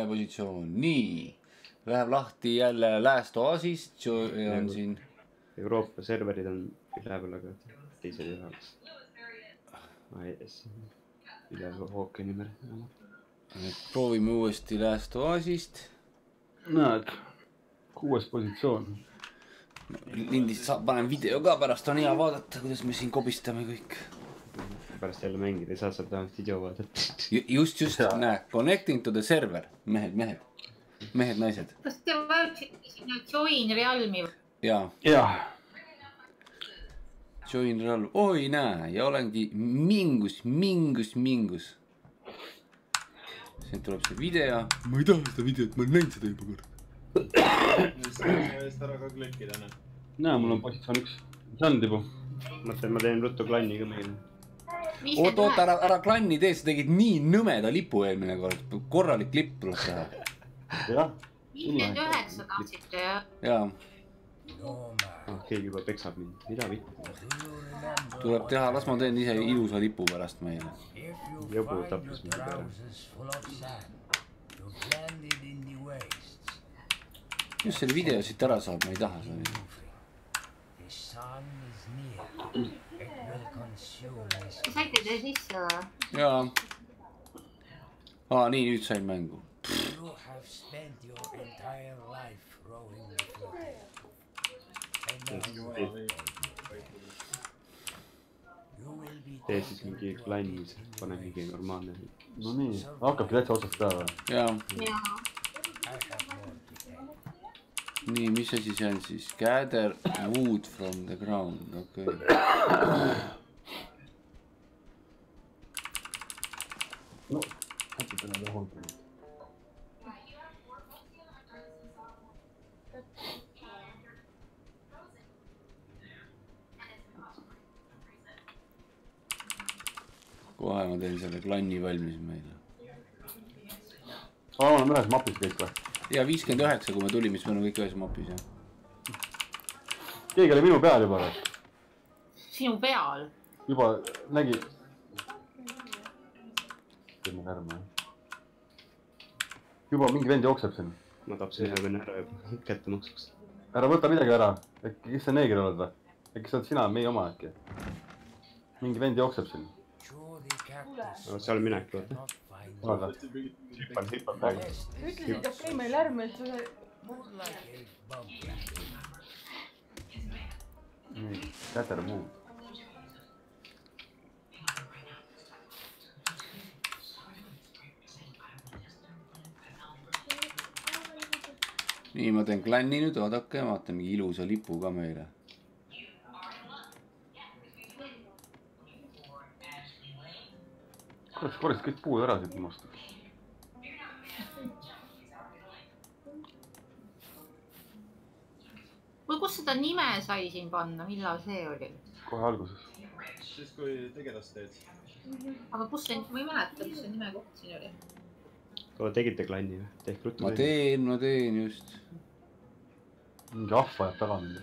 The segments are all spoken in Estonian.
teine positsioon, nii. Läheb lahti jälle Last Oasist, on siin, Euroopa serverid on üleval, aga teised ei ole. üle ookeani mere. proovime uuesti Last Oasist. näed, kuues positsioon. lindist saab, panen video ka, pärast on hea vaadata, kuidas me siin kobistame kõik. Pärast jälle mängida ei saa, saab vähemalt video vaadata. just, just, näe, connecting to the server, mehed, mehed, mehed-naised kas te vajutasite sinna join realmi? ja jah, join roll, oi näe ja olengi mingus, mingus, mingus. siit tuleb see video. ma ei taha seda videot, ma olen näinud seda juba kord. eest ära ka klikkida, noh. näe, mul on positsioon üks. see on tibu. mõtlen, ma teen ruttu klanni ka meil. oot, oot, ära, ära klanni tee, sa tegid nii nõmeda lipu eelmine kord, korralik lipp tuleb teha. jah, viiskümmend üheksa tahtsite jah? jaa, ah, keegi juba peksab mind, mida vittu. tuleb teha, las ma teen ise ilusa lipu pärast meile. jobu tappis mind ära. just selle video siit ära saab, ma ei taha seda. Te saite te sisse või? jaa. aa, nii, nüüd sain mängu. You have spent your entire life rowing the be tee siis mingi klanni, pane mingi normaalne. no nii, hakkabki täitsa otsast peale. jaa, nii, mis asi see on siis? Gather wood from the ground, okei okay.. Natukene rahuldanud. kohe ma teen selle klanni valmis meile. aa, oleme ühes mapis kõik või? ja viiskümmend üheksa, kui me tulime, siis me oleme kõik ühes mapis jah. keegi oli minu peal juba, sinu peal. juba nägi. teeme kärme. Juba mingi vend jookseb siin. ma tapsin ühe venna ära juba kättemaksuks. ära võta midagi ära, äkki, kes sa neeger oled või? äkki sa oled sina meie oma äkki? mingi vend jookseb siin. No seal minek vaata. Not find vaata, hüppan, hüppan praegu. ütlesid, et okei, meil lärm, et see more like a bump. nii, käter muu. nii, ma teen klanni nüüd, oodake, ma vaatan mingi ilusa lipu ka meile. kurat, sa korjasid kõik puud ära siit minust. või kus seda nime sai siin panna, millal see oli? kohe alguses. siis, kui tegelast teed. aga kus see, ma ei mäleta, kus see nime koht siin oli. Kaua tegite klanni või? tehke ruttu ma. teen, ma teen just. mingi ahv ajab taga mind.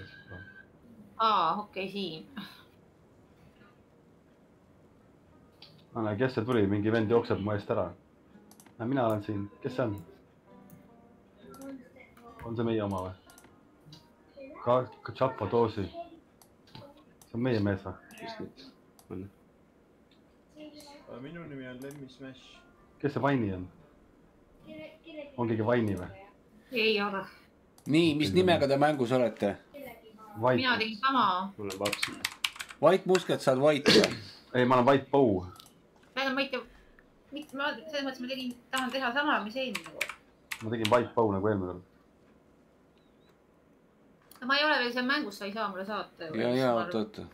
aa, okei okay,, siin. no näe, kes see tuli, mingi vend jookseb mu eest ära. mina olen siin, kes see on? on see meie oma või? ka, ka Chapo Doosi. see on meie mees või? just nüüd on. minu nimi on Lemmi Smash. kes see Vaini on? On keegi Vaini või? ei ole. nii, mis nimega te mängus olete? Mina, tegin sama. mul on vaps. White Musket saad White või? ei, ma olen Vait Bow. tähendab, ma ikka, mitte, ma selles mõttes ma tegin, tahan teha sama, mis eelmine kord. ma tegin Vait Bow nagu eelmine kord. ma ei ole veel seal mängus, sa ei saa mulle saata. ja, ja oota, oota.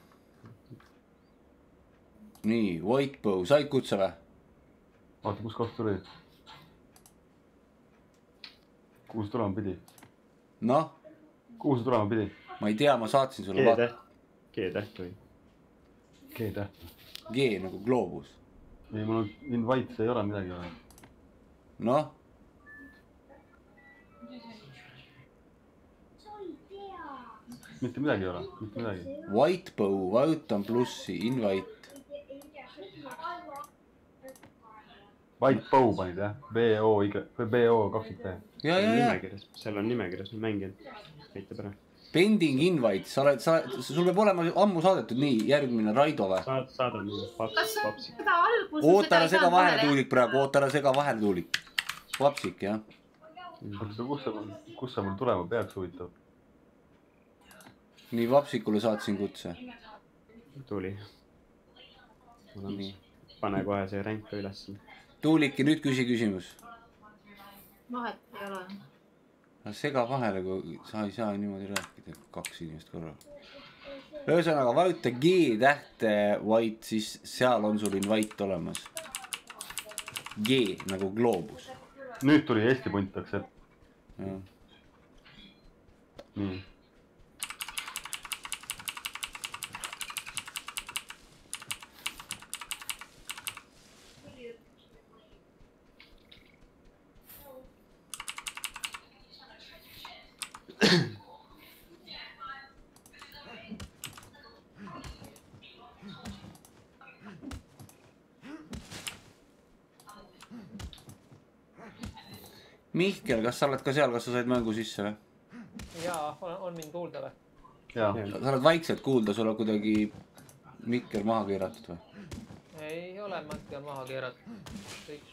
nii, White Bow, said kutse või? oota, kus koht tuli? Kuhu see tulema pidi? noh, kuhu see tulema pidi? ma ei tea, ma saatsin sulle vaata G-täht, G-täht või? G-täht. G nagu gloobus. ei, mul on invite, ei ole midagi vaja. noh, mitte midagi ei ole, mitte midagi. White Bow, vajutan plussi, invite. White Bow panid jah, B-O või B-O kakskümmend T. ja, ja, ja nimekirjas, seal on nimekirjas need mängijad. näitab ära. pending invite, sa oled, sa, sul peab olema ammu saadetud, nii, järgmine Raido või? saad, saadan mulle paps, papsi. oota ära sega vahele, Tuulik praegu, oota ära sega vahele, Tuulik. vapsik jah, oota, kus sa, kus sa mul tulema peaks, huvitav? nii Vapsikule saatsin kutse. tuli. nii, pane kohe see ränk ka ülesse. Tuulik ja nüüd küsi küsimus. vahet ei ole. sega vahele, kui sa ei saa niimoodi rääkida, kaks inimest korraga. ühesõnaga vajuta G tähte, vaid siis seal on sul invite olemas. G nagu gloobus. nüüd tuli Eesti punt läks, et nii. Mihkel, kas sa oled ka seal, kas sa said mängu sisse või? jaa, on, on mind kuulda või? ja, sa oled vaikselt kuulda, sul on kuidagi mikker maha keeratud või? ei ole, on maha keeratud. kõik,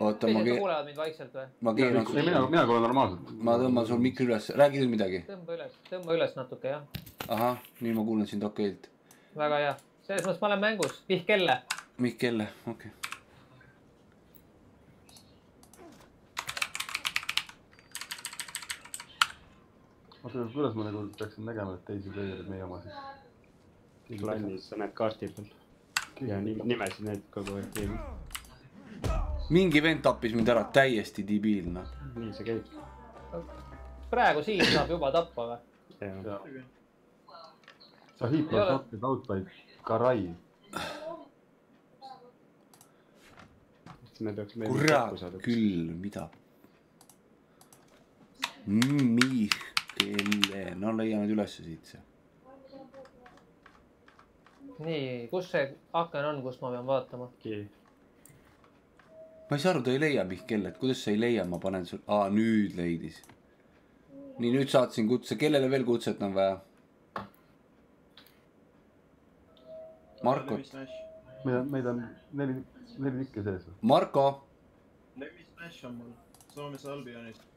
oota, ma teised ke-, kuulevad mind vaikselt või? ma keeran ei mina, mina kuulen normaalselt. ma tõmban sul mikri üles, räägi nüüd midagi. tõmba üles, tõmba üles natuke jah, ahah, nüüd ma kuulen sind okeilt. väga hea. selles mõttes ma olen mängus, vihkelle. Mihkel, okei okay.. oota, kuidas ma nagu peaksin nägema neid teisi player'id meie omasid? klannis sa näed kaardi peal ja nim- nimesid näed kogu aeg tiimi. mingi vend tappis mind ära, täiesti debiilne. nii see käib. praegu siin saab juba tappa või? on shot'id out by Karai. kurat küll, mida? Mihkel, no leia nüüd ülesse siit see. nii, kus see aken on, kust ma pean vaatama? ma ei saa aru, ta ei leia Mihkel, et kuidas sa ei leia, ma panen sul, aa nüüd leidis. nii, nüüd saatsin kutse, kellele veel kutset on vaja? Marko, meid on, meid on neli, neli tükki sees. Marko, Lemmi Smash on mul Soomes Albionist.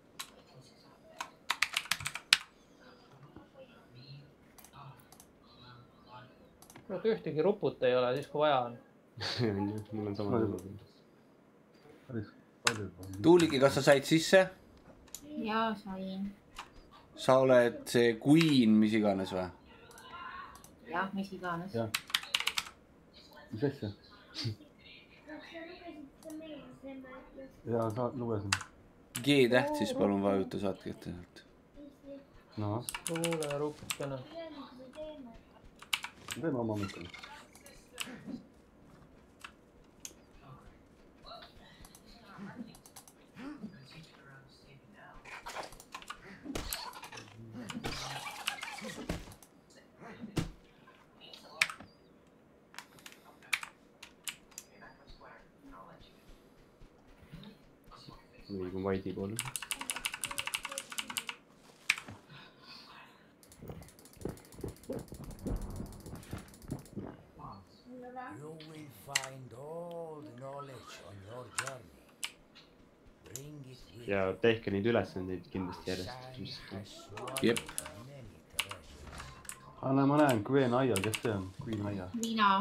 kurat, ühtegi ruput ei ole siis, kui vaja on. mul on sama tunne. Tuuliki, kas sa said sisse? ja sain. sa oled see queen, mis iganes või? jah, mis iganes. Mis asja? ja sa lugesin. G täht siis palun vajuta, saatke ette sealt. noh, kuule, rupukene. teeme oma hommikul. liigun Vaidi poole. You will find all the knowledge on your journey. Bring it with ja tehke neid ülesandeid kindlasti järjest, mis jep, many treasures. anna, ma näen Queen Aia, kes see on? Queen Aia. mina,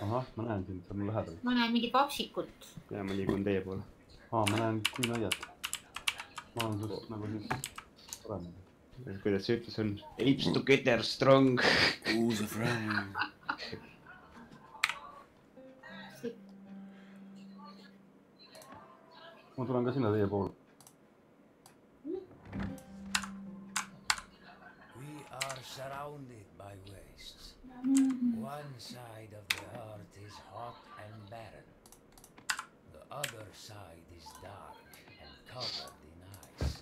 ahah, ma näen sind, sa oled mul lähedal. ma näen mingit vapsikut. ja ma liigun teie poole. aa, ma näen Queen Aiat. ma olen sinust nagu siis parem. kuidas see ütlus on? Apes together strong. who's a friend? ma tulen ka sinna teie poole. We are surrounded by wastes. One side of the earth is hot and barren. The other side is dark and covered in ice.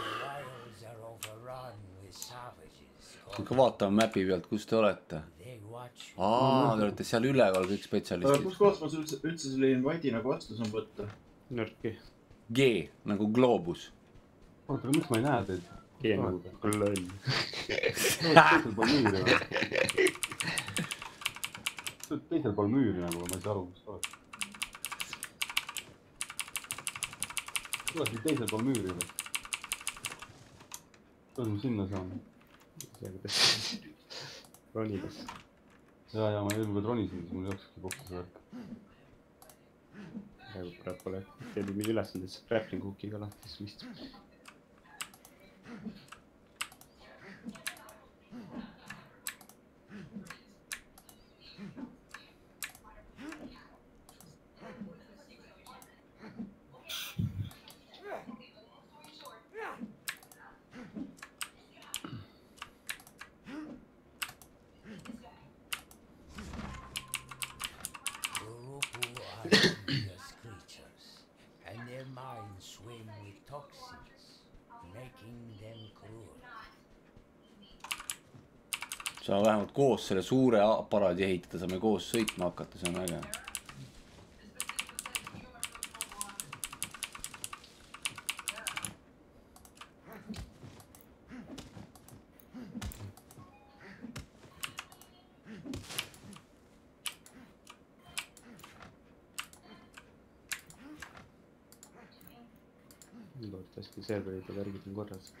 The wilds are overrun with savages. ikka vaatame mäpi pealt, kus te olete. Aa, te olete seal üleval kõik spetsialistid. kus kohas ma üldse, üldse selle invite'i nagu vastu saan võtta? nõrki. G nagu gloobus. oota, aga miks ma ei näe teid? G nagu kloll. teisel pool müüri või? oled teisel pool müüri nagu, ma ei saa aru, kus sa oled. sa oledki teisel pool müüri või? kuidas ma sinna saan? ronides. ja, ja ma eelmine kord ronisin, siis mul ei kokku see värk. praegu praegu pole, teeb mingi ülesanded, saab grappling hook'iga lahti, siis vist. Saame vähemalt koos selle suure aparaadi ehitada, saame koos sõitma hakata, see on äge. loodetavasti serverid ja värgid on korras.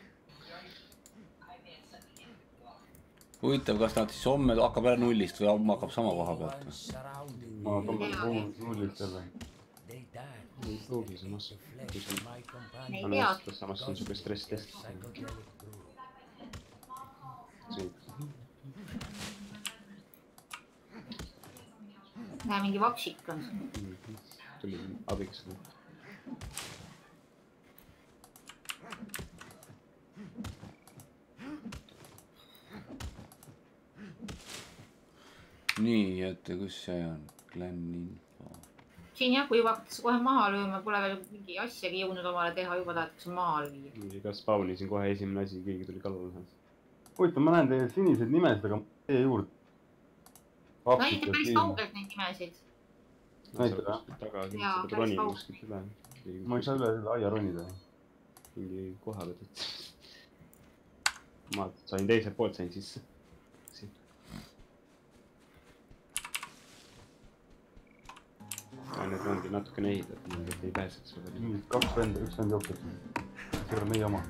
huvitav, kas nad siis homme hakkab jälle nullist või homme hakkab sama koha pealt või? Ma toon null, nullist jälle. ei pruugi samas. Ei on tea. samas on siuke stress-test. Näe, mingi vaksik on siin. tuli abiks. nii, oota, kus see on? Clan info. siin jah, kui juba hakatakse kohe maha lööma, pole veel mingi asjagi jõudnud omale teha, juba tahetakse maha lüüa. mingi ka spaunisin kohe esimene asi, keegi tuli kallale. huvitav, ma näen teie siniseid nimesid, aga teie juurde. näitab päris kaugelt neid nimesid. Näitab, jah? taga Jaa, kindlasti peab päris ronima kuskilt üle. ma ei saa üle selle aia ronida. mingi koha pealt, et. ma sain teiselt poolt sain sisse. Nüüd ongi natukene ehitatud, et ei pääseks nii. mingid kaks venda, üks vend jookseb see ei ole meie oma.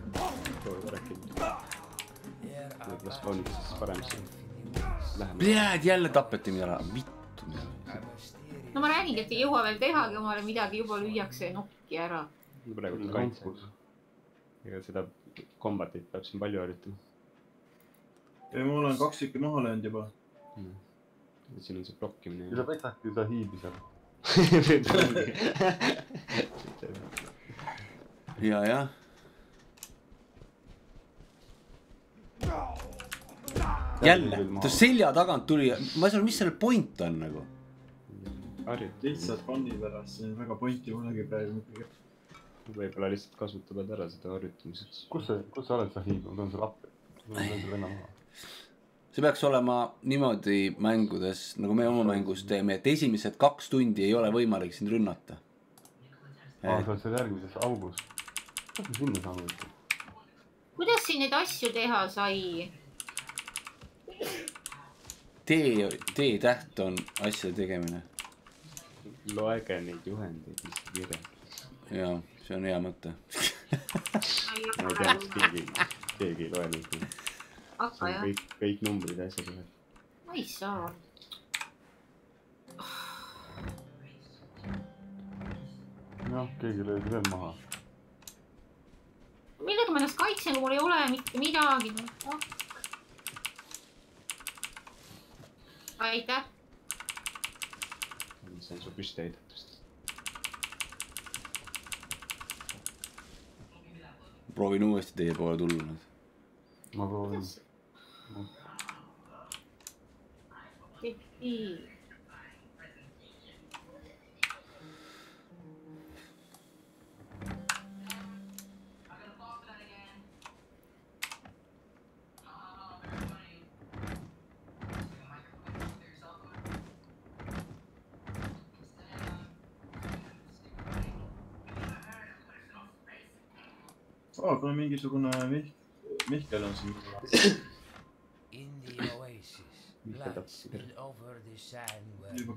võib-olla spawnib siis parem siin. lähemale. Pljääd, jälle tapeti mind ära, vittu no ma räägingi, et ei jõua veel tehagi omale midagi, juba lüüakse nokki ära. praegu on kaitse. ega seda kombatit peab siin palju harjutama. ei, ma olen kaks tükki maha löönud juba. siin on see blokkimine ja sa. petsakti seda hiibi seal. ja, jah. jälle, ta selja tagant tuli, ma ei saa aru, mis selle point on nagu. lihtsalt fun'i pärast, see on väga pointi polegi praegu ikkagi. võib-olla lihtsalt kasutavad ära seda harjutamiseks. kus see, kus sa oled, Sahib, ma toon sulle appi. ma toon selle venna maha. See peaks olema niimoodi mängudes, nagu me oma mängus teeme, et esimesed kaks tundi ei ole võimalik sind rünnata. aa, sa oled seal järgmises augus. kuidas me sinna saame üldse? kuidas siin neid asju teha sai? tee, teetäht on asjade tegemine loege neid juhendeid, mis ta kirjeldab. ja see on hea mõte. ma ei tea, miks keegi, keegi ei loe neid. Hakka jah, kõik, kõik numbrid ja asjad ühed. ma ei saa. jah, keegi löödi veel maha. millega ma ennast kaitsen, kui mul ei ole mitte midagi no.. aitäh, on su püsti heidetud. proovin uuesti teie poole tulla nüüd. ma proovin. 50. Oh, Ökonomie geht sogar nicht, nicht geil aus. Sand juba.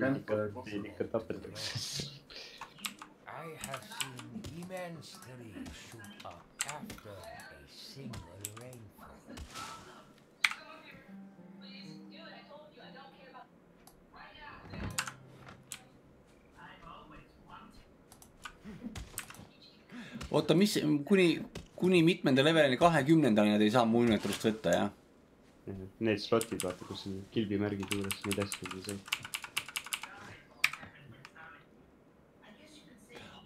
Teid ikka tapetakse. I have seen immense trees shoot up after a single rainfall. oota, mis, kuni, kuni mitmenda levelini, kahekümnendani nad ei saa muinveturist võtta, jah? Need slotid, vaata, kus on kilbimärgid juures, neid asju ei saa.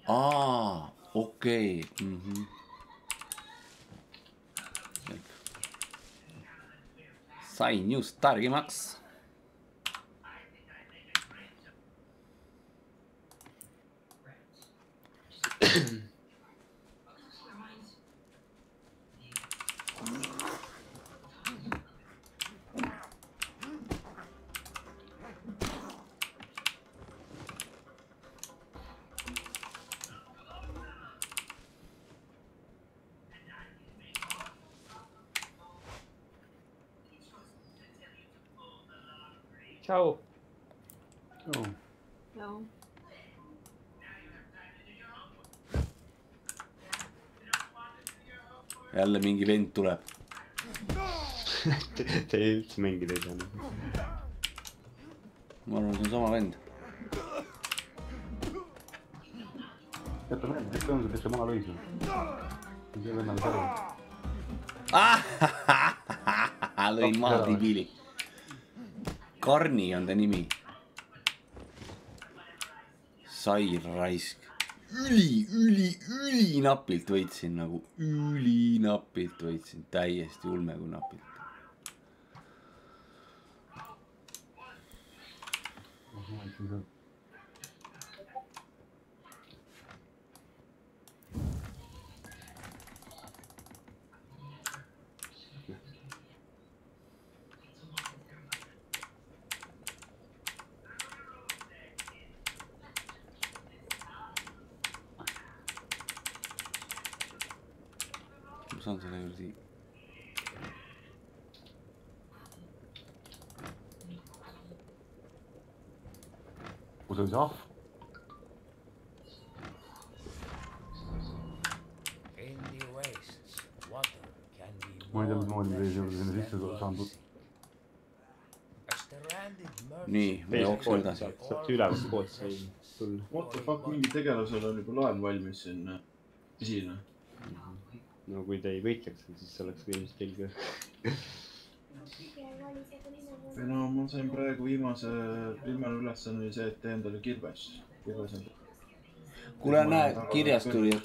aa, okei okay. mm. -hmm. sain just targemaks. Jälle mingi vend tuleb. Te üldse mängida ei saa. ma arvan, see on sama vend. jäta meelde, kes see on, kes see maha lõi sul. see vend on aru. lõin maha digiili. Karni on ta nimi. sai raisk. üli, üli, ülinapilt võitsin nagu, ülinapilt võitsin, täiesti ulme kui napilt. ma saan selle kuradi. kus on see ahv? In the wastes, water can be ma ei tea, mismoodi more me teise juurde sinna precious sisse than saanud gold. A stranded nii, merchant me jookseme poolt sai tulla. What the fuck, mingi tegelasel on juba laev valmis siin äh, pisina. no kui ta ei võitleks, siis oleks ilmselt kelge. või no ma sain praegu viimase, viimane ülesanne oli see, et tee endale kirves. kirves on. kuule, näe, kirjas tuli,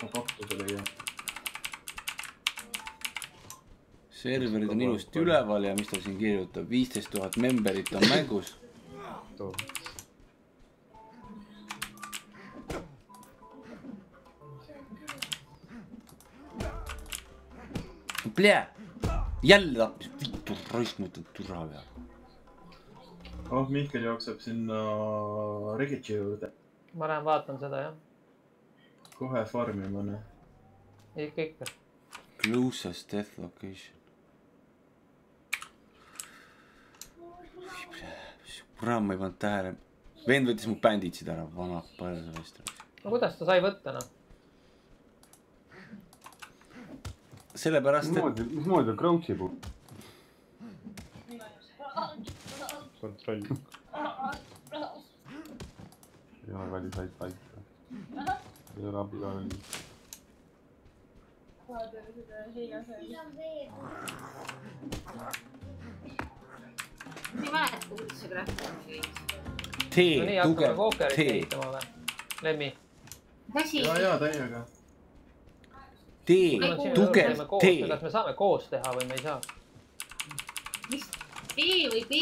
serverid on ilusti üleval ja mis ta siin kirjutab, viisteist tuhat memberit on mängus. too. Plee, jälle tappis, vittu raisk, mõtled türa peale. oh, Mihkel jookseb sinna Regitši juurde ma lähen vaatan seda jah, kohe farmima, noh. ikka, ikka. Closest death location. kurat, ma ei pannud tähele. vend võttis mu bänditsid ära, vana vest. no kuidas ta sai võtta noh? sellepärast, et mismoodi, mismoodi ta crouch ib? kontroll. ei ole välisait paika. ei ole abi ka veel. ma ei mäleta, kuidas see graafik oli. no tee tugev tee? Lemmi, ja, ja täiega. Tee tugev tee. kas me saame koos teha või me ei saa? mis B või B?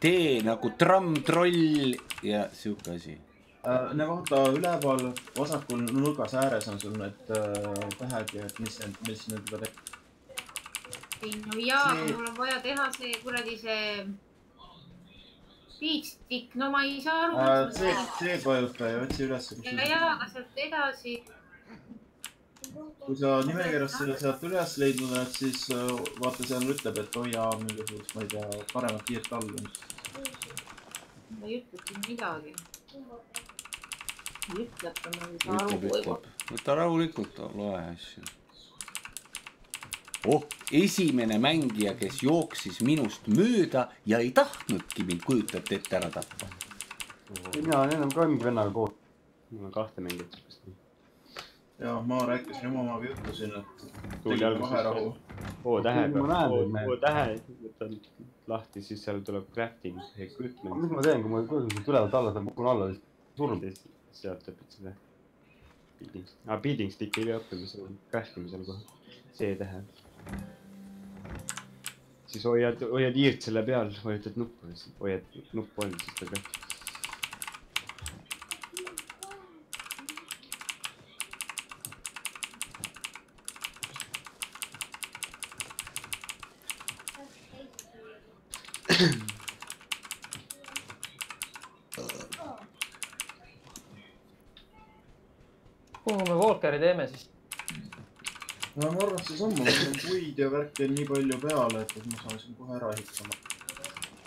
tee nagu tramm, troll ja sihuke asi. no vaata üleval vasakul nurgas ääres on sul need äh, tähed ja et mis need, mis nendega teha. ei no jaa, See- mul on vaja teha see kuradi see. Beatstick, no ma ei saa aru Äh, mis see see vajuta ja otsi üles. ja, ja, aga sealt edasi. Kui sa nimekirjast sealt üles leidnud oled, siis äh, vaata, seal ütleb, et hoia mingisugust, ma ei tea, paremat kiirt allumist. ta ei ütle siin midagi. ütleb ta mulle, ütleb, ütleb. võta rahulikult, loe asju. oh, esimene mängija, kes jooksis minust mööda ja ei tahtnudki mind kujutate ette ära tappa. mina olen ennem ka mingi vennaga koos. mul on kahte mängijat. Ja ma rääkisin oma omaga juttu siin, et alguses vaherahu. O tähega. O tähe võtan lahti, siis seal tuleb crafting aga equipment mis ma teen, kui ma siit ülevalt alla saan, kukun alla, siis surm. ja siis sealt õpid seda. Building, aa building stick'i ei pea õppima, see on craft imisel kohe. C-tähe. siis hoiad, hoiad hiirt selle peal, vajutad nuppu hoiad nuppu all, siis ta craftib. kuhu me Walkeri teeme siis? no ma arvan, et seesama, mul on puid ja värki on nii palju peale, et, ma saan siin kohe ära ehitama.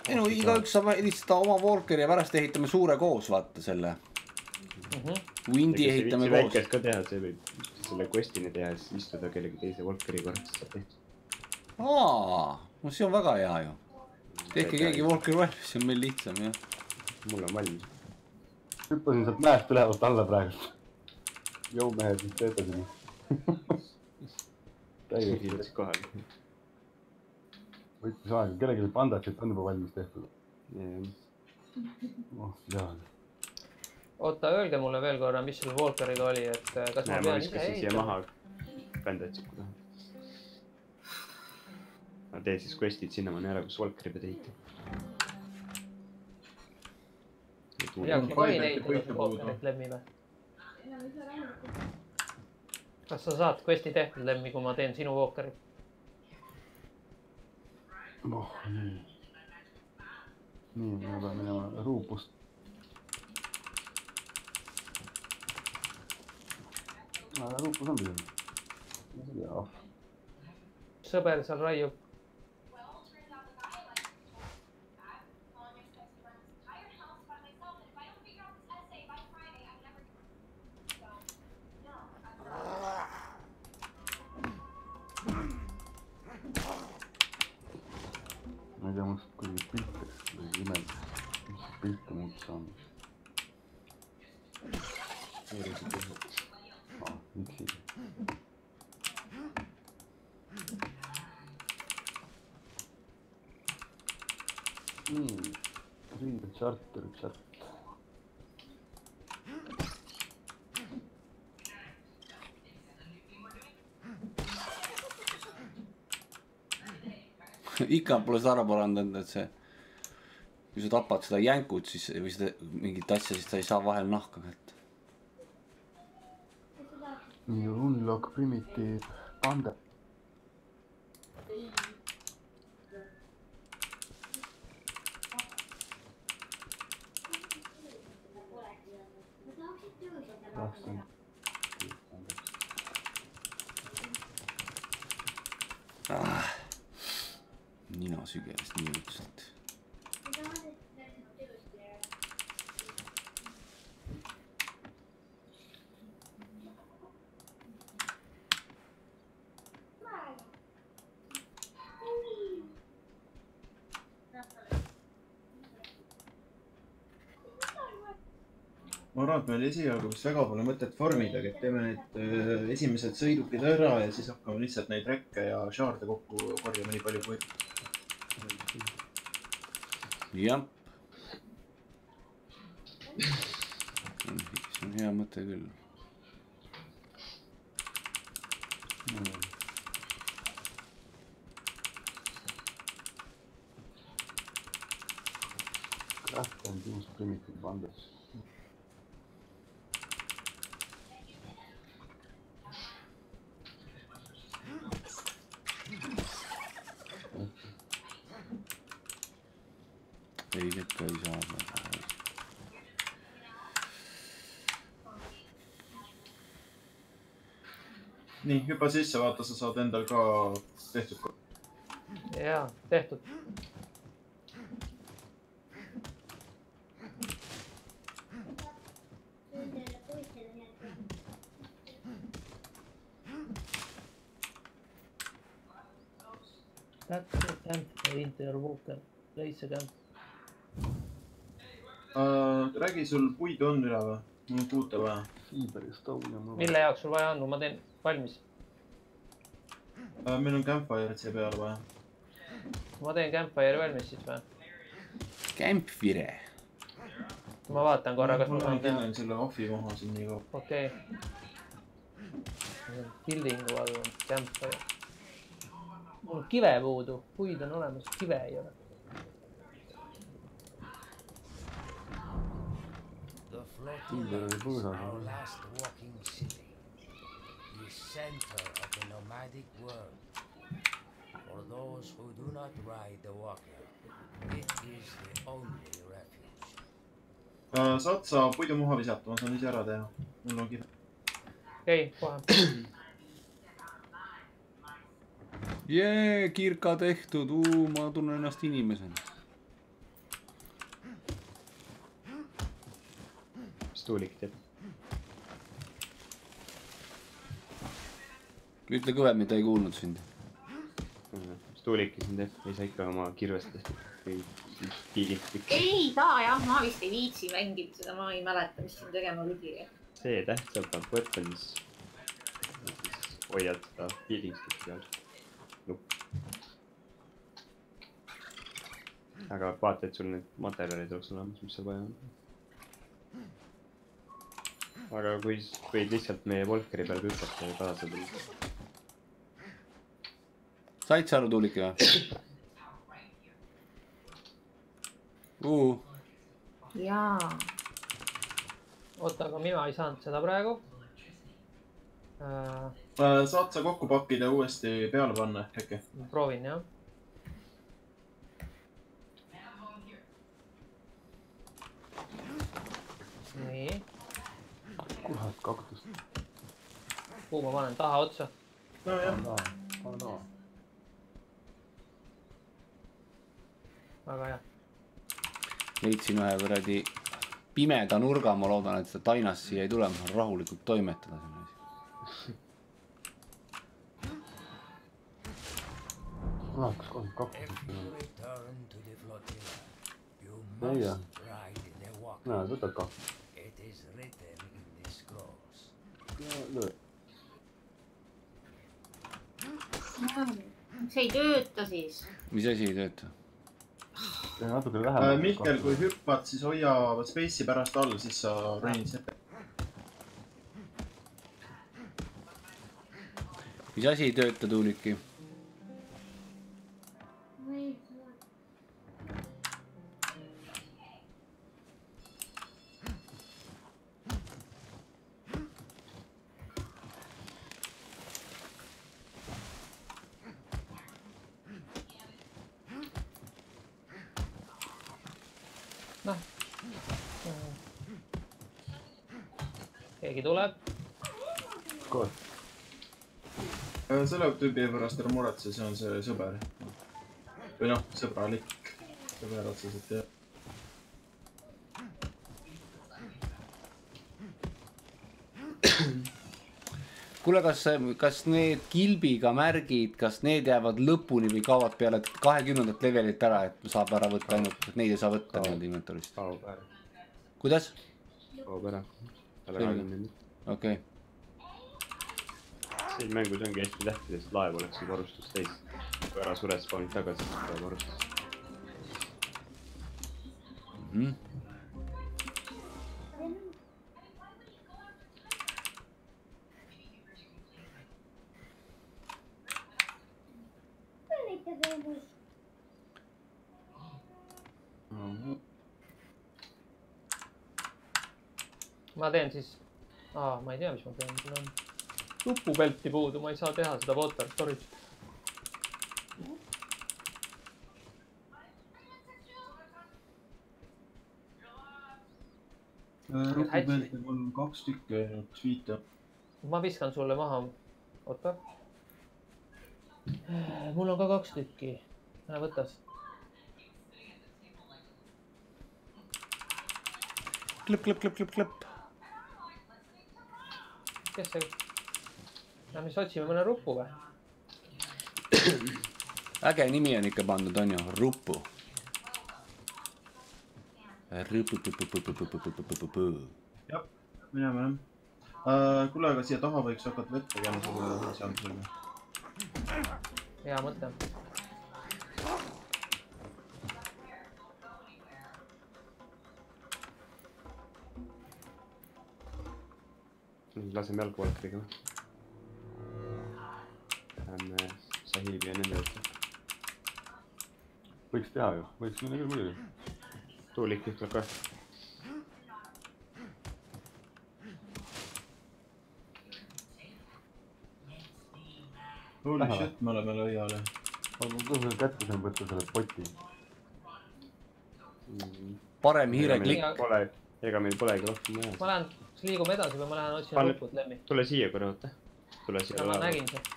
ei no igaüks saab ehitada oma Walkeri ja pärast ehitame suure koos, vaata selle. Windi ehitame koos. väikest ka teha, see võib selle quest'ini teha ja siis istuda kellegi teise Walkeri korraks saab tehtud. aa, no see on väga hea ju. tehke keegi Walkeri valmis, see on meil lihtsam jah. mul on valmis. hüppasin sealt mäest ülevalt alla praegu. jõumehed, mis teete täiesti hiilid kohale. võttis aega, kellelgi pandatšid on juba valmis tehtud. näe, oh, jaa. oota, öelge mulle veel korra, mis selle Walkeriga oli, et äh, kas ma ma pean ise ehitama? maha bändetšiku taha. no tee siis quest'id sinnamaani ära, kus Walkeri pead ehitama. Paidati ehitada puitu seda puudu. Walkerit Lemmi või? kas sa saad quest'i tehtud, Lemmi, kui ma teen sinu Walkeri? oh, nii. nii, ma pean minema ruupust. aga ruupus on pidanud. jaa, sõber seal raiub. ma ei tea, mul kuidagi pilt läks kuidagi imelik. mis pilte muuta saama? aa, miks ei? nii, Reader Charter chat. Ikka pole seda ära parandanud, et see, kui sa tapad seda jänkut, siis või seda mingit asja, siis ta ei saa vahel nahka kätte. nii, Unlock Primitive Panda. ah.. nina sügeles nii õudselt. Et meil esialgu vist väga pole mõtet farmidagi, et teeme need öö, esimesed sõidukid ära ja siis hakkame lihtsalt neid rekke ja šaarde kokku korjama nii palju kui. jah. see on hea mõte küll. Craft and use primitive bundles. ei, ikka ei saa. nii, hüppa sisse, vaata, sa saad endal ka tehtud. jaa, tehtud. To the camp, interwalker, place camp. Uh, räägi, sul puidu on üleval? mul on puute vaja. Mille jaoks sul vaja on, ma teen valmis. Uh, meil on campfire'it siia peale vaja. ma teen campfire'i valmis siis või? Campfire. ma vaatan korra, kas ma ma saan teha. panen selle ohvi maha siin nii kaua. okei. Building'u all on campfire. mul on kive puudu, puid on olemas, kive ei ole. The Tiiber oli flotilla is põõsas. our last walking city. The center of the nomadic world. For those who do not ride the walker, it is the only refuge. Uh, saad sa puidu maha visata, ma saan ise ära teha. mul on kive. okei, kohe. jee, kirka tehtud, ma tunnen ennast inimesena. mis tuulik teeb? Ütle kõvemini, ta ei kuulnud sind. mis tuulik siin teeb? ei saa ikka oma kirvestest ei saa jah, ma vist ei viitsi mängida seda, ma ei mäleta, mis siin tegema pidi. see täht sealt peab weapons. hoiad seda healing stick'i peal. nupp. aga vaata, et sul need materjalid oleks olemas, mis sul vaja on. aga kui võid lihtsalt meie Volkeri peal hüpata ja kaasa tulla. Said sa aru, Tuuliki või? Uh, jaa. oota, aga mina ei saanud seda praegu äh,. Uh, saad sa kokku pakkida uuesti peale panna äkki? ma proovin jah. nii, kurat, kaktus. kuhu ma panen, taha otsa? nojah, pane taha. Väga hea. leidsin ühe kuradi pimeda nurga, ma loodan, et seda tainast siia ei tule, ma saan rahulikult toimetada selle asja. kurat, kas kolm If kaktus you on? return to the flotilla, you Oh, yeah. must ride the walker. näe, võtad kaks. See ei tööta siis. mis asi ei tööta? Natuke lähemale. Mihkel, kui hüppad, siis hoia space'i pärast all, siis sa ronid sepe. mis asi ei tööta, Tuuliki? noh. keegi tuleb, kohe. Uh, selle tüübi pärast ära muretse, see on see sõber. või noh, sõbralik. sõber otseselt jah. kuule, kas, kas need kilbiga märgid, kas need jäävad lõpuni või kaovad peale kahekümnendat levelit ära, et saab ära võtta ainult, et neid ei saa võtta niimoodi inventory'st? kaob ära, kuidas? kaob ära. okei okay., siin mängus ongi hästi tähtis, et laev oleks sul varustus täis. kui ära sured, spawnid tagasi, siis tuleb varustus. mm -hmm. ma teen siis, aa, ma ei tea, mis ma teen, mul on nupupelti puudu, ma ei saa teha seda water storage'i. rokupelte mul on kaks tükki ainult, viite. ma viskan sulle maha oota. mul on ka kaks tükki. mine võta klõpp, klõpp, klõpp, klõpp, klõpp. kes see? No mis otsime mõne rupu või? äge nimi on ikka pandud, on ju, Rupu. jah, minema jah uh,. kuule, aga siia taha võiks hakata vett tegema selle seadusega. hea mõte. laseme jalgpalkriga või? Sahibi ja nende juurde. võiks teha ju, võiks minna küll muidugi. tuulik ütleb ka. Holy shit, me oleme lõiale. aga kus sa kätte saad võtta selle poti? parem hiireklikk. Klikk. Pole, ega meil polegi rohkem vaja. ma lähen, kas liigume edasi või ma lähen otsin ruput läbi? tule siia korra, oota. tule siia ma nägin seda,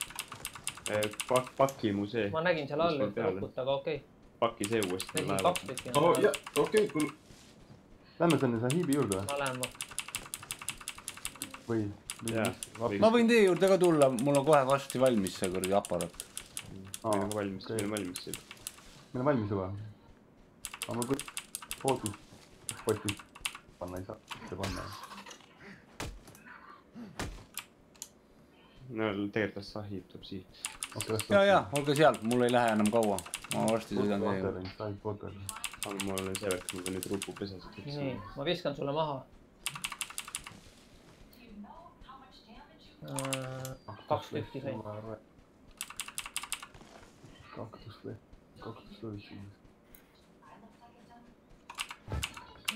pak-, paki mu see, ma nägin seal all ühte ruput, aga okei okay.. paki see uuesti nägin kaks. tükki. okei, kuule. Lähme sinna Sahibi juurde ma lähen, või? Jaa, või? ma võin teie juurde ka tulla, mul on kohe varsti valmis see kuradi aparaat. meil on valmis, meil on valmis see. meil on valmis juba. aga ma küll ootus, poti panna ei saa, mitte panna. No tegelikult las Sahib tuleb siia. ja, ja olge seal, mul ei lähe enam kaua. ma varsti sõidan teie juurde. Side water. aga mul on see värk, ma pean nüüd rupupesasid nii, ma viskan sulle maha. kaks tükki sain. kaktus või, kaktus või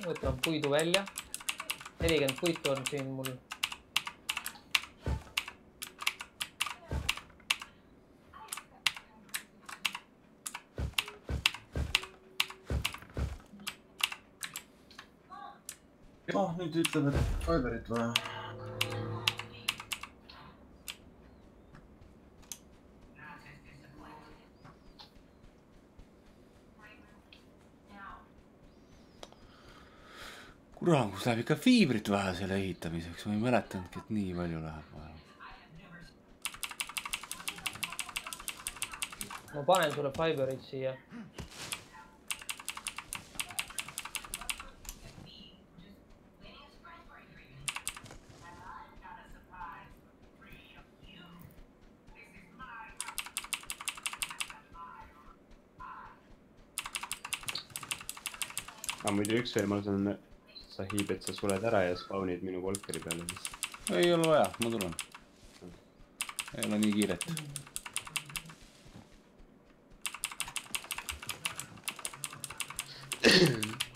võtan puidu välja. nelikümmend puitu on siin mul. ah, nüüd ütleb, et Fiberit vaja. kurat, kus läheb ikka fiibrit vaja selle ehitamiseks, ma ei mäletanudki, et nii palju läheb vaja. ma panen sulle Fiberit siia. aga muidu üks võimalus on Sahib, et sa suled ära ja spawnid minu Volkeri peale siis. ei ole vaja, ma tulen. ei ole nii kiiret.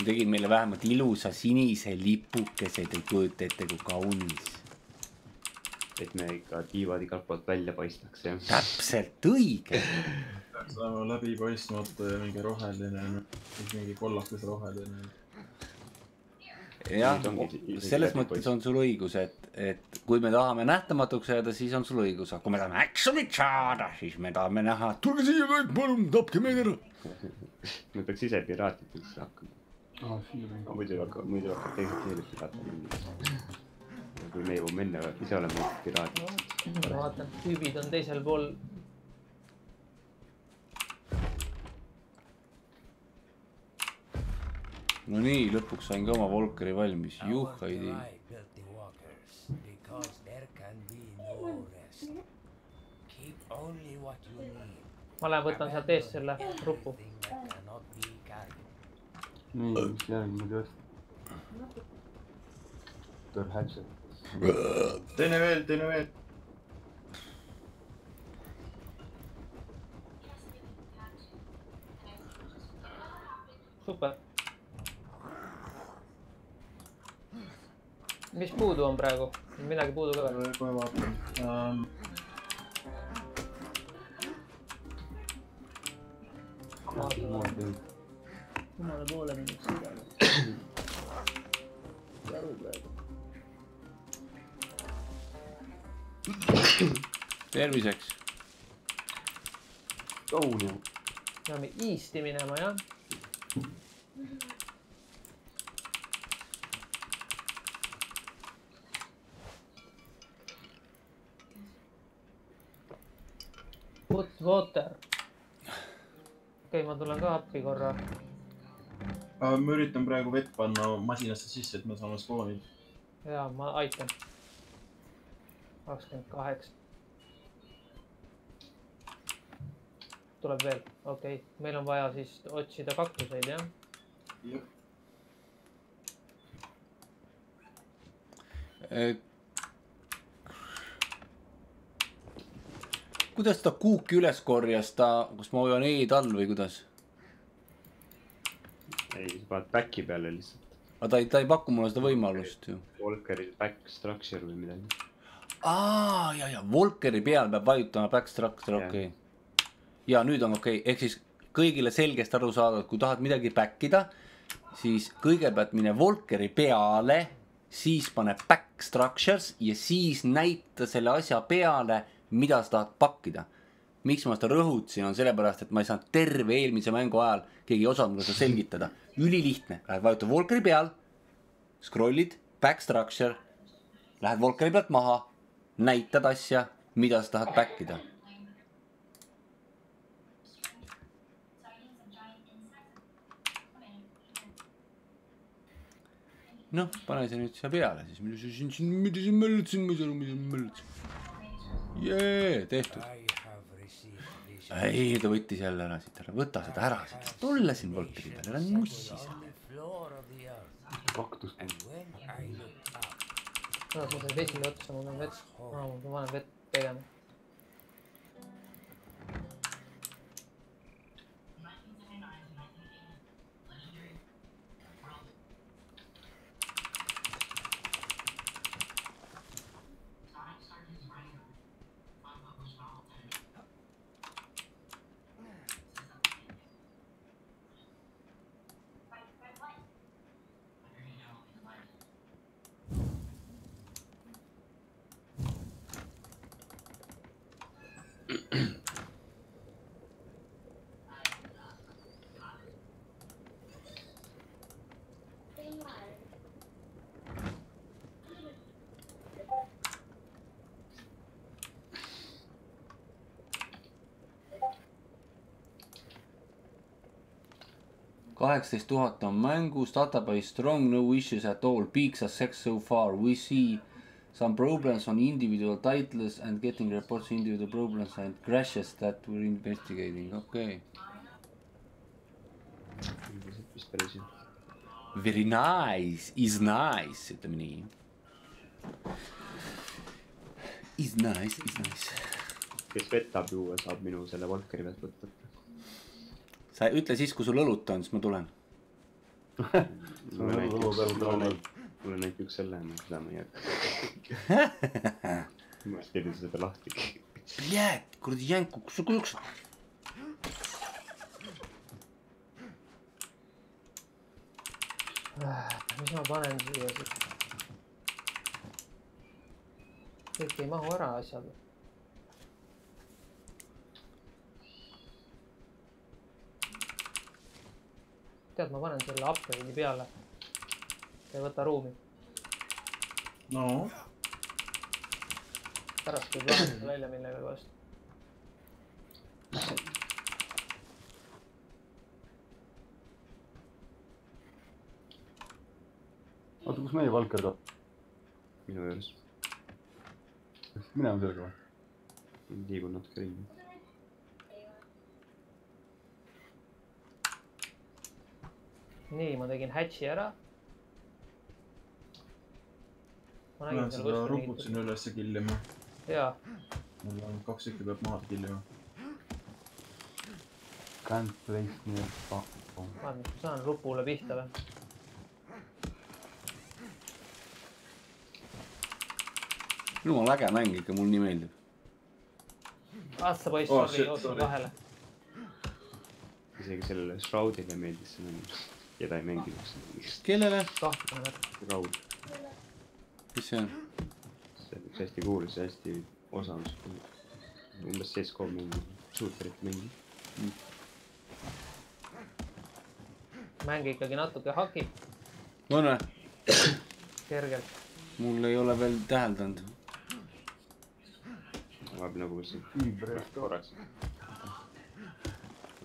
tegid meile vähemalt ilusa sinise lipukese, te ei kujuta ette, kui kaunis. et me ikka tiivad igalt poolt välja paistaks ja. täpselt õige. peaks olema läbipaistmatu ja mingi roheline, mingi kollakas roheline. Jah selles mõttes on sul õigus, et, et kui me tahame nähtamatuks jääda, siis on sul õigus, aga kui me tahame action'it saada, siis me tahame näha, tulge siia kõik, palun, tapke meid ära. me peaks ise piraatideks hakkama. või? muidu hakkab, muidu hakkab teised keeled piraatideks. kui me jõuame enne ise olema piraadid. ma vaatan, tüübid on teisel pool. No nii, lõpuks sain ka oma Volkeri valmis, juhhaidi. tribe built the walkers because there can be no rest. Keep only what you need. ma lähen võtan sealt eest selle rupu. Everything that cannot be carried. nii, mis järgmine teost? Dr Hatchet. teine veel, teine veel. super. Mis puudu on praegu? midagi puudu ka veel? kohe vaatan um,. jumala poole minna sõidame. aru praegu. terviseks. kauni. peame east'i minema jah. water. okei okay,, ma tulen ka appi korra. ma üritan praegu vett panna masinasse sisse, et me saame spoonid. ja ma aitan. kakskümmend kaheksa. tuleb veel, okei okay., meil on vaja siis otsida kaktuseid jah. Kuidas ta kuuki üles korjas, ta, kas ma hoian E-d all või kuidas? ei, sa paned back'i peale lihtsalt. aga ta ei, ta ei paku mulle seda võimalust ju. Volkeri back structure või midagi. aa, ja, ja Volkeri peal peab vajutama back structure, okei okay.. ja nüüd on okei okay., ehk siis kõigile selgesti aru saada, et kui tahad midagi back ida, siis kõigepealt mine Volkeri peale, siis pane back structures ja siis näita selle asja peale, mida sa tahad pakkida. miks ma seda rõhutasin, on sellepärast, et ma ei saanud terve eelmise mängu ajal, keegi ei osanud mulle seda selgitada. ülilihtne, lähed vajutad Volkeri peal, scroll'id, back structure, lähed Volkeri pealt maha, näitad asja, mida sa tahad back ida. noh, pane see nüüd siia peale siis, mida sa siin, mida sa möllutasid, ma ei saa aru, mida sa möllutasid. jee, tehtud. Ei, ta võttis jälle ära siit ära, võta seda ära siit, tulla siin Volkeri peale, ära nussi on seal. kaktus. kuna mul sai vesi otsa, ma pean vett, ma pean vett tegema. Kaheksateist tuhat on mängus, database strong, no issues at all, big success so far, we see some problems on individual titles and getting reports individual problems and crashes that we are investigating, okei okay.. Very nice, is nice, ütleme nii. Is nice, is nice. kes vett tahab juua, saab minu selle Volkeri vett võtta. Sa ütle siis, kui sul õlut on, siis ma tulen. tuleb näiteks, mulle näiteks selle, seda ma ei jäta. ma tegin seda lahti. Jääd, kuradi jänku, kus sa kujuks. mis ma panen siia siis? kõik ei mahu ära asjad. tead, ma panen selle upgrade'i peale. ei võta ruumi, no, pärast võib lahendada välja millegagi vastu. oota, kus meie Valker ka, minu juures. peaks minema sellega või? liigun natuke ringi. nii, ma tegin hatch'i ära. ma lähen seda ruput sinna ülesse killima. jaa, mul on kaks tükki peab maha killima. Can't place near fuck. vaatan, kas ma saan rupule pihta või? jumal äge mäng ikka, mulle nii meeldib. ah sa poiss Oh, sorry, jooksin vahele. isegi sellele Shroudile meeldis see mäng. Ja ta ei mänginud seda. kellele? kahtlane. Shroud, mis see on? see on üks hästi kuulus ja hästi osav. umbes CSGO mingi, shooterit mingi. mäng ikkagi natuke hakib on või? kergelt. mul ei ole veel täheldanud. vahepeal nagu siin korraks.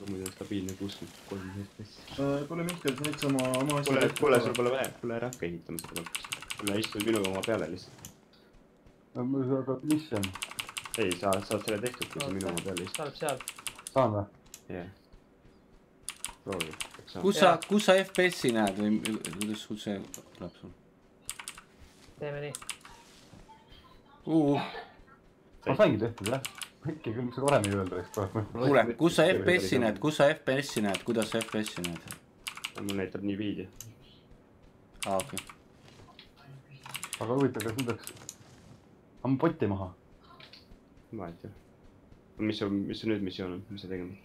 Aga muidu on stabiilne kuuskümmend kolm FPS. kuule Mihkel, sa sa oma, oma kuule, kuule, sul pole vaja, kuule ära hakka ehitama seda lõpuks. kuule, istu minuga oma peale lihtsalt. aga mis see on? ei, sa saad selle tehtud, kui sa minu oma peale istud. saab seal. saan või? jah. proovi, eks saa. kus sa, kus sa FPS-i näed või kuidas sul see tuleb sul teeme nii. uh,? ma saingi tehtud jah. Äkki küll, miks sa varem ei öelnud, eks praegu. kuule, kus sa FPS-i näed, kus sa FPS-i näed, kuidas sa FPS-i näed? mul näitab nii viidi. aa, okei. aga huvitav, kas nüüd peaks, amma potti maha. vahet ei ole. mis su, mis su nüüd missioon on, mis sa tegema?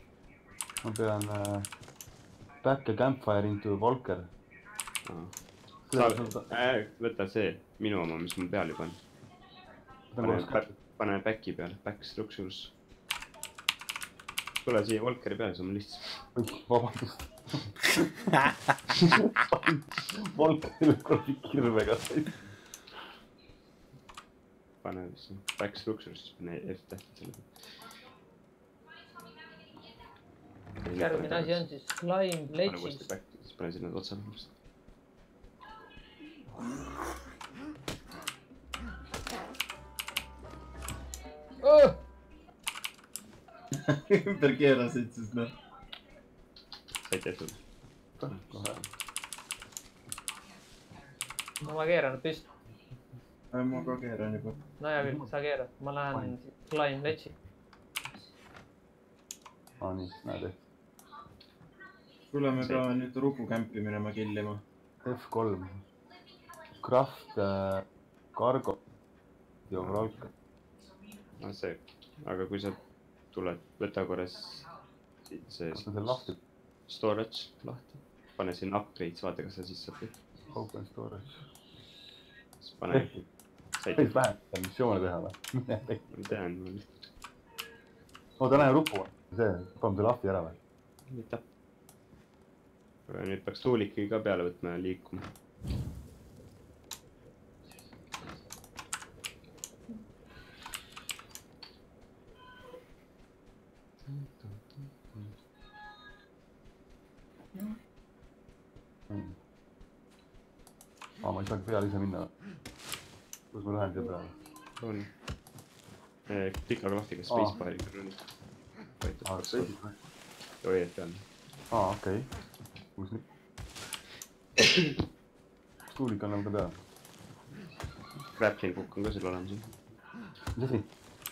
ma pean äh, back a campfire into Volker. sa, võta see, minu oma, mis mul peal juba on. pane, pane back'i peale, back structures. tule siia Volkeri peale, siis on lihtsam. vabandust. Volkeril kuradi kirvega said. pane siis back structures, pane F tähti selle peale. järgmine asi on siis Climb Ledges siis pane sinna otsale Oh! ümber keerasid, siis noh. said tehtud? kohe. no ma keeran püsti. ma ka keeran juba. no hea küll, sa keerad, ma lähen Climb Ledge'i. aa nii, näed ehk. kuule, me peame nüüd rupukämpi minema killima. F3. Craft äh,, Cargo ja Vralk. No see, aga kui sa tuled, võta korra see kas ma selle lahti, storage lahti, pane sinna upgrades, vaata, kas sa siis saad tehtud. open storage. siis pane, päris vähe missioone teha või? ma tean, ma lihtsalt, oota, näe rupu, see, paneme selle lahti ära või? aitäh. aga nüüd peaks tuuliki ka peale võtma ja liikuma. Peale ise minna kus ma lähen siia peale? on. pika klahviga Aa. spacebar'i kõrval. aa, hoiad see, peal. aa okei okay.. kus nüüd? tuulik on nagu ka peal? Grappling hook on ka sul olemas, mis asi?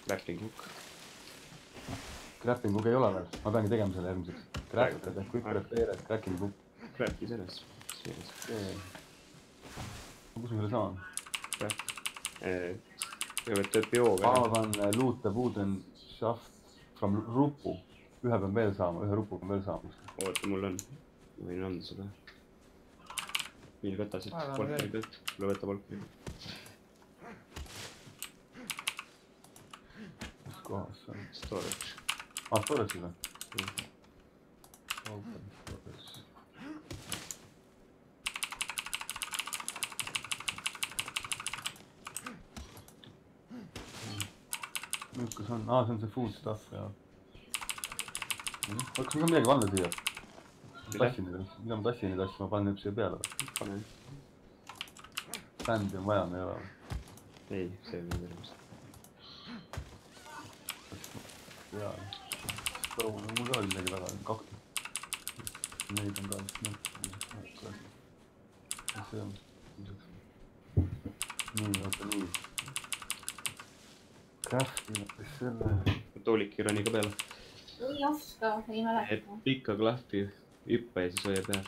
grappling hook. Grappling hook ei ole veel, ma peangi tegema selle järgmiseks. Grappling quick repair, cracking hook. Grappi selles, selles. Kus ma selle saan? kõigepealt teeb biooga ära. Pavan äh, the wooden shaft from rupu. ühe pean veel saama, ühe rupu pean veel saama. oota, mul on, ma võin anda sulle. Viil võta siit küll. pealt, tule võta pealt. kus kohas see on? Storage. aa, storage'is või? Open storage. milline see on, aa, see on see food stuff jah. kas mul on midagi panna siia? tassin neid asju, mida ma tassin neid asju, ma panen need siia peale või? pane, bändi on vaja, me ei ole ei, see ei ole tervis. jaa. mul ka oli midagi väga, kaks. Neid on ka vist noh. see on. nii, oota nii. Mis selle, tuulik ei roni ka peale. ei oska, ei mäleta. pika klahvi, hüppa ja siis hoia peal.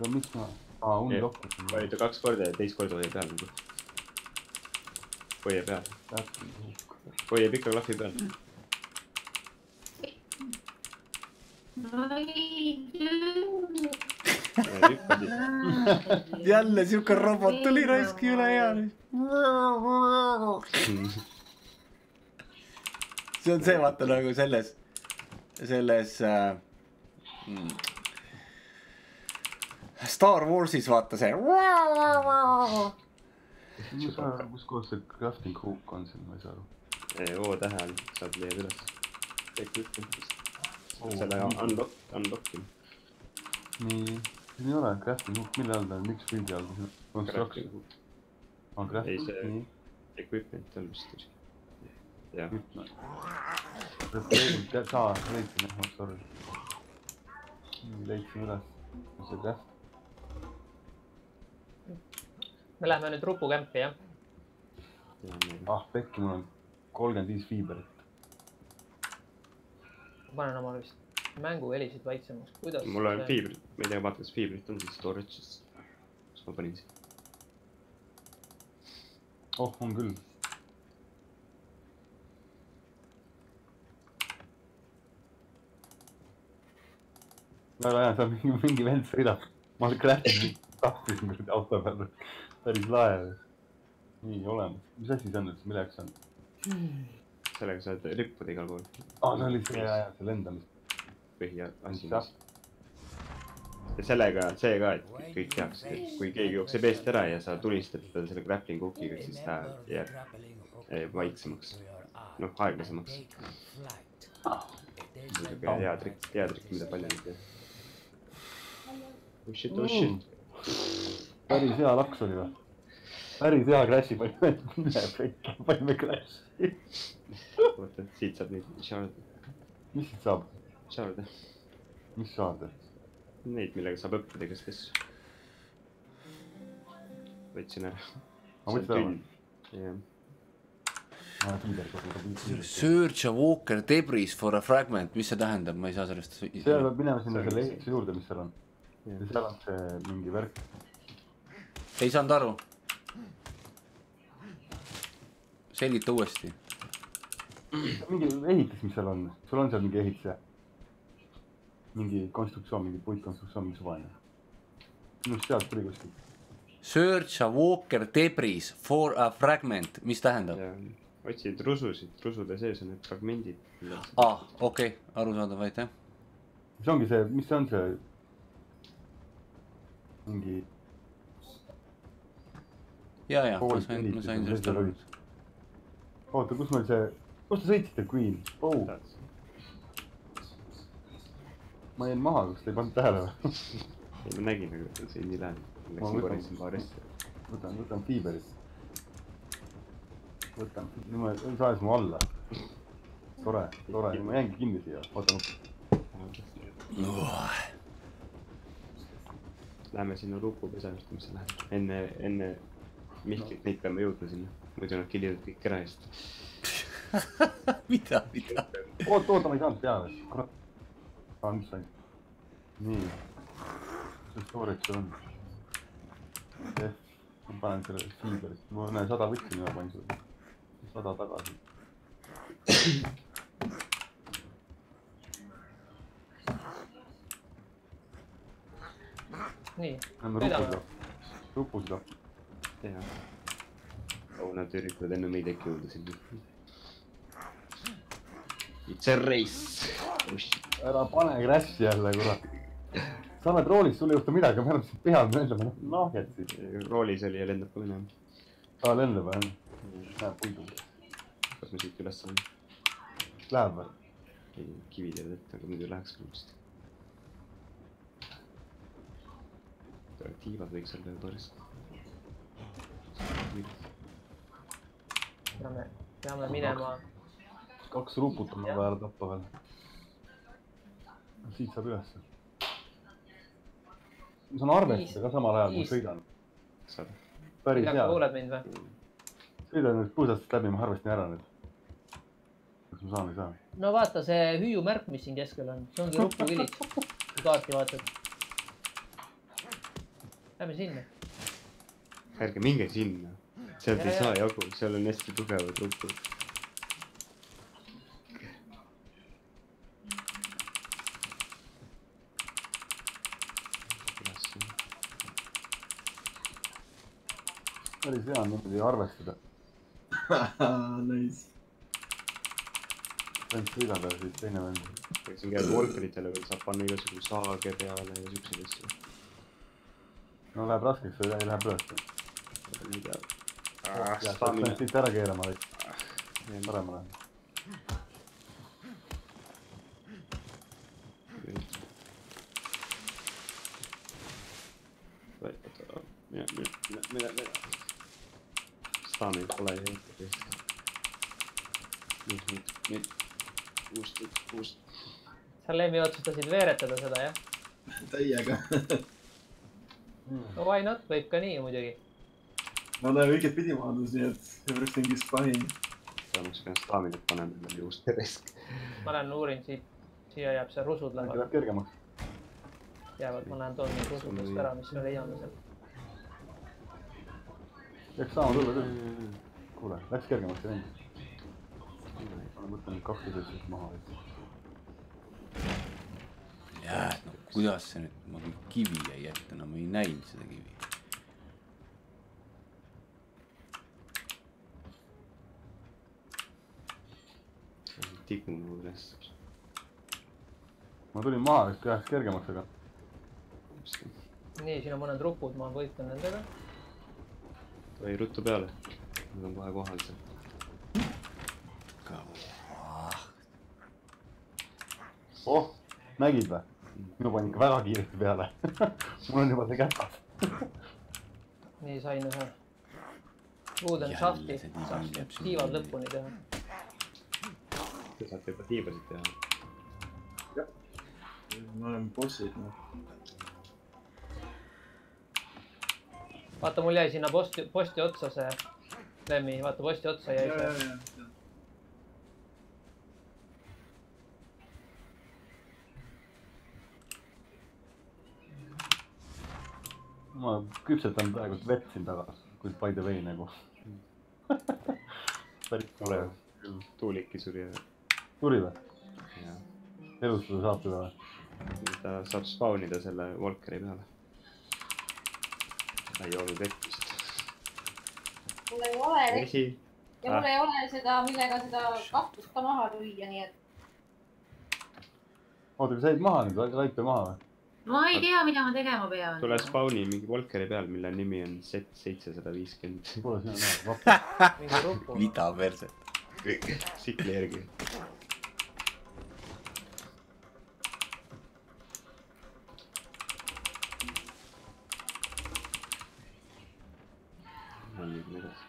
no miks ma, aa, unlock. valida kaks korda ja teist korda hoia peal nagu. hoia peal, hoia pika klahvi peal. jälle siuke robot tuli raiski üle hea. see on see, vaata nagu selles, selles äh, mm, Star Warsis vaata see. kus kohas see crafting hook on siin, ma ei saa aru. O tähe all saad leiad üles. equipment'ist. Oo, selle nii. unlock, unlock'i. nii, siin ei ole crafting hook, mille all ta on, miks pildi all? Construction, on Ei, crafting see- hook. Equipment all vist kuskil. jah, Repairing, saa, leidsin jah, sorry. nii, leidsin üles, mis see craft, me läheme nüüd rupukämpi, jah? ah pekki, mul on kolmkümmend viis fiiberit. ma panen omale vist mänguhelisid vaiksemaks, kuidas. mul on fiibrit, ma ei tea, vaata, kas fiibrit on siis storage'is. kas ma panin siia? oh, on küll. Väga hea, seal mingi, mingi vend sõidab. ma crash'isin, tappisin kuradi auto peal. päris lahe. nii, olemas. mis asi see on üldse, milleks see on? sellega saad rippuda igal pool. aa, see oli see, jaa, jaa, see lendamis. põhiasi jah., ja sellega on see ka, et kõik teaks, et kui keegi jookseb eest ära ja sa tulistad teda selle grappling hook'iga, siis ta jääb jääb vaiksemaks, noh, aeglasemaks. niisugune hea trikk, hea trikk, mida palju ei tea. Oh shit, oh shit. päris hea laks oli või? päris hea crash'i panime, panime crash'i. oota, siit saab neid shard'e, mis siit saab? shard'e, mis saada? neid, millega saab õppida igast asju. võtsin ära. ma võtsin ära. jah, kogu aeg. Search a walker debris for a fragment, mis see tähendab, ma ei saa sellest. seal peab minema sinna See selle see. ehituse juurde, mis seal on. Ja seal on see mingi värk. ei saanud aru. selgita uuesti. mingi ehitis, mis seal on, sul on seal mingi ehitus jah? mingi konstruktsioon, mingi puitkonstruktsioon, mingi suvaline. minu arust sealt tuli kuskilt. Search a walker debris for a fragment, mis tähendab? ja otsid rususid, rusude sees on need fragmendid. aa, okei okay,, arusaadav, aitäh. mis ongi see, mis see on see? mingi, ja, ja, ma sain, ma sain sellest aru oota, kus meil see, kus te sõitsite, Queen oh,? ma jäin maha, kas te ei pannud tähele või? ei, ma nägin, aga see nii. Ma Läksin võtan- korjasin paar asja. võtan, võtan fiiberit. võtan, nüüd ma, nüüd sa ajas mu alla. tore, tore, ma jäingi kinni siia, oota, Läheme sinna lupupesa juurde, mis sa lähed. enne, enne Mihklit neid peame jõudma sinna, muidu nad killivad kõik ära ja siis mida, mida? oota, oota, ma ei saanud peale, kurat. aa, mis sai? nii, mis see storage on? ma panen selle fiiberit, ma näen sada võtsin ja panin selle, sada tagasi. nii, Lähme rupusid, rupusid. teha. oh, nad üritavad enne meid äkki jõuda sinna. It's a race oh,. ära pane crash'i jälle, kurat. sa oled roolis, sul ei juhtu midagi, me oleme siin peal, me lendame nahjad siis. roolis oli ja lendab ka minema. aa, lendab jah? Läheb puidu. kas me siit üles saame? Läheb või? ei, kivid jäävad ette, aga muidu läheks küll tiivad võiks olla juba päris. peame, peame minema. kaks ruput on vaja tappa veel. siit saab ülesse. ma saan arvestada ka samal ajal, kui sõidan. päris hea. kuuled mind või? sõidan nüüd puusast läbi, ma arvestan ära nüüd. kas ma saan või ei saa? no vaata see hüüumärk, mis siin keskel on, see ongi rupukilis. kui kaarti vaatad. Lähme sinna. ärge minge sinna, sealt ei saa jagu, seal on hästi tugevad rupud. päris hea on niimoodi arvestada. Nice. vend sõidab ja siis teine vend. siin käib Walkeritele veel saab panna igasugu saage peale ja siukseid asju. No läheb raskeks, see läheb üles. ma ei tea. pead siit ära keerama veits, paremale. mina, mina, mina, mina, mina. Stami pole ju ikkagi. nüüd, nüüd, nüüd, uust, uust. sa Lemmi otsustasid veeretada seda jah? täiega. no why not, võib ka nii muidugi. no ta õiget pidi maandus, nii et everything is fine. samas pean Stamile panema endale juust risk. ma lähen uurin siit, siia jääb see rusud lähevad, läheb kergemaks. jäävad, ma lähen toon need rusudest ära, mis me leiame sealt. peaks saama tulla küll. kuule, läks kergemaks see vend. ma mõtlen asja siis maha. jääd, no kuidas see nüüd, ma küll kivi jäi ette, no ma ei näinud seda kivi. tikun üles. ma tulin maha, et läks kergemaks, aga nii, siin on mõned rupud, ma võitlen nendega. oi, ruttu peale. mul on kohe kohal see. oh, nägid või? Minu panin ikka väga kiiresti peale. mul on juba see käpas. nii, sain ühe. Wooden shafti, saaks tiivad lõpuni teha. Te saate juba tiibasid teha. me oleme bossid, noh. vaata, mul jäi sinna posti, posti otsa see, Lemmi, vaata posti otsa jäi ja, ja, see. Ma küpsetan praegu vett siin taga, kui by the way nagu. päris tore. tuulikki suri tuli või? ja elustada saab teda või? ta saab spawnida selle Walkeri peale. ta ei joonud vett vist. mul ei ole vesi. ja mul ei ole seda, millega seda kahtust ka maha lüüa, nii et oota, kas jäid maha nüüd, laipe maha või? Ma ei tea, mida ma tegema pean. tule spawni mingi Walkeri peal, mille nimi on Z seitsesada viiskümmend. Mida perset? tsikli järgi. liigume edasi.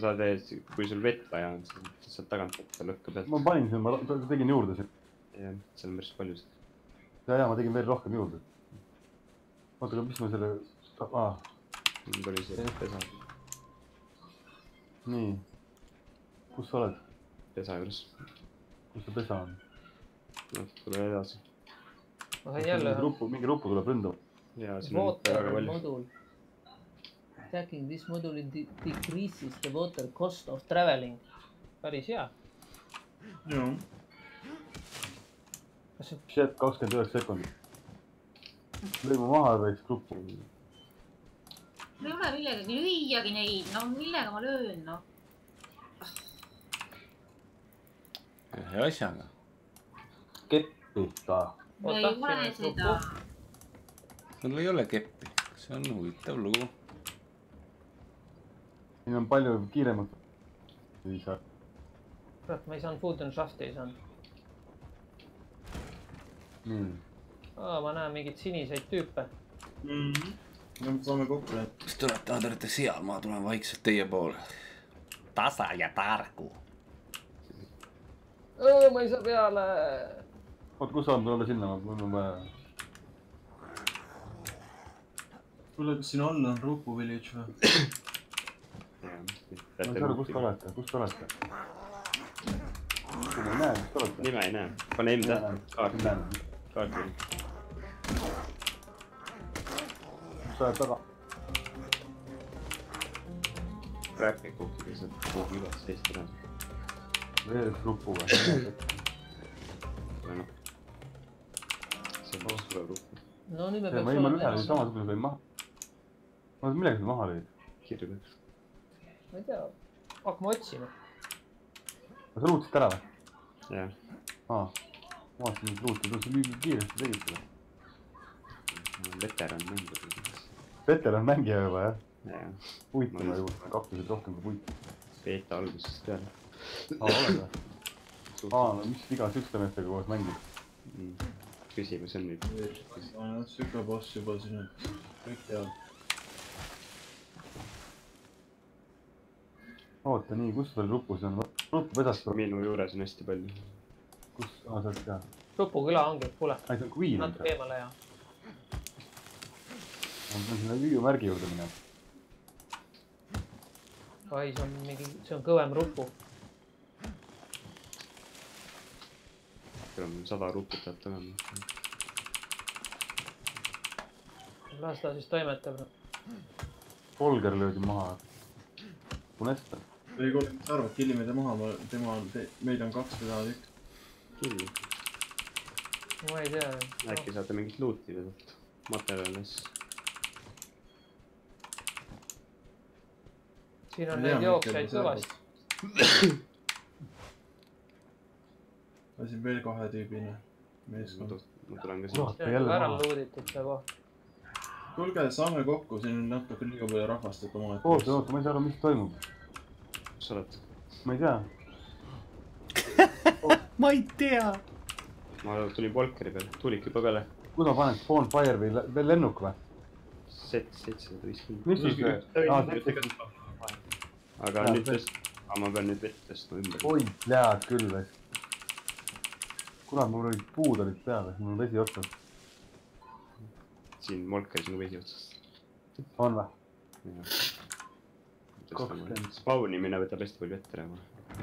Sa saad, kui sul vett vaja on, siis saad tagant võtta lõkke pealt. ma panin siin, ma tegin juurde siin. jah, seal on päris palju seda. ja, ja ma tegin veel rohkem juurde. oota, aga mis ma selle, aa, mul oli see pesa, nii. kus sa oled, pesa juures. kus see pesa on? noh, tule edasi. ma sain jälle ühe. rupu, mingi rupu tuleb ründama. ja siin on väga palju. Attacking this module de decreases the water cost of traveling. päris hea. jah. kas see, Shit, kakskümmend üheksa sekundit. lõime maha veits gruppu. mul ei ole millegagi lüüagi neid, no millega ma löön, noh. ühe asjaga. keppi ta. mul ei ole seda. mul ei ole keppi, see on huvitav lugu. Siin on palju kiiremat. siis kurat, ma ei saanud food and shafti ei saanud. nii, aa, ma näen mingeid siniseid tüüpe. no saame kokku jah. kas te olete, te olete seal, ma tulen vaikselt teie poole. tasa ja targu. ma ei saa peale. oot, kus saab tulla sinna, mul on vaja. kuule, kas siin all on Rupu Village või? ma ei saa aru, kus te olete, kus te olete? ma ei näe, kus te olete. nime ei näe, pane M täht, kaart, näen, kaardi. kus sa oled taga. rääkige kuhugi, saad kuhugi üles seest ära. veel üks rupu või? või noh. see on vast tuleb ruttu. no nüüd me ma peaks ilma ühe olema lõi samasuguse lõin maha. ma millega sa maha lõid? kirju peaks. Ma ei tea, hakkame otsima. sa luutisid ära või? jah, aa, ma vaatasin, et luutid, sa nii kiiresti tegid seda. veteran mängija. veteran mängija juba jah, jah, puit on ju, kaktused rohkem kui puit. beeta algusest peale. aa, oled või? aa, no mis viga sihukeste meestega koos mängib? Mm. küsimus on nüüd, sihuke boss juba siin, et kõik teavad. oota, nii, kus sul rupus on? rupupesas, minu juures on hästi palju. kus, aa, sa oled seal. Rupu küla ongi, kuule, aa, see on Queen natuke eemale ja. ma pean sinna hüüumärgi juurde minema. oi, see on mingi, see on kõvem Rupu. meil on sada ruputajat tagasi. las ta siis toimetab. Holger löödi maha. Punesta. Ei kuule, mis sa arvad, killime ta maha, ma, tema on, meid on kaks, teda on üks. küll, ma ei tea. äkki saate mingit luuti vedada, materjale siis. siin on neid jooksjaid kõvasti. lasin veel kahe tüübina meeskond. ma tulen ka jälle juba ära luuditud see koht. kuulge, saame kokku, siin on natuke liiga palju rahvast, et omaette. oota, oota, ma ei saa aru, mis toimub. Kus sa oled? ma ei tea. ma ei tea. ma tulin Volkeri peale, tulik juba peale. kuhu ma panen, Bonfire või veel lennuk või? set seitsesada viiskümmend. mis siis see, aga nüüd tõst-, aga ma pean nüüd vett tõstma ümber. oi, pljääd küll või. kurat, mul olid puud olid peal, mul on vesi otsas. siin Volkeris on vesi otsas. on või? kakskümmend. spaunimine võtab hästi palju vett ära.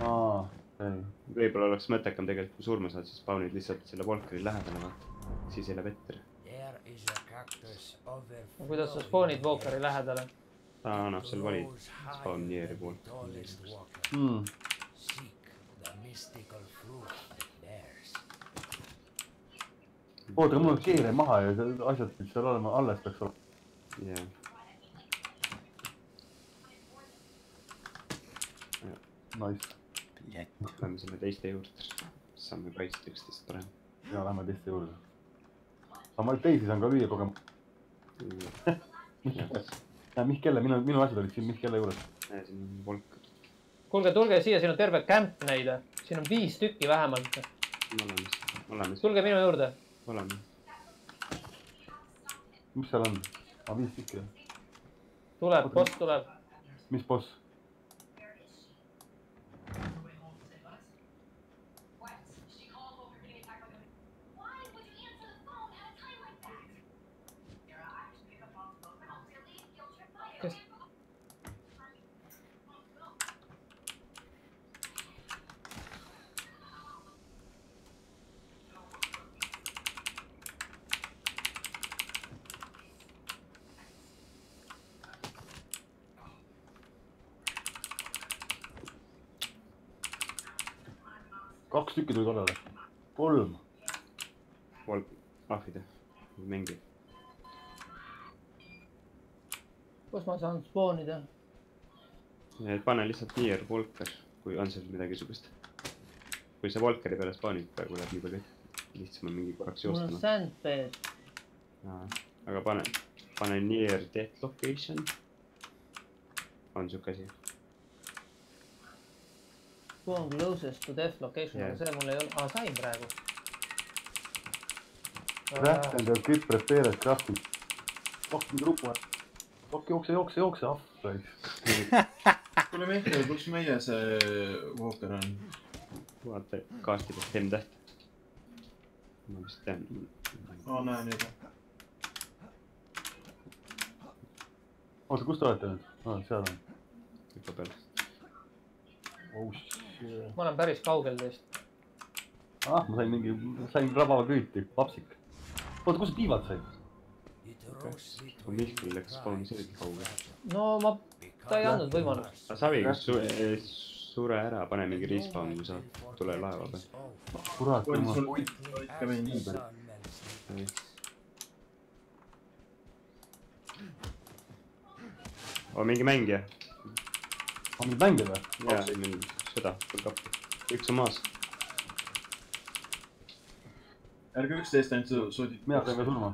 aa, ei. võib-olla oleks mõttekam tegelikult, kui surma saad, siis spaunid lihtsalt selle Volkeri lähedale, vaata. siis ei lähe vett ära. No kuidas sa spoonid Walkeri lähedale? ta annab seal valida, spawnieri poolt. Mm. Seek the mystical fruit that bears. oota, mul on keere maha ja see asjad pidid seal olema, alles peaks olema. jah, Nice. lähme selle teiste juurde. saame kaitsta üksteist parem. ja lähme teiste juurde. aga ma teisi saan ka lüüa kogemata. ja Mihkele, minu, minu asjad olid siin Mihkele juures. siin on Volker, kuulge, tulge siia, siin on terve kämp neid. siin on viis tükki vähemalt. olemas, olemas, tulge minu juurde. olemas. mis seal on? aa, viis tükki. tuleb, boss tuleb. mis boss? kes, kaks tükki tuli korraga. kolm. Volk, ahvida, mängib. kus ma saan spoonida? pane lihtsalt Nier Volker, kui on seal midagi sugust. kui sa Volkeri peale spaanid, praegu läheb nii palju lihtsam on mingi korraks mul on joosta. sandbed. aga pane, pane Nier Death Location. on siuke asi. Spawn closest to death location yeah., aga see mul ei ole, aa sain praegu. Craft and equip prepared crafting. kaks mingi lupu. okei, jookse, jookse, jookse, ahv raisk. kuule Mihkel, kus meie see Walker on? vaata kaarti pealt M täht. ma vist tean. aa, näen juba. oota, kus te olete nüüd? aa, seal on. ikka peal. oh shit küll. ma olen päris kaugel teist. ah, ma sain mingi, sain rabava küüti, lapsik. oota, kus sa tiivad said? kui Mihkel läks, palun selgita kaugele. no ma, ta ei andnud võimalust. Savi, kas su, eh, sure ära, pane mingi respawn, kui sa tule laeva peal. kurat, ma. ikka veel nii palju. on oh, mingi mängija? on mingi mängija või? jaa, mingi kappi. üks on maas. ärge üksteist ainult su- sudite. mina sain ka surma.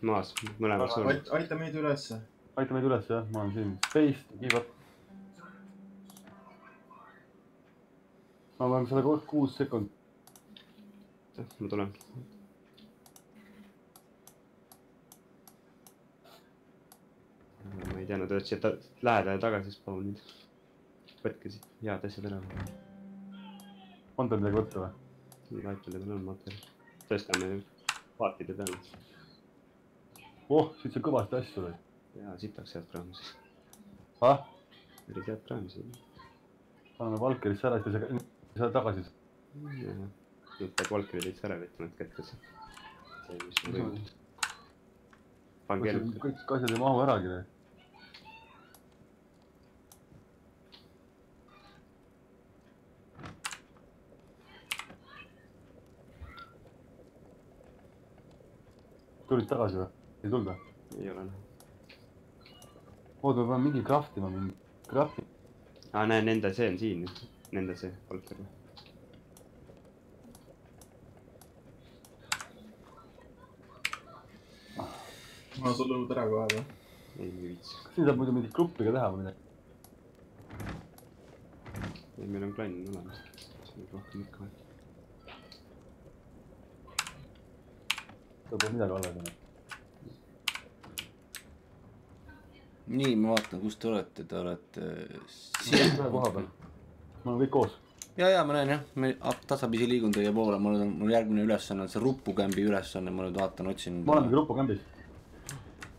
maas, mõlemad surnud. aita, meid ülesse. aita meid üles jah, ma olen siin. Space, give up. ma olen sada kuus sekundit. ma tulen. Ei teadnud, et siia ta- lähedale tagasi spawnida. võtke siit head asjad ära. on teil midagi võtta või? laipidel on materjal. tõstame paatide peale. oh, siit saab kõvasti asju või? jaa, sitaks head praegusi. ah, päris head praegusi. paneme Valkerisse ära, siis ei saa tagasi. nüüd peab Valkeri täitsa ära võtma, et kätte see. see, mis on elu. kõik asjad ei mahu äragi või? Tulid tagasi või? ei tulnud või? ei ole näha. oota, ma pean mingi craft ima, mingi crafti. aa, näe, nende see on siin. Nende see Valker. ma sul õud ära kohe või? ei, ei viitsi. siin saab muidu mingit gruppiga teha või midagi. ei, meil on klann olemas. siin on rohkem ikka vaja. Seal pole midagi alles enam. nii, ma vaatan, kus te olete, te olete ühe koha peal. me oleme kõik koos. ja, ja ma näen jah, me ap- tasapisi liigun teie poole, mul on, mul järgmine ülesanne on see rupukämbi ülesanne, ma nüüd vaatan, otsin. me olemegi grupukambis.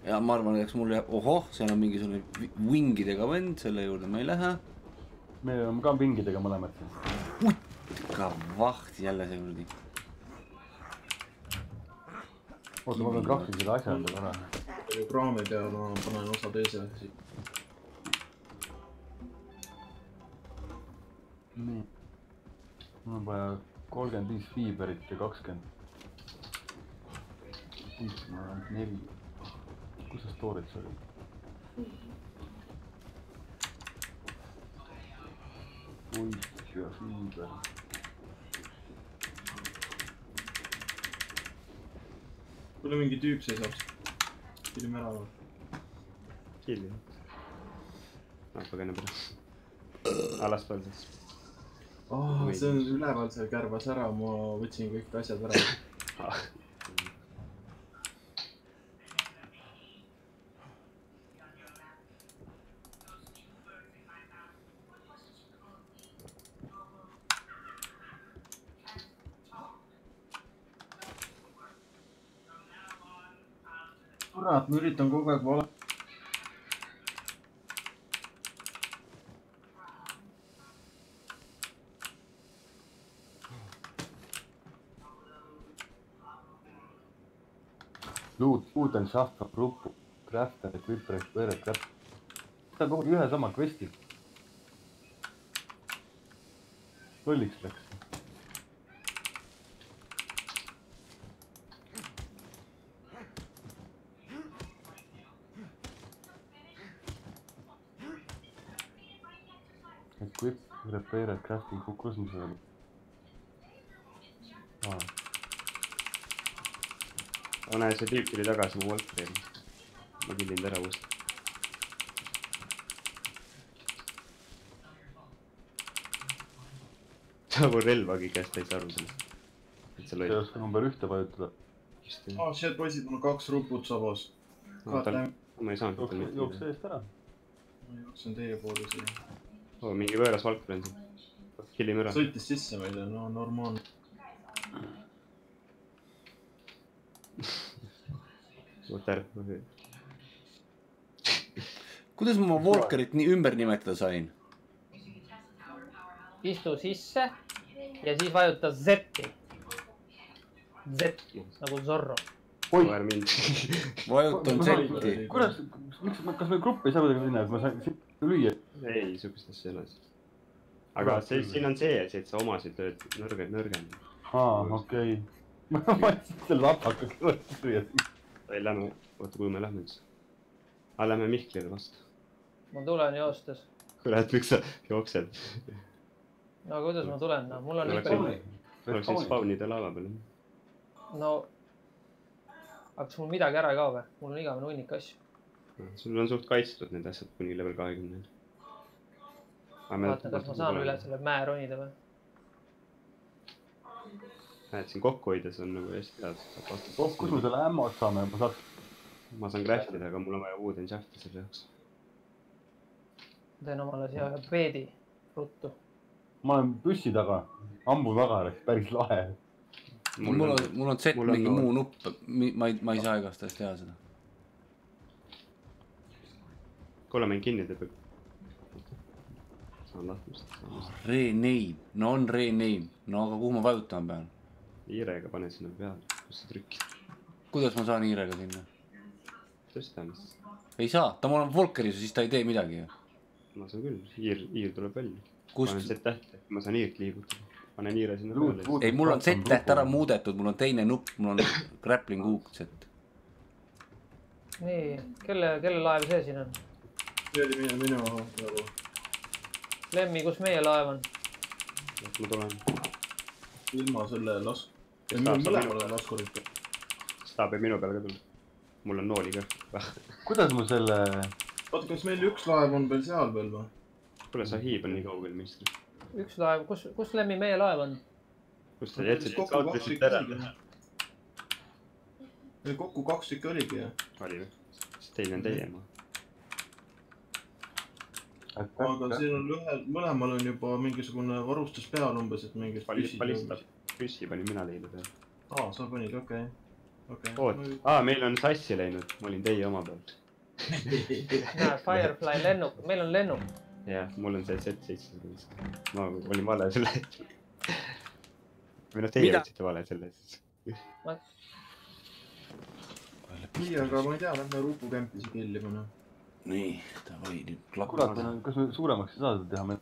ja ma arvan, eks mul jääb, ohoh, seal on mingisugune vi- vingidega vend, selle juurde ma ei lähe. me oleme ka pingidega mõlemad siin. ka vaht jälle see kuradi. oota, ma pean craftima selle asja endale ära. kraami peal, ma panen osa teise siit. nii. mul on vaja kolmkümmend viis fiiberit ja kakskümmend. viis, ma olen neli. kus see storage oli? puit ja fiiber. kuule, mingi tüüp seisab. filmi ära või? killi. aa, põgeneb ära. alaspool siis. aa, see on üleval seal kärbas ära, ma võtsin kõik asjad ära. ma üritan kogu aeg vale. Loot, food and shaft of rupu, craft and equip, repair, craft. on kogu ühe sama quest'i. lolliks läks. Equip, repair, crafting, kus ma seda. aa, oo, näe, see tüüp tuli tagasi mu Valkeri. ma killin ta ära uuesti. ta mul relvagi käest täitsa aru sellest. et see see loll. oskab number ühte vajutada. aa, shit, poisid, mul on kaks ruput sabas. ma ei saanud jookse, eest ära. ma jooksen teie poole siia. oo, mingi võõras Valker on siin. killime ära. sõitis sisse meile, no normaalne. Water. kuidas ma oma Walkerit nii ümber nimetada sain? istu sisse ja siis vajuta Z-i. Z nagu Zorro. koer mind. vajutan Z-i. kuidas, miks, kas me gruppi ei saa kuidagi minna, et ma saan siin lüüa? ei, siukest asja ei ole. aga see, siin on see asi, et sa omasid lööd nõrge, nõrgem. aa, okei. ma mõtlesin, et selle lapaka kõrvalt lüüa. ei lähe, oota, kuhu me lähme üldse? aa, lähme Mihklile vastu. ma tulen joostes. kurat, miks sa jooksed? no kuidas ma tulen, no mul on ikka, võinud- oleks võinud spawnida laeva peal. no. aga kas mul midagi ära ei kao või? mul on igavene hunnik asju. sul on suht kaitstud need asjad kuni level kahekümne. vaatan, kas ma saan üle selle mäe ronida või? näed, siin kokku hoides on nagu hästi hea. oh, kus me selle ämmast saame, ma saaks, ma saan craft ida, aga mul on vaja wooden shaft'i selle jaoks. teen omale siia ühe peedi ruttu. ma olen püssi taga, hambu taga oleks päris lahe. mul on, mul on Z mul on mingi ka- muu nupp, ma ei, ma ei saa igastahes teha seda. kuule, mäng kinni teeb. saan saan vist. Rename, no on rename, no aga kuhu ma vajutama pean? hiirega pane sinna peale, kus sa trükid. kuidas ma saan hiirega sinna? tõsta ennast. ei saa, ta mul on Volkeris ja siis ta ei tee midagi ju. ma saan küll, hiir, hiir tuleb välja. panen Z-tähte, ma saan hiirt liigutada. panen hiire sinna peale ei mul on Z-täht ära muudetud, mul on teine nupp, mul on grappling hook Z. nii, kelle, kelle laev see siin on? see oli minu, minu nagu. Lemmi, kus meie laev on? ma tulen. ilma selle las-. Meil tahab, saab mõlemal minu- peale ka tulla. mul on nooli ka. kuidas ma selle, oota, kas meil üks laev on veel seal veel või? kuule, sa hiib on nii kaugel, minister. üks laev, kus, kus Lemmi meie laev on? kus sa jätsid, kokku kaks kaotasid ära? meil kokku kaks tükki oligi ju. oli või? siis teine on teie ema. Aga siin on ühel, mõlemal on juba mingisugune varustus peal umbes, et mingid Palli-, pallistab. püssi panin mina leida peale. aa, sa panid, okei, okei. oot, aa, meil on sassi läinud, ma olin teie oma peal. näe, Firefly lennuk, meil on lennuk. jah, mul on see Z seitsesada viis. ma olin vale selle või noh, teie võtsite vale selle siis. nii, aga ma ei tea, lähme Ruupu kämpisi killima noh. nii, davai nüüd klapp. kurat, kas me suuremaks ei saa seda teha, me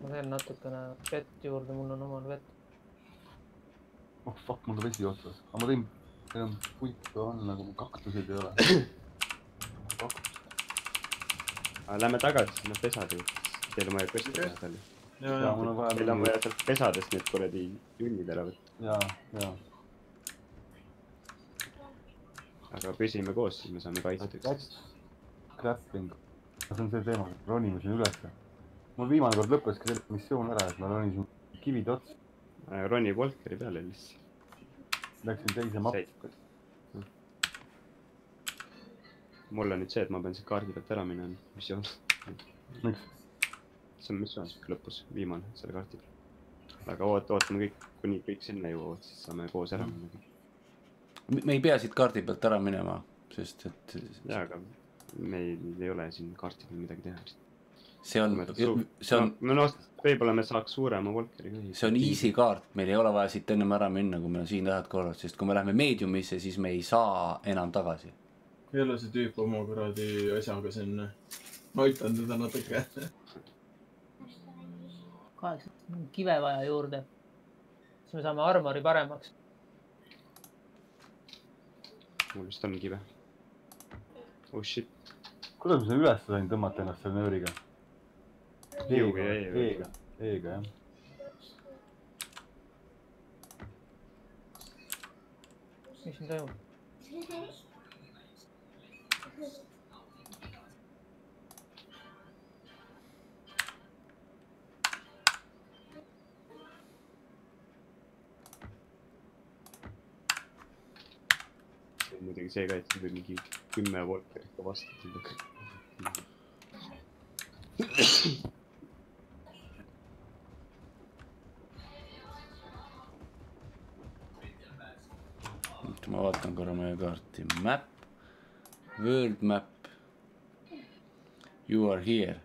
ma teen natukene vett juurde, mul on omal vett. oh fuck, mul on vesi otsas, aga ma tõin, meil on puitu on nagu kaktused ei ole. Lähme tagasi sinna pesade juurde, teil on vaja kõsti teha mul vaja Teil on vaja sealt pesadest need kuradi junnid ära võtta, ja, ja aga püsime koos, siis me saame kaitstud grappling, see on see teema, ronime siin ülesse. mul viimane kord lõppeski see missioon ära, et ma ronisin kivide otsa, üksteist. roni Volkeri peale lihtsalt. läksin teise mappi, mul on nüüd see, et ma pean siit kaardi pealt ära minema, missioon. miks? see on missioon lõpus, viimane selle kaardi peal. aga oot-, ootame kõik, kuni kõik sinna jõuavad, siis saame koos ära minna. Me ei pea siit kaardi pealt ära minema, sest et jaa, aga meil ei ole siin kaarti peal midagi teha. see on, see on, no noh, võib-olla me saaks suurema Volkeri see on easy kaart, meil ei ole vaja siit ennem ära minna, kui meil on siin tähed korras, sest kui me läheme mediumisse, siis me ei saa enam tagasi. jälle see tüüp oma kuradi asjaga siin. ma aitan teda natuke. kaheksa, kive vaja juurde. siis me saame armori paremaks. Mul vist on kive. oh shit, kuidas ma selle üles sain tõmmata ennast selle nööriga? E-ga. E-ga, E-ga jah. mis siin toimub? muidugi see ka, et siin võib mingi kümme Volkerit ka vastu nüüd ma vaatan korra meie kaarti, map, world map. You are here.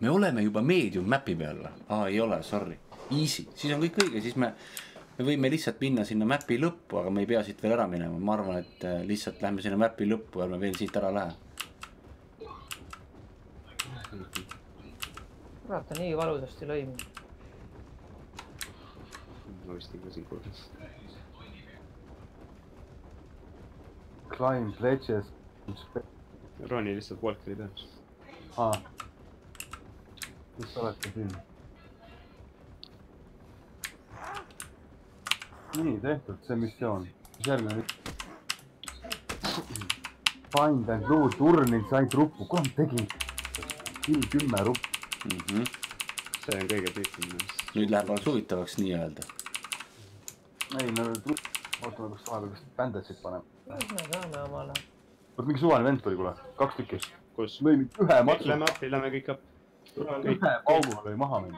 me oleme juba medium map'i peal või? aa, ei ole, sorry. Easy, siis on kõik õige, siis me, me võime lihtsalt minna sinna map'i lõppu, aga me ei pea siit veel ära minema, ma arvan, et äh, lihtsalt lähme sinna map'i lõppu, ärme veel siit ära lähe. kurat, ta nii valusasti lõi mind. ma vist ikka siin korras. climb ledges. Roni lihtsalt Walkeri peal. aa. kus sa oled siin? Nii tehtud, see missioon. mis järgmine? Find and loot, urnin sain ruppu, kurat tegin. kill kümme ruppu. Mhm. see on kõige arust. nüüd läheb alles huvitavaks nii-öelda. ei no, ootame, kas vahepeal vist bandage'id paneme. kuidas me saame omale? vot mingi suvaline vend tuli, kuule, kaks tükki. kus? lõi ühe matsu, Lähme appi, lähme kõik appi. ühe pauguga lõi maha mind.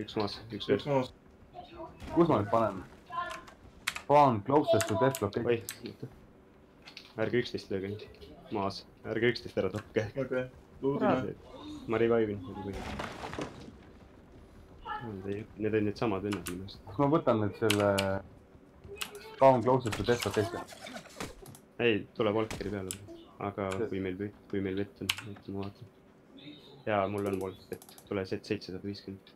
Üks maas, üks maas. kus ma nüüd panen? Spawn closest to death location. ärge üksteist lööge nüüd, maas, ärge üksteist ära tapke. okei, luudime. ma revive in, Need on needsamad vennad minu arust. kas ma võtan nüüd selle Spawn closest to death location? ei, tuleb Volkeri peale. aga kui meil, kui meil vett on, oota ma vaatan. jaa, mul on Volk vett, tule set seitsesada viiskümmend.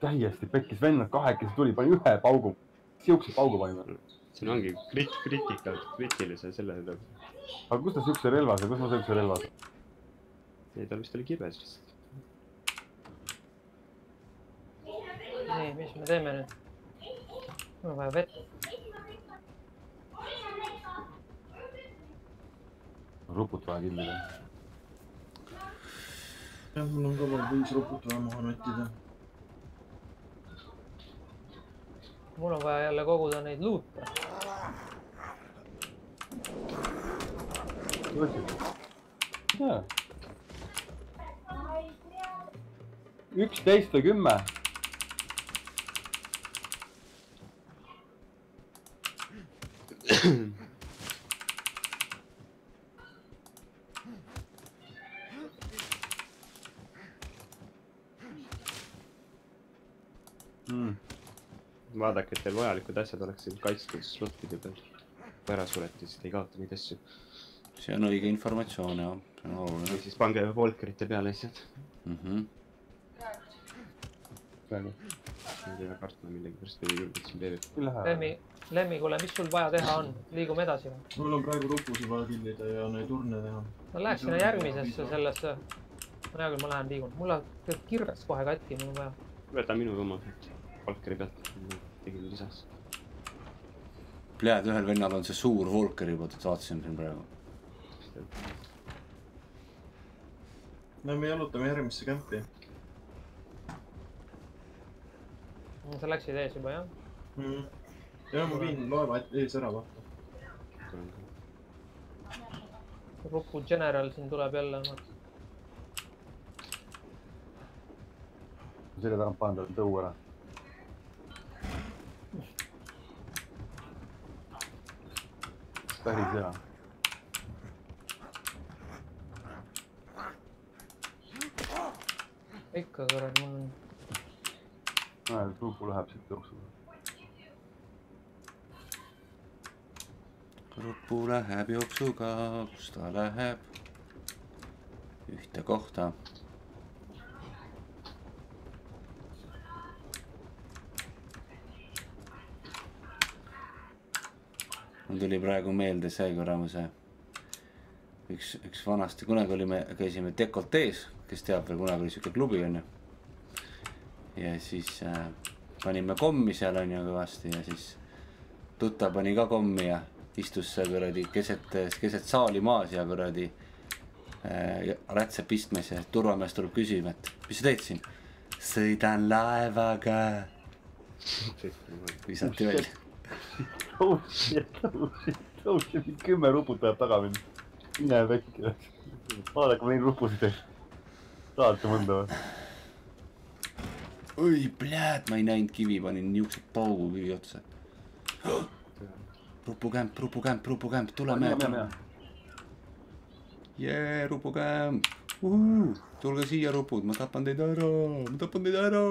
Täiesti pekkis, vennad kahekesi tuli, pani ühe paugu. siukse paugu panime. siin ongi krit-, kriitika, kriitilise selle üle. aga kus ta siukse relva sai, kus ma siukse relva sain? ei, tal vist oli kibes lihtsalt. nii, mis me teeme nüüd? mul on vaja vett. ruput vaja killida. jah, mul on ka veel viis ruput vaja maha nottida. Mul on vaja jälle koguda neid luute. üksteist või kümme. Mm. vaadake, et teil vajalikud asjad oleksid kaitstud slotide peal. kui ära surete, siis te ei kaota neid asju. see on õige informatsioon jah, see on oluline või siis pange Volkerite peale lihtsalt. mm. -hmm. praegu. ei pea kartma millegipärast, ei julge siin PVP. ei lähe. Lemmi, Lemmi, kuule, mis sul vaja teha on? liigume edasi või? mul on praegu rupusid vaja killida ja neid urne teha. no läheks sinna järgmisesse sellesse. hea küll, ma lähen liigun. mul läheb kirves kohe katki, mul on vaja. võta minu oma Volkeri pealt, tegin lisas. Pljääd, ühel vennal on see suur Volker juba, vaatasin siin praegu. no me jalutame järgmisse kämpi sa läksid ees juba, jah? mm.. ja ma viin laeva ees ära, vaata. Rupu General siin tuleb jälle. selja tagant panen talle tõu ära. Päris hea. ikka kurat, mul on, näed, Ruupu läheb siit jooksuga. rupu läheb jooksuga, kus ta läheb? ühte kohta. Mul tuli praegu meelde see kuramuse, üks, üks vanasti, kunagi olime, käisime dekoltees, kes teab veel, kunagi oli siuke klubi onju. ja siis äh, panime kommi seal onju kõvasti ja siis tuttav pani ka kommi ja istus seal kuradi keset, keset saali maas ja kuradi äh, rätsep istmes ja turvamees tuleb küsima, et mis sa teed siin. sõidan laevaga, visati välja. oh shit, oh shit, oh shit, kümme ruput läheb taga mind. mine pekki. vaadake, ma neid rupusid ei. tahate mõnda või? oi, pljääd, ma ei näinud kivi, panin niukse paugu kivi otsa. rupukämp, rupukämp, rupukämp, tule mehed. mine. jee, rupukämp. tulge siia, rupud, ma tapan teid ära, ma tapan teid ära.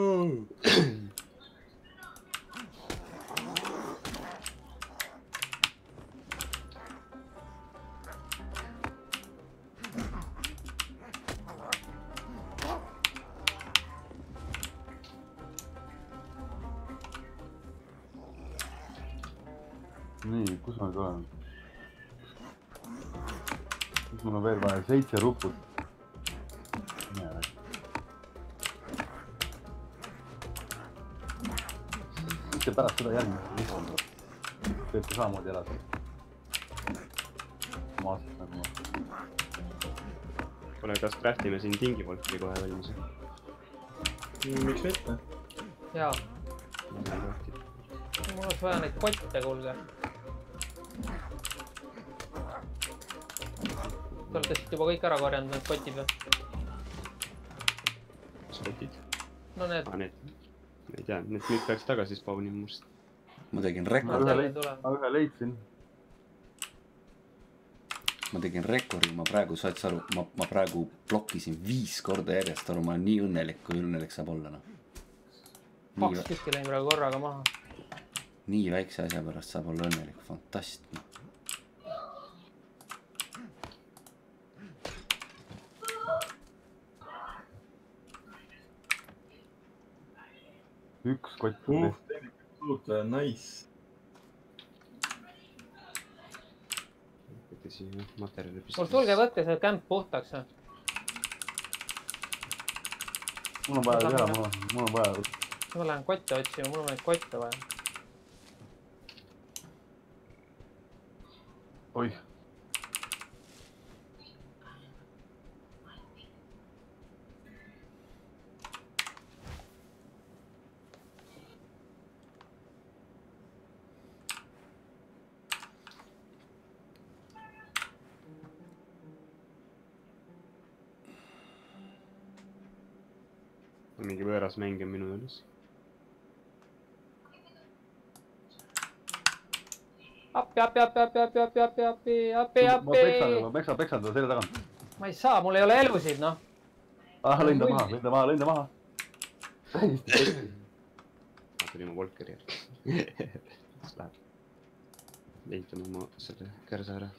seitse ruput. mitte pärast seda järgmist lihtsalt teete samamoodi elada. maast nagu ma. kuule, kas craft ime siin tingipolki kohe valmis? miks mitte? jaa, mul oleks vaja neid kotte, kuulge. Te olete siit juba kõik ära korjanud, need kotid või? spotid, no need aa need, ma ei tea, need nüüd peaks tagasi spawnima must. ma tegin rekordi, ma ühe leidsin. ma tegin rekordi, ma praegu, saad sa aru, ma, ma praegu blokkisin viis korda järjest aru, ma olen nii õnnelik, kui õnnelik saab olla, noh. kaks, tükki lõin praegu korraga maha. nii väikse asja pärast saab olla õnnelik, fantastne. Üks kott uh uh., suutleja, nice. võite siia materjali kuule, tulge võtke see kämp puhtaks. mul on vaja teha, mul on, mul on vaja. ma lähen kotte otsima, mul on neid kotte vaja. oih, mingi võõras mäng on minu juures. appi, appi, appi, appi, appi, appi, appi, appi, appi, ma peksan, appi. ma peksan, peksan teda selja tagant. ma ei saa, mul ei ole elusid, noh. ah, lõin ta maha, lõin ta maha, lõin ta maha. tulin oma Volkeri järgi. läheb. ehitan oma selle kärsa ära.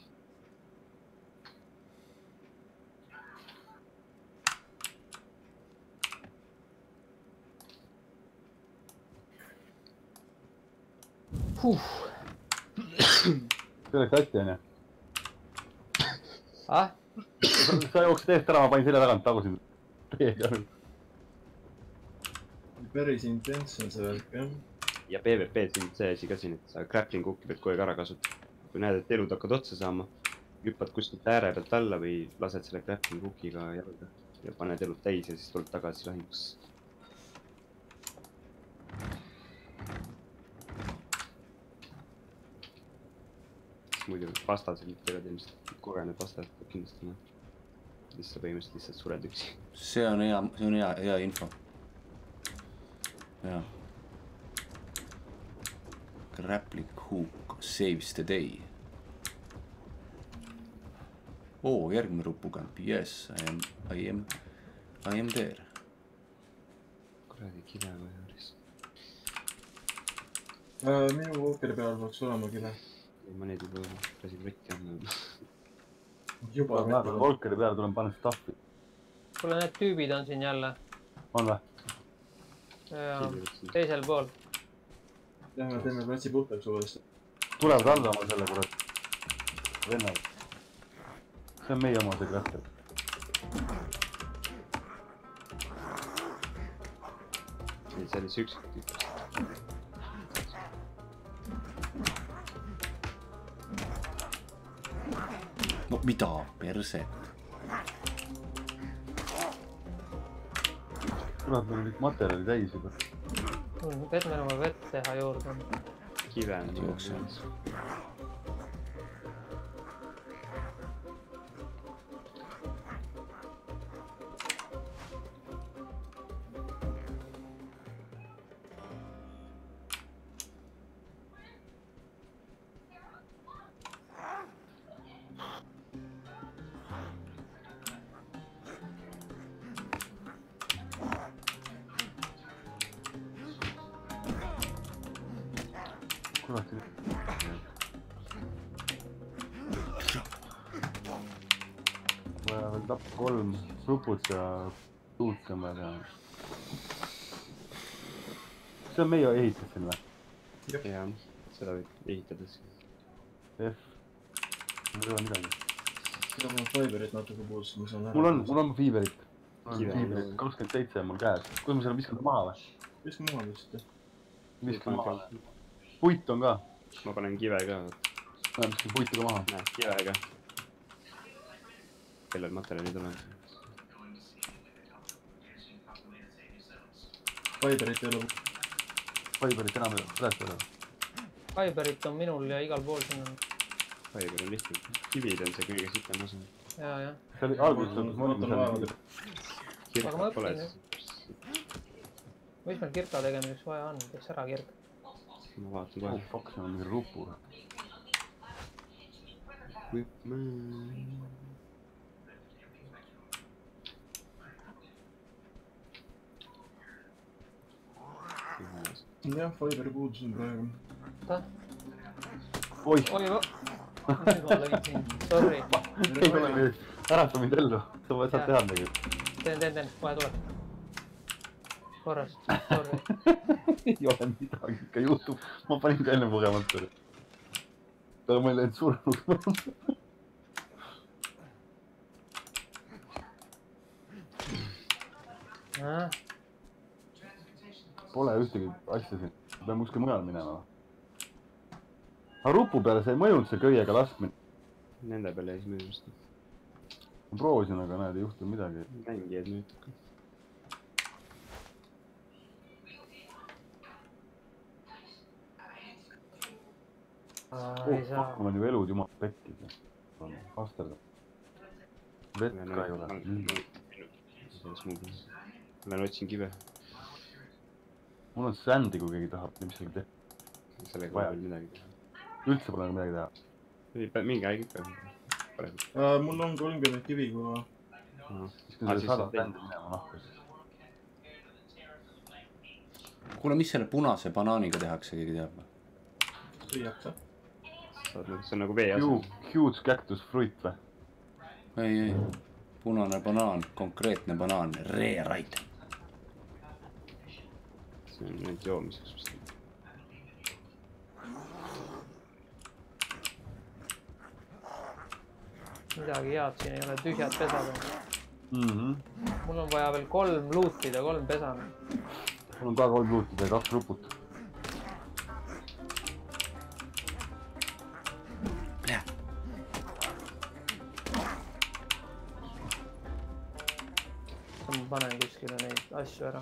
see läks hästi, onju. ah, sa jooksid eest ära, ma panin selja tagant, tagusin teega. päris intens on see värk jah. ja PVP-s on see asi ka siin, et sa grappling hook'i pead kogu aeg ära kasutama. kui näed, et elud hakkavad otsa saama, hüppad kuskilt ääre pealt alla või lased selle grappling hook'iga jalga ja paned elud täis ja siis tuled tagasi lahingusse. Muidu vastased teevad ilmselt, kogenud vastased peab kindlasti olema. siis sa põhimõtteliselt lihtsalt sured üksi. see on hea, see on hea, hea info. jaa. Grappling hook saves the day. oo, järgmine rupukämp, yes, I am, I am, I am there. kuradi kive vaja. Äh, minu Walkeri peal peaks olema kive. Ma neid juba lasin võtti andma. juba ma lähen Volkeri peale, tulen panen stuff'i. kuule, need tüübid on siin jälle. on või? teisel pool. Lähme teeme platsi puhtaks uuesti. tulevad alla oma selle kurat. vennad. see on meie oma see kratter. see oli see üks tüüp. mida, perset. kurat, meil on kõik materjali täis juba. meil on vaja vett teha juurde. kive on Jookse. Ja on vaja teha. see on meie ehitus siin või? jah, seda võib ehitada siis. F. mul ei ole midagi. seda mul Fiberit natuke puudus, ma saan mul on, mul on fiiberit. Kive. fiiberit kakskümmend seitse on mul käes. kuidas ma selle viskan maha või? mis maha lihtsalt, viskan maha. puit on ka. ma panen kive ka, ma viskan puitu ka maha. näed kive ka. kellel materjalid olemas. Fiberit ei ole. fiiberit enam ei ole, praegu ei ole. Fiberit on minul ja igal pool siin on. Fiber on lihtne, kivid on see kõige sitem osa. ja, ja. see oli alguses, kus me olime seal. Aga ma kirkad pole siis. mis meil kirka tegemiseks vaja on, teeks ära kirk. ma vaatan oh kohe. fuck, see on mingi rupu. jah, Fiberi puudus on praegu. oih, oi, ma lõin sind, sorry. ei tule nüüd, ärata mind ellu. sa saad teha midagi. teen, teen, teen, kohe tuleb. korras, sorry. ei ole midagi, ikka juhtub. ma panin ka enne kogemata. aga ma ei läinud surnuks. Pole ühtegi asja siin, pean kuskile mujale minema. aga rupu peale see ei mõjunud, see köiega laskmine. Nende peale ei vist. ma proovisin, aga näed, ei juhtunud midagi. mängijad nüüd. oh ei saa mul on ju elud jumal pekkis. vasterdab. vett ka ei ole. ma lähen otsin kive, mul on sändi, kui keegi tahab, mis sellega teha. sellega Vaja. pole veel midagi teha. üldse pole midagi teha. ei, mingi aeg ikka. Äh, mul on kolmkümmend kivi, viskan Ah, nahku. kuule, mis selle punase banaaniga tehakse, keegi teab või? süüakse. see on nagu vee Huge asemel., huge cactus fruit või? ei, ei, punane banaan, konkreetne banaan, rare item. See on nüüd joomiseks vist. midagi head siin ei ole, tühjad pesad on. mhmh. mul on vaja veel kolm luutida, kolm pesa. mul on ka kolm luuti ja kaks ruput. ma panen kuskile neid asju ära.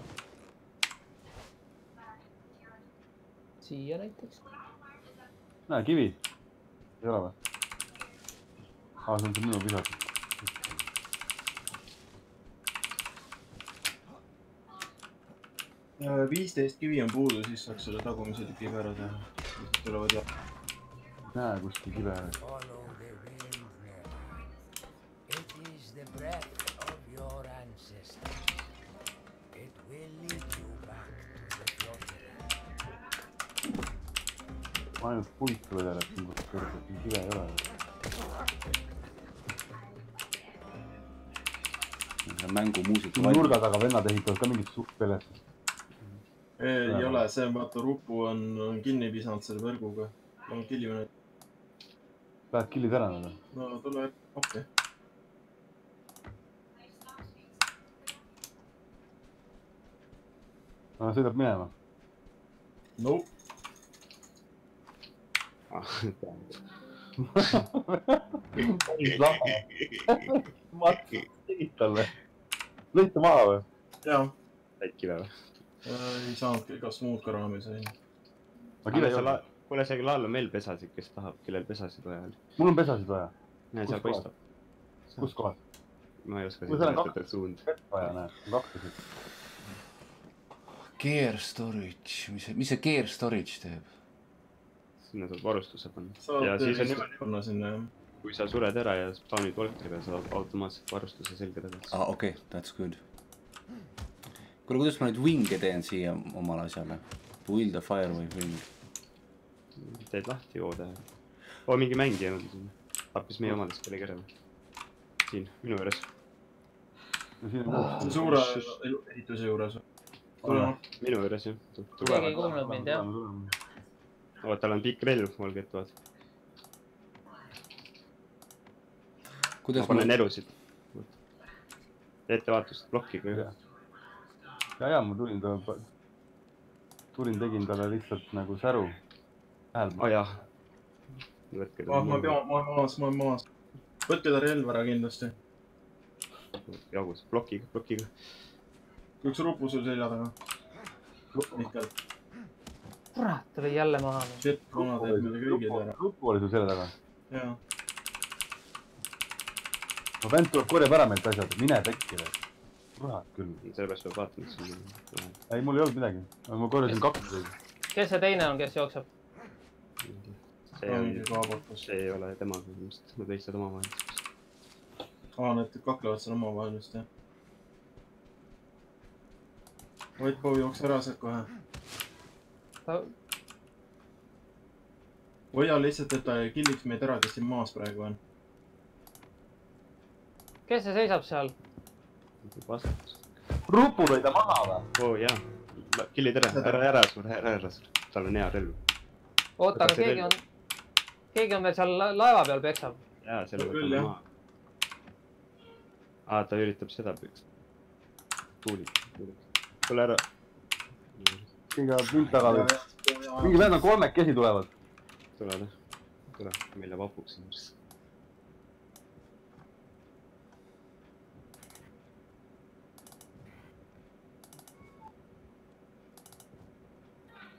Siia näiteks. näe, kivi. ei ole või? aa, see on see minu visas. Äh, viisteist kivi on puudu, siis saaks selle tagumise tükiga ära teha. tulevad ja näe kuskil kive ääres. Ainult puitu vedelesin, kus kõrgelt kive ei ole. mängumuusika nurga taga vennad ehitavad ka mingit suurt pelest. ei Jaa. ole, see vaata Rupu on, on kinni visanud selle võrguga. no killime nüüd, Lähed killid ära nad või? no tule appi. sõidab minema. Nope, ma tegin talle. lõite maha või? jaa, said kive või? ei saanudki igast muud ka raami sain. ma kive ei ole. kuule, seal all on veel pesasid, kes tahab, kellel pesasid vaja oli. mul on pesasid vaja. näe, seal paistab. kus kohas? ma ei oska Mul seal on seletada suund. vett vaja, näed, kaks pesit. Gear storage, mis see, mis see gear storage teeb? Sinna saad varustuse panna. ja siis on niimoodi, panna sinna jah. kui sa sured ära ja spawnid volkriga, saad automaatselt varustuse selga tagasi. aa, okei okay,, that's good. kuule, kuidas ma nüüd wing'e teen siia omale asjale? Build a fireway wing. teed lahti joode. oo, mingi mängija on siin. tappis meie omadest kellegi ära või? siin, minu juures. siin on kuus. suure ehituse juures. noh, minu juures jah. keegi ei kuulnud mind jah. oota, tal on pikk relv, olge ette vaata. ma panen ma, elusid. ettevaatust plokiga ju. ja, ja ma tulin ta, tulin, tegin talle lihtsalt nagu säru. jaa. võtke ah, ma pean, ma olen maas, ma olen maas. võtke ta relv ära kindlasti. jagus, plokiga, plokiga. üks rupu sul selja taga. Mihkel, kurat, tuli jälle maha. shit, vana teeb meile kõigile ära. lupu oli sul selja taga. jaa, no vend tuleb, korjab ära meilt asjad, mine pekki veel. kurat küll. sellepärast peab vaatama, et siin on ei, mul ei olnud midagi. ma korjasin kaks isegi. kes see teine on, kes jookseb? see on see ei ole temaga ilmselt, nad võistlevad omavahel. aa, nad kaklevad seal omavahel vist jah. White Bow jookse ära sealt kohe. Hoia lihtsalt, et ta ei killiks meid ära, kes siin maas praegu on. kes see seisab seal? vastutus. rupu lõi ta maha või? oo oh, jaa, killid ära, ära, ära sur, ära, ära sur, tal on hea relv. oota, aga keegi on, keegi on veel seal la- laeva peal peksab. jaa, selle jah. maha. aa, ta üritab seda püksta. tuulik, tuulik. tule ära. Ajab mind taga või? mingi vend on kolmekesi tulevad. tule, tule, meil jääb hapuks siin varsti.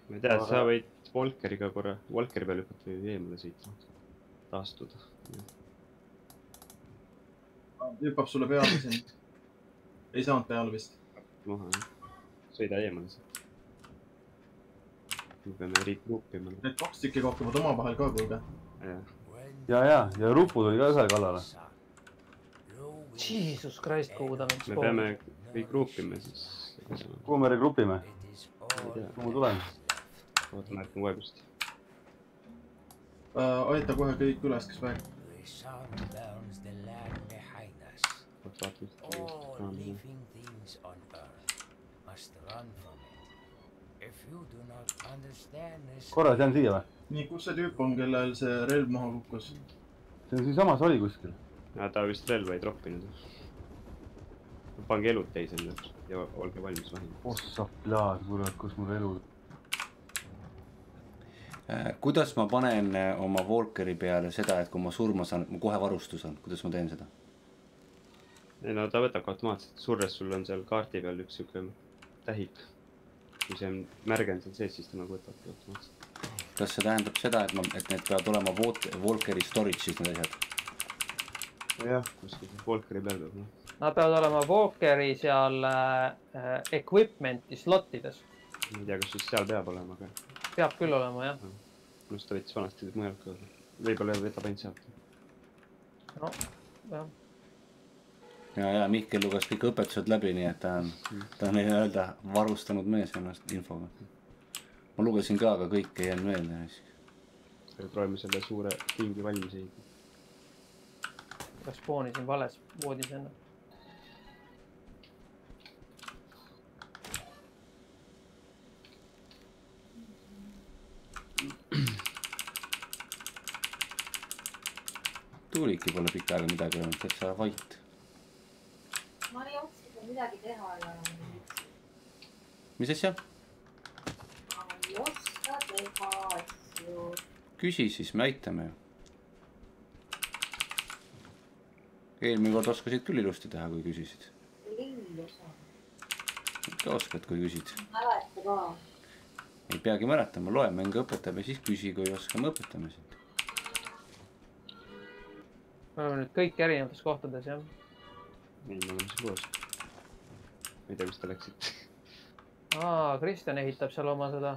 ma ei tea, sa võid Volkeriga korra, Volkeri peal hüpata või eemale sõita. taastuda. hüppab sulle peale siin. ei saanud peale vist. maha jah, sõida eemale sealt. Me peame regroup ima. Need kaks tükki kohtuvad omavahel ka, kuulge. jah, ja, ja, ja rupu tuli ka ühe kallale. Jesus Christ, kuhu ta mind me peame regroup ima siis. kuhu me regrupime? kuhu ma tulen? oota, ma ärkan kohe püsti. Äh, aita kohe kõik üles, kes vähegi. The sun burns the land behind us. oot, vaata All vist. living things on earth must run from korra, see on siia või? nii, kus see tüüp on, kellel see relv maha kukkus? see on siinsamas oli kuskil. ta vist relva ei troppinud. pange elud täis endale ja olge valmis vahima. ossa plaas, kurat, kus mul elu. Äh, kuidas ma panen äh, oma Walkeri peale seda, et kui ma surma saan, ma kohe varustusan, kuidas ma teen seda? ei no ta võtab automaatselt, surres sul on seal kaardi peal üks siuke tähik. Kui see on märge on seal sees, siis ta nagu võtabki automaatselt. kas see tähendab seda, et ma, et need peavad olema Walk- Walkeri storage'is need asjad? jah, kuskil seal Volkeri peal peab noh. Nad peavad olema Walkeri seal äh, equipment'i slot ides. ma ei tea, kas just seal peab olema, aga peab küll olema jah. minu arust ta võttis vanasti mujalt ka. võib-olla võtab ainult sealt. no jah, ja, ja Mihkel luges kõik õpetused läbi, nii et ta on, ta on nii-öelda varustanud mees ennast infoga. ma lugesin ka, aga kõik ei jäänud meelde. proovime selle suure kingi valmis ehitada. respawn isin vales voodis enne. Tuuliki pole pikka aega midagi öelnud, täitsa vait. ma ei oska seal midagi teha ja mis asja? ma ei oska teha asju. küsi siis, me aitame ju. eelmine kord oskasid küll ilusti teha, kui küsisid. lillu saan, ikka oskad, kui küsid. mäleta ka. ei peagi mäletama, loe mänge õpetame, siis küsi, kui ei oska, me õpetame sind. me oleme nüüd kõik erinevates kohtades jah. ei, me oleme siin koos. Ma ei tea, kus te läksite. aa, Kristjan ehitab seal oma seda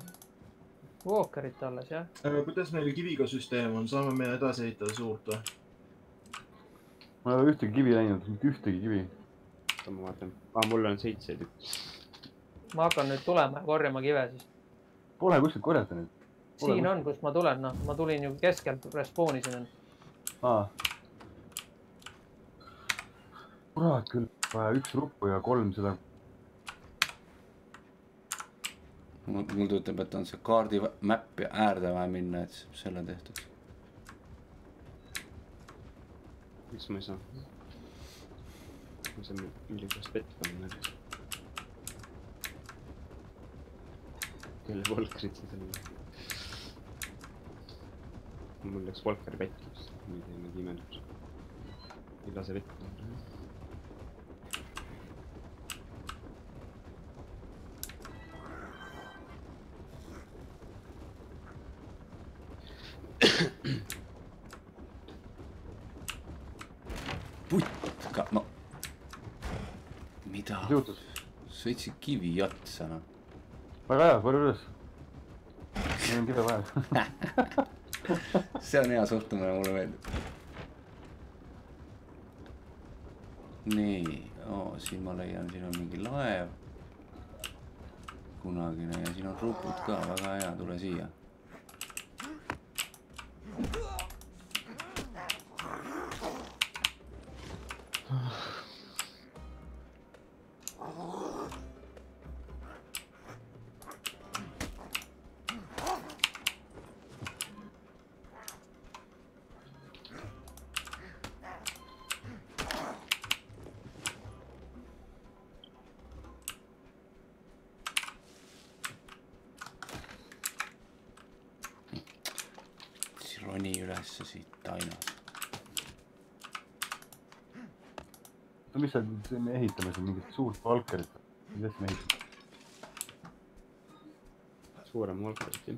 Walkerit alles jah. Kuidas meil kiviga süsteem on, saame me edasi ehitada suurt või? ma ei ole ühtegi kivi näinud, mitte ühtegi kivi. oota, ma vaatan. aa, mul on seitse tükki. ma hakkan nüüd tulema ja korjama kive siis. Pole kuskilt korjata neid. Siin on, kust ma tulen, noh, ma tulin ju keskelt respawn isin end. aa. kurat küll, vaja üks ruppu ja kolm seda. Mul töötab, et on see kaardi mäpp ja äärde vaja minna, et saab selle tehtud. miks ma ei saa? ma saan millegipärast vett panna näiteks. kelle Volkerit seal on? mul läks Volkeri vett ma ei tea, mingi imeldus. ei lase vett panna. Sõitsid kivi otsa noh. väga hea, korja üles. mul on kive vaja. see on hea suhtumine, mulle meeldib. nii oh,, siin ma leian, siin on mingi laev. kunagine ja siin on rupud ka, väga hea, tule siia. sa, me ehitame siin mingit suurt Valkerit. asja me ehitame? suurem Volkerit jah.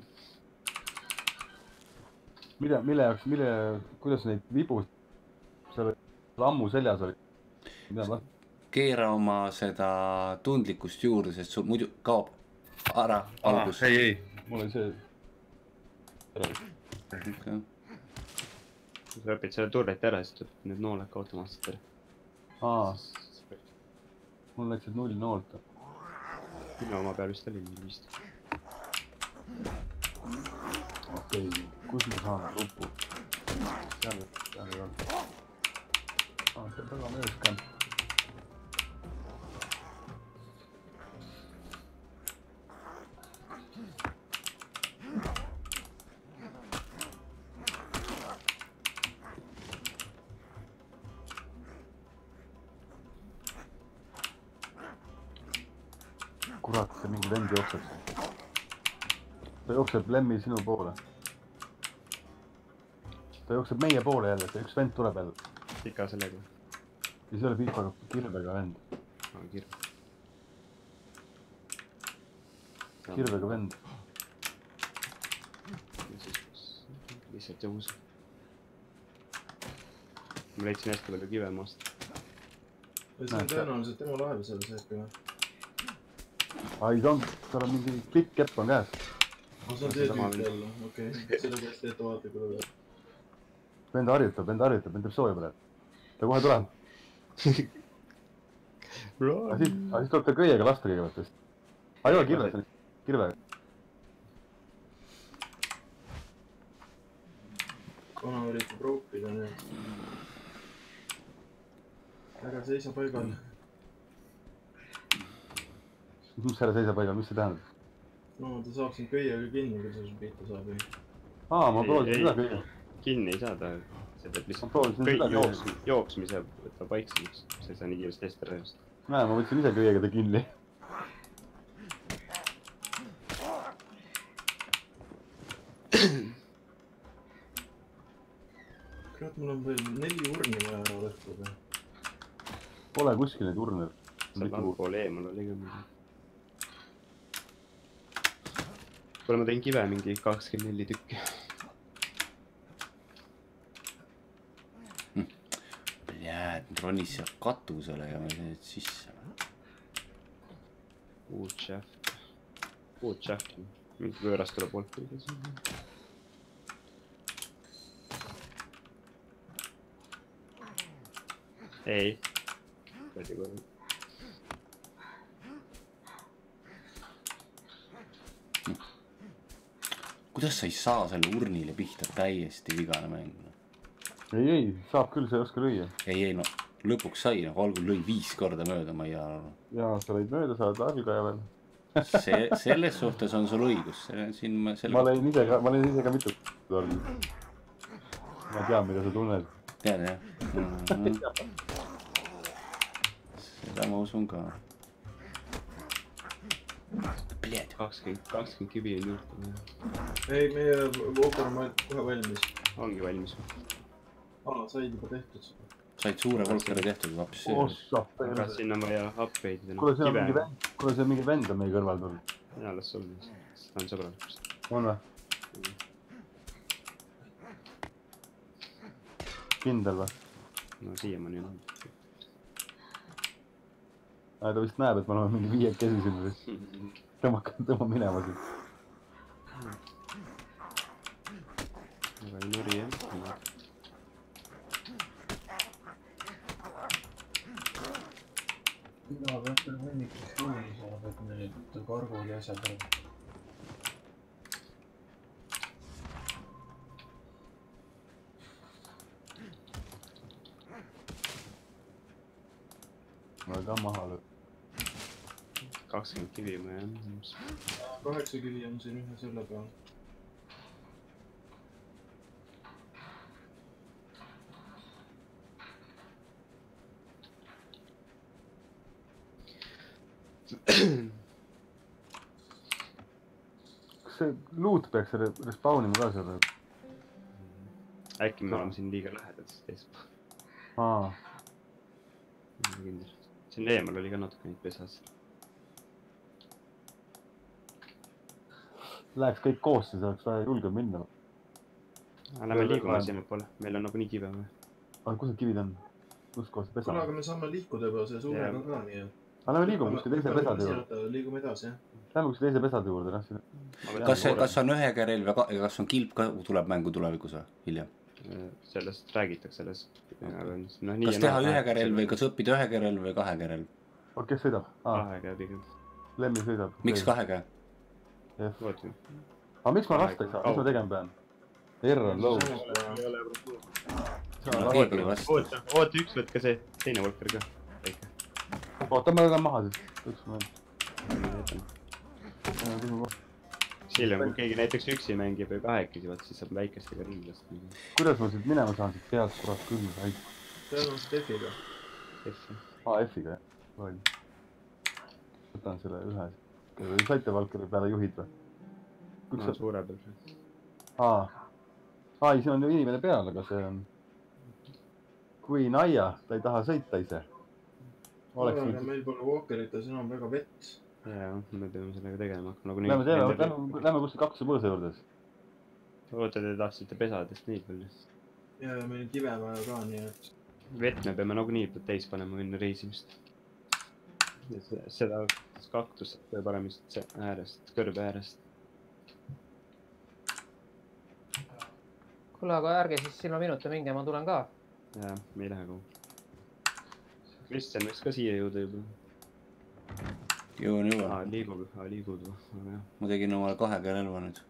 mille, mille jaoks, mille, kuidas neid vibu seal ammu seljas oli? mida keera oma seda tundlikkust juurde, sest sul muidu kaob ära algus. ei, ei, mul oli see. kui sa õpid selle turreti ära, siis tuleb need nooled ka automaatselt ära. aa, mul läksid null noolt. minu oma peal vist oli null vist. okei okay., kus ma saan rupu? seal, seal ei olnud. aa, seal taga on öös ka. Jookseb Lemmi sinu poole. ta jookseb meie poole jälle, see üks vend tuleb jälle. pika sellega. ja see ei ole piipaga, kirvega vend, kirv. kirvega vend. lihtsalt jõus. ma leidsin hästi palju kive maast. see on tõenäoliselt tema laev seal sees ka või? ai, ta on, tal on mingi pikk kepp on käes. No see on see tüüp jälle, okei okay., sellepärast ettevaatlikud olla. vend harjutab, vend harjutab, vend teeb sooja praegu. ta kohe tuleb. aga siis, aga siis tuleb ta köiega lasta kõigepealt vist. aa, ei ole kirve, see on kirve. vana üritab roopida nüüd. ära seisa paigal. mis härra seisab paigal, mis see tähendab? No ta saab sind köiega kinni, kui ta sul pihta saab ju. aa, ma proovisin seda köiega. kinni ei saa ta, see peab Ma lihtsalt proovisin seda kõik ka. jooks, jooksmise võtab vaiksemaks, sa ei saa nii kiiresti eest ära joosta. näe, ma võtsin ise köiega ta kinni. kurat, mul on veel neli urni vaja ära lõhkuda. Pole kuskil neid urne. seal allpool eemal oli ka mingi. kuule, ma tõin kive mingi kakskümmend neli tükki. jääd, ronis sealt katusele ja ma ei saa nüüd sisse. uut shaft, uut shaft'i, mingi võõras tuleb poolt kõige siin. ei, kuradi korra. Kuidas sa ei saa selle urnile pihta, täiesti vigane mäng. ei, ei, saab küll, sa ei oska lüüa. ei, ei no lõpuks sai, nagu algul lõi viis korda mööda, ma ei aru. ja sa lõid mööda, sa oled algaja veel. see, selles suhtes on sul õigus, siin ma selle ma lõin ise ka, ma lõin ise ka mitu korda. ma tean, mida sa tunned. tead jah mm -hmm. seda ma usun ka kakskümmend, kakskümmend kivi on juurde, ei, meie Walker on kohe valmis. ongi valmis. aa, said juba tehtud seda. said suure Volkeri tehtud hoopis see ossa, kas siin on vaja upgrade ida? kuule, seal on mingi vend, kuule, seal mingi vend on meie kõrval tulnud. jaa, las olla siis, ta on sõbralik. on või? kindel või? no siiamaani on. Ta vist näeb, et me oleme mingi viiekesi siin või? tõmmake, tõmba minema siit. aga ei nori jah. mina pean küll hommikuks kooli saama, et need kargud ja asjad olen ka maha. Kakskümmend kivi ma jah. kaheksa kivi on siin ühe selle peal. kas see loot peaks re- respawn ima ka seal? äkki me oleme siin liiga lähedal siis teisel aa, pool. kindlasti. siin eemal oli ka natuke neid pesasid. Läheks kõik koos, siis oleks vähe julgem minna. lähme liigume sinnapoole, meil on nagunii kive vaja. aga kus need kivid on? kus kohas see pesa kuule, on? aga me saame liikuda juba selle suurega ka, nii aga lähme liigume kuskile teise pesade juurde. liigume edasi, jah. Lähme kuskile teise pesade juurde, noh kas see, kas on ühega relv ja ka- kas on kilp ka tuleb mängu tulevikus või hiljem? sellest räägitakse selles. nii kas teha ühega relv või? kas õppida ühega relv või kahega relv? kes sõidab? aa, kahega pigem. Lemmi sõidab. miks? kahega? oota. aga miks ma lasta ei saa, mis ma tegema pean? R on low. oota, oota, üks võtke see teine Walker ka. oota, ma lähen maha siis. üks moment. hiljem, kui keegi näiteks üksi mängib või kahekesi, vot siis saab väikestega ringi lasta. kuidas ma siit minema saan siit pealt, kurat küll, ai. tõenäoliselt F-iga. aa, F-iga jah, loll. võtan selle ühe. Saite Valkeri peale juhid või? no üks, suure peal. aa, aa ei, siin on ju inimene peal, aga see on. Queen Aia, ta ei taha sõita ise. oleks võinud, meil pole Walkerites enam väga vett. jaa, me peame sellega tegelema hakkama nagunii. lähme teeme, lähme, lähme kuskile kakse põõsa juurde siis. oota, te tahtsite pesadest nii palju. ja meil on kive vaja ka, nii et. vett me peame nagunii täis panema enne reisimist. Seda kaktust kõige paremini siit äärest, kõrbe äärest. kuule, aga ärge siis silmaminute minge, ma tulen ka. jaa, me ei lähe kaugele. Kristjan võiks ka siia jõuda juba. jõuan juba. liigub, liigub, väga hea. ma tegin omale kahega relva nüüd.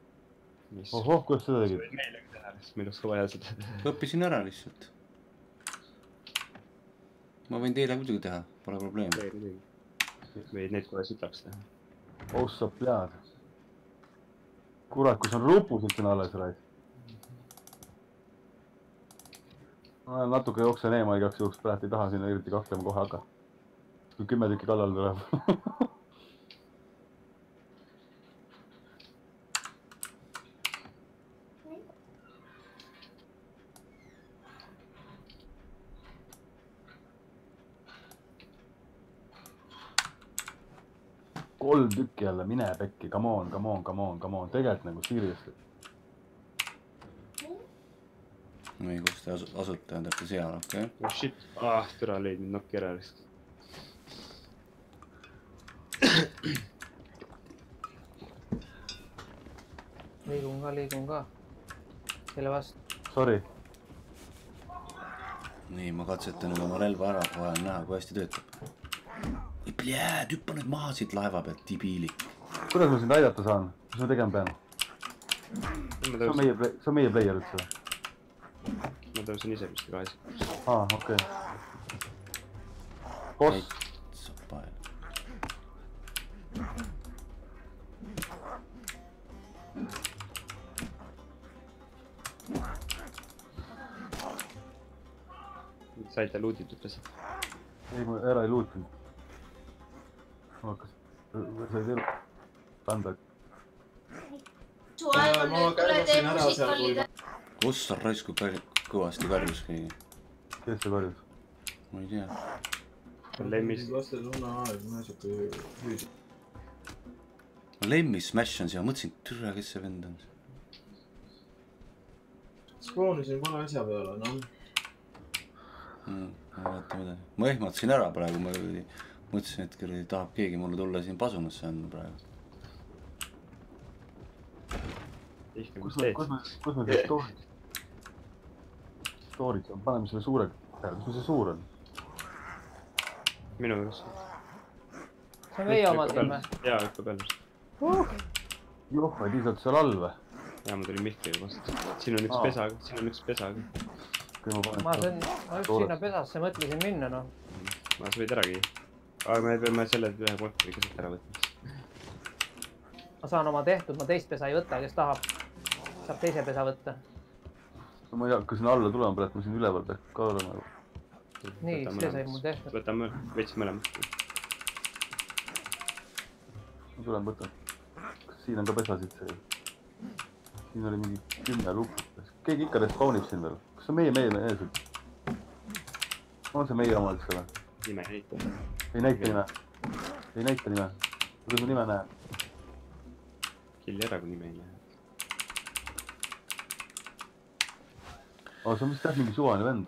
ohoh, kuidas seda tegid? meile ka teha, sest meil oleks ka vaja seda. õppisin ära lihtsalt. ma võin teile muidugi teha, pole probleemi. Võid neid kohe sitaks teha. oh sa pead. kurat, kus on rupus üldse alles raisk. ma natuke jooksen eemale igaks juhuks, praegu ei taha sinna eriti kaklema kohe hakata. kui kümme tükki kallal tuleb. kolm tükki jälle, mine pekki, come on, come on, come on, come on, tegelikult nagu seriously. või kus te asu-, asute, olete seal, okei okay.. oh shit, ah, türa lõid mind nokki ära lihtsalt. liigun ka, liigun ka. kelle vastu? Sorry, nii, ma katsetan nüüd oma relva ära, vajan näha, kui hästi töötab. Pljääd, hüppa nüüd maha siit laeva pealt, debiilik. kuidas ma sind aidata saan, mis ma tegema pean? see on meie, see on meie player üldse või? ma tõusen ise vist ka asja. aa, okei okay.. boss, saite luuditud lihtsalt. ei, ma ära ei luutinud. Ma hakkasin, said elu anda, su aeg on ma nüüd, tule tee kus sa raisku kõvasti karjus keegi? kes see karjus? ma ei tea. Lemmist. lastel unaaeg, ma siuke hüüd. Lemmi Smash on siin, ma mõtlesin, türa, kes see vend on. spoonisin vale asja peale, noh. vaatame edasi. ma ehmatasin ära praegu, ma kuradi mõtlesin, et kuradi tahab keegi mulle tulla siin pasunasse andma praegu. kus mis me, kus? me, kus me see story, story'd on, paneme selle suure peale, kus see suur on? minu juures. see on meie oma siin või? jaa, hüppa peale. joh, vaid ise oled seal all või? jaa, ma tulin Mihkliga vastu. siin on üks Aa. pesa, siin on üks pesa ma panen ma ma just sinna pesasse mõtlesin minna noh. ma sa võid ära käia. Aga me peame selle ühe korteri keset ära võtma. ma saan oma tehtud, ma teist pesa ei võta, kes tahab, saab teise pesa võtta. ma ei hakka sinna alla tulema praegu, ma siin üleval peaks ka olema. nii, see sai mul tehtud. võtame, võtsime mõlemad. ma tulen, võtan. kas siin on ka pesasid sees? siin oli mingi kümme luku. keegi ikka respawnib siin veel. kas see on meie, meie mees või? on see meie oma üldse või? nime ei näita. Ei näita nime. ei näita nime. kuidas ma nime näen? killi ära, kui nime ei näe. aa, see on vist jah mingi suvaline vend.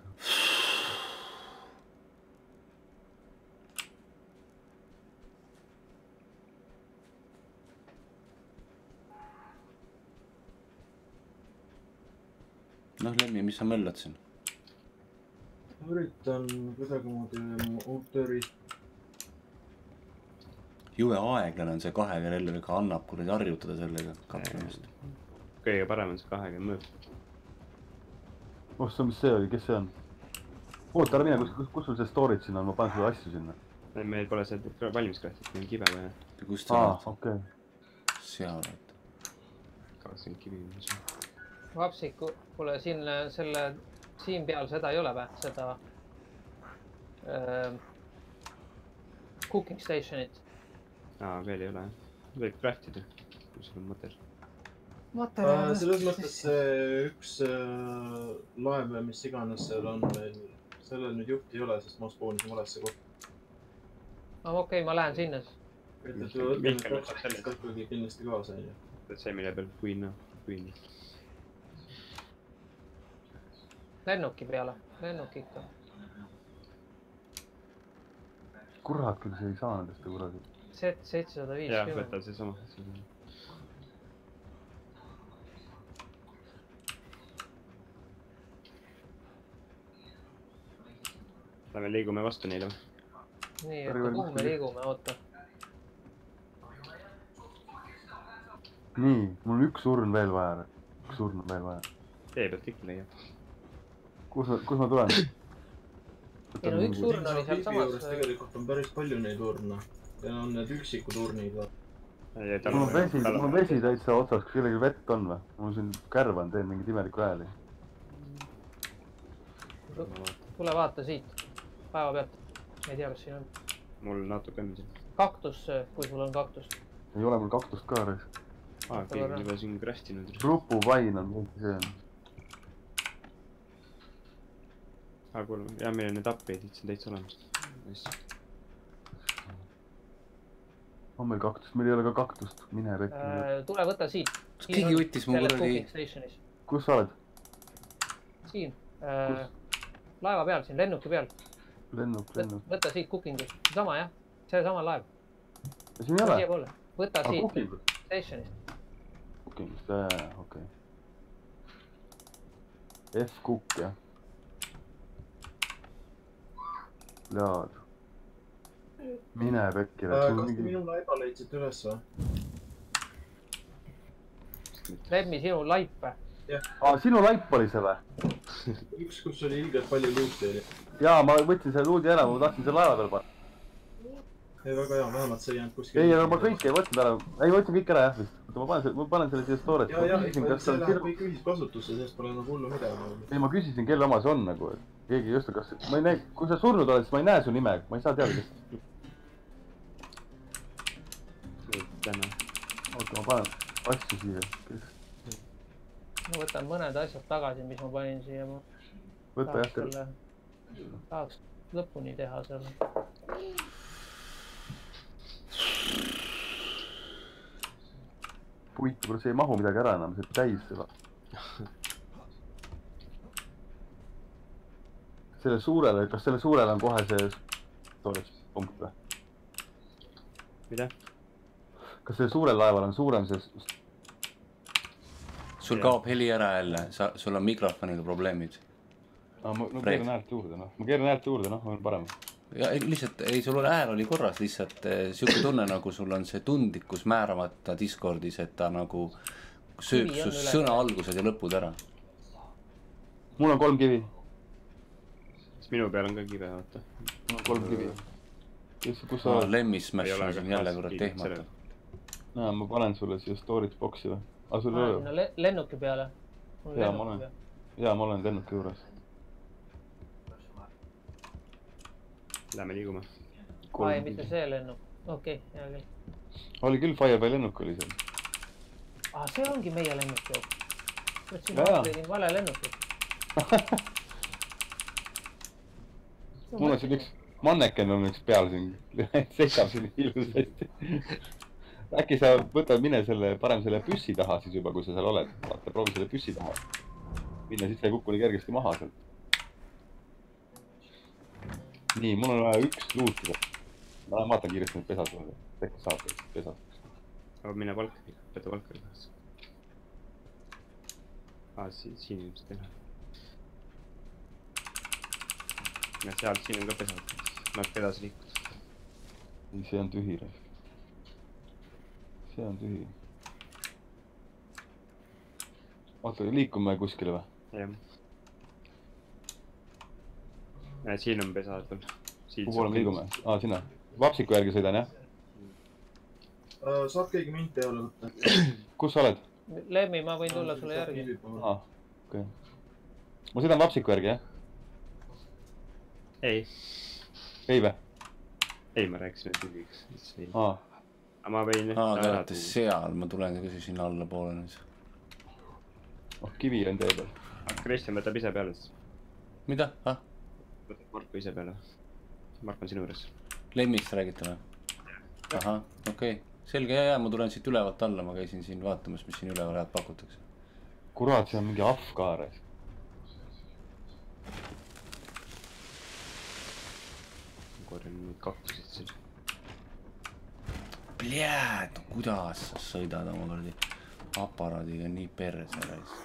noh, Lemmi, mis sa möllad siin? üritan kuidagimoodi uut tööriist- jube aeglane on see kahega relv, ega annab kuradi harjutada sellega kappimist. kõige parem on see kahekümne mõõt. oh, see, mis see oli, kes see on? oota, ära mine, kus, kus, kus sul see story'd siin on, ma panen sulle asju sinna. meil pole seda valmis krahtinud, meil on kibe vaja. kust sa aa, oled? okei. seal oled. kakskümmend kivi. vapsik, kuule siin selle, siin peal seda ei ole või, seda äh, cooking station'it. aa, veel ei ole jah. võib craft ida, kui sul on mõte. Äh, selles mõttes see üks äh, laev või mis iganes seal on meil, sellel nüüd juhti ei ole, sest ma spoonisin valesse kohta. no okei okay,, ma lähen sinna siis. kindlasti kaasa, onju. see, mille peal queen on, queen. lennuki peale, lennuk ikka. kurat küll, see ei saa nendest kuradi. Z seitsesada jah, viiskümmend. võta seesama. Lähme liigume vastu neile või? nii, oota, kuhu me liigume, oota. nii, mul on üks surn veel vaja. üks surn on veel vaja. tee pealt ikka leiab. kus ma, kus ma tulen? ei no üks surn oli sealsamas. tegelikult on päris palju neid urne ja on need üksikud urnid. mul on vesi, mul on vesi täitsa otsas, kas kellelgi vett on või? mul siin kärban, teen mingeid imelikke hääli. tule vaata siit, päeva pealt. ei tea, kas siin on. mul natuke on siin. kaktus, kui sul on kaktust. ei ole mul kaktust ka, res. aa, keegi on juba siin crash inud. rupuvain on, mingi see on. aa, kuule, jah, meil on need upgrade'id siin täitsa olemas. On meil kaktust, meil ei ole ka kaktust, mine pekki. tule võta siit. kas keegi võttis mu kuradi, kus sa oled? siin. laeva peal, siin lennuki peal. lennuk, lennuk. võta siit cooking'ust, sama jah, seesama laev. siin ei ole? võta aa, siit station'ist. booking'ust, jaa, jaa, okei. F Cook, jah. Lead. Mine pekki, kas sul te mingi, minu laiba leidsite üles või? Lemmi, sinu laip või? aa, sinu laip oli see või? üks, kus oli ilgelt palju luuti oli. jaa, ma võtsin selle luudi ära, ma tahtsin selle laeva peale panna. ei, väga hea, vähemalt see ei jäänud kuskile. ei, aga ma kõike ei võtnud ära, ei ma võtsin kõik ära jah vist. oota, ma panen selle, ma panen selle siia storage'i. ja, ja, kas see läheb kõik ühiskasutusse, sellest pole nagu hullu midagi. ei ma küsisin, kelle oma see on nagu, et keegi ei oska, kas, ma ei näe, kui sa surnud oled, siis ma ei näe su nime, ma ei saa teada, kes. täna. oota, ma panen asju siia, ma võtan mõned asjad tagasi, mis ma panin siia, võta jah, selle, tahaks lõpuni teha selle. puitu, kuule, see ei mahu midagi ära enam, see on täis seda. selle suurele, kas selle suurele on kohe see storage punkt või? mida? Kas sellel suurel laeval on suurem see, sul kaob heli ära jälle, sa, sul on mikrofoniga probleemid. aa, ma, ma Reet. keeran häält juurde, noh, ma keeran häält juurde, noh, on parem. ja ei, lihtsalt ei, sul oli hääl oli korras, lihtsalt eh, sihuke tunne nagu sul on see tundlikkus määramata Discordis, et ta nagu sööb su sõna algused ja lõpud ära. mul on kolm kivi, siis minu peal on ka kive, vaata. mul on kolm kivi. kes, kus sa oled? Lemmis Smash on jälle kurat sellele.. näe, ma panen sulle siia storage box'i või? aa, sul ei ole no le- lennuki peale. Jaa, ma olen. jaa, ma olen lennuki juures. Lähme liigume. aa ei, mitte see lennuk, okei okay,, hea küll. oli küll, Firefly lennuk oli seal. aa, see ongi meie lennuk ju. mõtlesin, Jaa. ma upgrade'in vale lennukit. mul on siin üks manneken on üks peal siin, seisab siin ilusasti. äkki sa võtad, mine selle, parem selle püssi taha siis juba, kui sa seal oled. vaata, proovi selle püssi taha. minna, siis sa ei kuku nii kergesti maha sealt. nii, mul on vaja üks luutida. ma lähen vaatan kiiresti need pesad äkki saab pesad. aga mine palka, võta palka üles. aa, siin, siin ilmselt ei ole. ja seal, siin on ka pesad. natuke edasi liikuda. ei, see on tühi. See on tühi. oota, liikume kuskile või? jah. siin on pesad veel. kuhu poole me liigume? aa, sinna. Vapsiku järgi sõidan, jah? Äh, saab keegi mind peale võtta? kus sa oled? Lemmi, ma võin tulla sulle järgi. aa, okei okay.. ma sõidan Vapsiku järgi, jah? ei, ei või? ei, ma rääkisin, et tühjaks. aa, ma võin aa, te olete seal, ma tulen ka sinna allapoole nüüd. oh kivi on tee peal. Kristjan võtab ise peale siis. mida? ah, võtab Marko ise peale. Mark on sinu juures. Lemmist räägite või? ahah, okei okay., selge ja, ja ma tulen siit ülevalt alla, ma käisin siin vaatamas, mis siin üleval head pakutakse. kurat, see on mingi ääres. korjan neid kaktuseid siin. Pljääd, kuidas sa sõidad oma kuradi aparaadiga nii perse reis?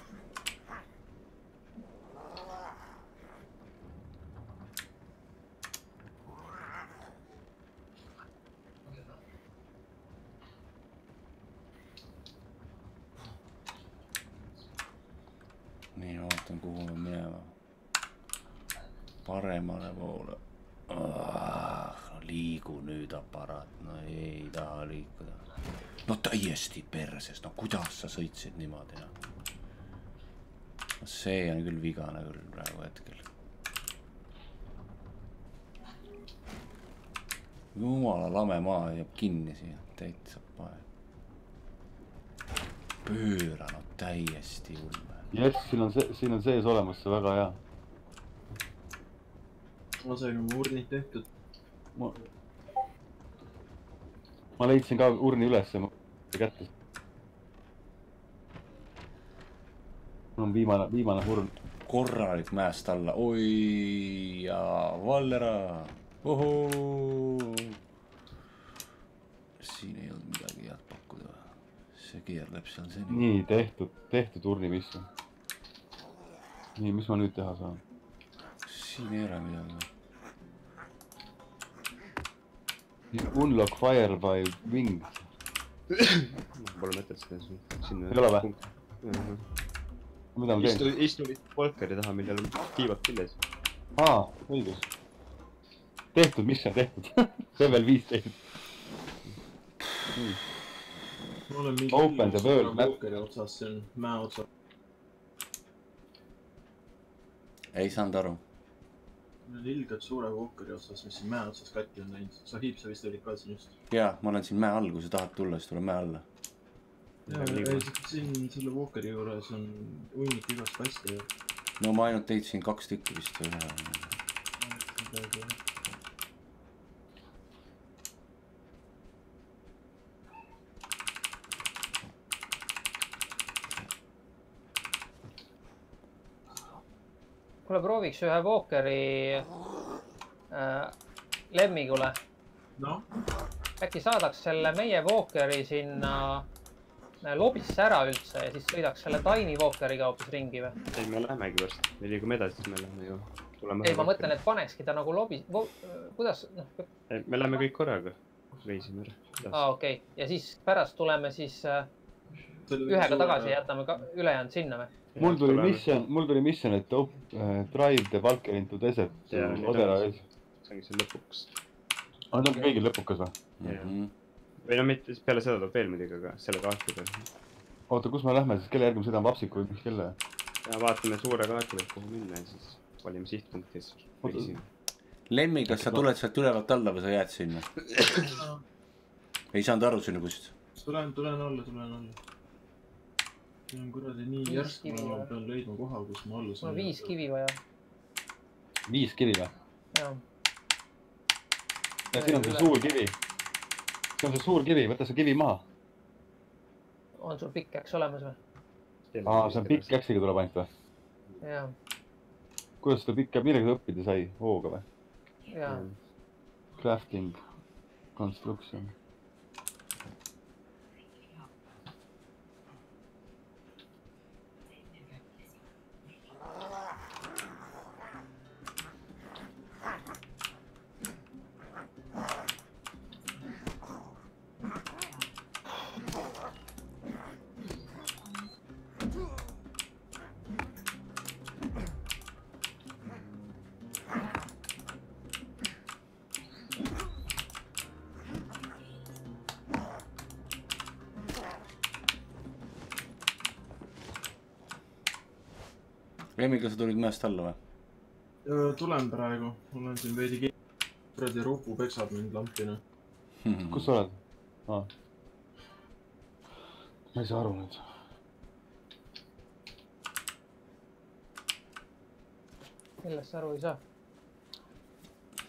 nii, vaatan, kuhu me minema. paremale poole ah,. no liigu nüüd aparaat, no ei taha liikuda. No täiesti perses, no kuidas sa sõitsid niimoodi noh. no see on küll vigane küll praegu hetkel. jumala lame maa jääb kinni siia, täitsa pae. pööra no täiesti ulme. jess, siin on see, siin on sees olemas, see väga hea. ma sain oma urnid tehtud. ma, ma leidsin ka urni ülesse, ma kätte. mul on viimane, viimane urn. korralik mäest alla, oi ja Vallera, ohoo. siin ei olnud midagi head pakkuda. see keerleb seal seni. nii tehtud, tehtud urnimissioon. nii, mis ma nüüd teha saan? siin ei ole midagi. Unlock fire by wing. Pole mõtet seda siin, sinna. Ei ole või? mida ma istu teen?, istu lihtsalt polkari taha, millel on tiivad küljes. aa, õigus. tehtud, mis on tehtud? level viisteist. ma olen mingi. Open the world map. Walkeri otsas, see on mäe otsas. ei saanud aru. Need ilgelt suure Walkeri otsas, mis siin mäe otsas katki on läinud. Sahib, sa vist olid ka siin just. jaa, ma olen siin mäe all, kui sa tahad tulla, siis tule mäe alla. ja, ei siin selle Walkeri juures on hunnik igast kaste ju. no ma ainult ehitasin kaks tükki vist või ühe. kuule, prooviks ühe Walkeri äh, lemmigule. noh, äkki saadaks selle meie Walkeri sinna äh, lobisse ära üldse ja siis sõidaks selle Tiny Walkeriga hoopis ringi või? ei, me lähemegi varsti, me liigume edasi, me läheme ju. ei, ma mõtlen, et panekski ta nagu lobi, kuidas, noh, me läheme kõik korraga, reisime ära. aa okei okay., ja siis pärast tuleme siis äh, ühega tagasi ja jätame ka ülejäänud sinna või? Mul tuli mission, mul tuli mission, et op- äh, drive the Valker into desert on- see ongi see lõpuks. on ta kõigil lõpukas või? Mhm. või no mitte, peale seda tuleb veel muidugi, aga selle kaarti peal. oota, kus me lähme siis, kelle järgi me sõidame, Vapsiku või mis kelle? ja vaatame suure kaarti pealt, kuhu minna ja siis valime sihtpunkti ja siis. Lemmi, kas sa tuled sealt ülevalt alla või sa jääd sinna? ei saanud aru sinust. tulen, tulen alla, tulen alla. See on kuradi nii Viis järsk, ma pean leidma koha, kus ma alla mul saan. on viis. kivi vaja, viis kivi või? jah. ja siin on see suur kivi. see on see suur kivi, võta see kivi maha. on sul pikk-äks olemas või? aa, see on pikk, äksiga tuleb ainult või? jah, kuidas seda pikka, millega ta õppida sai, hooga või? ja Crafting, construction. Lemmi, kas sa tulid mäest alla või? tulen praegu, mul on siin veidi kinni. kuradi rupu peksab mind lampina. kus sa oled ah.? ma ei saa aru nüüd. millest sa aru ei saa?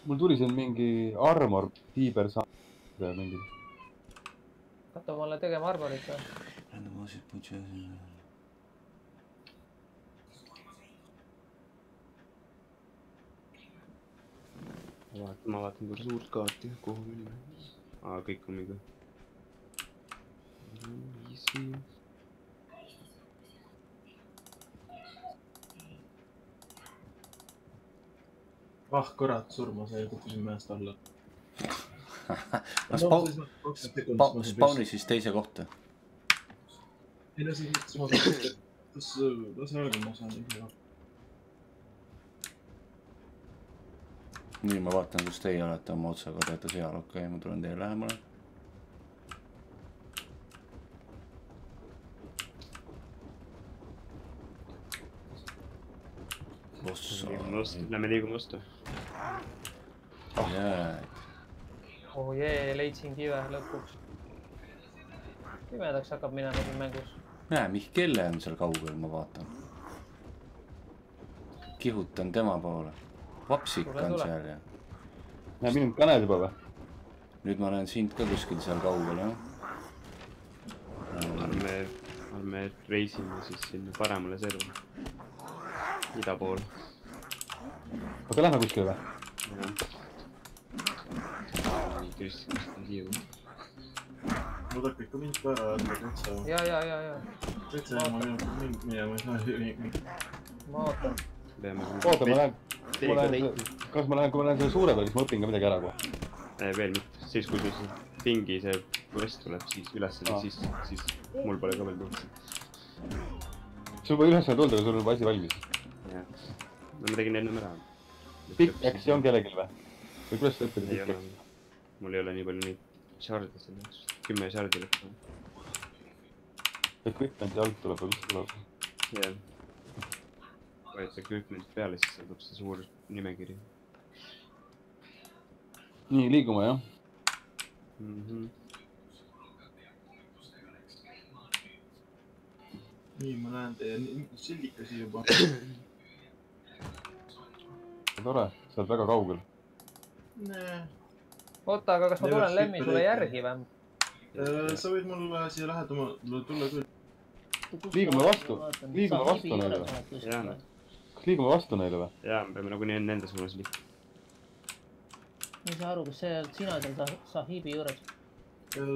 mul tuli siin mingi armor, tiiber sa-, mingi. hakata omale tegema armorit või? vaatan, ma vaatan küll suurt kaarti, kuhu minna. aa, kõik on mingi. Easy. ah kurat, surma sai, kukkusin mäest alla. ma spawn-, spawn, spawn'i siis teise kohta. ei no see, ma saan, kas, lase öelda, ma saan ise ka. nii, ma vaatan, kus teie olete oma otsaga, te olete seal, okei okay,, ma tulen teie lähemale. vastu, lähme liigume vastu. oh jee, leidsin kive lõpuks. pimedaks hakkab minema siin mängus. näe, Mihkelle on seal kaugel, ma vaatan. kihutan tema poole. Vapsik Tule, on tule. seal ja näe, mind ka näed juba või? nüüd ma näen sind ka kuskil seal kaugel, jah. me, me reisime siis sinna paremale servale. ida poole. oota, lähme kuskile või? nii, Kristjan, kiiru. oodake ikka mind ka ära, jälle täitsa, ja, ja, ja, ja täitsa ilma minuta mind minema ei saa. ma ootan. oota, ma lähen, ma teiega lähen kas ma lähen, kui ma lähen selle suure peale, siis ma õpin ka midagi ära kohe. veel mitte, siis kui see pingi see quest tuleb, siis ülesande Aa. siis, siis mul pole ka veel tulnud. sul pole ülesanne tulnud, aga sul on juba asi valmis. jah, no ma tegin ennem ära. pikk äkki on kellelgi või? või kuidas sa õpid ei pikk ole äkki?, mul ei ole nii palju neid shard'e selle jaoks, kümme shard'i lõppu. equipment'i alt tuleb või kust tuleb? jah. Vajutad equipment'i peale, siis tuleb see suur nimekiri. nii, liigume jah. Mhm. nii, ma näen teie sildikasi juba. tore, sa oled väga kaugel. oota, aga kas ma tulen Lemmi sulle järgi või? Äh, sa võid mulle siia lähedale tulla küll. Liigume vastu. Liigume vastu kas liigume vastu neile või? ja me peame nagunii nende suunas liikuma. ma ei saa aru, kas see sina seal Sa- Sahibi juures?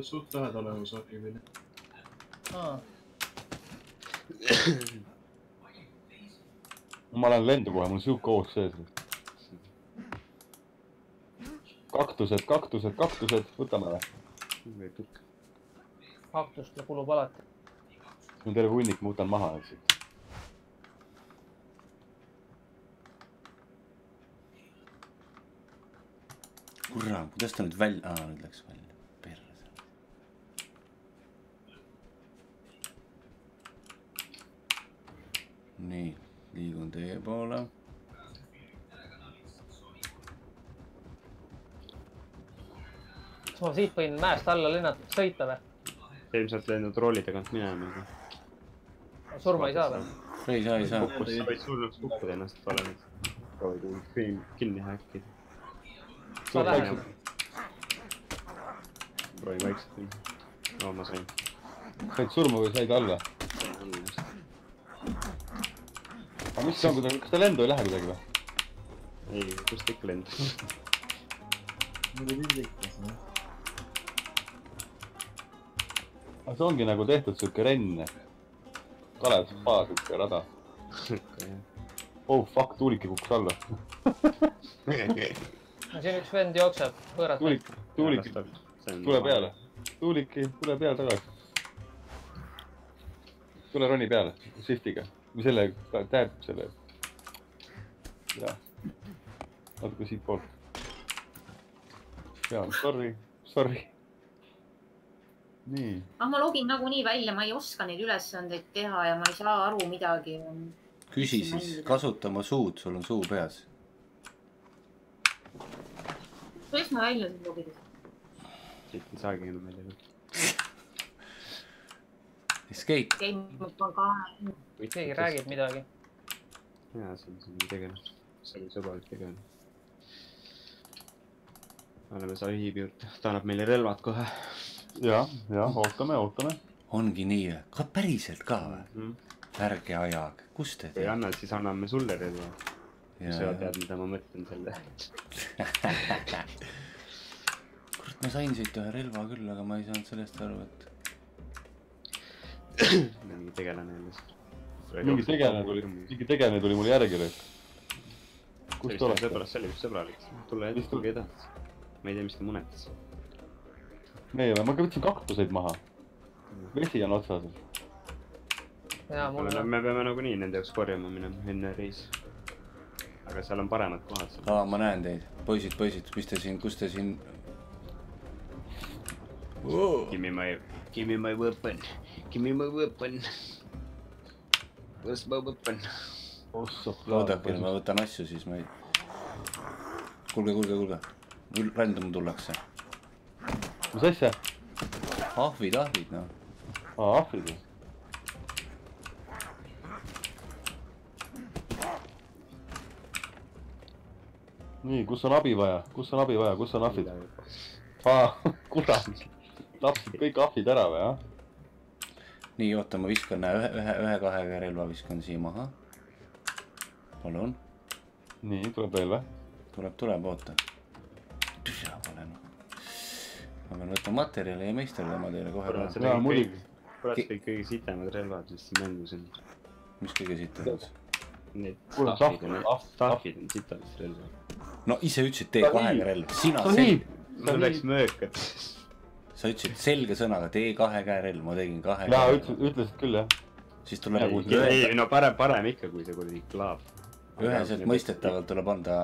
suht lähedal olema Sahibile. aa, ma lähen lendu kohe, mul on sihuke hoog sees. kaktused, kaktused, kaktused, võtame või? kaktust kulub alati. siin on terve hunnik, ma võtan maha, eks ju. kurat, kuidas ta nüüd välja, aa nüüd läks välja, perse. nii, liigun teie poole. kas ma siit võin mäest alla lennata, sõita või? ilmselt lendad rooli tagant minema, aga. surma ei saa või? ei saa, ei saa. sa võid surnuks kukkuda ennast valelikult. proovi kuhugi kin- kinni häkkida. Ma lähen. proovi vaikselt minna. no ma sain. said surma või said alla? aga mis see on, kas ta lendu ei lähe kuidagi või? ei, kust ikka lendas. mul oli sildikas, noh. aga see ongi nagu tehtud siuke renn. Kalev spa siuke rada. oh fuck, tuulik kukkus alla. siin üks vend jookseb, võõras. tuulik, tuulik, tule peale. tuuliki, tule peale tagasi. tule roni peale, shiftiga või selle, tab selle. jah, natuke siitpoolt. jaa, sorry, sorry. nii, ah, ma login nagunii välja, ma ei oska neid ülesandeid teha ja ma ei saa aru midagi. küsi siis, kasuta oma suud, sul on suu peas. Kuidas ma välja login? siit ei saagi enam välja. Escape, pean ka. keegi räägib midagi. jaa, see on siin tegelane. see oli sõbralik tegelane. oleme Sahibi juurde, ta annab meile relvad kohe jah, jah, ootame, ootame. ongi nii ka päriselt ka või? mm.. ärge ajage, kust te ei anna, siis anname sulle relva. Sa tead, mida ma mõtlen selle. kurat, ma sain siit ühe relva küll, aga ma ei saanud sellest aru, et mingi tegelane jälle. mingi tegelane tuli, mingi tegelane tuli mulle järgi löök. kus te olete? sõbras, see oli just sõbralik. tule tulge edasi. ma ei tea, mis ta munetas. meie või? ma võtsin kaktuseid maha. vesi on otsas. ja mul me, on, me peame nagunii nende jaoks korjama minema enne reisi. Aga seal on paremad kohad aa, ma näen teid, poisid, poisid, mis te siin, kus te siin oh.? Give me my, give me my weapon, give me my weapon. Where's my weapon? oodake, ma võtan asju, siis ma ei. kuulge, kuulge, kuulge, mul random tullakse. mis asja? ahvid, ahvid, noh. aa, ahvid või? nii, kus on abi vaja, kus on abi vaja, kus on ahvid? aa, kurat, tapsid kõik ahvid ära või, jah? nii, oota, ma viskan, näe, ühe, ühe, ühe-kahega relva viskan siia maha. palun, nii, tuleb veel või? tuleb, tuleb, oota. tühja pole noh. ma pean võtma materjali ja meisterdama teile kohe kurat, kõik kõige sitemad relvad, mis siin mängus on. mis kõige sitemad? Need Kuule, staffid tahv- on, tahv- staffid on sitemad relvad. No ise ütlesid T2-ga relv, sina sel- mul läks möökad. sa ütlesid selge sõnaga T2 käerelv, ma tegin kahe jaa, ütlesid, ütlesid küll, jah. siis tuleb Nagu ei, no parem, parem ikka, kui see kuradi klaav. üheselt mõistetavalt tuleb anda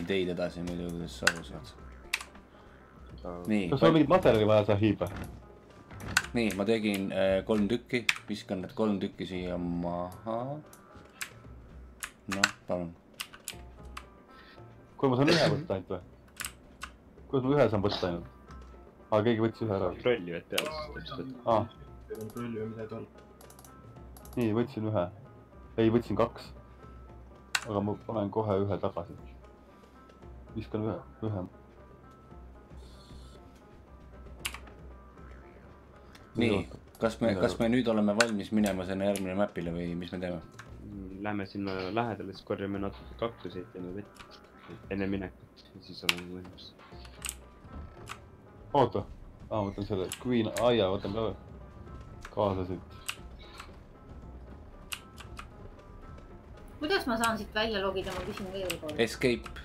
ideid edasi muidu, kuidas sa aru saad. nii kas sul on, mingit materjali vaja, Sahib? nii ma tegin äh, kolm tükki, viskan need kolm tükki siia maha. noh, palun. Kui ma saan ühe võtta ainult või? kuidas ma ühe saan võtta ainult? aa, keegi võttis ühe ära. kontrollivad peale siis täpselt, et aa, kontrolli või midagi all. nii, võtsin ühe. ei, võtsin kaks. aga ma panen kohe ühe tagasi. viskan ühe, ühe. nii, kas me, kas me nüüd oleme valmis minema sinna järgmine mapile või mis me teeme? Lähme sinna lähedale, siis korjame natuke kaktuseid, teeme vett enne minekut ja siis oleme valmis. oota, aa, ma võtan selle Queen aia, võtan ka kaasa siit. kuidas ma saan siit välja logida, ma küsin veel kord. Escape.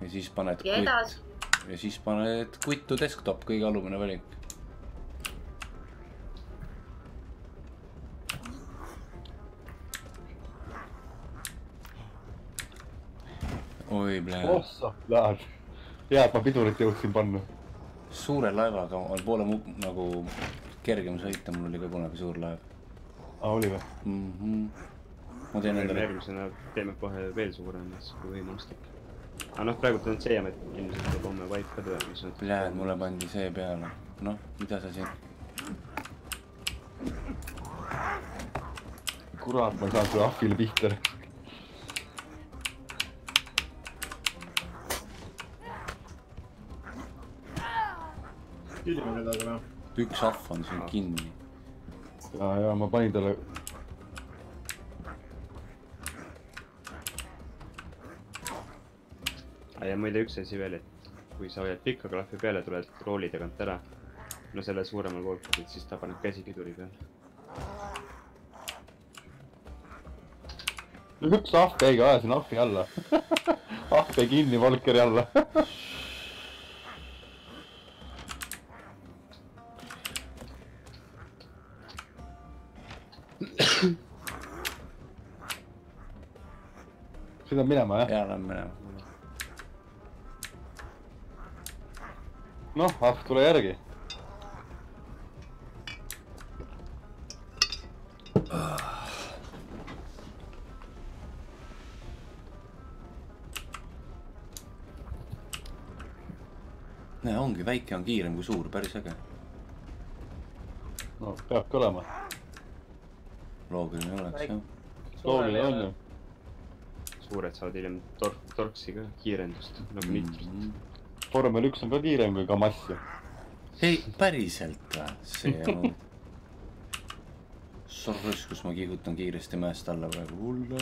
ja siis paned ja edasi, ja siis paned quit to desktop, kõige alumine valik. oi, plee. ossa, lähed. hea, et ma pidurit jõudsin panna. suure laevaga on poole mu- nagu kergem sõita, mul oli ka kunagi suur laev aa, oli või? mm. -hmm. ma teen endale, järgmisena teeme kohe veel suurema, siis kui võimalustik. aga noh, praegu on see amet, ilmselt tuleb homme Wipe ka tööle, mis on. plee, mulle pandi see peale. noh, mida sa siin, kurat, ma ei saanud sulle ahvile pihta. Küljeme kedagi või? üks ahv on siin kinni. ja, ja ma panin talle. ja muide üks asi veel, et kui sa hoiad pika klahvi peale, tuled rooli tagant ära. no selle suuremal volkil, siis ta paneb käsi piduri peale. üks ahv jäigi, ajasin ahvi alla. ahv jäi kinni Volkeri alla. sõidab minema jah? ja lähme minema. noh, ahv, tule järgi. näe, ongi väike on kiirem kui suur, päris äge. no peabki olema. loogiline oleks jah. loogiline on ju. Suured saavad hiljem tor-, torksi ka kiirendust nagu Mm. nitros. vormel üks on ka kiirem kui Kamass ju. ei, päriselt või? see on. Sorrus, kus ma kihutan kiiresti mäest alla praegu, hulla.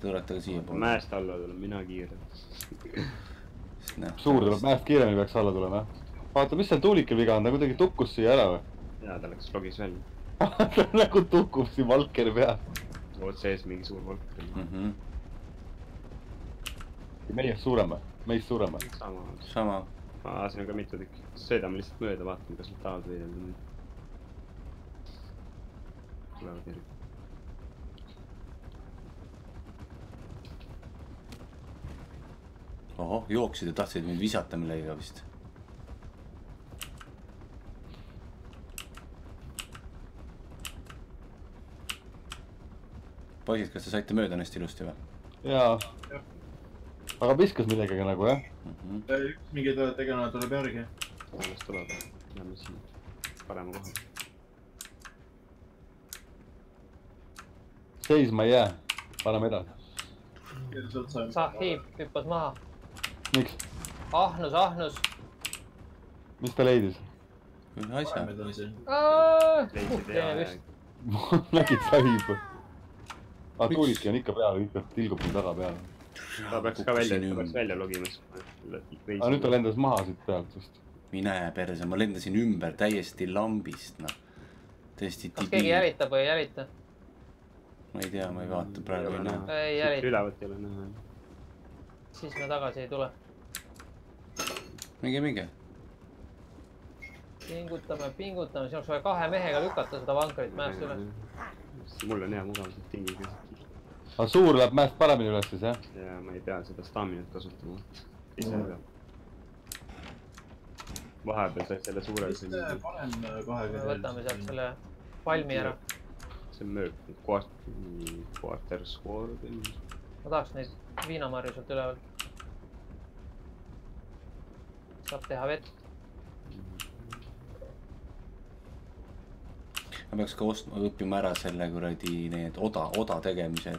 tulete ka siiapoole. mäest alla tulen mina kiirelt. suur tuleb. mäest kiiremini peaks alla tulema jah. vaata, mis seal tuulikul viga on, ta kuidagi tukkus siia ära või? ja ta läks logis välja. ta nagu tukub siin Valkeri peal. Otse ees mingi suur oli. mm. -hmm. meiest suurem või? meist suurem või? sama. sama, aa, siin on ka mitu tükki. sõidame lihtsalt mööda, vaatame, kas nad tahavad võidelda. tulevad järgi. ohoh, jooksid ja tahtsid mind visata millegagi vist. poisid, kas te saite mööda neist ilusti või jaa. aga viskas millegagi nagu jah? mm? -hmm. üks mingi tegelane tuleb järgi. alles tuleb. Lähme siin parema koha. seisma ei jää. paneme edasi. Sahib hüppas maha. miks? ahnus, ahnus. mis ta leidis? ühe asja. leidsid hea nägid sahibu? aa, tuuliki on ikka peal, ikka tilgub mul taga peale. ta peaks ka välja, ta peaks välja logimas. aga nüüd ta lendas maha siit pealt vist. mine perse, ma lendasin ümber täiesti lambist, noh. täiesti kas keegi. jälitab või ei jälita? ma ei tea, ma ei vaata, praegu ei näe. ei jälita, ülevalt ei ole näha. siis me tagasi ei tule. minge, minge. pingutame, pingutame, siin oleks vaja kahe mehega lükata seda vankrit mäest üles. Mul on hea mugav siit tingiga. aga suur läheb mäest paremini üles siis jah? ja ma ei pea seda staminat kasutama. ise peab. vahepeal sai selle suure. äh, parem äh, kahega. võtame sealt selle palmi ära. see on mööb, kvart-, quarter squad. ma tahaks neid viinamarju sealt ülevalt. saab teha vett. Ma peaks ka ostma, õppima ära selle kuradi need oda, oda tegemise,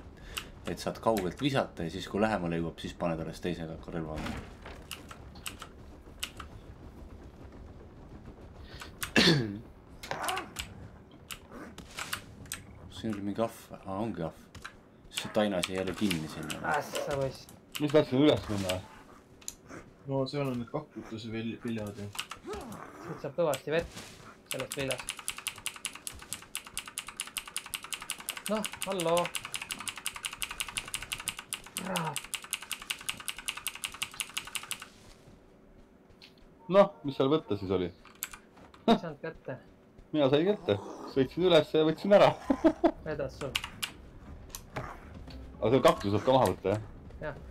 et, saad kaugelt visata ja siis, kui lähemale jõuab, siis paned alles teise relvaga. siin oli mingi ahv, aa ongi ahv. see tainas jäi jälle kinni sinna. ässa poiss. mis tahtsin üles minna? no seal on need kakutuse vil-, viljad ju. siit saab kõvasti vett sellest viljast. noh, halloo. noh, mis seal võtta siis oli? ei saanud kätte, mina sain kätte, sõitsin üles ja võtsin ära. vedas sul. aga seal kaktus saab ka maha võtta, jah?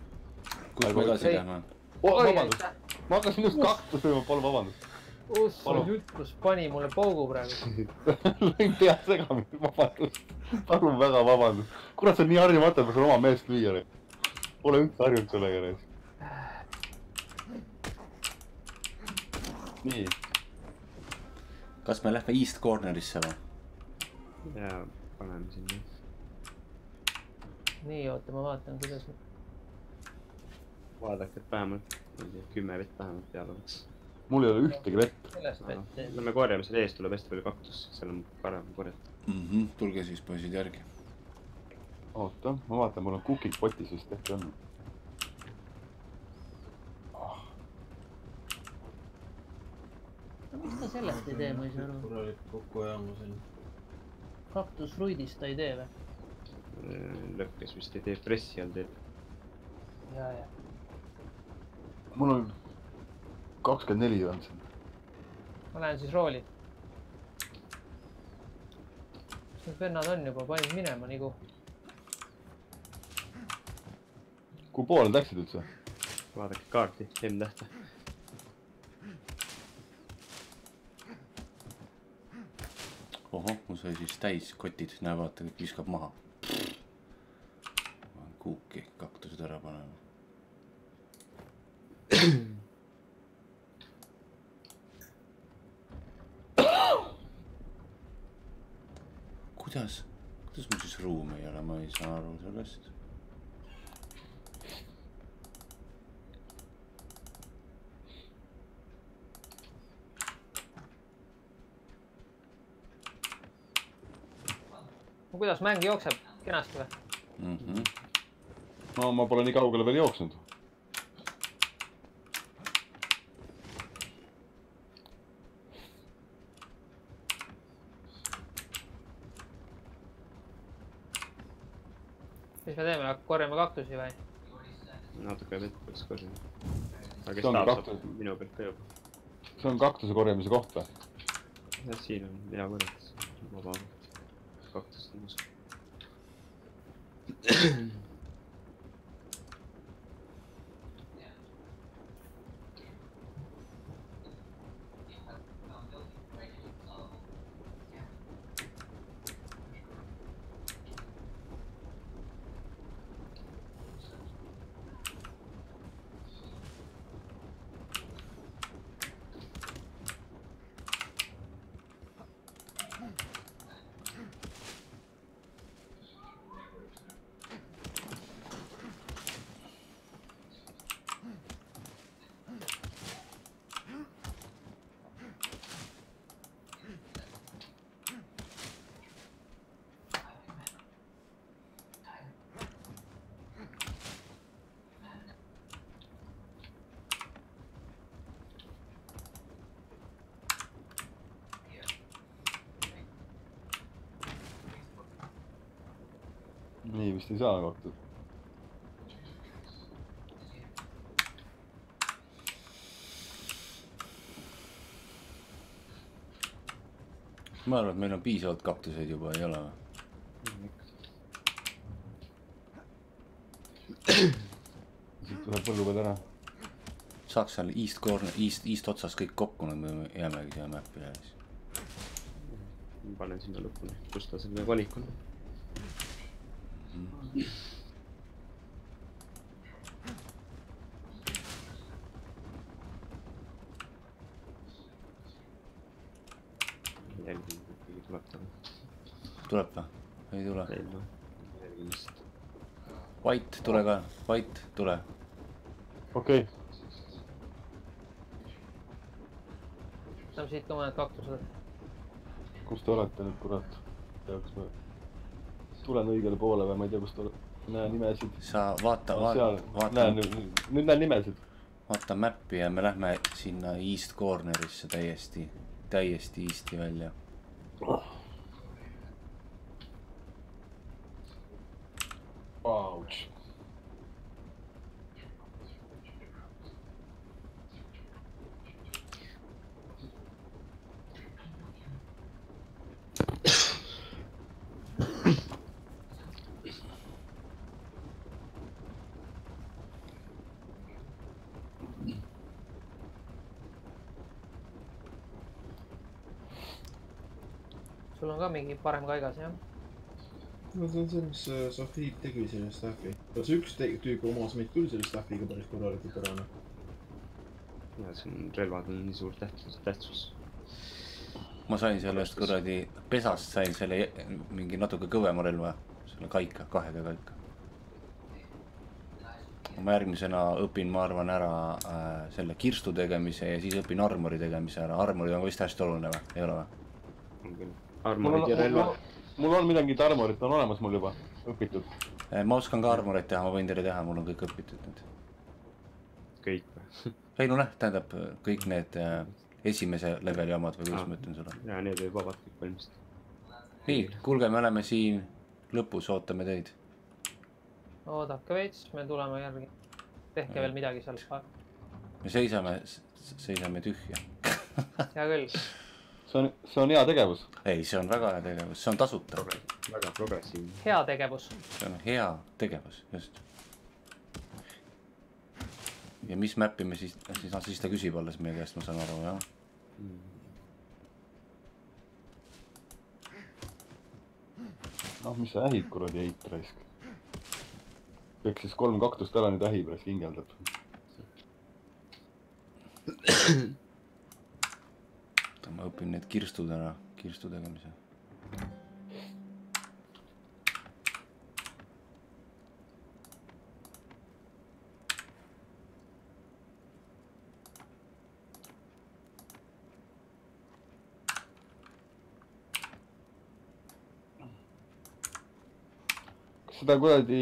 kus me edasi. Oi, vabandust, ma hakkasin just kaktuse palun vabandust. Palun. jutlus pani mulle paugu praegu. lõin pea segamini, vabandust. palun väga vabandust. kurat, see on nii harjumatu, et ma saan oma meelest lüüa. Pole üldse harjunud sellega. nii, kas me lähme East Cornerisse või? ja paneme sinna. nii, oota, ma vaatan, kuidas. vaadake, et vähemalt, ma ei tea, kümme vett vähemalt peal oleks. Mul ei ole ühtegi vett. no me korjame selle eest, tuleb hästi palju kaktus, seal on parem korjata. mhmh, tulge siis poisid järgi. oota, ma vaatan, mul on kukid potis vist äkki on. miks ta sellest ei tee, ma ei saa aru. korralik kokkuajamus on. kaktusfruidist ta ei tee või? lõkkes vist ei tee, pressi all teeb. ja, ja. mul on kakskümmend neli on siin. ma lähen siis rooli. mis need vennad on juba, panid minema nagu. kuhu poole läksid üldse? vaadake kaarti, M-tähte. ohoh, mul sai siis täis kotid, näe vaata, kõik viskab maha. kuuki, kaktused ära panema. kuidas, kuidas mul siis ruumi ei ole, ma ei saa aru sellest. no kuidas mäng jookseb, kenasti või? Mm -hmm. no ma pole nii kaugele veel jooksnud. Mis me teeme, korjame kaktusi või? natuke vett peaks korjama. aga kes tahab, saab minu pealt ka juba. see on kaktuse korjamise koht või? jah, siin on hea korjata, vaba kaktust on uus. nii vist ei saa kaktus. ma arvan, et meil on piisavalt kaktuseid juba, ei ole või? siit tuleb põllu peal ära. saaks seal East Corner, East, East otsas kõik kokku, nüüd me jäämegi siia mäppi siis. ma panen sinna lõpuni, kus ta selle valik on jälgin, kui keegi tuleb talle. tuleb või? ei tule? ei tule. jälgin lihtsalt. Vait, tule ka, Vait, tule. okei okay.. saame siit ka mõned kaktused. kus te olete nüüd, kurat? peaks me tulen õigele poole või ma ei tea, kus te olete. näen nimesid. sa vaata, vaata vaata näen, nüüd näen nimesid. vaata mäppi ja me lähme sinna East Cornerisse täiesti, täiesti east'i välja. Vauts. Sul on ka mingi parem kaigas jah? no see on see, mis äh, Sahib tegi selle staff'i. kas üks te- tüüp omas meid küll selle staff'iga päris korralikult ära, noh. ja on, relvad on nii suur tähtsus, tähtsus. ma sain sellest kuradi pesast sain selle mingi natuke kõvema relva, selle kaika, kahega kaika. ma järgmisena õpin, ma arvan, ära äh, selle kirstu tegemise ja siis õpin armori tegemise ära. armori on vist hästi oluline või, ei ole või? on küll. Mul armorid on ja, relvad. mul on midagi armorit on olemas mul juba, õpitud. Eh, ma oskan ka armoreid teha, ma võin teile teha, mul on kõik õpitud nüüd. kõik või? ei no noh, tähendab kõik need äh, esimese leveli omad või kuidas Aa. ma ütlen sulle. ja need võib vabalt kõik valmistada. nii, kuulge, me oleme siin lõpus, ootame teid. oodake veits, me tuleme järgi. tehke veel midagi seal. me seisame, seisame tühja. hea küll. See on, see on hea tegevus. ei, see on väga hea tegevus, see on tasuta. väga progressiivne. hea tegevus. see on hea tegevus, just. ja mis mäppi me siis, siis, siis ta küsib alles meie käest, ma saan aru, jah. noh, mis sa ähid kuradi eit raisk. peaks siis kolm kaktust ära nüüd ähib raisk hingeldab. ma õpin need kirstud ära, kirstu tegemise. seda kuradi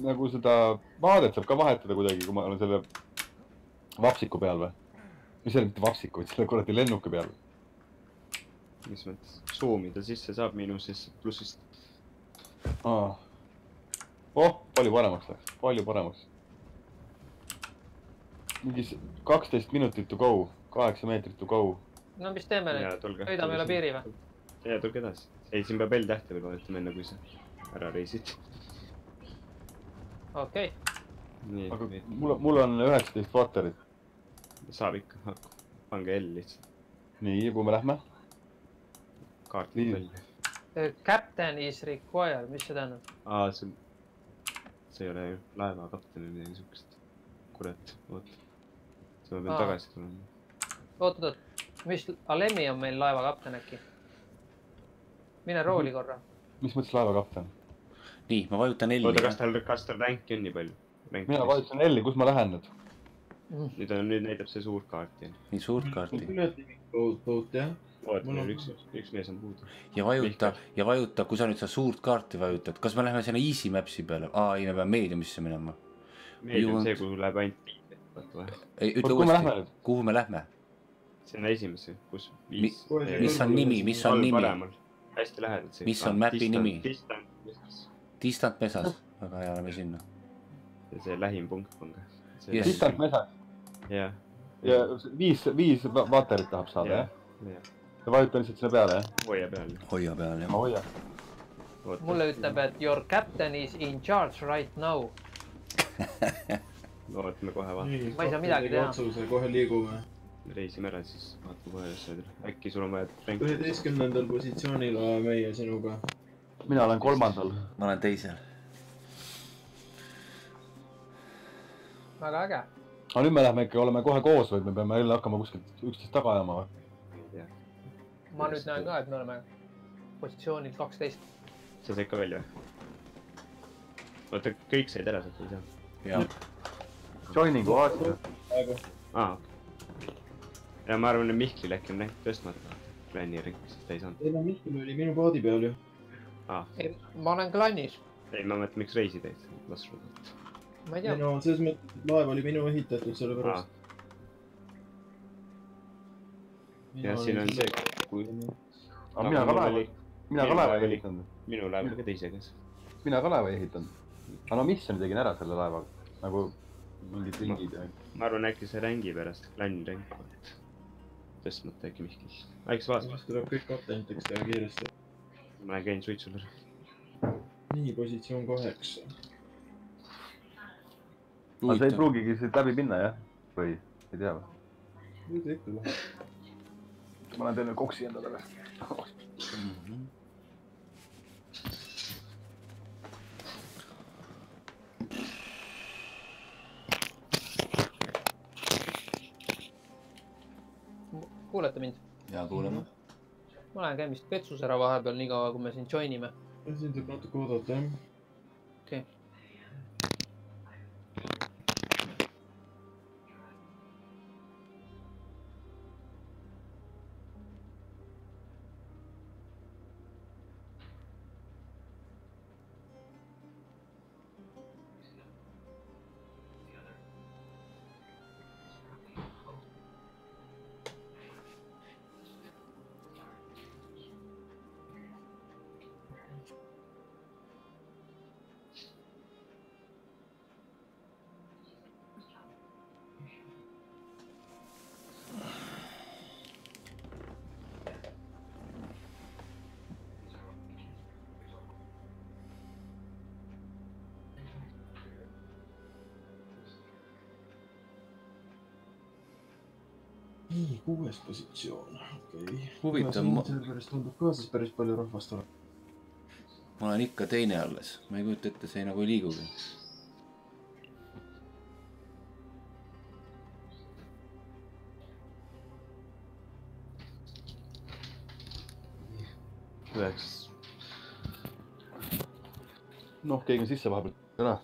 nagu seda vaadet saab ka vahetada kuidagi, kui ma olen selle vapsiku peal või? Või selle mitte vapsiku, vaid selle kuradi lennuki peal. mis mõttes, zoom ida sisse saab miinusesse, plussist. oh, palju paremaks läks, palju paremaks. mingi kaksteist minutit to go, kaheksa meetrit to go. no mis teeme nüüd? sõidame üle piiri või?? ja tulge edasi. ei, siin peab L-tähte veel vajutama, enne kui sa ära reisid. okei okay., aga, mul, mul on üheksateist waterit. Saab ikka, pange L lihtsalt, nii, kuhu me lähme? kaart Nii. välja. Uh, captain is required, mis see tähendab? aa, see, see ei ole ju laevakapten või midagi siukest. kurat, oot. ma pean tagasi tulema. oot, oot, oot, mis, Alemi on meil laevakapten äkki? mine rooli Mhm. korra. mis mõttes laevakapten? nii, ma vajutan oota, kas L-i. tal, kas tal ränki on nii palju? mina vajutasin L-i, kus ma lähen nüüd? Nüüd on, nüüd näitab see suurt kaarti. nii suurt kaarti toot jah. Mul on- üks, üks mees on puudu. ja vajuta ja vajuta, kui sa nüüd seda suurt kaarti vajutad, kas me läheme sinna easy maps'i peale? aa, ei, me peame medium'isse minema. meeldib Ju- see, kuhu läheb ainult viis, vaata või? ei, ütle kuhu me lähme uuesti kuhu me lähme? sinna esimesse, kus viis. mis on nimi, mis on nimi? hästi lähedalt. Mis on mapi nimi? Distant, Distant mesas, väga hea, lähme sinna. see lähim punkt pange. Yes. Distant mesas jah, ja viis, viis va- waterit tahab saada jah jah?, jah, ja vajutan lihtsalt sinna peale jah? hoia peal. hoia peal, jah ma. hoian. mulle ütleb, et your captain is in charge right now. ootame kohe vaatame, Ma ei saa midagi teha. otsuse, kohe liigume. reisime ära, siis vaatame kohe üles öelda. äkki sul on vaja üheteistkümnendal positsioonil oleme meie sinuga. mina olen kolmandal. ma olen teisel. Väga äge. aga nüüd me lähme ikka, oleme kohe koos või me peame jälle hakkama kuskilt üksteist taga ajama või? ma nüüd näen ka, et me oleme positsioonil kaksteist. sa said ka välja oota, kõik said ära sealt või seal? ja Joining'u aasta. aa. ja ma arvan, et Mihklil äkki on läinud tõstmata. Klanni ring, sest ta ei saanud. ei no Mihkel oli minu paadi peal ju. aa, ei, ma olen klannis, ei ma mõtlen, miks reisi teed, Lasrud. ma ei ei tea, no selles mõttes, et laev oli minu ehitatud, sellepärast. jah, siin on see, kui. aga mina ka laeva, mina ka laeva ei ehitanud. minu laev oli ka teise käes. mina ka laeva ei ehitanud. aga no missiooni tegin ära selle laevaga, nagu mingid ringid ja. ma arvan, äkki see rängi pärast, Klanni ring. tõstmata äkki väikse vaasa, siis tuleb kõik kapteniteks teha kiiresti. ma lähen käin suitsul ära. nii, positsioon kaheksa. Aga sa ei pruugigi siit läbi minna jah? või ei tea või? nüüd ikka läheb. ma lähen teen nüüd koksi endale veel. kuulete mind? ja kuuleme. ma lähen käin vist vetsus ära vahepeal, niikaua kui me siin join ime. siin tuleb natuke oodata jah. nii, kuues positsioon, okei okay.. Huvitav, serveris tundub ka siis päris palju rahvast olevat. ma olen ikka teine alles, ma ei kujuta ette, see nagu ei liigugi. üheks. noh, keegi on sisse vahepeal. ära.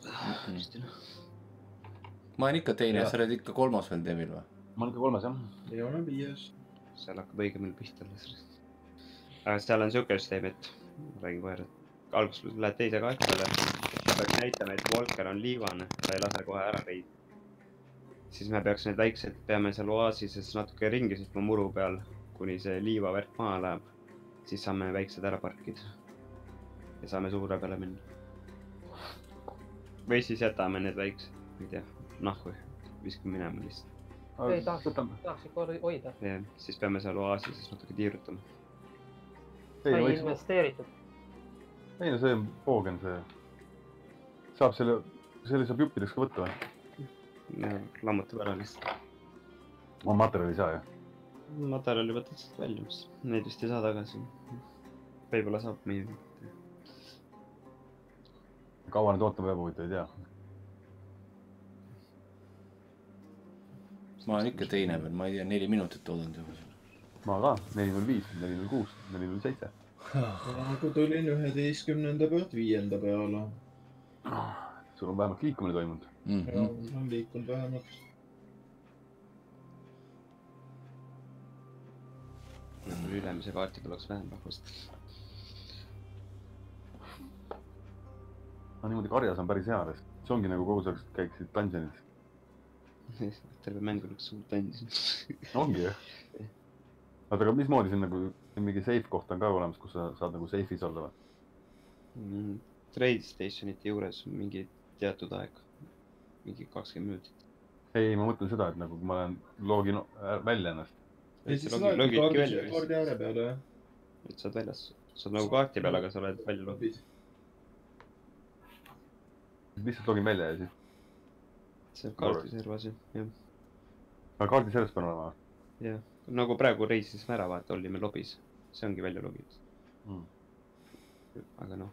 ma olen ikka teine, sa oled ikka kolmas veel Devil või? Ma olen ikka kolmas jah. ei ole viies. seal hakkab õigemini pihta alles. aga seal on siuke süsteem, et räägin kohe, et alguses lähed teise kaarti peale, peaks näitama, et Walker on liivane, ta ei lase kohe ära reid. siis me peaks need väiksed, peame seal oaasises natuke ringi sõitma muru peal, kuni see liivavärk maha läheb. siis saame väiksed ära parkida. ja saame suure peale minna. või siis jätame need väiksed, ma ei tea, nahku, viskame minema lihtsalt. Ei tahaks, tahaks ikka hoida. ja siis peame seal oaasises natuke tiirutama. ei sai võiks, investeeritud. ei no see on poogen see. saab selle, selle saab juppideks ka võtta või? lammutab ära lihtsalt. ma materjali ei saa ju. materjali võtad sealt välja, mis neid vist ei saa tagasi. võib-olla saab meie. kaua nüüd ootama peab, huvitav ei tea. Ma olen ikka teine veel, ma ei tea, neli minutit oodanud juba seal. ma ka, neli null viis, neli null kuus, neli null seitse. praegu tulin üheteistkümnenda pealt viienda peale. sul on vähemalt liikumine toimunud. Mm ja -hmm. on liikunud vähemalt. ülemise kaarti peal oleks vähem rahvast. no niimoodi karjas on päris hea, sest see ongi nagu kogu see, käiksid dungeonis. terve mäng oleks suur tants. ongi ju. oota, aga mismoodi siin nagu, mingi safe koht on ka olemas, kus sa saad nagu safe'is olla või? Mm, Trade station'ite juures on mingi teatud aeg, mingi kakskümmend minutit. ei, ei, ma mõtlen seda, et nagu kui ma lähen login välja ennast. ja siis logi- laed logidki kaardi välja, kaardi ääre peale jah. et sa oled väljas, sa oled nagu kaarti peal, aga sa oled välja loginud. lihtsalt login välja ja siis, see on kaardi servas ju, jah, aga kaardi sellest peab olema jah. nagu praegu reisisime ära, vaata, olime lobis, see ongi välja logitud. mm.. aga noh,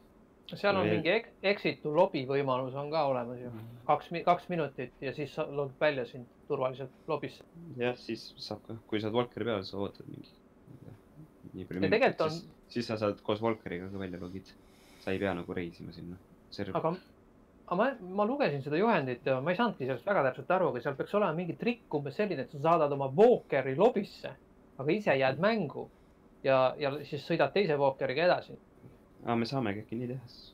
seal on mingi ex- exit to lobby võimalus on ka olemas ju. kaks, kaks minutit ja siis sa logid välja sind turvaliselt lobisse. jah, siis saab ka, kui sa oled Walkeri peal, sa ootad mingi nii palju Ja tegelikult on- siis, siis sa saad koos Volkeriga ka välja logida. sa ei pea nagu reisima sinna. aga, aga ma, ma lugesin seda juhendit ja ma ei saanudki sellest väga täpselt aru, aga seal peaks olema mingi trikk umbes selline, et sa saadad oma Walkeri lobisse, aga ise jääd mängu ja, ja siis sõidad teise Walkeriga edasi. aa, me saamegi äkki nii teha siis.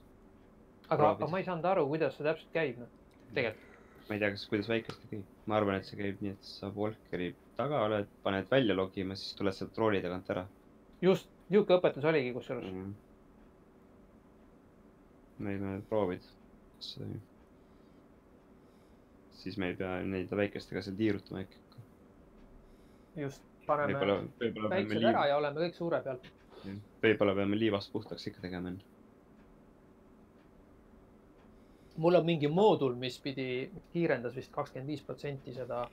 aga, aga ma ei saanud aru, kuidas see täpselt käib, noh, tegelikult. ma ei tea, kas, kuidas väikeste käib. ma arvan, et see käib nii, et sa Volkeri taga oled, paned välja logima, siis tuled sealt rooli tagant ära just, niisugune õpetus oligi kusjuures. mm.. me võime proovida, toimib. siis me ei pea neid väikestega seal tiirutama ikka. just, paneme väiksed ära liiva, ja oleme kõik suure peal. võib-olla peame liivast puhtaks ikka tegema enne. mul on mingi moodul, mis pidi, kiirendas vist kakskümmend viis protsenti seda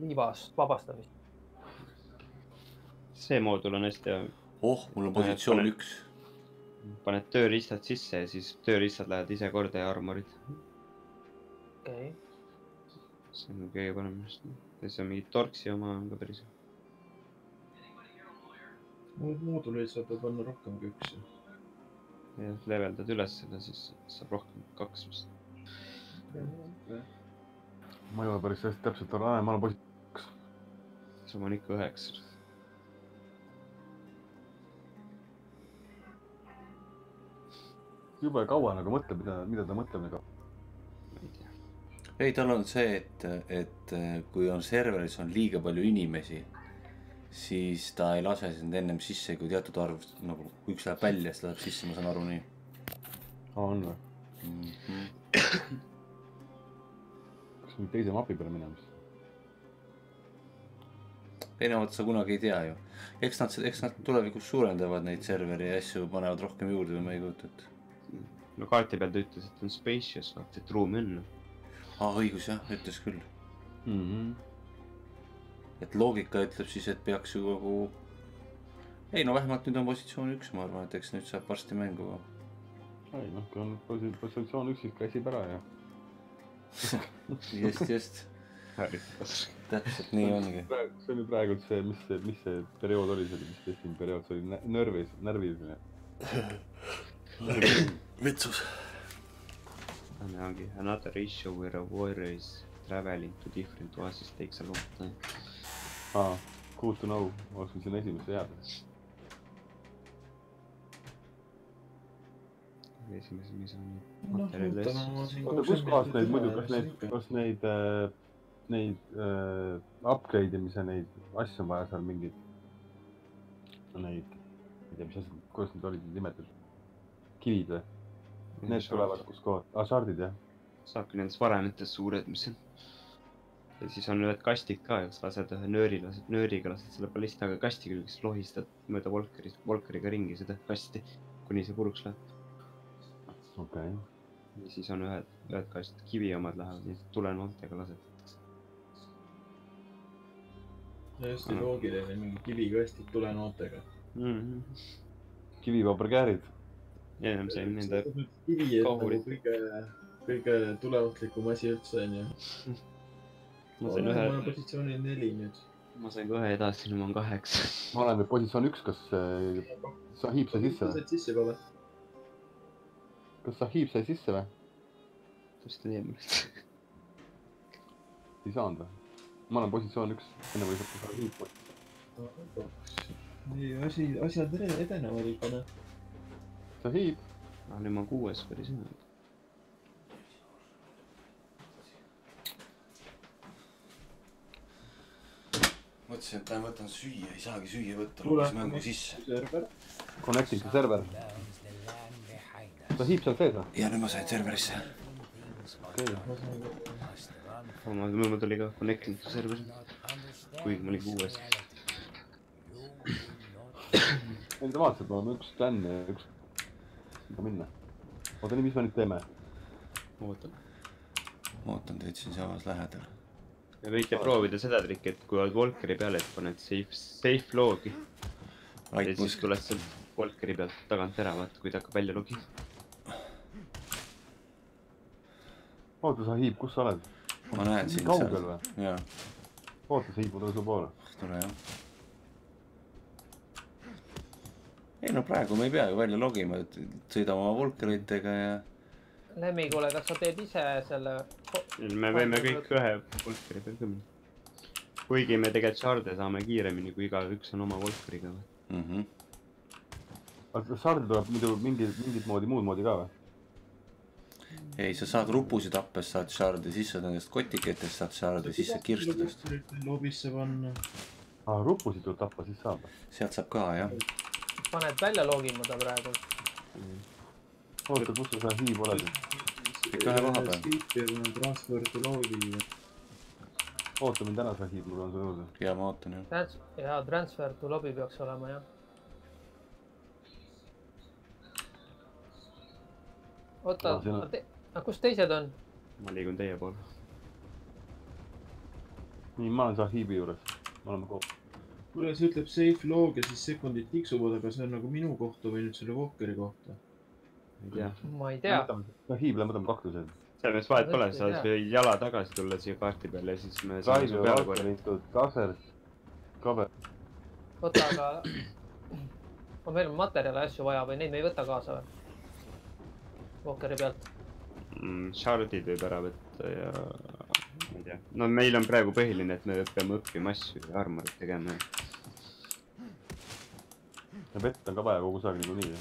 liivast vabastamist. see moodul on hästi hea, oh, mul on positsioon üks. Paned tööriistad sisse ja siis tööriistad lähevad ise korda ja armorid. okei okay., see on kõige parem minu arust. ja siis on mingi torksi oma on ka päris hea. Neid mooduleid saab ju panna rohkem kui üks. ja leveldad üles selle, siis saab rohkem kaks vist. ma ei ole päris hästi täpselt aru, ma olen poiss, sul on ikka üheksa. Jube kaua nagu mõtleb, mida, mida ta mõtleb nagu. ei tal on see, et, et kui on serveris on liiga palju inimesi, siis ta ei lase sind ennem sisse, kui teatud arv nagu, kui üks läheb välja, siis ta läheb sisse, ma saan aru nii on või? mm. -hmm. kas mingi teise mapi peale minema siis? erinevat sa kunagi ei tea ju. eks nad, eks nad tulevikus suurendavad neid serveri asju, panevad rohkem juurde või ma ei kujuta ette. No kaarti peal ta ütles, et on spacious, vaata, et ruumi on. aa, õigus jah, ütles küll. Mhm. et loogika ütleb siis, et peaks ju kogu. ei no vähemalt nüüd on positsioon üks, ma arvan, et eks nüüd saab varsti mängu. ei noh, kui on posi- positsioon üks, siis käsib ära ja. just, just, täpselt nii ongi. see on ju praegult see, mis see, mis see periood oli, see oli, mis testing periood, see oli nä- närvis, närviline. vitsus. ongi another issue where a warrior is traveling to different oasis takes a long time. aa, good to know, oleksin sinna esimesse jääda. esimese, mis on materjali ootame oma asju. siin oota, kus kohas neid muidu, kas neid, kas neid äh,, neid äh, upgrade imise neid asju on vaja seal mingeid, neid, ma ei tea, mis asjad, kuidas need olid nimetatud, kivid või? Need tulevad, kus kohas, hasardid jah? saabki nendest varemetest suured, mis on. ja siis on ühed kastid ka, kus lased ühe nööri, lased nööriga lased selle ballistaga kasti külge, siis lohistad mööda Volkeri, Volkeriga ringi seda kasti, kuni see puruks läheb. okei okay.. ja siis on ühed, ühed kast, kivi omad lähevad nii tulenoontega lased. hästi loogiline, mingi kivikastid tulenootega. mm. -hmm. kivipaberkäärid. Ja enam sai nende, kivi on nagu kõige, kõige tuleohtlikum asi üldse onju. ma sain ma ühe olen, positsioonil neli nüüd. ma sain ka ühe edasi, nüüd ma olen kaheksa. ma olen nüüd positsioon üks, kas äh, Sahib sai sisse või? lased sisse juba või? kas Sahib sai sisse või? teeb nüüd? ei saanud või? ma olen positsioon üks, enne kui saab Sahib. nii, asi, asjad ede- edenevad ikka noh. Sahib, aa, nüüd ma kuues, päris hea. mõtlesin, et ma võtan süüa, ei saagi süüa võtta, Tule. lukkas mängu sisse. server. connecting to server. Burns the land behind us. Sahib seal sees või? ja nüüd ma sain serverisse. Okei run oma, mul tuli ka connecting to server. kuigi ma olin kuues. ei, ta me oleme üks klann ja üks, mida minna. oota, nii, mis me nüüd teeme? ootan. ma ootan teid siinsamas lähedal. ja võite proovida seda trikki, et kui oled Volkeri peal, et paned safe, safe log'i. ja siis musk, tuled sealt Volkeri pealt tagant ära, vaata, kui ta hakkab välja logima. oota, Sahib, kus sa oled? ma näen sind kaugel seal. või? jaa, oota, Sahib, ma tulen su poole. tule jah. Ei no praegu me ei pea ju välja logima, et sõidame oma Volkeritega ja Lemmi, kuule, kas sa teed ise selle? me võime kõik ühe Volkeri peal minna. kuigi me tegelikult Sharde saame kiiremini, kui igaüks on oma Volkeriga. mm. -hmm. aga kas Shardi tuleb muidu mingi, mingit moodi, muud moodi ka või? ei, sa saad rupusid tappes, saad šarde, siis saad nendest kotiketest saad šarde, siis saad kirstudest. lobisse panna. aa, rupusid tuleb tappa, siis saab. sealt saab ka jah. Paned välja logima ta praegu. oota, kus sa seal hiiv oled? ikka ühe koha peal. peal. transfer to lobby. oota mind ära, sa hiiv, ma tulen su juurde. ja ma ootan jah. Trans-, jaa, transfer to lobby peaks olema jah. oota on-, aga kus teised on? ma liigun teie poole. nii, ma olen Sahibi juures, me oleme koos. kuule, see ütleb safe log ja siis sekundid tiksuvad, aga see on nagu minu kohta või nüüd selle Walkeri kohta? ei tea. ma ei tea. Sahib, lähme võtame kaktused. selles mõttes vahet pole, sa võid jala tagasi tulla siia kaarti peale ja siis me saame su peale. Valkeritud, Kaser, Kaber. oota, aga on meil materjale asju vaja või neid me ei võta kaasa või? Walkeri pealt. mm, shardid võib ära võtta ja ma ei tea, no meil on praegu põhiline, et me peame õppima asju ja armorit tegema ja vett on ka vaja kogu aeg niikuinii.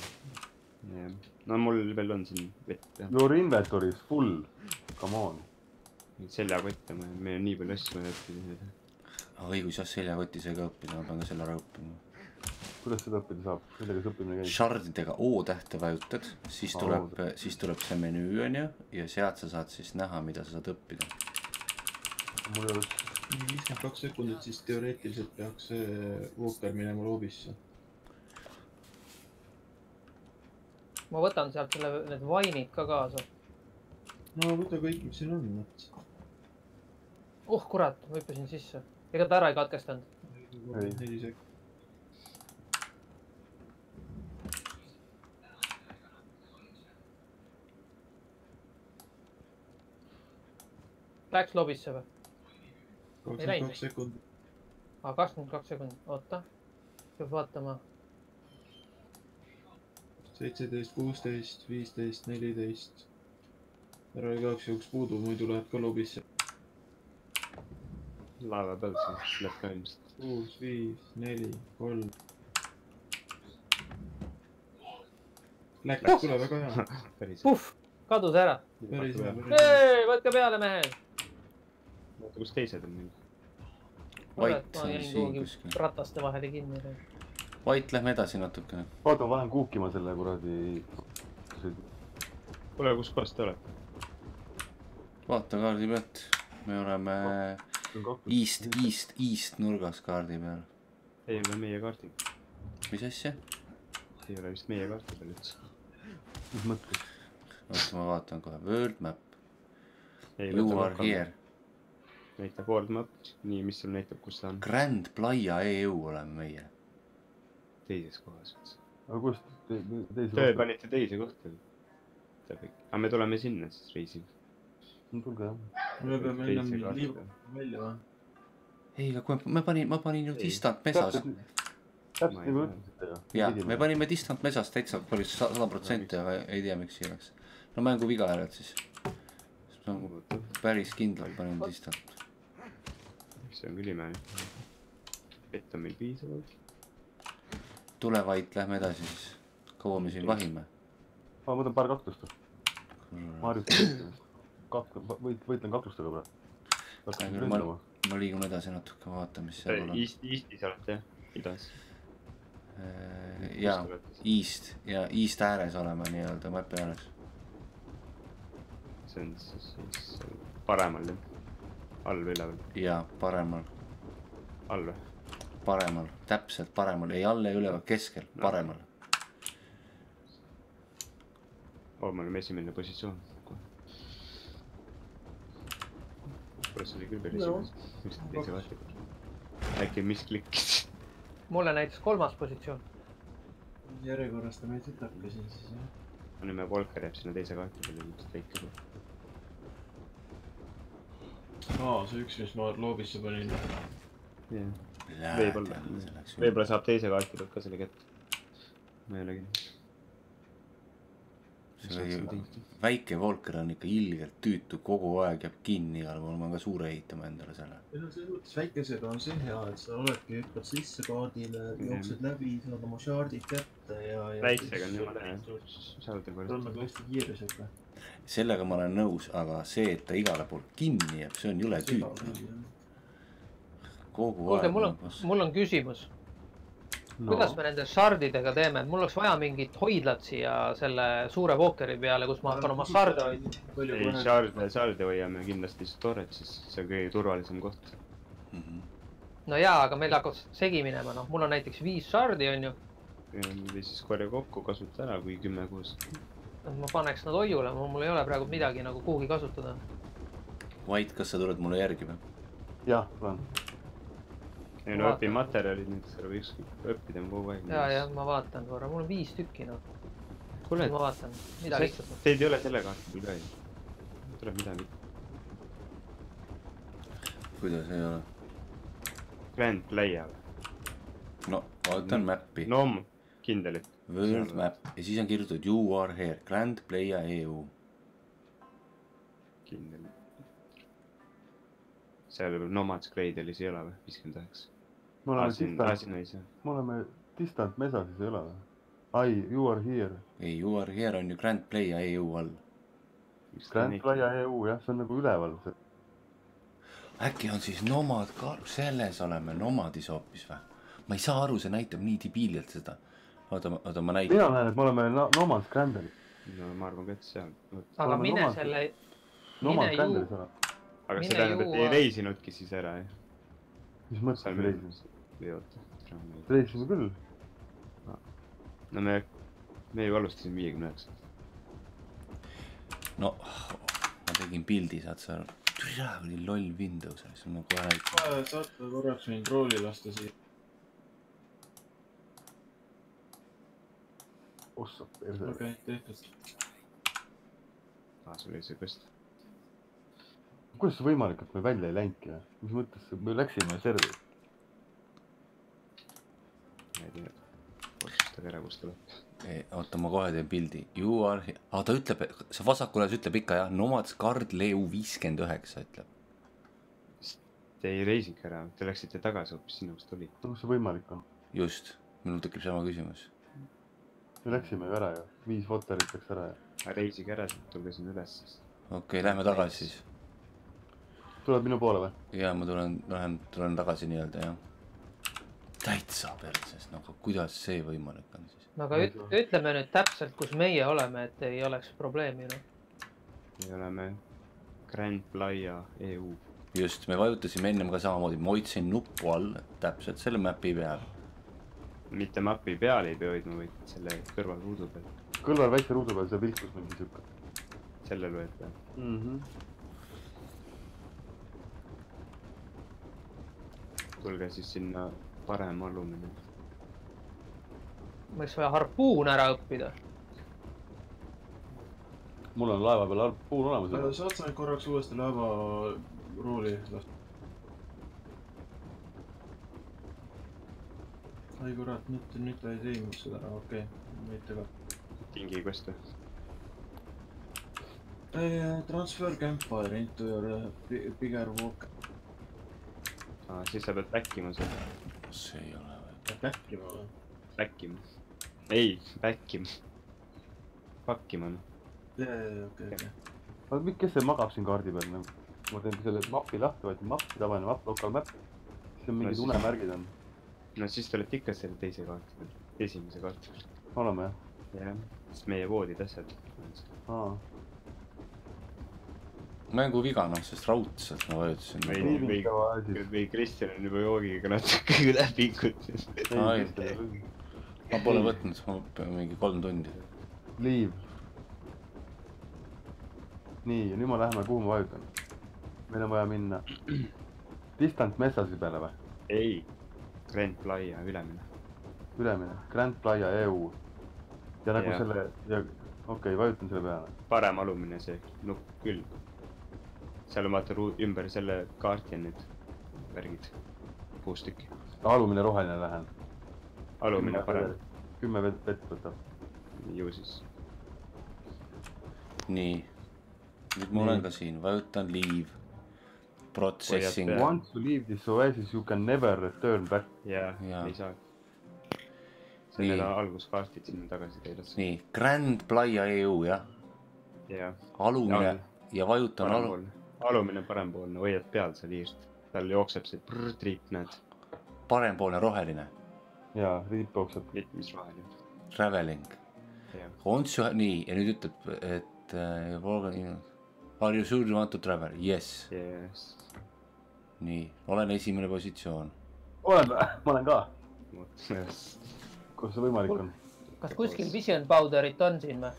ja no mul veel on siin vett ja Your inventory is full, come on. seljakott ja me- meil on nii palju asju vaja õppida. Ah, õigus jah, seljakoti sai ka õppida, ma pean ka selle ära õppima. kuidas seda õppida saab, millega see õppimine käib? Shardidega O tähte vajutad, siis tuleb siis tuleb see menüü onju ja sealt sa saad siis näha, mida sa saad õppida. Mul ei ole, viiskümmend kaks sekundit, siis teoreetiliselt peaks see Walker minema lobisse. ma võtan sealt selle, need vainid ka kaasa. no võta kõik, mis siin on, vot. oh kurat, ma hüppasin sisse. ega ta ära ei katkestanud? Neli sekundit. Läks lobisse või? Kakskümmend kaks sekundit. aa, kakskümmend kaks sekundit, oota. peab vaatama. seitseteist, kuusteist, viisteist, neliteist. ära igaks juhuks puudu, muidu läheb ka lobisse. laeva peal siis läheb ka ilmselt. kuus, viis, neli, kolm. Läks, tule väga hea, puhh, kadus ära. päris hea, võtke peale, mehed. oota, kus teised on meil? Vait on siin kuskil. rataste vahele kinni. Vait, lähme edasi natukene. oota, ma panen kuukima selle kuradi. kuule, kus kohas te olete? vaata kaardi pealt, me oleme east, east, east nurgas kaardi peal. ei ole meie kaardiga, mis asja? ei ole vist meie kaardi peal üldse. mis mõttes? oota, ma vaatan kohe, world map, ei you are here, näitab world map, nii, mis sul näitab, kus ta on, Grand Playa EU oleme meie. teises kohas. aga kust te, teisi Te panite teise kohta. aga me tuleme sinna siis reisime. no tulge jah. me peame Teise ennem liiguma välja või? ei, aga kui ma panin, ma panin ju distant mesas. täpselt nagu tea. ütlesite ju. ja, me panime distant mesas täitsa päris sada protsenti, aga ei tea, miks ei oleks. no mänguviga järjelt siis. päris kindlalt panin distant. See on küll ime. vett on meil piisavalt. tule vait, lähme edasi siis. kaua me siin vahime? ma võtan paar kaktust. ma harjutan. kak-, võit-, võitlen kaktustega praegu. Ma, ma liigun edasi natuke, vaatan, mis seal on. East, Eestis olete jah, idas. ja, East ja East ääres oleme nii-öelda mapi ääres. see on siis, siis paremal jah, all või üleval, ja paremal, all või? paremal, täpselt paremal, ei all ei üleval, keskel, paremal. oo, me oleme esimene positsioon. kuule, see oli küll päris No. no. just teise peal. äkki misklikkis. mulle näitas kolmas positsioon. järjekordastame tütarke siin siis jah. no nüüd me Volker jääb sinna teise kaarti peale ilmselt väike. aa, see üks, mis ma loobisse panin. jah, võib-olla, võib-olla saab teise kaarti pealt ka selle kätte. ma ei ole kindel. see väike Volker on ikka ilgelt tüütu, kogu aeg jääb kinni igal pool, ma pean ka suure ehitama endale selle. ei no selles mõttes väikesega on see hea, et sa oledki, hüppad sisse kaardile, jooksed läbi, saad oma shard'id kätte ja, ja. väiksega on jumala hea. ta on korda. nagu hästi kiire siuke. Sellega ma olen nõus, aga see, et ta igale poole kinni jääb, see on jule tüütu. kogu kuulge, aeg. mul on, mul on küsimus. kuidas me nende shardidega teeme, mul oleks vaja mingit hoidlat siia selle suure wookeri peale, kus ma hakkan oma shard'e hoidma. ei, Charde, Charde hoiame kindlasti storage'is, see on kõige turvalisem koht. Mhm. no jaa, aga meil hakkab segi minema, noh, mul on näiteks viis shard'i onju. või siis korja kokku, kasuta ära, kui kümme koos. Ma paneks nad hoiule, mul ei ole praegu midagi nagu kuhugi kasutada. Vait, kas sa tuled mulle järgi või? jah, tulen. ei no õpimaterjalid nüüd, sa võiks õppida kogu aeg. ja, ja ma vaatan korra, mul on viis tükki noh. kuule, ma vaatan, mida lihtsalt. teid ei ole selle kaarti ka ju? tuleb midagi. kuidas ei ole? Grand Playa või? no vaatan mäppi. no kindel, et World Map ja siis on kirjutatud You are here, Grand Playa E EU. kindel. seal Nomads Gradelis ei ole või, viiskümmend üheksa? me oleme siin, distant, saa. me oleme distant mesasis ei ole või? ai, you are here. ei, You are here on ju Grand Playa EU all. Grand Playa EU jah, see on nagu üleval. äkki on siis Nomad ka, selles oleme Nomadis hoopis või? ma ei saa aru, see näitab nii debiililt seda. oota, oota, ma mina näitan. näen, et me oleme no, Nomad Scramble'is. no ma arvan ka, et seal. aga oleme mine nomad- selle, Nomad Scramble'is oleme. aga see Mine tähendab, et ei reisinudki siis ära, jah? mis mõttes me reisime? või oota. reisime küll. no me, me ju alustasime viiekümne üheksa. no, ma tegin pildi, saad sa aru. türa, oli loll Windows, siis ma kohe saate korraks mind rooli lasta siia. Ossa perse. okei, tehtud. aa, sul oli see kõst. kuidas see võimalik, et me välja ei läinudki või? mis mõttes, me läksime servi. ma ei tea. otsustage ära, kust tuleb. oota, ma kohe teen pildi. You are here, aa ta ütleb, see vasakul ühes ütleb ikka jah, Nomad Scard Leu viiskümmend üheksa ütleb. Te ei reisinudki ära, te läksite tagasi hoopis sinna, kus ta oli. no kus see võimalik on? just, minul tekib sama küsimus. Me läksime ju ära ju, viis foterit läks ära ju. reisige ära sealt, tulge sinna üles siis. okei okay,, lähme tagasi siis. tuleb minu poole või? ja ma tulen, lähen, tulen tagasi nii-öelda jah. täitsa perses, no aga kuidas see võimalik on siis? no aga üt- ütleme nüüd täpselt, kus meie oleme, et ei oleks probleemi noh. me oleme Grand Playa EU. just, me vajutasime ennem ka samamoodi, ma hoidsin nuppu all täpselt selle mäpi peal. Mitte mapi peal ei pea hoidma, vaid selle kõrval ruudu peal. kõrval väikse ruudu peal, see vilkus mingi siuke sellel hoiad peal. mm. -hmm. tulge siis sinna parem alumine. meil oleks vaja harpuun ära õppida. mul on laeva peal harpuun olemas saad sa nüüd korraks uuesti laeva rooli lasta? Ai kurat, nüüd, nüüd ta ei teinud seda, okei okay., mitte ka. tingi quest või? Transfer campfire into your bi- bigger walk. aa, siis sa pead back ima seda. see ei ole või? peab back ima või? Back ima. ei, back ima. Fuck ima noh. jaa, jaa, okei, okei. aga kes see magab siin kaardi peal nagu? ma teen selle mapi lahti, võtan mappi, tavaline mapp, local map. siis on mingid siis- unemärgid on. No siis te olete ikka selle teise kaarti peal, esimese kaarti peal. oleme jah? jah, sest meie voodid, asjad. mänguviga noh, sest raudselt ma vajutasin. või, Nii või kaua asi., või Kristjan on juba joogiga natuke üle pingutatud. Ai. ma pole võtnud, ma pean mingi kolm tundi. Leave. nii, ja nüüd me läheme, kuhu ma vajutan? meil on vaja minna distant messag'i peale või? ei, Grand Playa ülemine. ülemine, Grand Playa EU. ja nagu Jah. selle ja okei okay,, vajutan selle peale. parem alumine see nupp küll. seal on vaata ruu- ümber selle kaarti on need värgid, kuus tükki. alumine roheline lähen. alumine parem. kümme vett vett võtab. ju siis. nii. nüüd ma olen ka siin, vajutan leave. Processing. Once you leave this oasis you can never return back. jaa ei saa. see on alguskaardid sinna tagasi teile. nii, Grand Playa EU jah, jah, alumine Jaa. ja vajutan alu, alumine parempoolne, hoiad peal seal hiirst. tal jookseb see triip, näed, parempoolne roheline, jaa, riip jookseb. mis roheline. traveling. Once you, nii ja nüüd ütleb, et äh, are you sure you want to travel? Yes, yes. nii, olen esimene positsioon. olen või? ma olen ka. kus see võimalik on? kas kuskil vision powder'it on siin või?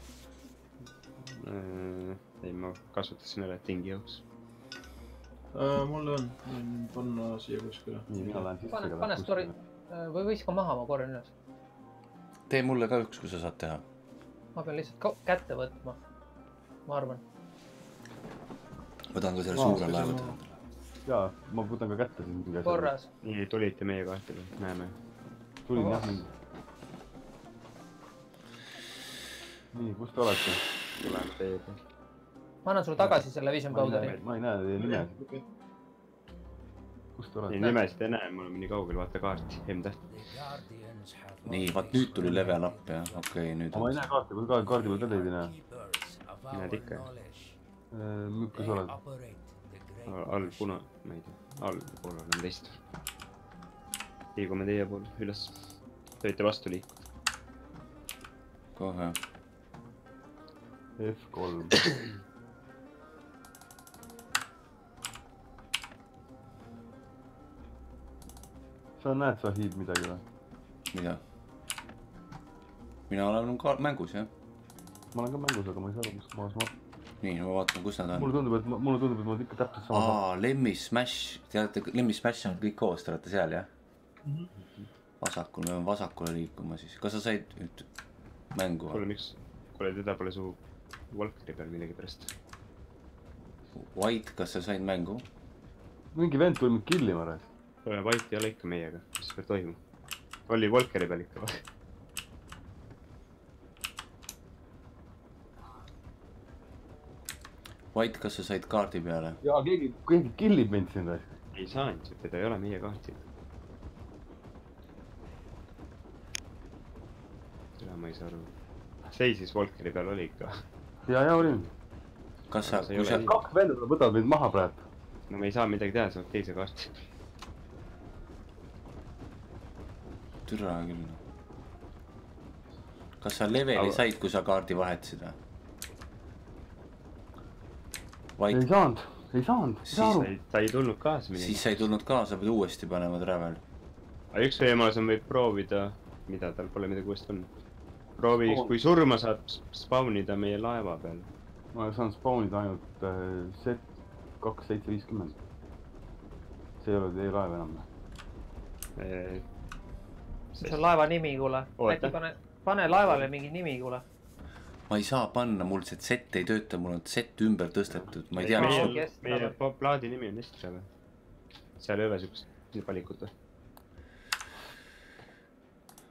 Äh, ei, ma kasutasin ära tingi jaoks. Äh, mul on, võin panna siia kuskile. nii, mina lähen sisse. pane, pane story või viska maha, ma korjan üles. tee mulle ka üks, kui sa saad teha. ma pean lihtsalt kätte võtma. ma arvan. Võtan ka selle Aa, suure laeva teha. jaa, ma võtan ka kätte siin korras. nii, tulite meie kaartile, näeme. tulin jah nii, kus te olete? tuleme teie ma annan sulle tagasi selle vision ma powder'i., ma ei näe teie nime. kus te olete? nimesid ei näe, me oleme nii kaugel, vaata kaarti, Guardians have nii, vaat nüüd tuli level up jah, okei okay,, nüüd ma ei näe kaarti, kui ka kaardi peal ka teid ei näe. Näed ikka. Kus sa oled? all puna, ma ei tea, allpool oleme teist. liigume teie poole üles. Te võite vastu liikuda. kohe. F3. sa näed, Sahib, midagi või? mida? mina olen ka mängus jah. ma olen ka mängus, aga ma ei saa aru, kus kohas ma. nii, ma vaatan, kus nad on mulle. tundub, et mulle tundub, et ma ikka täpselt sama aa, Lemmi Smash, teate, Lemmi Smash on kõik koos, te olete seal jah? vasakul, me peame vasakule liikuma siis, kas sa said nüüd mängu kuule, miks, kuule teda pole su Valkeri peal millegipärast. White, kas sa said mängu? mingi vend tuli mind killima, kuule, Vait ei ole ikka meiega, mis peab toimuma? oli Valkeri peal ikka või? White, kas sa said kaardi peale? jaa, keegi, keegi killib mind siin, raisk. ei saanud, teda ei ole meie kaartil. seda ma ei saa aru. seisis Valkeri peal oli ikka. ja, ja olin. kas sa, kui sa kaks venda võtavad mind maha praegu. no me ei saa midagi teha, sa oled teise kaarti. türa küll. kas sa leveli Aga- said, kui sa kaardi vahetasid või? Ei White, saanud, ei saanud, ei saa Siis aru ta. ei, ta ei tulnud kaasa siis minema. sa ei tulnud kaasa, pead uuesti panema travel. aga üks võimalus on, võib proovida, mida tal pole midagi uuesti panna. proovi Oo., kui surma saad, spawnida meie laeva peal. ma saan spawnida ainult äh, set kaks seitse viiskümmend. see ei ole teie laev enam. see on laeva nimi, kuule. Äkki pane, pane laevale mingi nimi, kuule. Ma ei saa panna, mul see Z ei tööta, mul on Z ümber tõstetud, ma ei tea, meie meie pla- plaadi nimi on Estrave. seal ei ole siukest valikut või?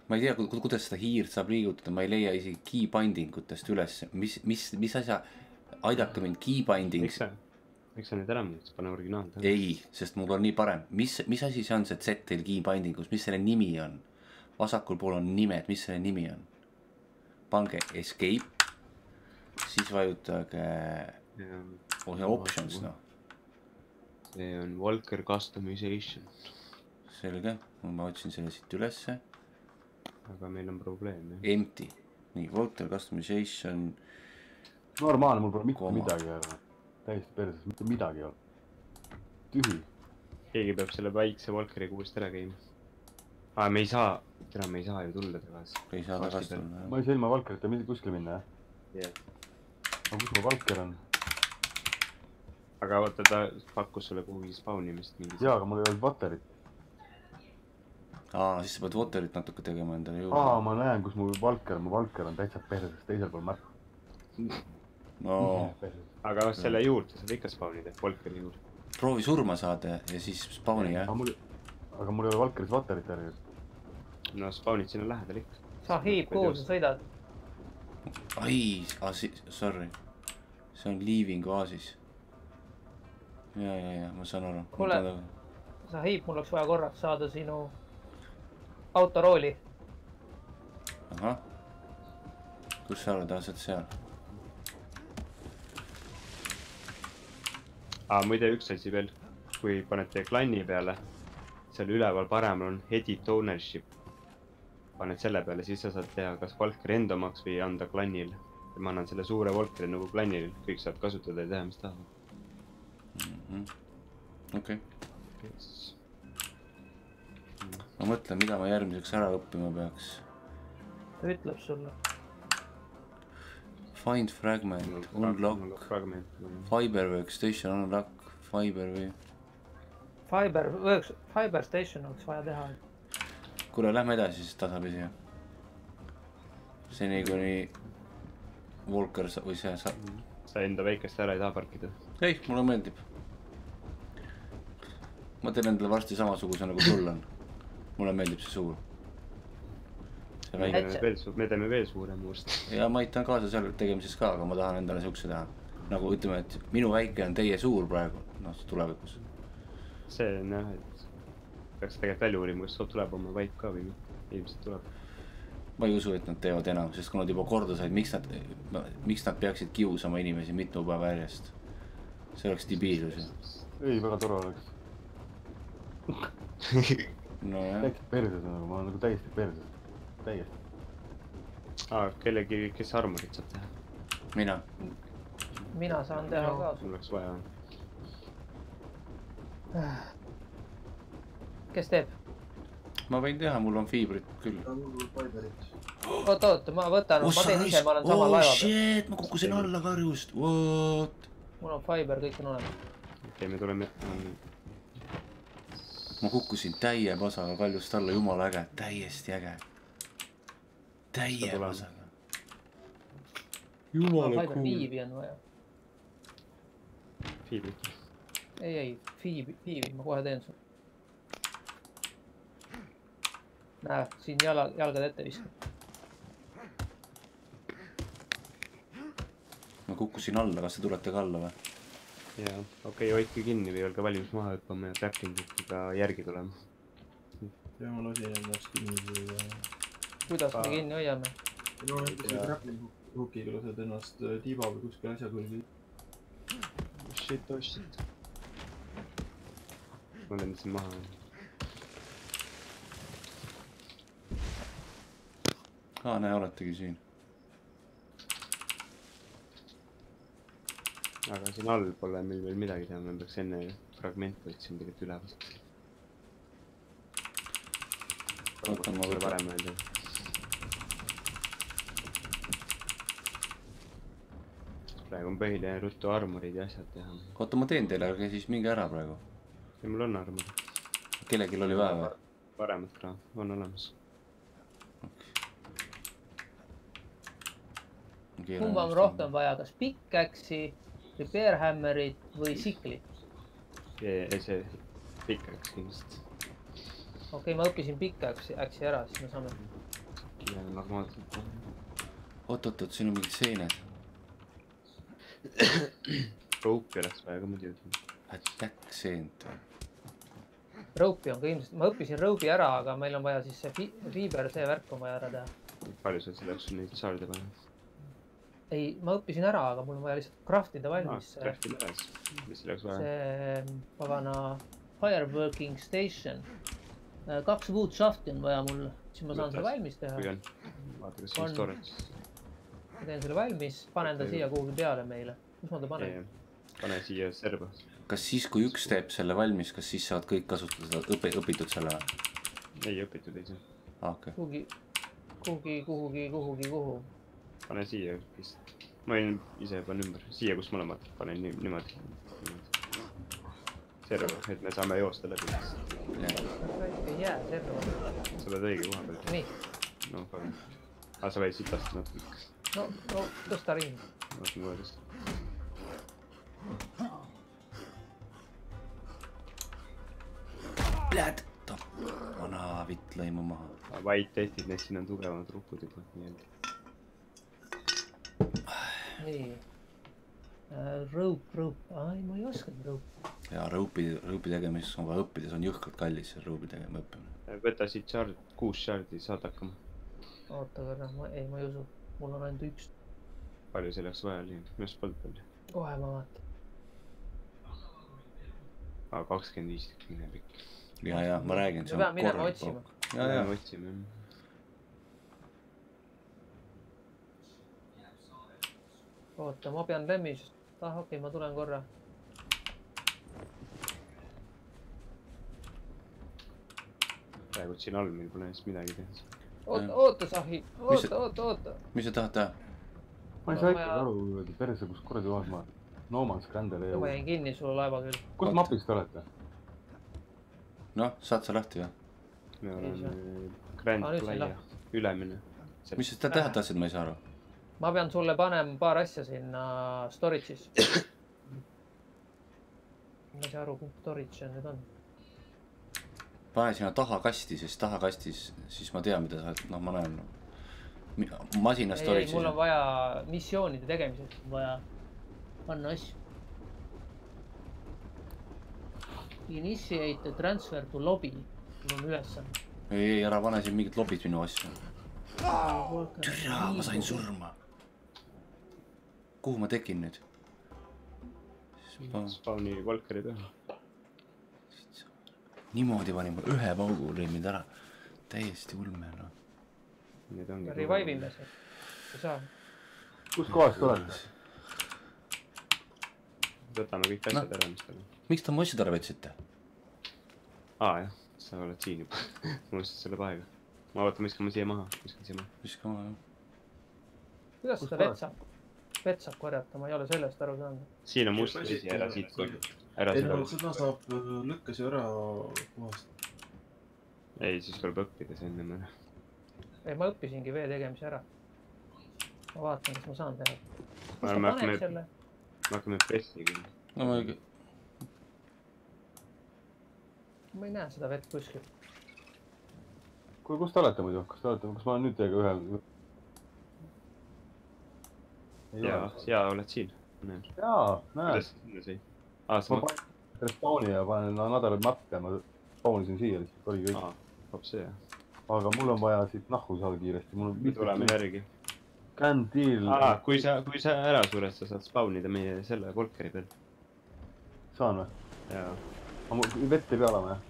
ma ei tea, kuidas seda hiirt saab liigutada, ma ei leia isegi keybinding utest üles, mis, mis, mis asja, aidake mind, keybinding miks, sa, miks sa nüüd ära muutsid, pane originaal taha. ei, sest mul on nii parem, mis, mis asi see on, see Z teil keybinding us, mis selle nimi on? vasakul pool on nimed, mis selle nimi on? pange escape, siis vajutage see options noh, see on Walker Customization, selge, ma otsin selle siit ülesse, aga meil on probleem jah. empty, nii, water customization, normaalne, mul pole mitte Koma. midagi ei ole. täiesti perses, mitte midagi ei ole. tühi. keegi peab selle väikse Walkeriga uuesti ära käima. aa, me ei saa, tere, me ei saa ju tulla tagasi. ei saa tagasi tulla ma ei saa ilma Valkerita mitte kuskile minna, jah. jah. Aga kus mu Valker on? aga vaata, ta pakkus sulle kuhugi spawnimist mingi. jaa, aga mul ei olnud Waterit. aa, siis sa pead water'it natuke tegema endale aa, juurde. ma näen, kus mu Valker, mu Valker on täitsa perses, teisel pool märku. no aga selle juurde saab ikka spawnida, Walkeri juurde. proovi surma saada ja siis spawni jah aga. mul, aga mul ei ole Valkeris Waterit järgi. no spawnid sinna lähedal ikka. Sahib, kuhu sa sõidad? ai, sorry, see on leaving oasis. ja, ja, ja ma saan aru. Kuule. Sahib, mul oleks vaja korraks saada sinu autorooli. ahah, kus sa oled, asjad seal? aa, muide üks asi veel, kui panete klanni peale, seal üleval paremal on edit ownership. Paned selle peale, siis sa saad teha kas Valkeri enda omaks või anda klannile. ma annan selle suure Valkeri nagu klannile, kõik saavad kasutada ja teha, mis tahavad. okei, ma mõtlen, mida ma järgmiseks ära õppima peaks. ta ütleb sulle. Find fragment, unlock, fragment. fiber workstation unlock, fiber või. Fiber, Fiber Station oleks vaja teha. kuule, lähme edasi siis tasapisi. seni kuni Walker või see sa-, sa enda väikest ära ei taha parkida. ei, mulle meeldib. ma teen endale varsti samasuguse nagu sul on. mulle meeldib see suur. see me väike veel, me teeme veel suurema vorsti. ja ma aitan kaasa seal tegemises ka, aga ma tahan endale siukse teha. nagu ütleme, et minu väike on teie suur praegu, noh tulevikus. see on jah, et peaks tegelikult välja uurima, kas tuleb oma vaip ka või mitte. ilmselt tuleb. ma ei usu, et nad teevad enam, sest kui nad juba korda said, miks nad, miks nad peaksid kiusama inimesi mitu päeva järjest? see oleks debiilsus ju. ei, väga tore oleks. nojah, täiesti perses nagu, ma olen nagu täiesti perses, täiesti. aa, kellegi, kes armorit saab teha. mina. mina saan teha ka. mul oleks vaja. Kes teeb? ma võin teha, mul on fiibrit küll. oot, oot, ma võtan, ma teen ise, ma olen sama oh laeva peal. shit, ma kukkusin alla karjust, what? mul on Fiber, kõik on olemas. okei okay,, me tuleme. ma kukkusin täie pasaga kaljust alla, jumala äge, täiesti äge. täie pasaga. Fiber Fiibi on vaja. Fiibrit. ei, ei, Fiibi, Fiibi, ma kohe teen sulle. näe, siin jala, jalgad ette viskab. ma kukkusin alla, kas te tulete ka alla või? jaa, okei okay,, hoidke kinni või olge valmis maha hüppama ja grapplingiga järgi tulema. ja ma lasin ennast kinni ja. kuidas me kinni hoiame? no näiteks Ja- grappling hookiga lased ennast äh, tiiba või kuskil asja külge. Shit, oh shit. ma lendasin maha. aa, näe, oletegi siin. aga siin all pole meil veel midagi teha, me peaks enne fragmente otsima tegelikult ülevalt. Oota, ma võtan- varem öelda. praegu on põhiline ruttu armorid ja asjad teha. oota, ma teen teile, aga siis minge ära praegu. ja mul on armor, kellelgi oli vaja või? paremat ka on olemas. Kumba on rohkem vaja, kas pickaxe'i, repair hammer'it või siklit? see pikaks kindlasti. okei okay,, ma õppisin pickaxe'i, äkki ära, siis me saame. ja normaalselt. oot-oot-oot, siin on mingid seened. Rope'i oleks vaja ka muidugi. Attack seent või? Rope'i on ka ilmselt, ma õppisin rope'i ära, aga meil on vaja siis see fi- fiiber, see värk on vaja ära teha. palju sa selle jaoks neid saarde paned? ei, ma õppisin ära, aga mul on vaja lihtsalt craft ida valmis see, Crafti üles, mis selle jaoks vaja on? see pagana fireworking station. kaks wood shaft'i on vaja mul, siis ma saan selle valmis teha kui. on, vaata kas see On. storage. ma teen selle valmis, panen ta siia kuhugi peale meile. kus ma ta panen? pane siia serva. kas siis, kui üks teeb selle valmis, kas siis saavad kõik kasutada seda õpi-, õpitud selle või? ei õpitud ei saa. aa, okei. kuhugi, kuhugi, kuhugi, kuhugi, kuhu. Pane siia vist. ma võin ise panen ümber, siia, kus vaata, panen nii- niimoodi. serva, et me saame joosta läbi. jää serva. sa oled õige koha peal. nii, no väga. aga sa võid sitast natuke. no, no tõsta ringi. vaatan kohe tõsta. Pljad, tapp, vana vitt lõi mu maha. White Death'id, need siin on tugevamad rupud juba nii-öelda. nii. Rope, rope, ai, ma ei oskagi rope. ja rõupi, rõupi tegemiseks on vaja õppida, see on jõhkralt kallis, rõupi tegema õppimine. võta siit shard, kuus shard'i, saad hakkama. oota korra, ma, ei, ma ei usu, mul on ainult üks, palju selle jaoks vaja oli, minu arust polnud palju. kohe ma vaatan. aa, kakskümmend viis tükki mine pikk. ja, ja ma räägin, see on korralik pauk. ja, ja, otsime. oota, ma pean Lemmis, ah okei okay,, ma tulen korra. praegu siin all meil pole vist midagi teha. oota, oota, Sahi, oota, oota, oota. mis sa tahad teha? ma ei saa vaja- aru, perse, kus kuradi kohas ma olen. No Man's Grandel ei ma jõua. jäin kinni sulle laeva küll. kus mapis te olete? noh, saad sa lahti või? me oleme. Grand Playa, ülemine. mis sa teha tahtsid, ma ei saa aru. Ma pean sulle panema paar asja sinna storage'is. ma ei saa aru, kumb storage see nüüd on. pane sinna taha kasti, sest taha kastis, siis ma tean, mida sa, noh, ma näen. masina ei, ei, storage'is mul on. vaja missioonide tegemiseks vaja panna asju. Initiate transfer to lobby, mul on ülesanne. ei, ei, ära pane siin mingit lobit minu asju. türa, ma sain. surma. Kuhu ma tekin nüüd? Spawni Valkeri peal. niimoodi panin, ma ühe paugu lõin mind ära. täiesti ulme, noh. Need ongi. Revive ime sealt, ei saa. kus kohas te olete? võtame kõik asjad ära, mis tal on. miks te mu asjad ära võtsite? aa jah, sa oled siin juba. ma unustasin selle pahega. ma vaatan, viskame siia maha, viskan siia maha. viska maha, jah. kuidas seda vett saab, vett saab korjata, ma ei ole sellest aru saanud. siin on must vesi, ära siit korja. ära ei no seda. seda saab äh, lükkas ju ära puhastada. ei, siis tuleb õppida see ennem ära. ei, ma õppisingi vee tegemise ära. ma vaatan, kas ma saan teha. me hakkame me hakkame pressiga. no ma ei, ma ei näe seda vett kuskil. kuule, kus te olete muidu, kas te olete, kas ma olen nüüd teiega ühel? ja, ja oled siin. jaa, näed sa ma panen respawn'i ja panen another map ja ma spawnisin siia lihtsalt, oli kõik. hoopis see jah. aga mul on vaja siit nahku saada kiiresti, mul on me tuleme järgi. Grand deal kui sa, kui sa ära sured, sa saad spawn ida meie selle Volkeri peal. saan või? jaa, aga mul vett ei pea olema jah?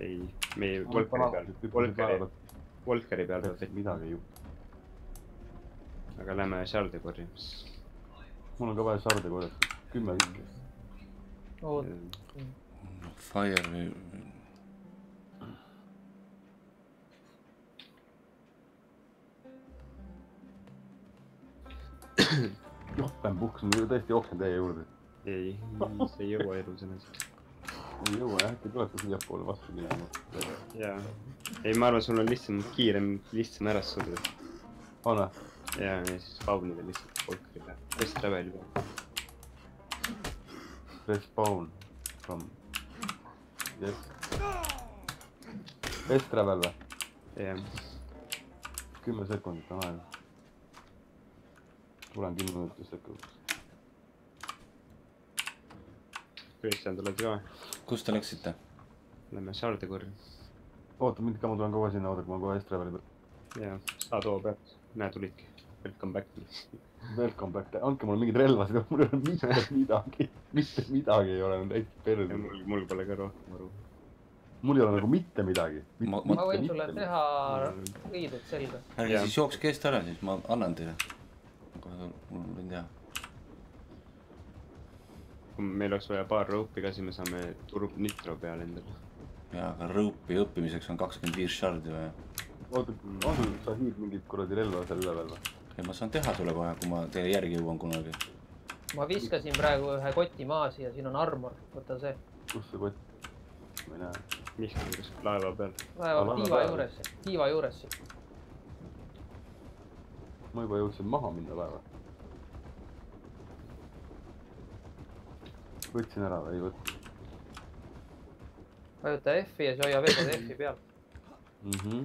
ei, meie Volkeri peal, Volkeri peal peab vett, midagi ei juhtu. Aga lähme Shardi korjama siis. mul on ka vaja sarde korjata, kümme tükki. fire või. jopen puhkus, ma tõesti jooksen teie juurde. ei, sa ei jõua elu selles. ei jõua jah, äkki tulete siiapoole vastu minema. jaa, ei, ma arvan, sul on lihtsam, kiirem, lihtsam ära surra. on või? ja, ja siis spawn ida lihtsalt Volkeri peal, best traveli peal. Respawn from, yes. Best travel või? jah, kümme sekundit on aega. tulen kümme minutit sekundit. Kristjan, tuled ka? kus te läksite? Lähme Shardi korjama. oota mind ka, ma tulen kohe sinna, oodake, ma kohe Best traveli peal. jaa, sa too pealt, näe tulidki. Welcome back. Welcome back, andke mulle mingeid relvasid, mul ei ole mitte midagi, mitte midagi ei ole, täitsa perse. mul, mul pole ka rohkem aru. mul ei ole nagu mitte midagi. Ma- ma võin sulle teha riided selga. ärge siis jookske eest ära, siis ma annan teile. kohe mul võin teha. kui meil oleks vaja paar roopi ka, siis me saame turb nitro peale endale. ja, aga rõupi õppimiseks on kakskümmend viis shardi vaja. oota, on sul, sa hiid mingit kuradi relva seal üleval või? Ja ma saan teha sulle kohe, kui ma teile järgi jõuan kunagi. ma viskasin praegu ühe koti maa siia, siin on armor, võta see. kus see kott? ma ei näe. Mihkli juures laeva peal. laeva tiiva juures, tiiva juures. ma juba jõudsin maha minna laeva. võtsin ära või ei võtnud? vajuta F-i ja siis hoia veel kord F-i peal. Mhm.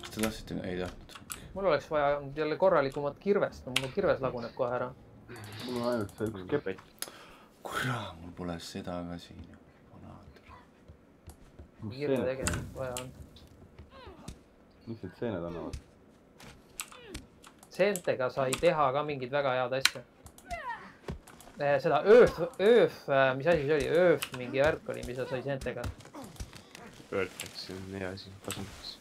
kas te tahtsite, ei tahtnud? Mul oleks vaja jälle korralikumat kirvest, no mul kirves laguneb kohe ära. mul on ainult see üks kepp. kurat, mul pole seda ka siin. kirve tegemist vaja on. mis need seened annavad? seentega sai teha ka mingit väga head asja. seda ööf, ööf, mis asi see oli, ööf mingi värk oli, mida sai seentega. Vertex on hea asi, kasutus.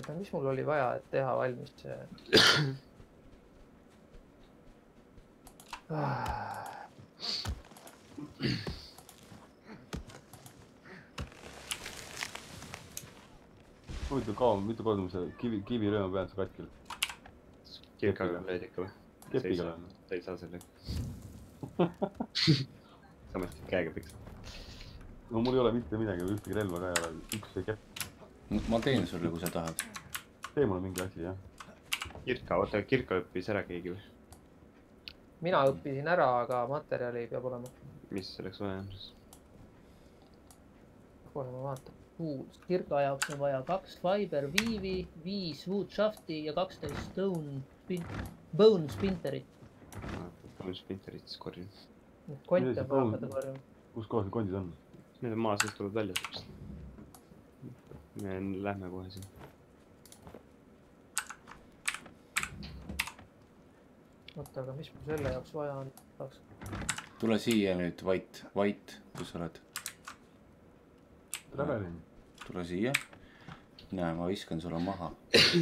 oota, mis mul oli vaja, et teha valmis see? huvitav kaua, mitu korda ma selle kivi, kivirööma pean seal katkil. kirkaga lööd ikka või? kepiga löön. sa ei saa sellega. samas käega piksad. no mul ei ole mitte midagi, ühtegi relva ka ei ole, üks kepp. Ma teen sulle, kui sa tahad. tee mulle mingi asi, jah. Kirka, oota, Kirka õppis ära keegi või? mina õppisin ära, aga materjali peab olema. mis selleks vaja on? kohe ma vaatan. kirka jaoks on vaja kaks fiber viivi, viis wood shaft'i ja kaksteist stone spin-, bone splinterit. kolm splinterit siis korjan. konte bone- hakata korjama. kus kohas need kondid on? Need on maa seest tulevad välja täpselt. Me lähme kohe sinna. oota, aga mis mul selle jaoks vaja on? tule siia nüüd, Vait, Vait, kus sa oled? Tule siia. näe, ma viskan sulle maha.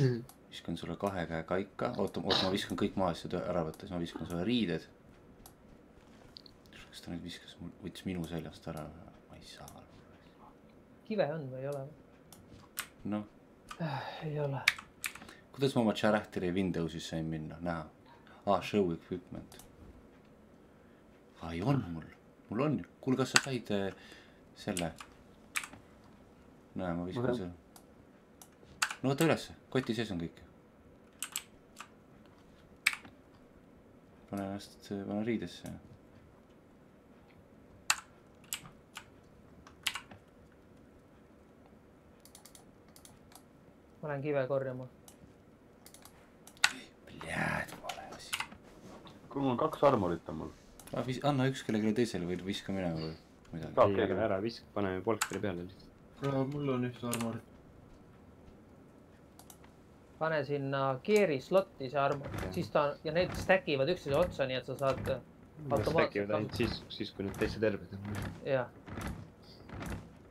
viskan sulle kahe käe kaika, oota, oota, ma viskan kõik maha, saad ära võtta, siis ma viskan sulle riided. kas ta nüüd viskas mul, võttis minu seljast ära, ma ei saa aru. kive on või ei ole? noh, ei ole. kuidas ma oma Charakteri Windowsis sain minna, näha. aa, show equipment. aa, ei on mul, mul on kuule, kas sa said äh, selle? näe, ma viskan Ma selle. no võta ülesse, koti sees on kõik. pane ennast, pane riidesse. Ma lähen kive korjama. Jääd vale asi. kuule, mul on kaks armorit on mul. anna üks kellelegi teisele või viska minema või midagi. Saab keegi. ära viska, paneme polkri peale lihtsalt. mul on üks armor. pane sinna gear'i slot'i see armor, siis ta ja need stack ivad üksteise otsa, nii et sa saad, Automaatselt äkki ainult siis, siis kui need teised terved on. jah,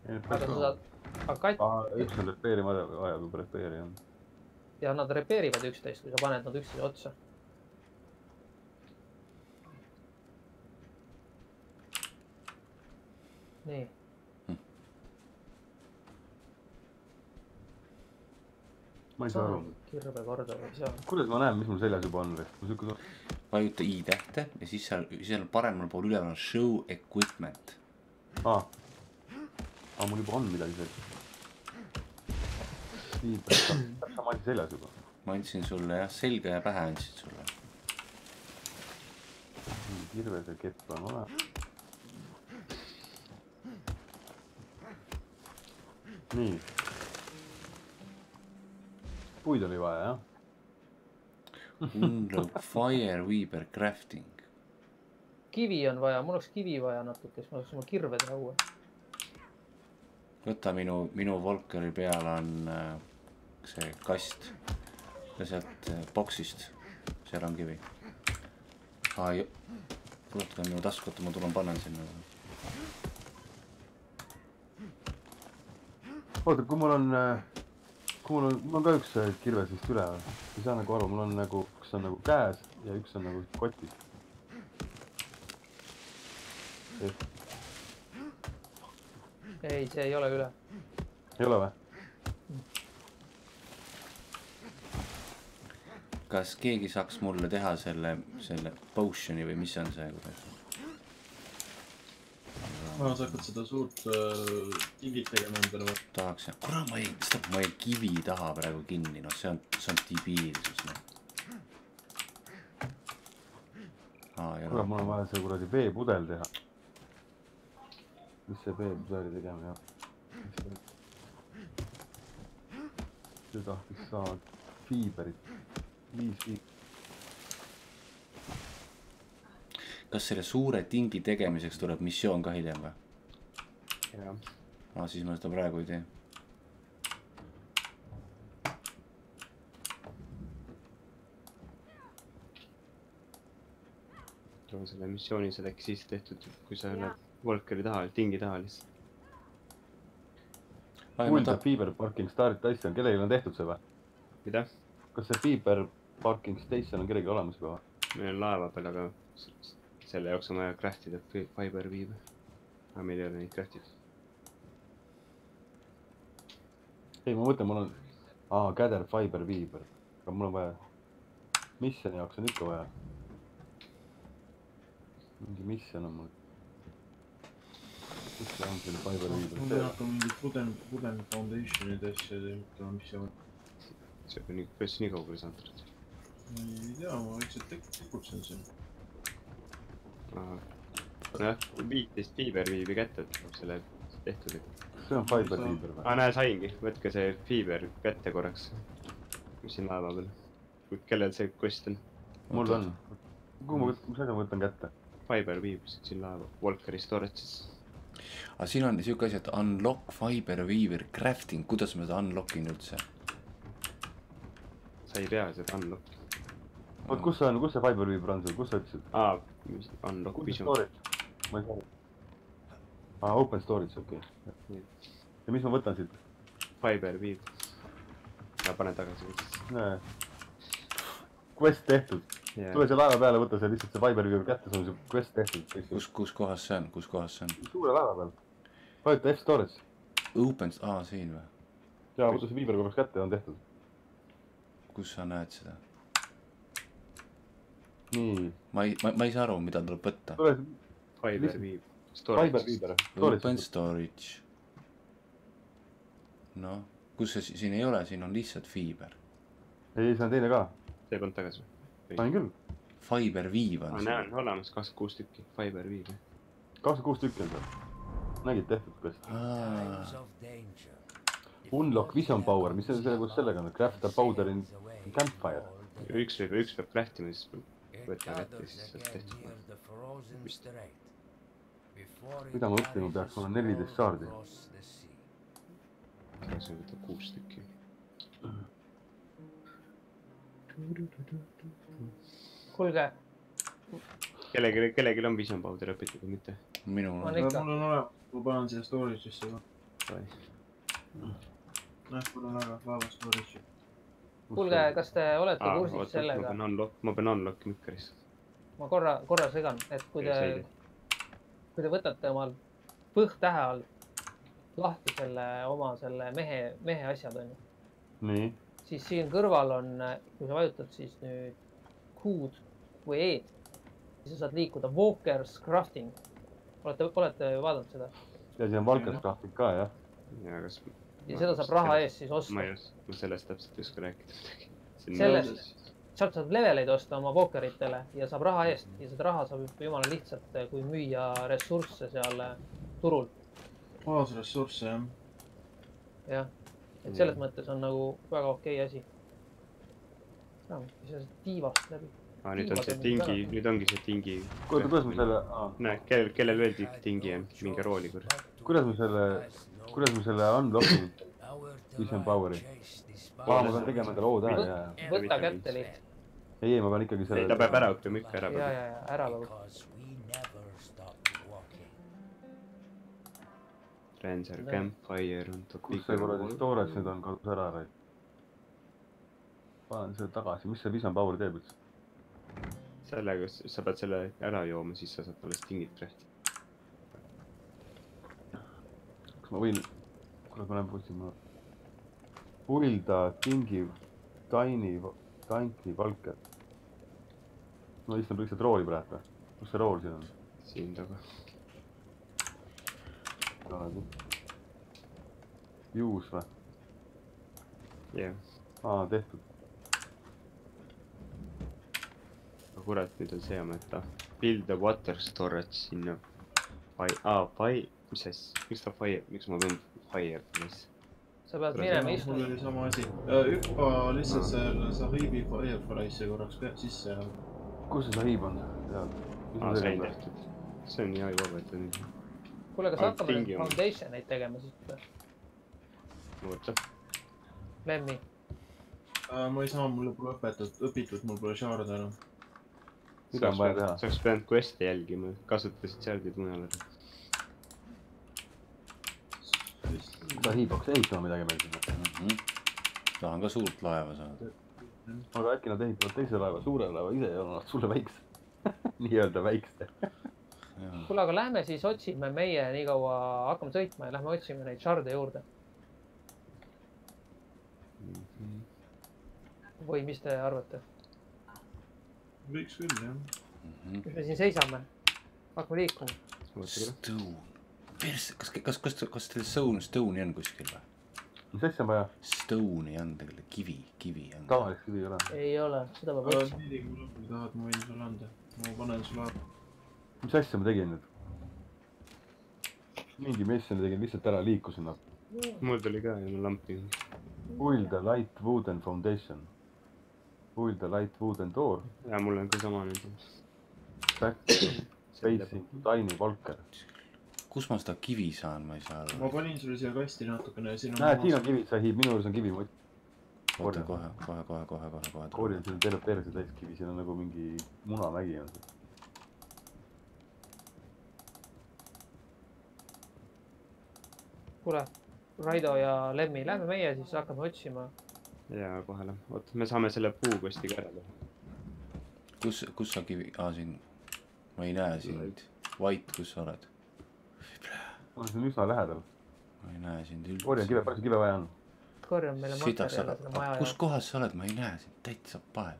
aga sa saad, aga kat- üks on repeerima vajab juba repeeri on. ja nad repeerivad üksteist, kui sa paned nad üksteise otsa. nii, ma ei saa aru. kirve korda ei saa. kuidas ma näen, mis mul seljas juba on või? mul siuke vajuta I tähte ja siis seal, seal paremal pool üleval on show equipment. aa, aa mul juba on midagi seljas. nii, täpselt sama asi seljas juba. ma andsin sulle jah, selga ja pähe andsin sulle. kirves ja kepp on olemas. nii. puid oli vaja jah? Unlock Fireweaver crafting. kivi on vaja, mul oleks kivi vaja natuke, siis ma saaks oma kirve teha uue. võta minu, minu Volkeri peal on äh, see kast ja sealt äh, boksist, seal on kivi. aa, on minu tasku, oota ma tulen panen sinna. oota, kui mul on, kui mul on, mul on ka üks äh, kirves vist üle ei saa nagu aru, mul on nagu, üks on nagu käes ja üks on nagu kotis. ei, see ei ole üle. ei ole või? Kas keegi saaks mulle teha selle, selle potion'i või mis see on see, kuidas? aa, sa hakkad seda suurt äh, kingit tegema endale või? tahaks, kurat, ma ei, ma jäin kivi taha praegu kinni, noh, see on, see on debiilsus, noh. kurat, mul on vaja see kuradi veepudel teha. mis see veebsaari tegema jah. see tahtis saada fiiberit, viis fiib-, kas selle suure tingi tegemiseks tuleb missioon ka hiljem või? jah, aa, siis ma seda praegu ei tee. too selle missiooni sa äkki siis tehtud, kui sa oled Volkeri taha, tingi taha lihtsalt. Kulda Fiiber Parking Start Station, kellelgi on tehtud see või? mida? kas see Fiiber Parking Station on kellelgi olemas juba või? meil on laeva peal, aga selle jaoks on vaja craft ida fi- fiber viibe. aga meil ei ole neid craft itud. ei, ma mõtlen, mul on, aa, Gather Fiber Fiber, aga mul on vaja, missiooni jaoks on ikka vaja. mingi missioon on mul. kus see on selle Fiber ma Fiber pean? hakkama mingit Wooden, Wooden Foundation'ide asja tegema, mis see on. see on nii, kuidas nii kaugele saanud? ma ei tea, ma lihtsalt tek- tegutsen siin. nojah, viiteist fiiber viibi kätte, et saab selle tehtud. see on Fiber Fiber või? aa, näe, saingi, võtke see fiiber kätte korraks. mis siin laeva peal. kellel see quest on? mul on. kuhu ma, mis asja ma võtan kätte? Fiber viib siin laeva, Volkeri storage'is. aga siin on siuke asi, et unlock fiber weaver crafting, kuidas ma seda unlock in üldse? sa ei pea seda unlock. oot, kus see on, kus see Fiber Fiber on sul, kus sa ütlesid? aa, unlock kus see vision. storage? ma ei saa aru. aa, open storage, okei okay.. ja mis ma võtan siit? Fiber viib. ja pane tagasi siis. näe. Quest tehtud Jaa. tule siia laeva peale, võta see lihtsalt see Fiber Fiber kätte, sul on see quest tehtud. kus, kus kohas see on, kus kohas see on? suure laeva peal. vajuta F storage. Open, aa siin või? jaa, võta see Fiber korraks kätte, on tehtud. kus sa näed seda? nii. ma ei, ma, ma ei saa aru, mida tuleb võtta. Fiber viib. Fiber Fiber, Open storage. noh, kus see si- siin ei ole, siin on lihtsalt fiiber. ei, see on teine ka. see polnud tagasi või? panin küll. Fiber viiv on aa, näen, olemas kakskümmend kuus tükki, Fiber viib. kakskümmend kuus tükki on seal. nägid tehtud danger. Unlock Vision Power, mis see, see, kus sellega on, Craft a powder in campfire. üks võib, üks peab craft ima, siis Mida ma õppima peaks? Mul on vanishes 14 saardi. across the sea. tagasi võtab kuus tükki. kuulge, kellelgi, kellelgi on vision powder õpitud või mitte? minul on mul on olemas, ma panen siia storage'isse ka. näed, mul on väga laeva storage'i. kuulge, kas te olete kursis oota, ma sellega pean, unlock, ma pean unlock ima ikka lihtsalt. ma korra, korra segan, et kui te kui te võtate omal põhtähe all lahti selle oma selle mehe, mehe asjad onju, nii, siis siin kõrval on, kui sa vajutad siis nüüd Q-d või E-d, siis sa saad liikuda Walker's Crafting. olete, olete vaadanud seda ja siin on Valkers grafik ka jah. ja kas. Ja seda saab raha eest siis ma osta ei. oska, ma sellest täpselt ei oska rääkida midagi. sellest, sealt saab leveleid osta oma Walkeritele ja saab raha eest ja seda raha saab jumala lihtsalt, kui müüa ressursse seal äh, turul, baasressursse jah. jah. et selles mõttes on nagu väga okei asi. ei saa siit tiivast läbi. aa, nüüd on see tingi, nüüd ongi see tingi. kuule, kuidas ma selle, näe, kellel, kellel veel ti- tingi on, minge rooli korra. kuidas ma selle, kuidas ma selle unlock'in, Vision Poweri? aa, ma pean tegema endale O-tähe ja, ja. võta kätte lihtsalt. ei, ei, ma pean ikkagi ei, ta selle, peab ära õppima ikka ära ja, ja, ja ära peab. Ranger Campfire on kus see kuradi storage nüüd on, kadus ära ära. panen selle tagasi, mis see Vision Power teeb üldse? sellega, sa pead selle ära jooma, siis sa saad alles tingid craft'i. Kas ma võin, kuule, ma lähen bussi, ma. Hulda, Tingi, Taini, Tanki, Valker. ma istun lihtsalt rooli praegu. kus see rool siin on? siin taga. Juus või? jah, aa, tehtud. aga kurat, nüüd on see amet, ah. Build the water storage sinna. Fi-, aa, fi-, mis asja, miks ta fire, miks ma pean fire üles? sa pead minema mul istuma. oli sama asi. hüppa lihtsalt selle Sahibi Firefly'sse korraks sisse ja kus see sahib on, aa, sai tehtud. see on hea juba võetud nüüd. kuule, kas hakkame nüüd foundation eid tegema siis või? oota, Lemmi, äh, ma ei saa, mulle pole õpetatud, õpitud, mul pole shard'e enam. mida on vaja teha? sa oleks pidanud quest'i jälgima, kasutasid shard'id mujal ära. sahib hakkas ehitama midagi meil sinna. Mhm. tahan ka suurt laeva saada. aga äkki nad ehitavad teise laeva, suure laeva ise ja annavad sulle väikse. nii-öelda väikse. kuule, aga lähme siis otsime meie nii kaua, hakkame sõitma ja lähme otsime neid shard'e juurde või mis te arvate, võiks küll jah. Mhm. mis me siin seisame? hakkame liikuma. Kas, kas, kas, kas teil stone, stone'i on kuskil või? mis asja on vaja? Stone'i on tegelikult, kivi, kivi on. tavalist kivi ei ole. ei ole, seda peab otsima. nii kui lõpuni tahad, ma võin sulle anda. ma panen sulle mis asja ma tegin nüüd? mingi missiooni tegin lihtsalt ära, liikusin noh. mul tuli ka ilma lampi. Build a light wooden foundation. Build a light wooden door. ja mul on ka sama nüüd. Back, facing tiny Walker. Kus ma seda kivi saan, ma ei saa ma aru. panin sulle siia kasti natukene siin on. näed, siin on kivi, sahib, minu juures on kivi, ma oota kohe, kohe, kohe, kohe, kohe, kohe korjan. siin terve perse täis kivi, siin on nagu mingi munamägi on see. kuule, Raido ja Lemmi, lähme meie siis hakkame otsima. ja kohe lähme, oota, me saame selle puukosti ka ära teha. kus, kus sa kivi, aa siin, ma ei näe sind. Vait, kus sa oled? Ma olen siin üsna lähedal. ma ei näe sind üldse. korjan kive, palju kive vaja on? korjame meile materjale selle maja kus kohas sa oled, ma ei näe sind, täitsa paev.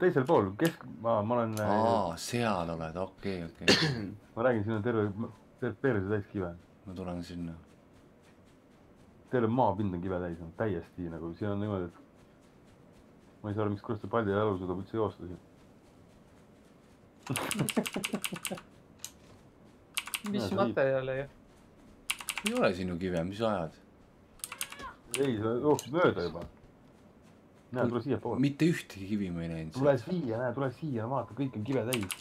teisel pool, kesk, ma, ma olen, aa, seal oled, okei, okei. ma räägin, siin on terve, terve perse täis kive. ma tulen sinna. terve maapind on kive täis, on täiesti nagu, siin on niimoodi, et ma ei saa aru, miks kurat see palli jalu suudab üldse joosta siin. mis materjale ju? Ei ole sinu kive, mis sa ajad? ei, sa jooksid mööda juba. näe, tule siiapoole. mitte ühtegi kivi ma ei näinud. tule siia, näe, tule siia, vaata, kõik on kive täis.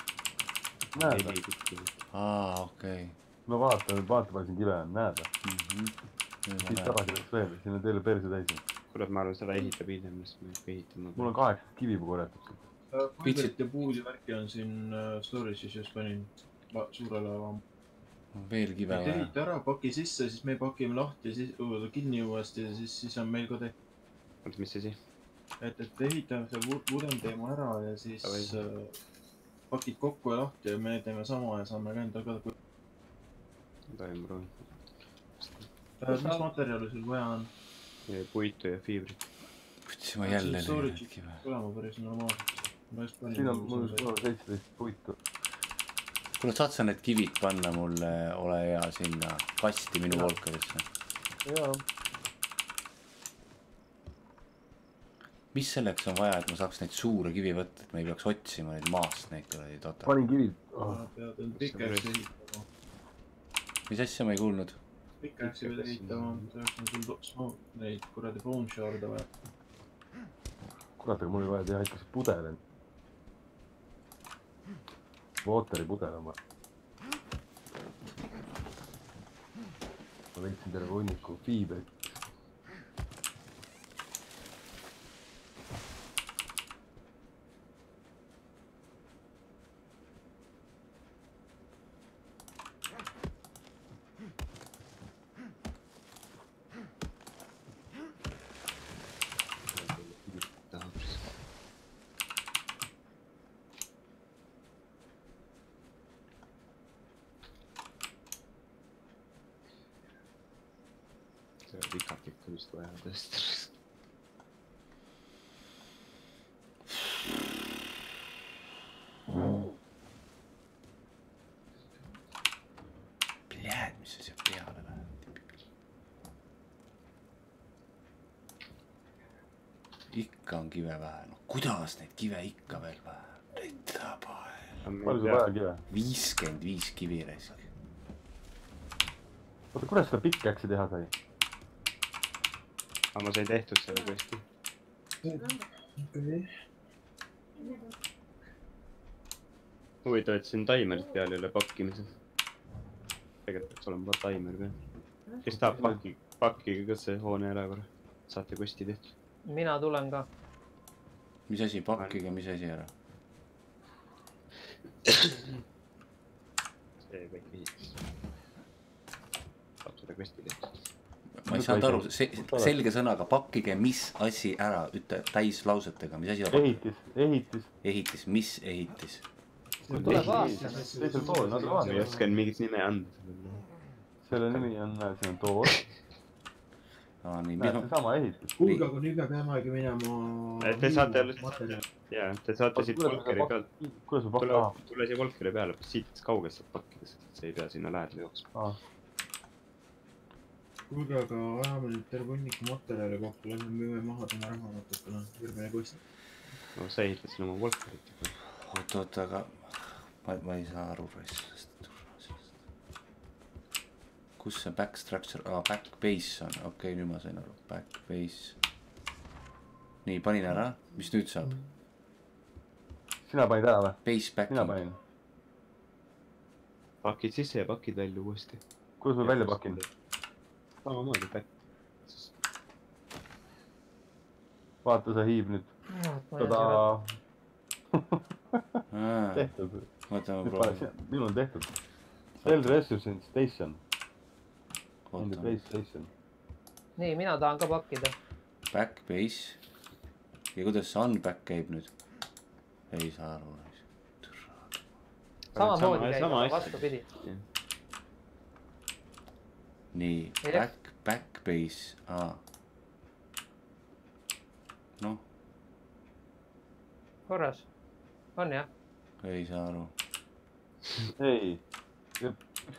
näed või? aa, okei. no vaata, vaata, palju siin kive on, näed või? Mhm. siit tagasi läks veel, siin on terve perse täis. kurat, ma arvan, seda ehitab hiljem, sest ma ei pea ehitama. mul on kaheksa kivi juba korjatud siit. Pitsit ja puud ja värki on siin äh, storage'is just panin la- suure laeva. veel kive vaja. ehita ära, paki sisse, siis me pakime lahti, siis kinni uuesti ja siis, siis on meil ka tehtud. oota, mis asi? et, et ehitame wo- wooden teema ära ja siis äh, pakid kokku ja lahti ja me teeme sama ja saame ka endale ka. davai, ma proovin. mis materjali sul vaja on? puitu ja fiibrit. siis ma jälle Storage'is neid kive. olema päris normaalselt. siin on mul mul on seitseteist puitu. kuule, saad sa need kivid panna mulle, ole hea, sinna kasti minu volkadesse. jaa, mis selleks on vaja, et ma saaks neid suuri kivi võtta, et ma ei peaks otsima neid maast neid kuradi tota. panin kivid oh.. pead end pikaks ehitama. mis asja ma ei kuulnud? pikaks pead ehitama, selleks on sul to- smoke- neid kuradi bone shard'e vaja. kurat, aga mul oli vaja teha ikka see pudel. Wateri pudel on vaja. ma leidsin terve hunniku fiibrit. tahaks. seda pikalt ikka vist vaja tõsta. Pljääd, mis sa siia peale lähed? ikka on kive vähe, no kuidas neid kive ikka veel vähe on? täitsa pae. palju sul vaja kive? viiskümmend viis kivi raisk. oota, kuidas seda pickaxe'i teha sai? aga ma sain tehtud selle quest'i. huvitav, et siin taimerit peal ei ole pakkimisel. tegelikult peaks olema taimer peal. kes tahab pakki, pakkige ka see hoone ära korra. saate quest'i tehtud. mina tulen ka. Mis asi, pakkige, mis asi ära? see kõik ehitus. saab seda quest'i tehtud. ma ei saanud aru, selge sõnaga, pakkige, mis asi ära, ütle täislausetega, mis asi ehitis, ehitis. ehitis, mis ehitis? teisel pool, nad ei oska mingit nime anda. selle nimi on, see on toor, aa, nii, mis ma, seesama ehitis. kuulge, aga nüüd me peamegi minema. Et te saate alles- materjali. ja, te saate siit Volkeri pealt, kuidas ma pakkan,, tule siia Volkeri peale, siit kaugelt saab pakkida, sest sa ei pea sinna lähedale jooksma. kuulge, aga ajame nüüd terve hunniku materjali kokku, lähme müüme maha tema raha natukene, järgmine quest. no sa ehitasid oma Volkerit juba. oot, oot, aga ma, ma ei saa aru sellest. Kus see back structure, aa back base on, okei okay,, nüüd ma sain aru, back base. nii, panin ära, mis nüüd saab? sina panid ära või? Base back. mina panin. pakid sisse ja pakid välja uuesti. kuidas ma välja pakin? samamoodi back. vaata, see hiib nüüd, tada, tehtud. oota, ma proovin. minul on tehtud. Cell Reserve Station, on the oota, base station. nii, mina tahan ka pakkida. back base. ja kuidas see unback käib nüüd? ei saa aru. samamoodi käib, sama aga asja. vastupidi. nii, back, back base, aa. noh, korras. on jah? ei saa aru. ei.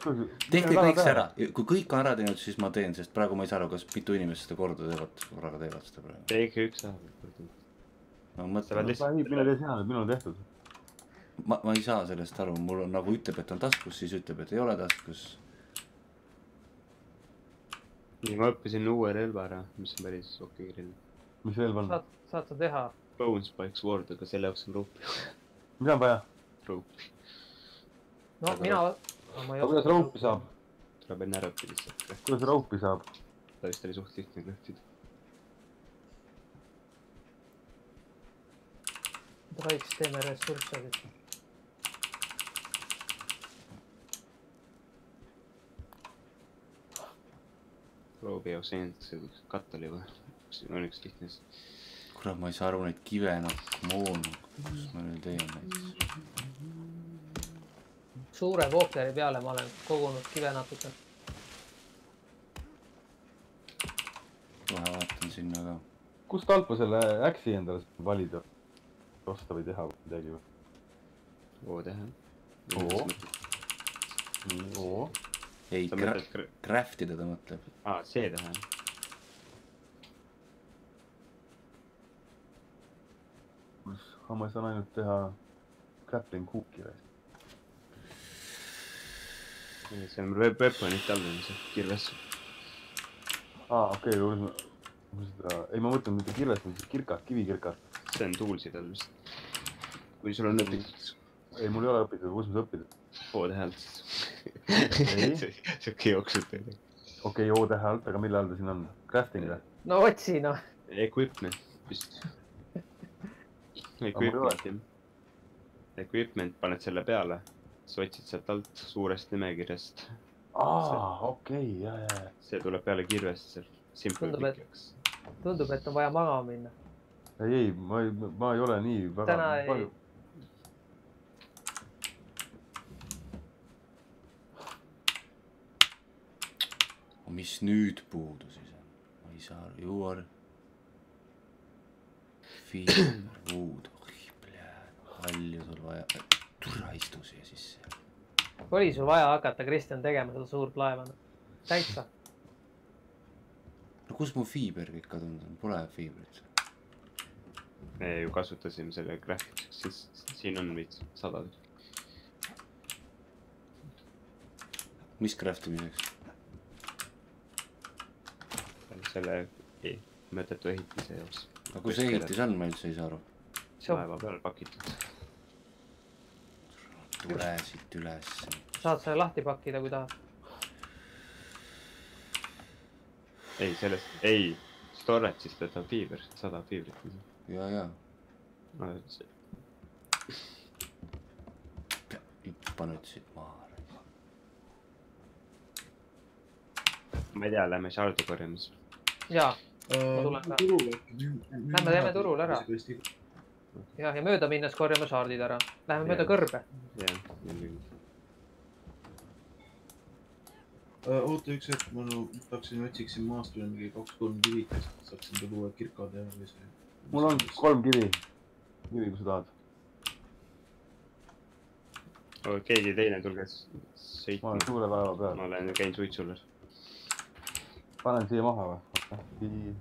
Tehke kõik see ära, kui kõik on ära teinud, siis ma teen, sest praegu ma ei saa aru, kas mitu inimest seda korda teevad, korraga teevad seda praegu. tehke ükshaaval. no Sa mõtle pead, ma ei, mine tee sina nüüd, minul on tehtud. ma, ma ei saa sellest aru, mul on nagu ütleb, et on taskus, siis ütleb, et ei ole taskus. nii, ma õppisin uue relva ära, mis on päris okei relv. mis relv on? saad, saad sa teha? Bone Spike Sword, aga selle jaoks on roop, mida on vaja? roop. no Aga mina. Aga kuidas raupi saab? tuleb enne ära õppida lihtsalt. kuidas raupi saab? ta vist oli suht lihtne kõhtida. Raiks, teeme ressursse siis. roobi jaoks ainult see kattali või? siin on üks lihtne asi. kurat, ma ei saa aru neid kive nagu moonu, kus ma nüüd teen neid. Suure vookleri peale ma olen kogunud kive natuke. kohe vaatan sinna ka. kust ma selle äksi endale valida? osta või teha midagi või? oo tähe. Oo. oo. ei craft ida ta mõtleb. aa see tähe. aga ma saan ainult teha grappling hook'i või? See on web, weapon'ite all on see kirves. aa, okei okay,, ma seda, ei ma mõtlen mitte kirvest, vaid kirkat, kivikirkat. see on tools'ide all vist. kui sul on õpitud ei, mul ei ole õpitud, kus ma seda õppinud? O tähelt, siis Ei. siuke jooksutamine. okei okay,, O tähe alt, aga mille all ta siin on? Crafting või? no otsi noh. Equipment vist. Equipment jah. Equipment paned selle peale, sa otsid sealt alt suurest nimekirjast, aa, okei ja, ja, ja. see tuleb peale kirvest seal. Simple Tundub, et- tundub, et on vaja magama minna. ei, ei, ma ei, ma ei ole nii väga. Täna ei- mis nüüd puudu siis on? ma ei saa aru, you are. Fever wood, oi, palju sul vaja, türa istu siia sisse. oli sul vaja hakata, Kristjan, tegema seda suurt laeva? täitsa. no kus mu fiiber kõik kadunud on, pole fiibrit. me ju kasutasime selle graphics'iks, siis siin on veits sadad. mis craft imiseks? selle ei, mõttetu ehitise jaoks. aga kus see ehitis on, ma üldse ei saa aru. laeva peal pakitud. Tule siit üles. saad selle lahti pakkida, kui tahad. ei, sellest, ei, storage'ist võtab fiiber, sada fiibrit. ja, ja hüppa nüüd siit maha. ma ei tea, lähme Shardi korjama siis. ja, ma tulen ka. Lähme teeme turule ära. ja, ja mööda minnes korjame šaardid ära. Läheme mööda Jah. kõrbe. jah, jällegi. oota üks hetk, ma no tahaksin, otsiksin maast veel mingi kaks-kolm kivikest, saaksin tal uue kirka teha või see. mul on kolm kivi. kivi, kui sa tahad. keegi teine, tulge s- ma sõitma olen. suure laeva peal. ma olen, käin suitsulas. panen siia maha või?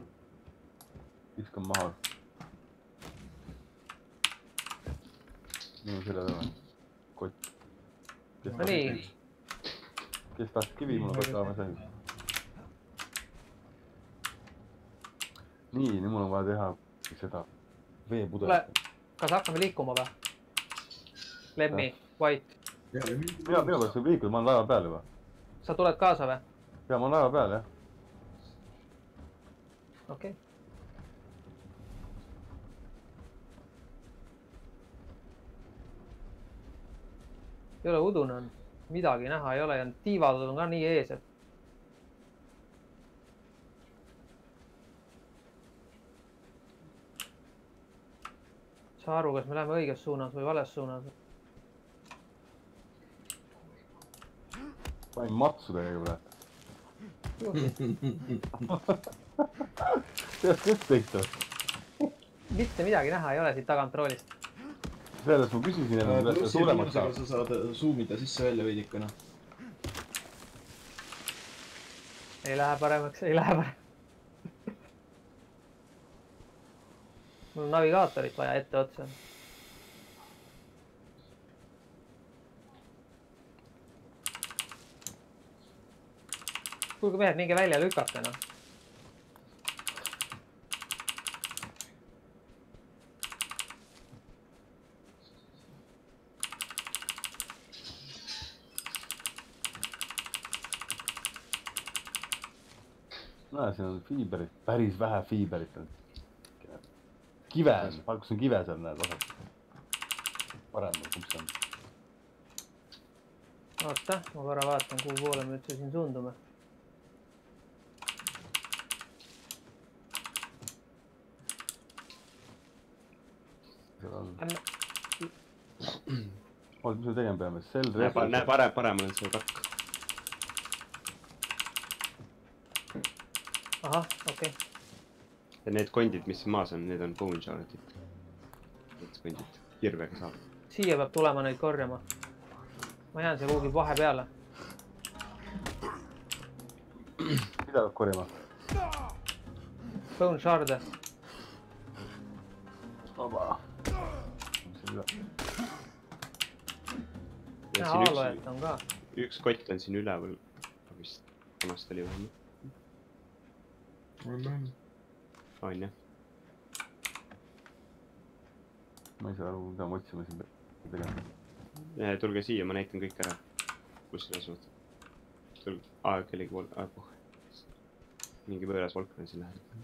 viskan maha. Minu selja taga. kott. no nii, kes tahtis kivi mulle ajama sai? nii, nüüd mul on vaja teha seda veepudelit. kas hakkame liikuma või? Lemmi, White, mina, minu pärast võib liikuda, ma olen laeva peal juba. sa tuled kaasa või? ja ma olen laeva peal jah. okei okay.. Ole udune on, midagi näha ei ole ja tiivad on ka nii ees, et. saa aru, kas me läheme õiges suunas või vales suunas. panin matsudega praegu. tead, kes tehtud? mitte midagi näha ei ole siit tagantroolist. Sellest ma küsisin enne, kuidas seda suuremaks sa saab. saad zoom ida sisse-välja veidikene. ei lähe paremaks, ei lähe paremaks. mul on navigaatorit vaja etteotsa. kuulge mehed, minge välja, lükake noh. näe, siin on fiiberit, päris vähe fiiberit on. kive on, kus on kive seal näed vasakult. paremal, kumb see on? oota, ma korra vaatan, kuhu poole me üldse siin suundume. seal on, Lähme, oota, mis me tegema peame, sell näe, parem, paremal on see rakk. ahah, okei okay.. ja need kondid, mis siin maas on, need on bone shard'id. Need kondid, kirvega saab. siia peab tulema neid korjama. ma jään siia kuhugi vahepeale. mida peab korjama? Bone shard'e. vaba. ja üks, on ka. üks kott on siin üleval. vist, vanasti oli vähemalt. On jah. ma ei saa aru, mida me otsime siin tegema. tulge siia, ma näitan kõik ära. kus need asuvad. tulge, aa, kellegi pool, aa, puh. mingi võõras volkan siin lähedal.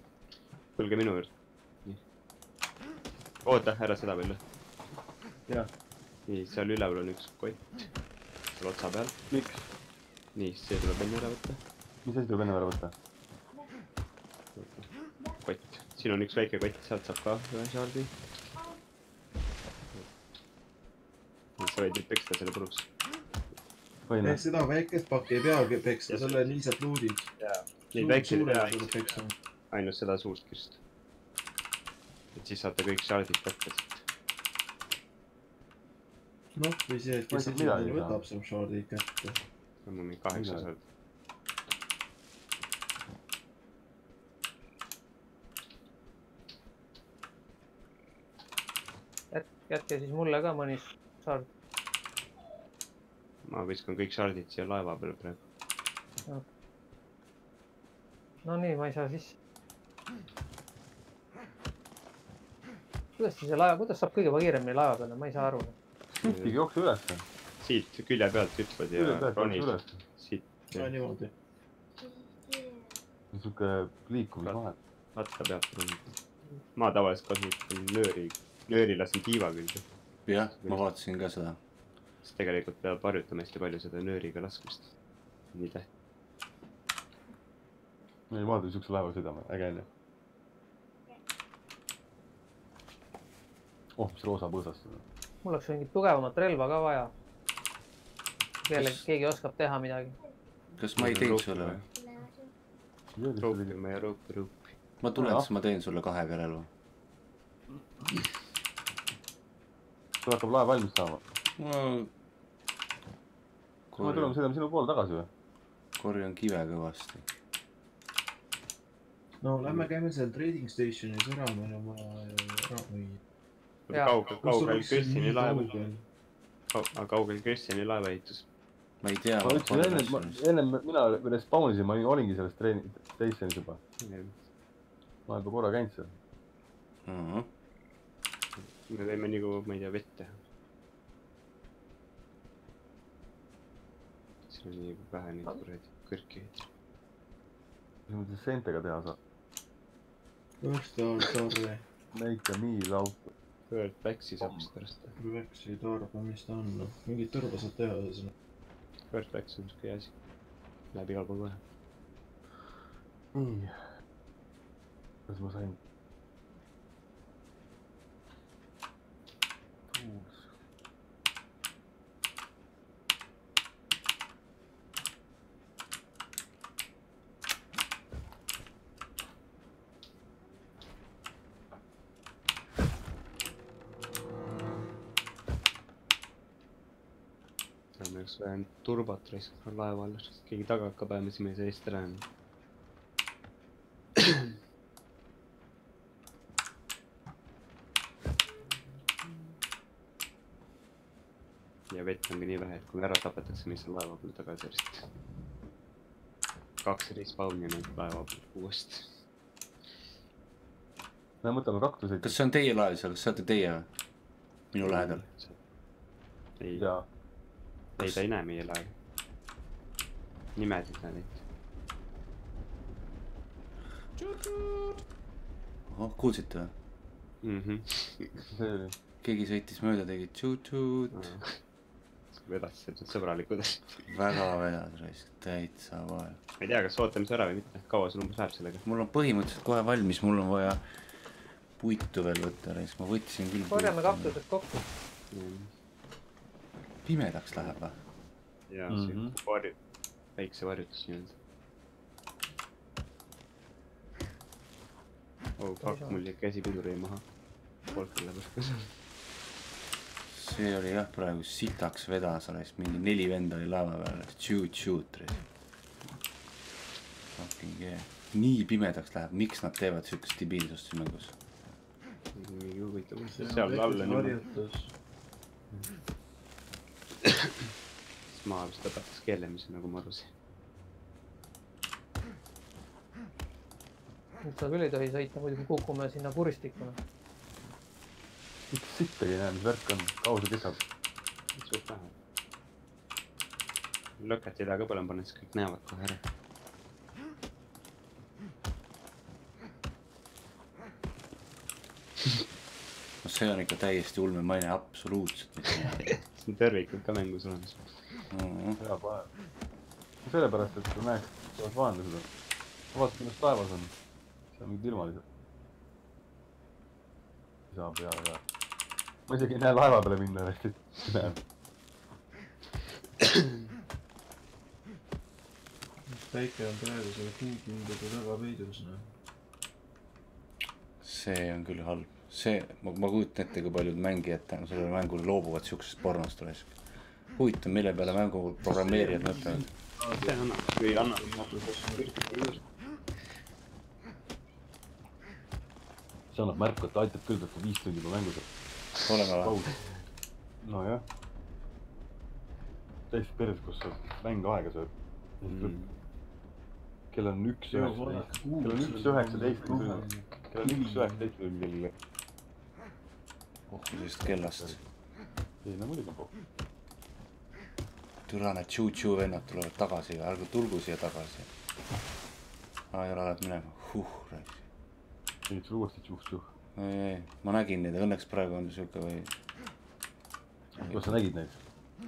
tulge minu juurde. nii. oota, ära seda veel lõh. jah, nii, seal üleval on üks kott. seal otsa peal. miks, nii, see tuleb enne ära võtta. mis asi tuleb enne ära võtta? kott, siin on üks väike kott, sealt saab ka ühe šardi. sa võid nüüd peksta selle puruks. või? seda väikest pakki ei peagi peksta, selle on lihtsalt luudid. Neid väikseid jaa, tuleb peksta. ainult seda suurt just. et siis saate kõik šardid kätte siit. noh, või see, et ei kes midagi võtab, saab šaardi kätte. on mul mingi kaheksa šardi. Jätke siis mulle ka mõni shard. ma viskan kõik šardid siia laeva peale praegu. no nii, ma ei saa sisse. kuidas siis see laeva, kuidas saab kõige kiiremini laeva peale, ma ei saa aru. Shiftiga jookse ülesse. siit külje pealt hüppad ja ronid siit niimoodi. niisugune liikumisvahe. pealt ronid. ma tavaliselt kasutan nööri, nööri lasen tiiva külge, jah, ma vaatasin ka seda. sest tegelikult peab harjutama hästi palju seda nööriga laskmist. nii tähtis. ei vaata siukse laeva sõidame, äge onju. oh, mis roosa põõsas siin on. mul oleks mingit tugevamat relva ka vaja. kellegi, keegi oskab teha midagi. kas ma ei teinud sulle või? roopima ja roopi, roopi. ma tuleks, ma teen sulle kahega relva. sul hakkab laev valmis saama. ma me tuleme, sõidame sinu poole tagasi või? korjan kive kõvasti. no lähme käime seal trading station'is ära, meil on vaja ära müüa. Kaugel, kaugel Kristjani laev, kaugel Kristjani laevaehitus. ma ei tea. ma ütlesin enne, et ma, ennem mina respawn isin, ma olin- olingi selles treeni-, station'is juba. ma olen juba korra käinud seal. Me võime nagu, ma ei tea, vett teha. siin on nii vähe neid kuradi kõrkijaid. mis mõttes seentega teha saab? Õrstal Sarve, Make a meal out. Bird Backs'i saab vist pärast teha. Reveksi tarba, mis ta on, noh, mingit tõrva saab teha ühesõnaga. Bird Backs on siuke asi. Läheb igal pool kohe. nii. kas ma sain? Me nüüd turbat raiskada laeva alla, sest keegi taga hakkab ajama, siis me ei saa eest ära enam. ja vett on ka nii vähe, et kui ära tapetakse, me ei saa laeva peale tagasi järjest. kaks respawn'i nüüd laeva peal uuesti. me võtame kaktuseid. kas see on teie laev seal, kas see olete teie või? minu lähedal. jaa. Ei ta ei näe meie laevu. nimesid näed neid. oh, kuulsite või? mhmh. keegi sõitis mööda, tegi tšut-tšut. vedasid need sõbralikud. väga vedas raisk, täitsa vaja. ma ei tea, kas ootame see ära või mitte, kaua sul umbes läheb sellega? mul on põhimõtteliselt kohe valmis, mul on vaja puitu veel võtta raisk, ma võtsin küll. korjame. kaktused kokku. Pimedaks läheb või? jaa, Mhm. see varju, väikse varjutus nii-öelda. oh fuck, mul jäi käsi pidur jäi maha. polkile põskas. see oli jah, praegu sitaks vedas raisk, mingi neli venda oli laeva peal, raisk. Fucking yeah. nii pimedaks läheb, miks nad teevad siukest debiilsust siin mängus? mingi huvitav, seal all on harjutus. Siis maa vist õpetas keelemise, nagu ma aru sain. nüüd sa küll ei tohi sõita, muidu me kukume sinna puristikule. miks sittagi ei näe, mis värk on, kaua see kestab? suht vähe. taha ka põlema panna, siis kõik näevad kohe ära. See on ikka täiesti ulmemaine, absoluutselt mitte siin on tervikud ka mängus olemas. midagi. hea päev. sellepärast, et sa näeks, saad vaadata seda. vaata, mis taevas on. seal on mingid ilmalised. isa peale ka. ma isegi ei näe laeva peale minna, lihtsalt näen. päike on praegu seal kuukindade taga peidus, noh. see on küll halb, see, ma, ma kujutan ette, kui paljud mängijad tänu sellele mängule loobuvad siuksest pornost raisk. huvitav, mille peale mängu programmeerijad mõtlevad. see annab, kui annab. see annab märku, et aitab küll, et viis tundi juba mängus on. oleme või? nojah. täiesti perses, kus sa mäng aega sööb. Mm. kell on üks üheksateist, kell on üks üheksateist, kell on üks üheksateist või sellisest kellast. ei no muidugi on pohv. türa need tšu-tšu vennad tulevad tagasi, ärge tulgu siia tagasi. aa, ei ole, lähed minema, huh, raisk. nüüd sul uuesti tšuh-tšuh. ei, ei, ma nägin neid, õnneks praegu on siuke või, kas sa nägid neid?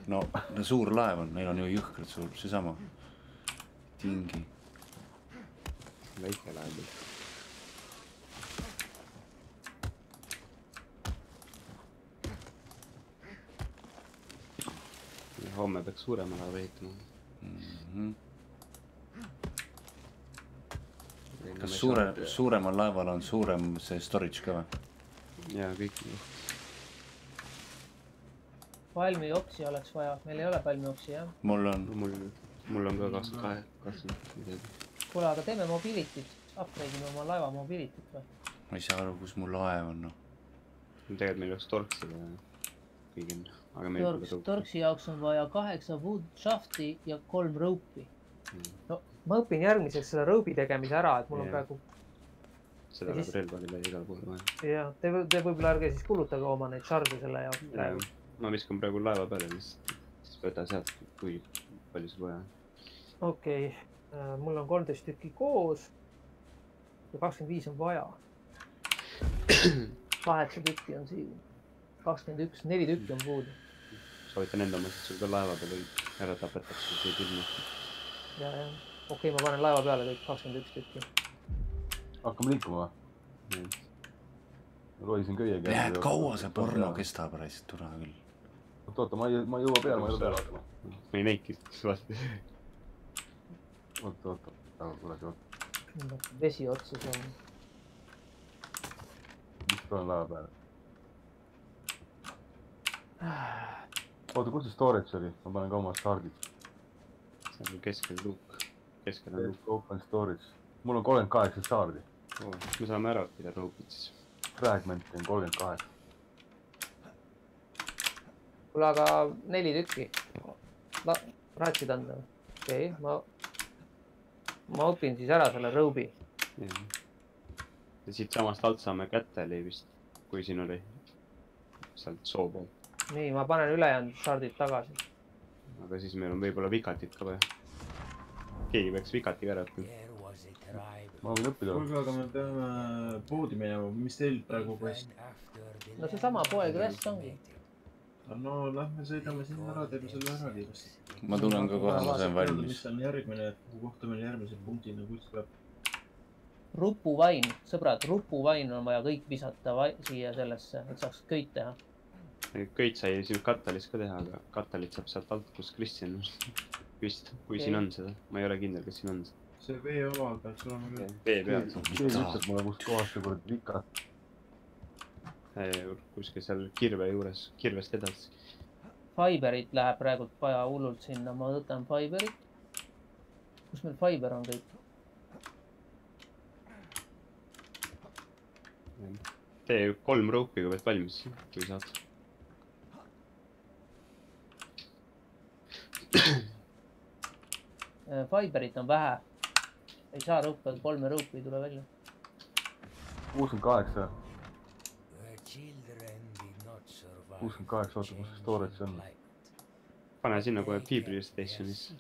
no, no suur laev on, neil on ju jõhkralt suur, seesama. tingi. väike laev. Homme peaks suurema laeva ehitama. Mhm. kas suure, suuremal laeval on suurem see storage ka või? jaa, kõik. palmioksi oleks vaja, meil ei ole palmioksi jah. mul on, mul, mul on ka kakskümmend kahe, kakskümmend midagi. kuule, aga teeme mobility't, upgrade ime oma laeva mobility't või? ma ei saa aru, kus mu laev on, noh. tegelikult meil oleks torksi vaja kõigil, Torks, torksi jaoks on vaja kaheksa wood shaft'i ja kolm rope'i. no ma õpin järgmiseks selle rope'i tegemise ära, et mul on Jah. praegu seda ja läheb siis- relvadele igale poole vaja. ja te, te võib-olla ärge siis kulutage oma neid šarde selle jaoks praegu. ma viskan praegu laeva peale lihtsalt, siis võta sealt, kui palju sul vaja on. okei okay., mul on kolmteist tükki koos ja kakskümmend viis on vaja. kaheksa tükki on siin, kakskümmend üks, neli tükki on puudu soovitan enda omasid sul ka laeva peal hoida, ära tapetakse teid ilma. ja, ja okei okay,, ma panen laeva peale kõik kakskümmend üks tükki. hakkame liikuma või? lohisin köiega. näed, kaua see porno. kestab, raisk, tule küll. oot, oota, ma ei, ma ei jõua peale, ma ei jõua peale vaatama. ma ei näinudki, vastu. oot, oot, oot, kuule, oot, vesi otsa saama. mis panen laeva peale? oota, kus see storage oli? ma panen ka oma stardid. seal on keskel luuk, keskel on luuk. Open storage. mul on kolmkümmend kaheksa stardi. Oh, me saame ära õppida roopid siis. Fragment'i on kolmkümmend kaheksa. kuule, aga neli tükki. tahtsid anda või? okei okay,, ma, ma õpin siis ära selle robe'i. ja siitsamast alt saame kätte oli vist, kui siin oli, sealt soo poolt. nii, ma panen ülejäänud shardid tagasi. aga siis meil on võib-olla vikatit ka vaja. keegi peaks vikatiga ära õppima. Ma võin õppida. kuulge, aga me peame poodi minema, mis teil praegu quest? no seesama poeg rest ongi. no lähme sõidame sinna ära, teeme selle ära kiiresti. ma tulen ka kohe, ma sain valmis mis. on järgmine, kuhu kohta meil järgmise punktina kuskil peab. rupuvain, sõbrad, rupuvain on vaja kõik visata siia sellesse, et saaks köit teha. Köit sai siin Katalis ka teha, aga Katalit saab sealt alt, kus Kristjan vist, kui siin Okei. on seda, ma ei ole kindel, kas siin on seda. see veeala peaks olema küll. vee peal, keegi ütleb mulle, kus kohas see kuradi vikat. kuskil seal kirve juures, kirvest edasi. Fiberit läheb praegult vaja hullult sinna, ma võtan Fiberit. kus meil Fiber on kõik? tee kolm roopi kõigepealt valmis, kui saad. Fiberit on vähe. ei saa rõupa, kolme rõupi ei tule välja. kuuskümmend kaheksa, kuuskümmend kaheksa, oota, kus see storage on? pane sinna kohe Fibri Stationisse.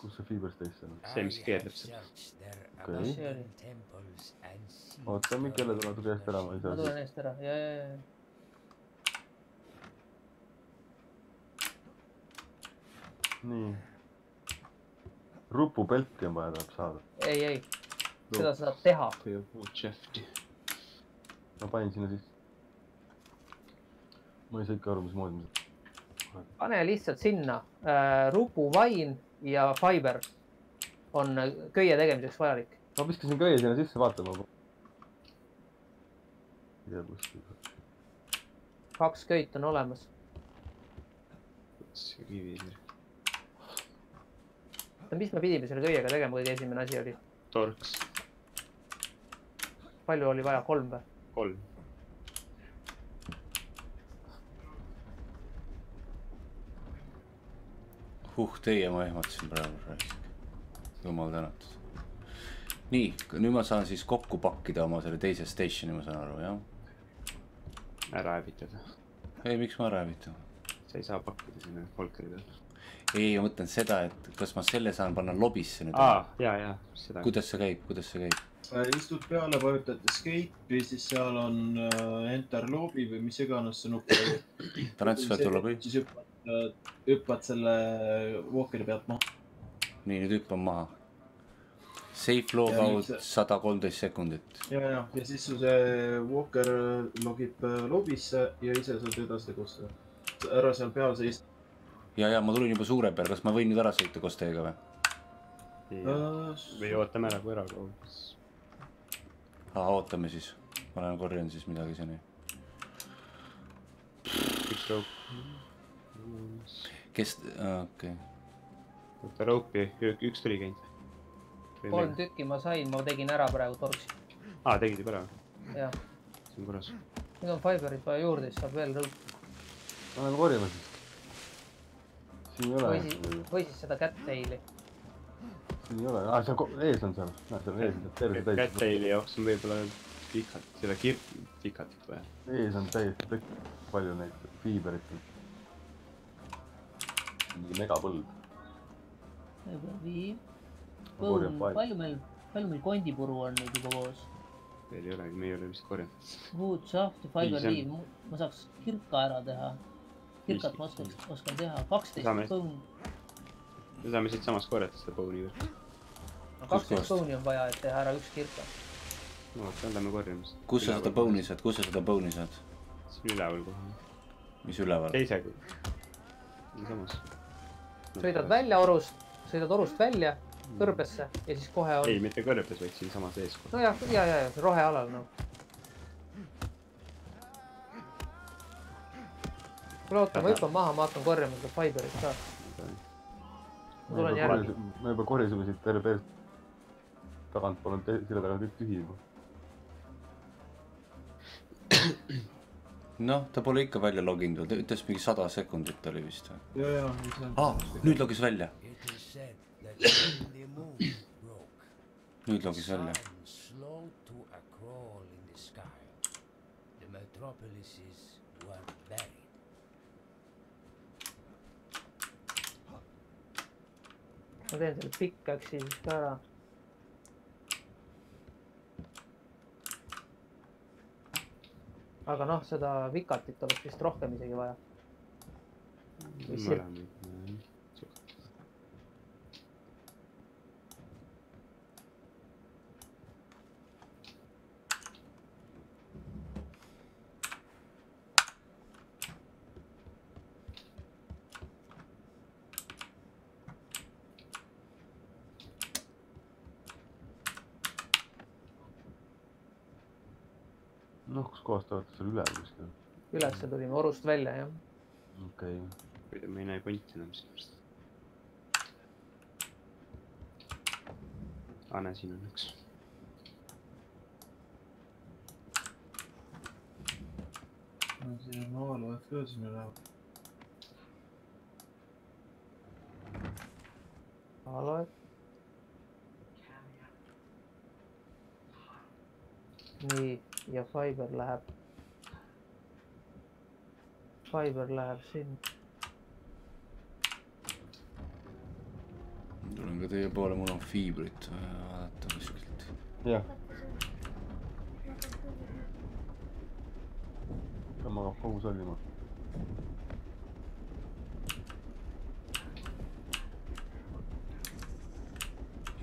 kus see Fiber Station on? see, mis keerleb seal. okei see oli. oota, jälle tuleb tuli eest ära, ma ei ma tulen saa. eest ära, ja, ja, ja. nii. Rupupelti on vaja, tahab saada. ei, ei, seda saab teha. Ma panin sinna sisse. ma ei saa ikka aru, mismoodi ma seda. pane lihtsalt sinna äh, rupuvain ja Fiber on äh, köie tegemiseks vajalik. ma viskasin köie sinna sisse, vaata ma. ei tea kuskil. kaks köit on olemas. see kivi, oota, mis me pidime selle köiega tegema, kõige esimene asi oli? torks, palju oli vaja, kolm või? kolm. huh, teie ma ehmatasin praegu, raisk. jumal tänatud. nii, nüüd ma saan siis kokku pakkida oma selle teise station'i, ma saan aru, jah? ära hävitada. ei, miks ma ära hävitan? sa ei saa pakkida sinna Volkeri peale. ei, ma mõtlen seda, et kas ma selle saan panna lobisse nüüd aa, ja, ja, seda. kuidas see käib, kuidas see käib? Istud peale, vajutad escape'i, siis seal on äh, enter lobby või mis iganes see nupp oli. Transfer to lobby, siis hüppad äh,, hüppad selle walker'i pealt maha. nii nüüd hüppan maha. Safe nüüd see- sada kolmteist sekundit. ja, ja, ja siis su see walker logib äh, lobisse ja ise saad edasi tegutseda. ära seal peal seista. ja, ja ma tulin juba suure peale, kas ma võin nüüd ära sõita koos teiega või? Või ootame ära, kui ära kaob. aa, ootame siis. ma lähen korjan siis midagi seni. üks roop. kes, okei. võta roopi, üks tuli käinud. kolm tükki ma sain, ma tegin ära praegu torksi. aa, tegid juba ära? jah, see on korras. nüüd on fiberit vaja juurde, siis saab veel rõõm. ma lähen korjama siis. Siin ei või ole siis, või siis seda cattail'i. siin ei ole, aa seal ko- ees on seal, näed seal ees on terve täis. Cattaili jaoks on võib-olla pikat, seda kir-, pikatit vaja. ees on täiesti plekk, palju neid fiiberit on. mingi megapõld. korjan palju. meil, palju meil kondipuru on nüüd juba koos? veel ei olegi, me ei ole vist korjanud. Wood, ja fiber leaf, ma saaks kirka ära teha. Kirkat ma oskaks, oskan teha, kaksteist bone, me saame siitsamast korjata seda bone'i veel. kaksteist kohast? bone'i on vaja, et teha ära üks kirka. no vot, lähme korjama siis. kus sa seda bone'i saad, kus sa seda bone'i saad? siin üleval kohe. mis üleval? teise, siinsamas. sõidad välja orust, sõidad orust välja kõrbesse ja siis kohe ei, on, mitte kõrbes, vaid siinsamas ees nojah, ja, ja, ja rohealal noh. Kuule oota, ma hüppan maha, ma hakkan korjama seda fiberit ka. ma tulen järgi. me juba korjasime siit terve tagantpool on te- selja taga kõik tühi juba. noh, ta pole ikka välja loginud veel, ta ütles mingi sada sekundit oli vist või? ja, ja, on aa, nüüd logis välja, nüüd logis välja. sun slowed to a crawl in the sky. The metropolises were buried. Ma teen selle pickaxe'i siis ka ära. aga noh, seda vikatit oleks vist rohkem isegi vaja. Mis see- kohas te olete seal üleval kuskil? ülesse tulime orust välja jah. okei okay.. kuid me ei näe ponti enam sinu arust. aa, näe, siin on üks. siin on avaloed ka siin üleval. loed. nii, ja fiber läheb. Fiber läheb sinna. tulen ka teie poole, mul on fiibrit vaja vaadata kuskilt. jah. ta magab kogu sallimaa.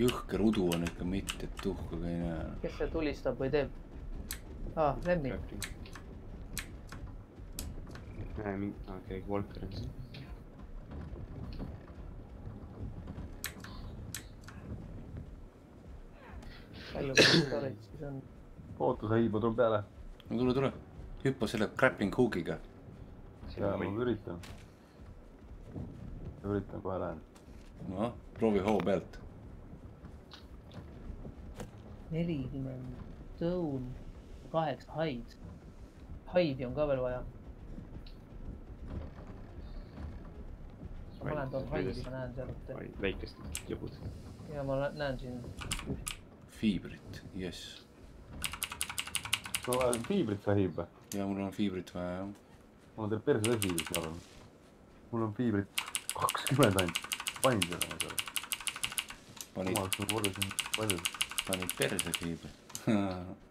jõhker udu on ikka mitte, et tuhka ka ei näe. kes see tulistab või teeb? aa, Lemmi. näe, mingi, okei, Volker on siin. palju storage siis on? oota, sa hiibud mul peale. no tule, tule, hüppa selle grappling hook'iga. ja ma üritan. üritan, kohe lähen. noh, proovi hoo pealt. nelikümmend tõun, kaheksa haid. haidi on ka veel vaja. ma olen toonud haidi, ma näen seal, et väikest jõbud. ja ma näen siin fiibrit, jess. no äh, fiibrit vähib või? ja mul on fiibrit vaja jah. mul on terve perse täis fiibrit, ma arvan. mul on fiibrit kakskümmend ainult. panin selle ma seal. panid, omaks ma korjasin palju. panid perse fiibrit.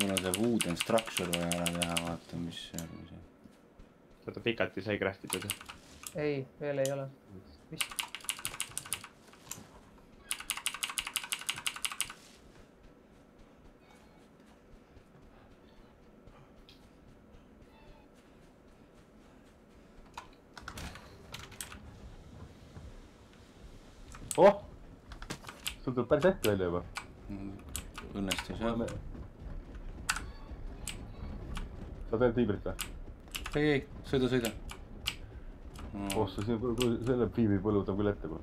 mul on see wooden structure vaja ära teha, vaata, mis see. oota, pikati sai craft itud. ei, veel ei ole. vist. oh, sul tuleb päris hästi välja juba. õnnestus jah. Sa teed fiibrit või? ei, ei, sõida, sõida. oh, sa siin, selle fiibri põllu võtab küll ette kohe.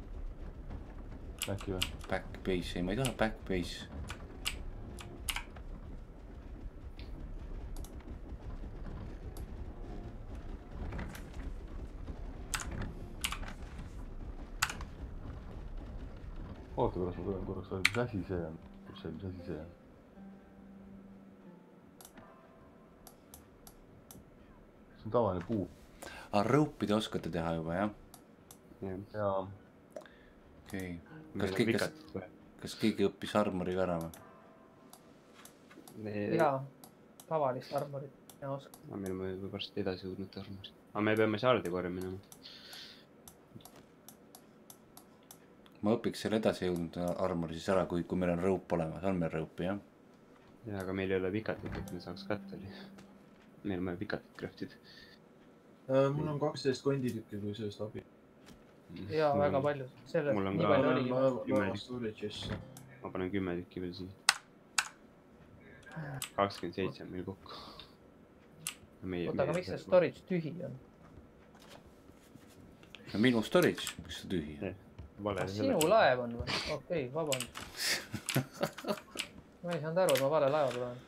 äkki või? Back base, ei, ma ei taha back base. oota korraks, ma tulen korraks, mis asi see on? kus see, mis asi see on? See on tavaline puu aa, rõupi te oskate teha juba, jah? ja okei kas keegi, kas, kas keegi õppis armori ka ära või? ja tavalist armorit ja oskan. aga meil on juba varsti edasi jõudnud armust. aga me peame saarde korra minema. ma õpiks selle edasi jõudnud armori siis ära, kui, kui meil on rõup olemas, on meil rõupi, jah? jaa, aga meil ei ole pikatit, et me saaks katteli. Meil on vaja pikatit craft ida. Äh, mul on kaksteist konditükki, kui sellest abi. ja väga palju, sellest mul on nii ka- palju oligi. kümme laeva tükki. storage'isse. ma panen kümme tükki veel siia. kakskümmend seitse on meil kokku. oota, aga miks see? storage tühi on? no minu storage, miks see tühi on? vale. sinu laev on või? okei okay,, vabandust. ma ei saanud aru, et ma vale laeva tulen.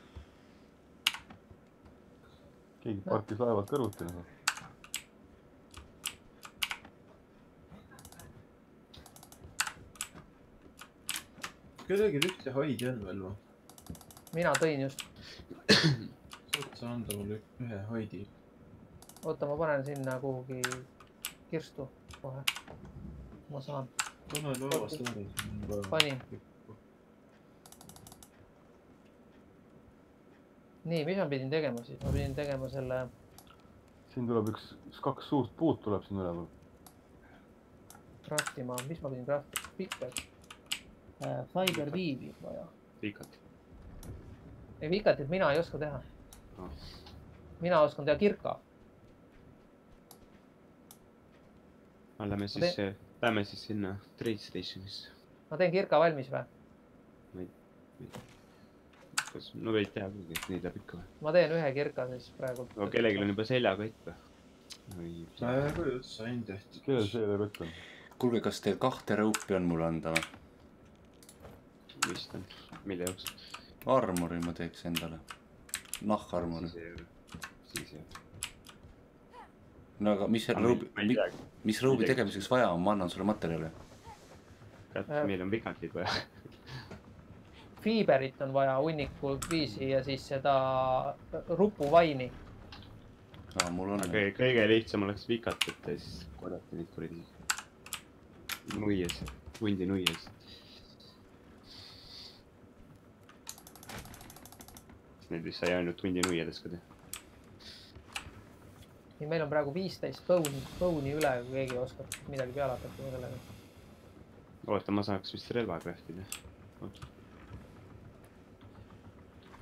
Keegi parkis laevad kõrvuti nagu. kellelgi ühte haidi on veel või? mina tõin just, saad sa anda mulle ühe haidi? oota, ma panen sinna kuhugi kirstu kohe. ma saan, pane laevast ära. panin. nii, mis ma pidin tegema siis, ma pidin tegema selle, siin tuleb üks, üks kaks suurt puud tuleb siin üleval. craft ima, mis ma pidin craft, pikker äh,. Fiber viivi vaja. pikat. ei vikatit mina ei oska teha Ah.. mina oskan teha kirka. Lähme siis, lähme siis sinna trade station'isse. ma teen kirka valmis või? kas, no võid teha kuhugi, et nii läheb ikka või? ma teen ühe kirka siis praegu. no kellelgi on juba seljakott või? praegu just sain tehtud. kellel see kott on? kuulge, kas teil kahte rõupi on mulle anda või? vist on, mille jaoks? armori ma teeks endale. nahkarmori. siis ole. no aga mis selle rõubi, mis rõubi tegemiseks vaja on, ma annan sulle materjali. tead, meil on pikatid vaja. Fiiberit on vaja hunnikul viisi ja siis seda rupuvaini. aa, mul on. aga kõige lihtsam oleks pikat võtta ja siis korjata neid kuradi nuies, hundi nuies. Need vist sai ainult hundi nuiades ka teha. nii, meil on praegu viisteist põuni, põuni üle, kui keegi oskab midagi peale hakata sellega. oota, ma saaks vist relva craft ida. Rope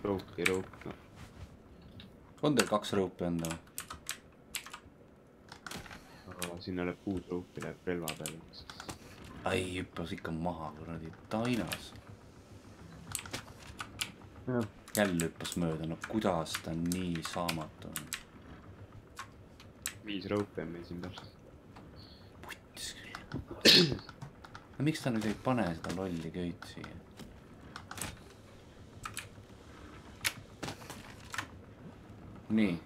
rope, no on teil kaks rõupi aga sinna läheb kuus rope'i läheb relva peale. ai, hüppas ikka maha, kuradi tainas. jälle hüppas mööda, no kuidas ta nii saamatu on? viis rope'i on meil siin peal. puttis küll. no miks ta nüüd ei pane seda lolli köit siia? nii,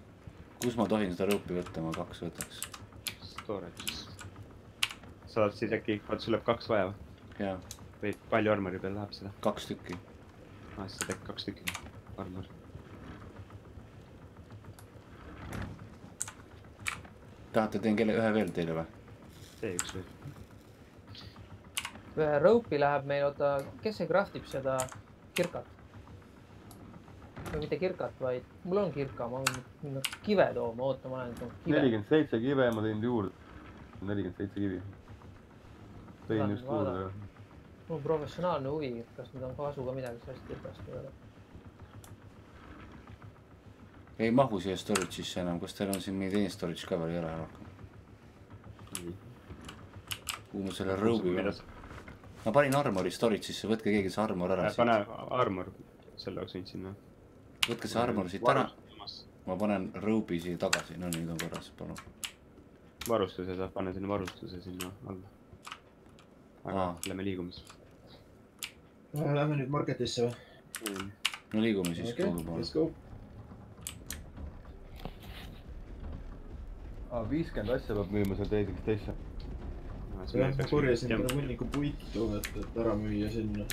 kus ma tohin seda rõupi võtta, ma kaks võtaks. Storage'is. saad siis äkki, vaata sul läheb kaks vaja või? jaa, või palju armori peal läheb seda? kaks tükki. aa, siis saad äkki kaks tükki armor. tahate, teen kelle, ühe veel teile või? tee üks veel. ühe rope'i läheb meil, oota, kes see craft ib seda kirkat? Või mitte kirkat, vaid mul on kirka, ma võin minna kive tooma, oota, ma lähen toon kive. nelikümmend seitse kive ma tõin juurde. nelikümmend seitse kivi. tõin just juurde mul on professionaalne huvi, kas nüüd on kasu ka midagi sellest kirkast või ei ole. ei mahu siia storage'isse enam, kas teil on siin mingi teine storage ka veel ei ole rohkem? kuhu ma selle rope'i peal, ma panin armori storage'isse, võtke keegi see armor ära siit, pane armor, selle jaoks võin sinna. Võtke see armor siit ära, ma panen rope'i siia tagasi, no nüüd on korras, palun. varustuse saab panna sinna varustuse sinna alla. aga Aa. lähme liigume siis. Lähme nüüd marketisse või? no liigume siis okei, kuhugi poole let's. go. aa, viiskümmend asja peab müüma seal trading station. jah, ma korjasin terve hunniku puitu, et, et ära müüa sinna.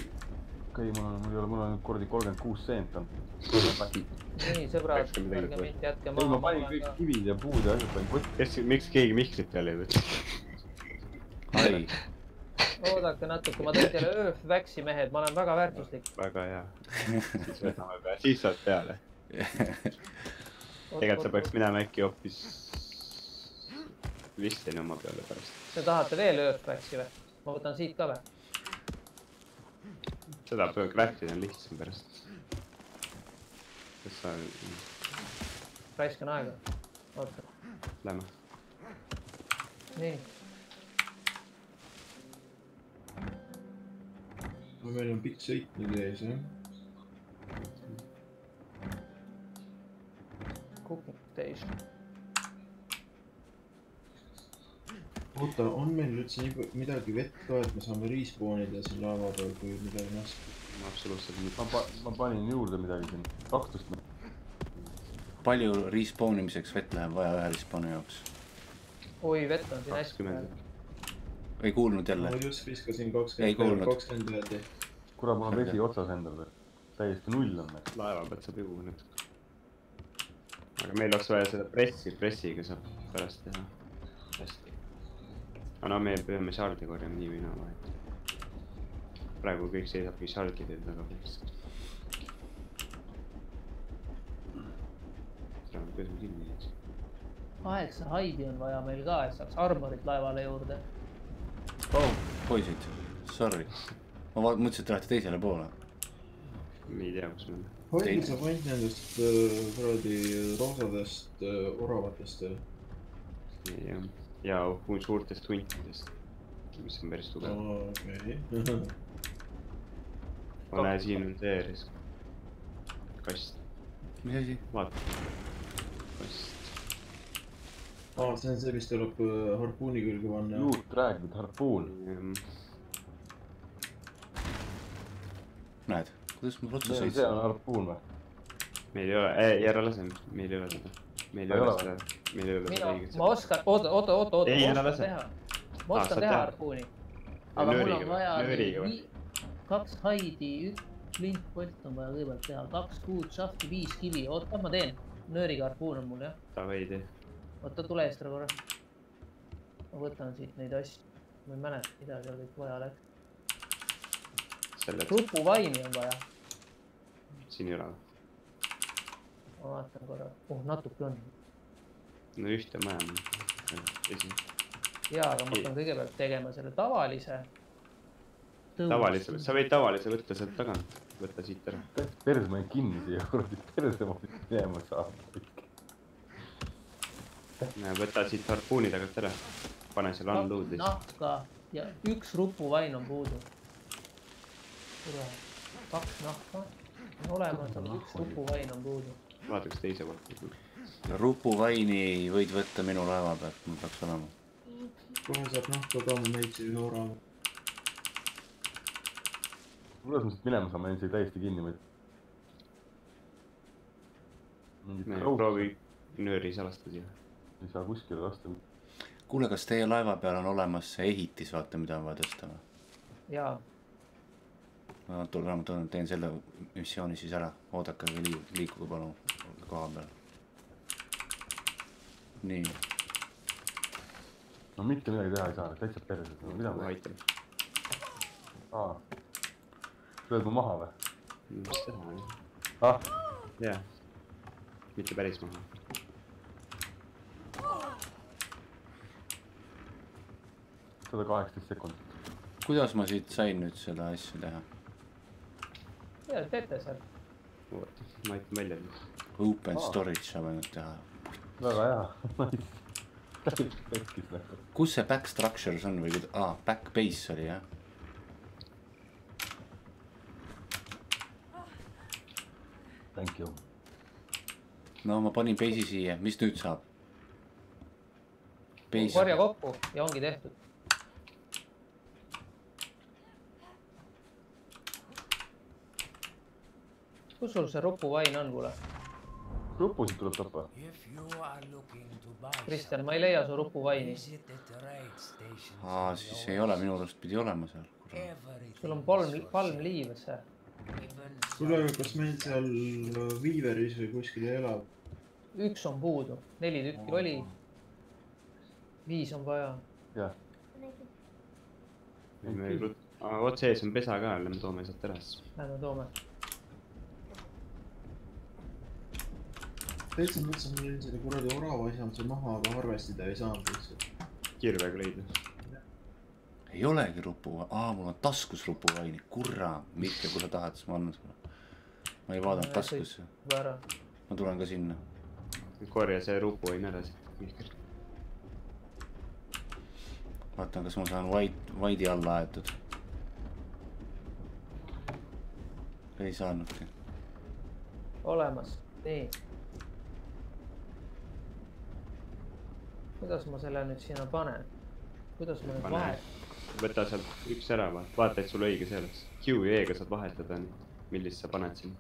okei, mul on, mul ei ole, mul on nüüd kuradi kolmkümmend kuus sent on. nii, sõbrad, ärge mind jätke ei, maha ma. panin kõik kivid ja puud ja asjad panin kotti. kes, miks keegi Mihklit peale ei võta? ai, oodake natuke, ma tõin teile Waxi mehed, ma olen väga väärtuslik. väga hea. siis võtame peale, siis saad peale. tegelikult sa peaks minema äkki hoopis Listeni oma peale pärast. Te tahate veel Waxi või? ma võtan siit ka või? Seda peab craft ida on lihtsam pärast. kas sa, raiskan aega. oota, lähme. nii, no meil on pikk sõit nüüd ees jah. cooking station. oota, on meil üldse nii midagi vett ka, et me saame respawn ida siin laeva peal, kui midagi nästa? absoluutselt ma pa-, ma panin juurde midagi siin, kakstust. palju respawn imiseks vett läheb vaja ühe respawn'i jaoks? oi, vett on siin hästi. kakskümmend. ei kuulnud ma jälle? just viskasin kakskümmend, kakskümmend öeldi. kurat, mul on vesi otsas endal veel. täiesti null on meil. laeva pealt saab juua natuke. aga meil oleks vaja seda pressi, pressiga saab pärast teha. Aga no me peame shardi korjama nii või naa vahet. praegu kõik seisabki shardide taga põhimõtteliselt. kuidas ma kinni jäin? kaheksa haidi on vaja meil ka, et saaks armorit laevale juurde. oh, poisid, sorry. ma mõtlesin, et te lähete teisele poole. me ei tea, kus me oleme. hoidke sa vant nendest äh, kuradi roosadest äh, oravatest või? ja, hu- suurtest huntidest, mis on päris tugev. okei. ma näen, siin on see res- kast, mis asi? vaata. kast, aa, see on see, mis tuleb äh, harpuuni külge panna. juut räägib, harpuun. näed, kuidas ma see sõitsin on? harpuun või? meil ei ole, ei ära lase, meil ei ole seda. meil ei ole seda, meil ei ole seda mina, õiget ma. oskan, oota, oota, oota, oota, Ei, ma ära oskan lase. teha. Ma oskan teha harpuuni. aga mul on vaja kaks haidi, üks lintpolt on vaja kõigepealt teha, kaks kuud šahti, viis kivi, oota, ma teen. nööriga harpuun on mul jah. Davai tee. oota, tule Eestra korra. ma võtan siit neid asju. ma ei mäleta, mida seal kõik vaja läks. selle, rupuvaini on vaja. siin ei ole. ma vaatan korra, oh natuke on. No ühte maja on. esi, ja, aga ma hakkan kõigepealt tegema selle tavalise. tavalise, sa võid tavalise võtta sealt tagant, võta siit ära. perse, ma jäin kinni siia kuradi, perse ma pidin minema saama. võta siit harpuuni tagant ära. pane selle unload lihtsalt. nahka ja üks rupuvain on puudu. kurat, kaks nahka on olemas, aga üks rupuvain on puudu. vaata, kas teise poolt. Rupuvaini võid võtta minu laeva pealt, mul peaks olema. kohe saab nahka ka, ma leidsin ühe orava. kuidas ma siit minema saan, ma jäin siia täiesti kinni, mingit raud proovi nööri salastada siia. ei saa kuskile lasta. kuule, kas teie laeva peal on olemas see ehitis, vaata, mida on vaja tõsta või? ja ma tulen, ma tulen, teen selle missiooni siis ära, oodake, liikuge palun koha peal. nii, no mitte midagi teha ei saa, täitsa perses, no mida ma aitan. aa. lööd mu maha või? mis teha, ah, jah. mitte päris maha. sada kaheksateist sekundit. kuidas ma siit sain nüüd seda asja teha? mida te teete seal? oota, ma aitan välja. Open Aa. storage saab ainult teha. Väga hea, kus see back structures on või kuida-, aa, back base oli jah? Thank you. no ma panin base'i siia, mis nüüd saab? Base, korja kokku ja ongi tehtud. kus sul see rupuvain on, kuule? Rupusid tuleb tappa. Kristjan, ma ei leia su rupuvaini. aa, siis ei ole, minu arust pidi olema seal. sul on palm, palmliiv see. kuule, aga kas meil seal Viiveris või kuskil elab? üks on puudu, neli tükki oli. viis on vaja. jah. otse ees on pesa ka, lähme toome sealt ära siis. Lähme toome. Täitsa mõtlesin, ma lõin selle kuradi orava asja üldse maha, aga arvestada ei saanud lihtsalt. kirvega leida. ei olegi rupu, aa, mul on taskus rupuvaini, kurat, Mihkel, kui sa tahad, siis ma annan sulle. ma ei vaadanud taskusse, ma tulen ka sinna. korja see rupuain ära siit, Mihkel. vaatan, kas ma saan white, white'i alla aetud. ei saanudki. olemas, nii. Kuidas ma selle nüüd sinna panen? kuidas ma nüüd Pane. vahe, võta sealt üks ära, vaata, et sul õige see oleks. Q ja E-ga saad vahetada, millist sa paned sinna.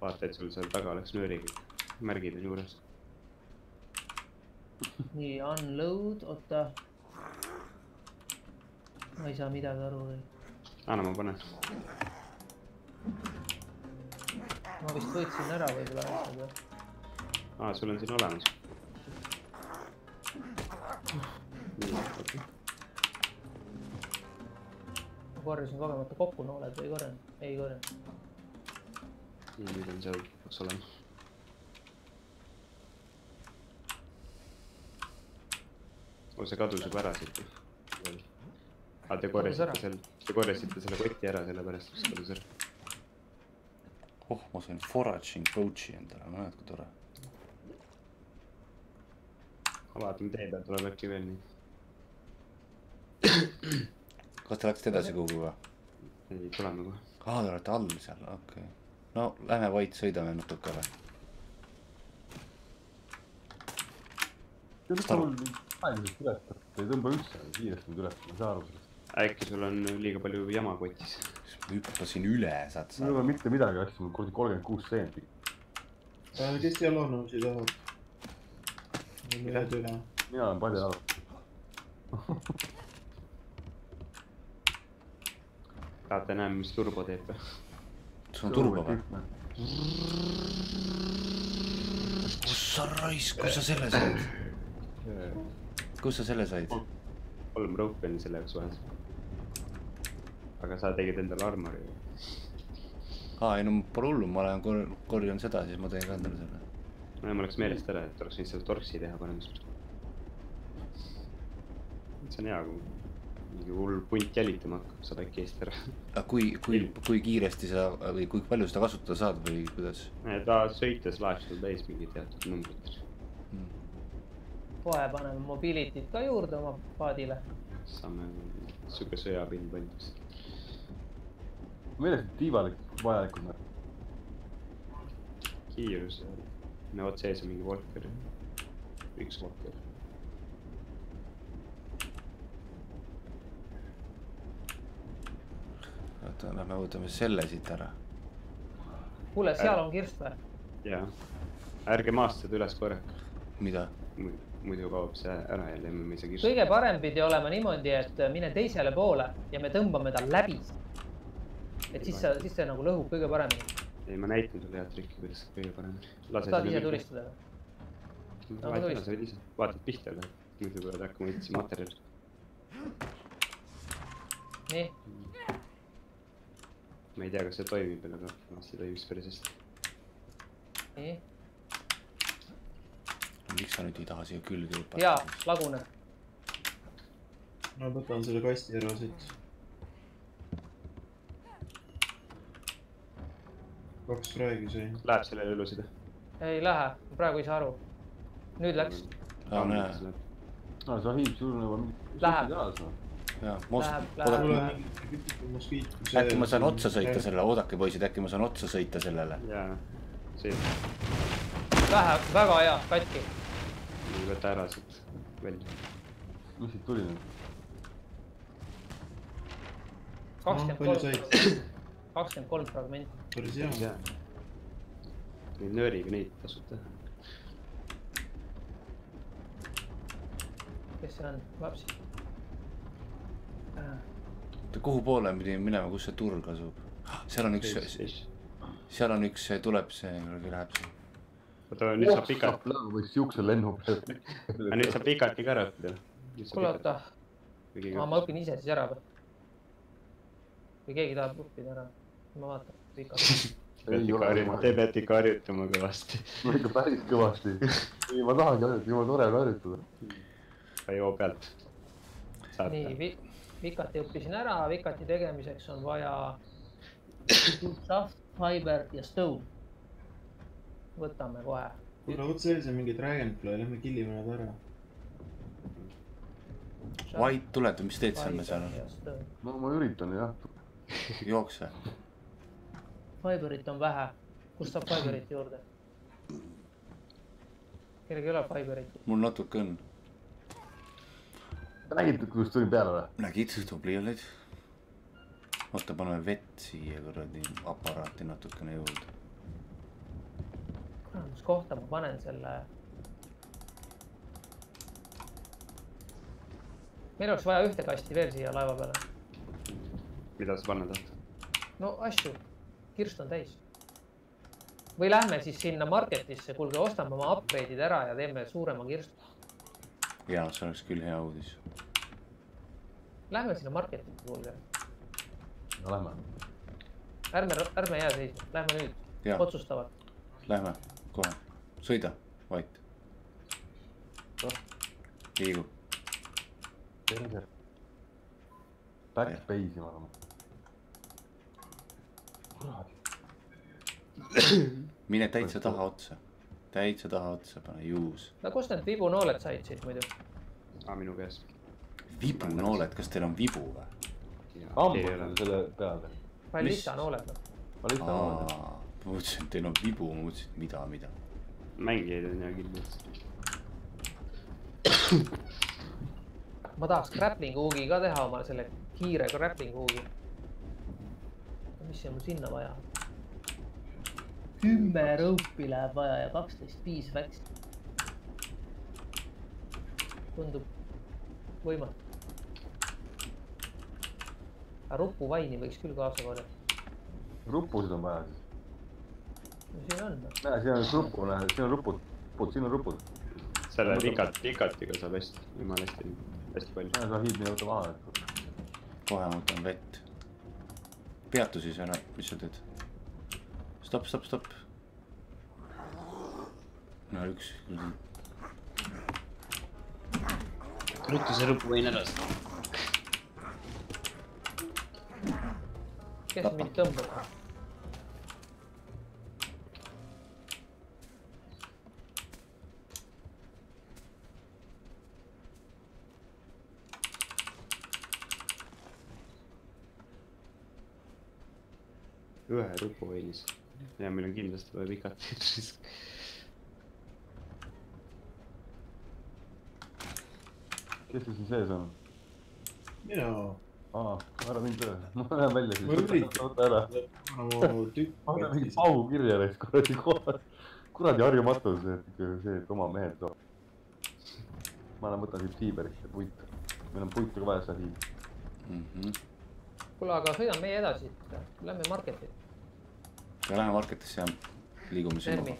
vaata, et sul seal taga oleks nööriga märgid on juures. nii unload, oota. ma ei saa midagi aru. anna, ma panen. ma vist võtsin ära võib-olla asjad või? aa, sul on siin olemas. nii, okei. ma korjasin kogemata kokku nooled ei korjanud? ei korjanud. nüüd on seal, peaks olema. oo, see kadus juba ära siit. aa, te korjasite selle, te korjasite selle koti ära, sellepärast see kadus ära. oh, ma sain foraging pouch'i endale, näed kui tore. Ma vaatan tee peal tuleb äkki veel nii. kas te läksite edasi kuhugi või? ei, tuleme kohe. aa, te olete all seal, okei okay.. no lähme White, sõidame natukene. tead, mis mul aeglaselt üles tõsta, ei tõmba üldse kiiresti nüüd üles, ma ei saa aru sellest. äkki sul on liiga palju jama kotis. hüppasin üle, saad mul ei sa ole. mitte midagi asju, mul kuradi kolmkümmend kuus seenti. kes jalanõusid tahab? Mina olen palju jalal. tahate näha, mis turbo teeb või? sul on turba või?? kus sa raisk, kus sa selle said? kus sa selle said? kolm rope'i on selle jaoks vahel. aga sa tegid endale armori. aa, ei no pole hullu, ma olen kor-, korjan seda, siis ma teen ka endale selle. Ma läks meelest ära, et oleks võinud selle torksi teha paremas. see on hea, kui mingi hull punt jälitama hakkab, saab äkki eest ära. aga kui, kui, kui kiiresti sa või kui palju seda kasutada saad või kuidas? ta sõites laeb sul täis mingi teatud numbrit. kohe paneme mobility't ka juurde oma paadile. saame sihuke sõjapind valmis. meeles, et tiivalik vajalikud noh. kiirus ja no otse ees on mingi Walker. üks Walker. oota, lähme võtame selle siit ära. kuule, seal on kirst või? jaa, ärge maast seda üles korjake. mida? muidu kaob see ära jälle, me ei saa kirsta. kõige parem pidi olema niimoodi, et mine teisele poole ja me tõmbame ta läbi. et siis sa, siis see nagu lõhub kõige paremini. ei, ma näitan sulle head trikki, kuidas kõige parem. tahad ise tulistada või? no,. ma tulistan. sa võid ise, vaatad pihta jälle, muidu peavad hakkama otsima materjali. nii, ma ei tea, kas see toimib aga vast toimis päris hästi. nii, miks sa nüüd ei taha siia külge hüpata? ja laguneb. ma võtan selle kasti ära siit. Kaks praegu sai. Läheb sellele ilusid? ei lähe, praegu ei saa aru. nüüd läks, aa, näe, no Zahid, sul on juba mingi. Läheb. jaa, Läheb,, läheb. moskiit. äkki ma saan otsa sõita sellele, oodake poisid, äkki ma saan otsa sõita sellele. jaa, see, vähe, väga hea, katki. võta ära sealt välja. mis siit tuli nüüd? kakskümmend kolm kakskümmend kolm fragmenti. Päris hea. Neid nööriga neid tasub teha. kes see on, lapsi? kuhu poole me pidime minema, kus see turg asub? seal on üks, seal on üks, tuleb see, läheb see. oota, nüüd saab pikalt, või siukse lennu pealt. aga nüüd saab pikalt ka ära õppida. kuule, oota, ma õpin ise siis ära või? või keegi tahab õppida ära? ma vaatan, te peate ikka harjutama kõvasti. no ikka päris kõvasti. ei, ma tahangi harjutada, jumala tore on harjutada. ka joo pealt. nii, vikati õppisin ära, vikati tegemiseks on vaja shaft, fiber ja stone. võtame kohe. kuule, otse ees on mingi dragonfly, lähme killime nad ära. White, tuleta, mis teed sa seal no ma üritan jah. jookse. Fiberit on vähe, kust saab fiberit juurde? kellelgi ei ole fiberit? mul natuke on. nägite, kuidas tulin peale või? nägid, tubli olid. oota, paneme vett siia kuradi aparaati natukene juurde. kurat, mis kohta ma panen selle? meil oleks vaja ühte kasti veel siia laeva peale. mida sa panna tahad? no asju, kirst on täis. või lähme siis sinna marketisse, kuulge, ostame oma upgrade'id ära ja teeme suurema kirstu. jaa, see oleks küll hea uudis. Lähme sinna marketisse, kuulge. no lähme. ärme, ärme jää seisma, lähme nüüd, otsustavalt. lähme kohe, sõida, White. liigu, terve. Backspace'i ma arvan. Mine täitsa taha otsa, täitsa taha otsa, pane juus. no kust need vibunooled said siit muidu? aa, minu käes. vibunooled, kas teil on vibu või? hambad on selle peal. Ballista nooled noh. ma lihtsalt mõtlesin, et teil on vibu, ma mõtlesin, et mida, mida. mängijaid on hea kindlasti. ma tahaks grappling hook'i ka teha omale selle kiire grappling hook'i. Mis see mul sinna vaja on? kümme rõupi läheb vaja ja kaksteist viis väksi. tundub võimatu. aga rupuvaini võiks küll kaasa korjata. rupusid on vaja siis. no siin on. näe, siin on üks rupu, näe, siin on rupud, rupud, siin on rupud. selle pikat, pikatiga saab hästi, jumala hästi, hästi palju. näe, sa hiid nii võta maha, kohe ma võtan vett. Peatu siis ära, mis sa teed? stopp, stopp, stopp. no üks, ruttu see rupuvein ära saada. kes mind tõmbab? Ühe rupuveinis. ja meil on kindlasti vaja pikat. kes see siin sees on? mina, aa, ära mind üle, ma lähen välja siis. Ma üritan. võta ära. tükk. pane mingi paugu kirja neist kuradi kohe. kuradi harjumatus, et ikka see, et oma mehed toovad. ma lähen võtan siit fiiberit ja puitu. meil on puitu ka vaja seda fiibrit. Mhm. kuule, aga sõidame meie edasi, lähme marketi, ja lähme marketisse ja liigume sinna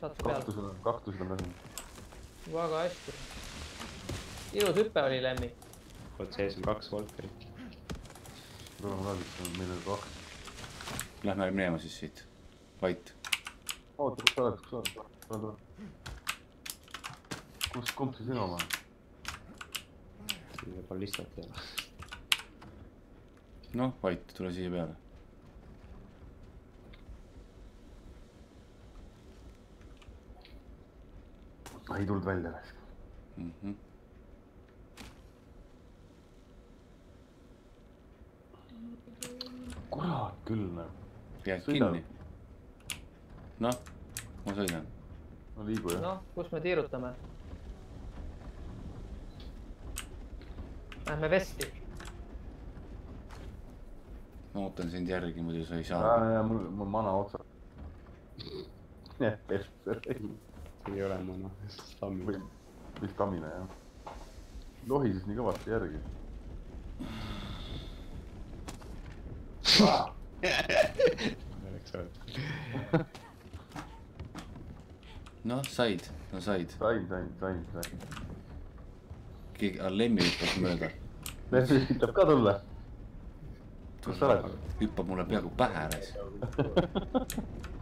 kaktused on, kaktused on vähem. väga hästi. ilus hüpe oli, Lemmi. vot sees on kaks Volkerit. tuleme siit, meil on kaks. Lähme minema siis siit. vait. oota, kus sa oled, kus sa oled? tule, tule. kus, kumb see sinu oma on? siin ei ole listat ei ole. noh, vait, tule siia peale. Ei tulnud välja. Mhm. kurat küll noh. jääd kinni. noh, ma sõidan. no liigu jah. noh, kus me tiirutame? Lähme vesti. ma ootan sind järgi, muidu sa ei ja, saa. ja mul, mul on mana otsas. jah, persse. Ei ole mana stammi või, vist Tammine jah. lohises nii kõvasti järgi. oleks olnud. noh, said, no said. sain, sain, sain, sain. keegi, Lemmi hüppas mööda. Mervi ütleb ka tulla. kus sa oled? hüppab mulle peaaegu pähe ääres.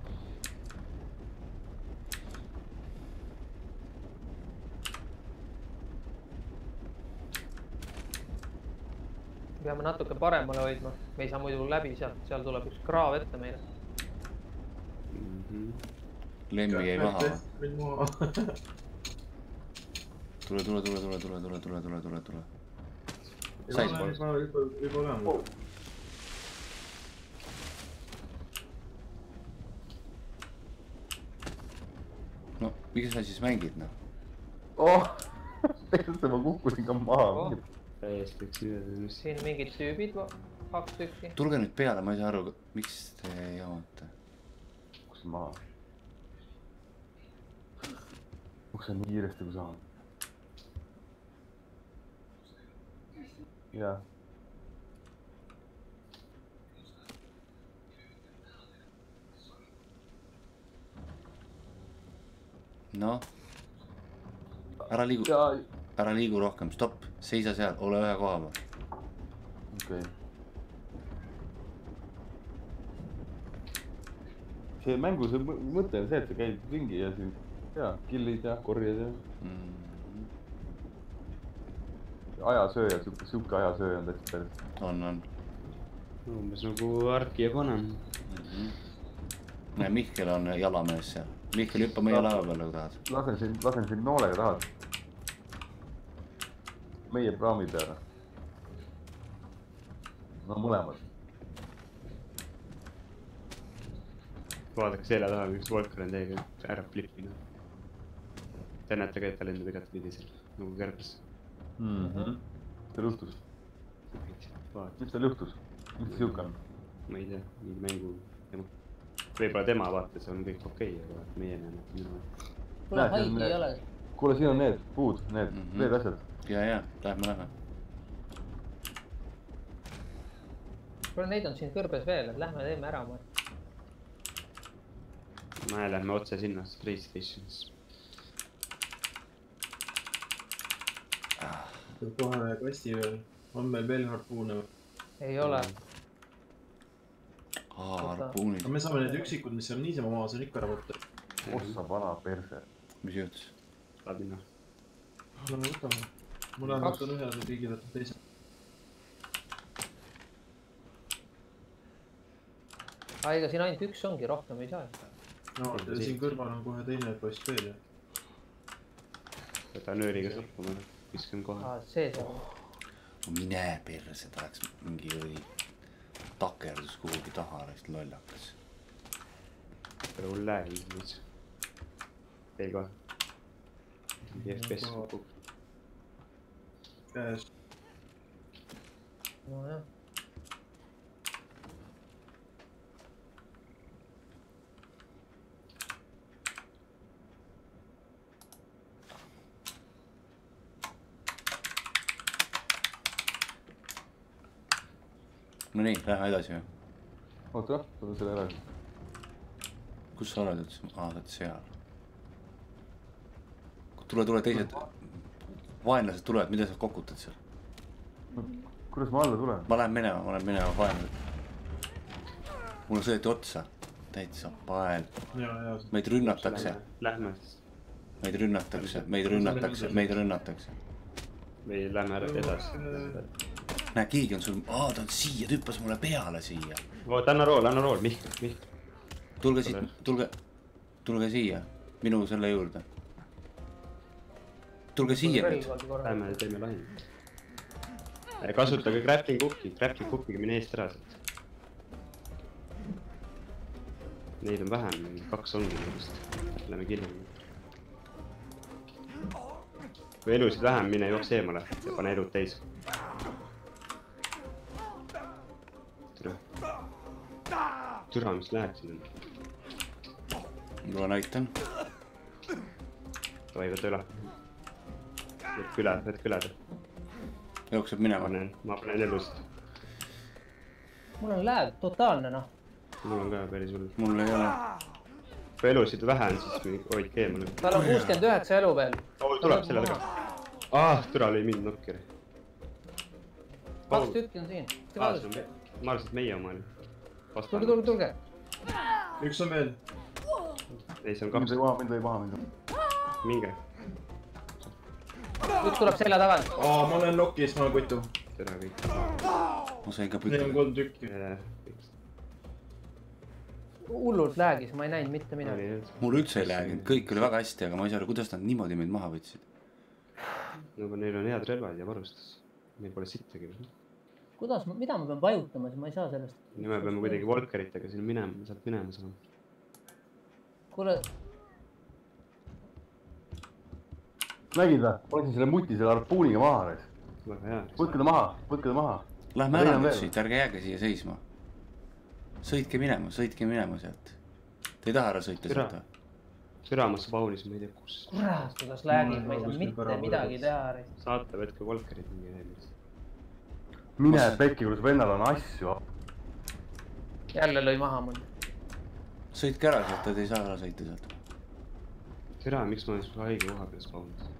peame natuke paremale hoidma, me ei saa muidu läbi sealt, seal tuleb üks kraav ette meile. Lemmi jäi maha. tule, tule, tule, tule, tule, tule, tule, tule, tule, tule. juba Said. olen, juba, juba, juba olen. no miks sa siis mängid, noh? oh, persse, ma kukkusin ka maha Oh. Täiesti üks üle. siin mingid tüübid, kaks tükki. tulge nüüd peale, ma ei saa aru, miks te jamate. kukkusin maha. kukkusin nii kiiresti kui saan. jah, noh. ära liigu, ja ära liigu rohkem, stopp, seisa seal, ole ühe koha peal. okei okay.. see mängu see mõ- mõte on see, et sa käid ringi ja siin ja kill'id ja korjad ja Mm, ajasööja, siuke, siuke ajasööja on täitsa päris. on, on umbes nagu Arki ja Conan. mm. -hmm. Mihkel on jalamees seal. Mihkel, hüppa meie laeva peale, kui tahad. lasen sind, lasen sind noolega taha. Meie praami peale. no mõlemad. vaadake selja taha, üks Volker on teiega ära flippinud. Te näete ka, et ta lendab igatpidi seal nagu kärbes. mis teil juhtus, mis teil juhtus, mis ta siuke on? ma ei tea, mingi mängu tema. võib-olla tema vaates on kõik okei okay,, aga meie näeme, et minu. kuule, need- ei ole. kuule, siin on need puud, need mm. -hmm. need asjad. ja, ja lähme, lähme. kuule, neid on siin kõrbes veel, lähme teeme ära. me lähme otse sinna Space Stationisse. kohe kasti peal. on meil veel harpuune või? ei ole. aa, harpuunid aga, me saame need üksikud, mis seal niisama maas on, ikka ära võtta. ossa vana perse. mis juhtus? Saad minna. no võtame. ma lähen Kaks. võtan ühe, riigid võtab teise. aa, ega siin ainult üks ongi, rohkem ei saa. no ja siin kõrval on kohe teine poiss veel ju. võta nööriga sõppuma, viskan kohe. aa, see seal. mine perse, ta läks mingi kuradi takerdus kuhugi taha, läks lollakas. läheb siis. tee kohe. FPS no, käes. nojah. Nonii, lähme edasi või? oota, tule selle ära. kus sa oled üldse? aa, sa oled seal tule, tule, teised vaenlased tulevad, mida sa kokutad seal? kuidas ma alla tulen? ma lähen minema, ma lähen minema, vaenlased. mulle sõideti otsa, täitsa pael. ja, ja. meid rünnatakse, Lähme siis meid rünnatakse, meid rünnatakse, meid rünnatakse. või lähme ära edasi. näe, keegi on sul, aa, ta on siia, ta hüppas mulle peale siia. oota, anna rool, anna rool, Mihkel, Mihkel. tulge siit, tulge, tulge siia, minu selle juurde. Tulge siia nüüd. Lähme teeme lahingu. kasutage grappling hook'i, grappling hook'iga mine eest ära sealt. Neid on vähem, kaks ongi nendest. Lähme killime. kui elusid vähem, mine jookse eemale ja pane elud täis. türa. türa, mis läheb sinna. ma näitan. davai, võta üle. Võtke üle, võtke üle. jookseb minema. ma panen elusid. mul on lääv totaalne noh. mul on ka päris hull. mul ei ole. kui elusid vähe on, siis hoidke eemale. tal on kuuskümmend üheksa elu veel. tuleb selle taga. ah, türa lõi mind nokkeri. kaks tükki on siin. on, ma arvasin, et meie oma oli. tulge, tulge, tulge. üks on veel. ei, see on kaks mind lõi maha, mind lõi. minge. Üks tuleb selja tagant. aa, ma olen nokis, ma olen kutu. tere kõik. ma sain ka Neid on pütta. kolm tükki. hullult läägis, ma ei näinud mitte midagi. mul üldse ei läinud, kõik oli väga hästi, aga ma ei saa aru, kuidas nad niimoodi meid maha võtsid. no aga neil on head relvad ja varustus. meil pole sittagi veel. kuidas, mida ma pean vajutama, siis ma ei saa sellest. nüüd me peame kuidagi Volkeritega siin minema, sealt minema saama. kuule, nägid või? panin selle muti selle harpuuniga maha. võtke ta maha, võtke ta maha. Lähme ära nüüd siit, ärge jääge siia seisma. sõitke minema, sõitke minema sealt. Te ei taha ära sõita Türa. sealt või? südamas paunis, ma ei tea kus. kurat, kuidas läägib, ma ei saa kuskil mitte midagi teha. saate, võtke Volkerid mingi eelmise. mine pekki, kuidas vennal on asju. jälle lõi maha mul. sõitke ära sealt, te ei saa ära sõita sealt. tere, miks ma olen sul haige koha peal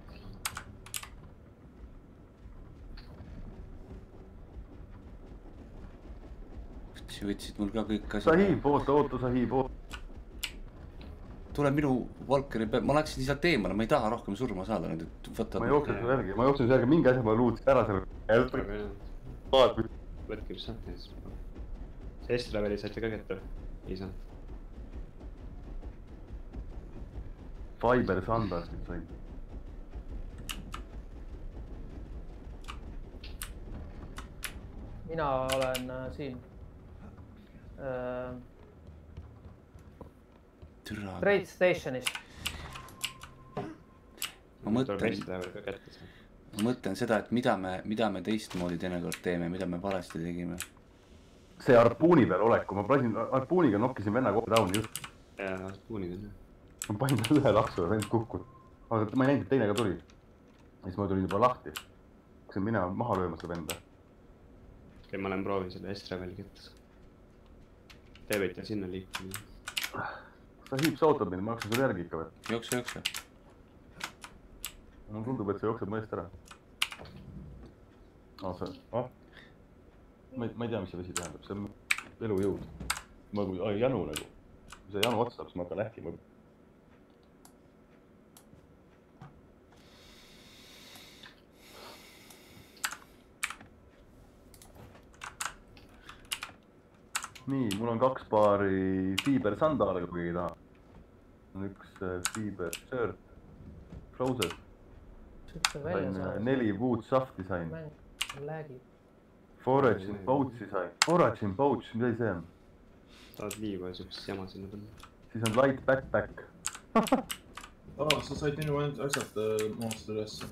spawnis? võtsid mul ka kõik asjad. Sahib, oota, oota, Sahib, oota. tule minu Valkeri peale, ma läksin sealt eemale, ma ei taha rohkem surma saada nüüd, et võta. ma jooksen su järgi, ma jooksen su järgi, mingi asja ma luutsin ära võtke, mis saate siis. see S-leveli saite ka kätte või? ei saanud. Fiber Sandastit sain. mina olen äh, siin äh,. Trade Stationis. ma mõtlen, ma mõtlen seda, et mida me, mida me teistmoodi teinekord teeme, mida me valesti tegime. see harpuuni peal olek, kui ma lasin harpuuniga nokkisin venna kohe down'i just. ja harpuunid on jah. ma panin talle ühe laksu ja vend kukkus. aga ma ei näinud, et teine ka tuli. siis ma tulin juba lahti. hakkasin minema maha lööma seda venda. okei, ma lähen proovin selle S-leveli kätte. Te võite sinna liikuda. Sahib, sa ootad mind, ma jooksen sulle järgi ikka veel. jookse, jookse. mulle tundub, et sa jooksed mu eest ära. aa, see, ah. ma ei, ma ei tea, mis see vesi tähendab, see on elujõud. ma kui, janu nagu. kui see janu otsa saab, siis ma hakkan ähkima. nii, mul on kaks paari fiibersandaale, kui keegi tahab. on üks äh, fiiber shirt, frozen, sain äh, neli wood shafti sain. läägib. Forage in pouch'i sain, forage in pouch, mis asi see on? tahad liiva ja siukest jama sinna panna? siis on light backpack. aa, sa said minu asjad äh, maast ülesse.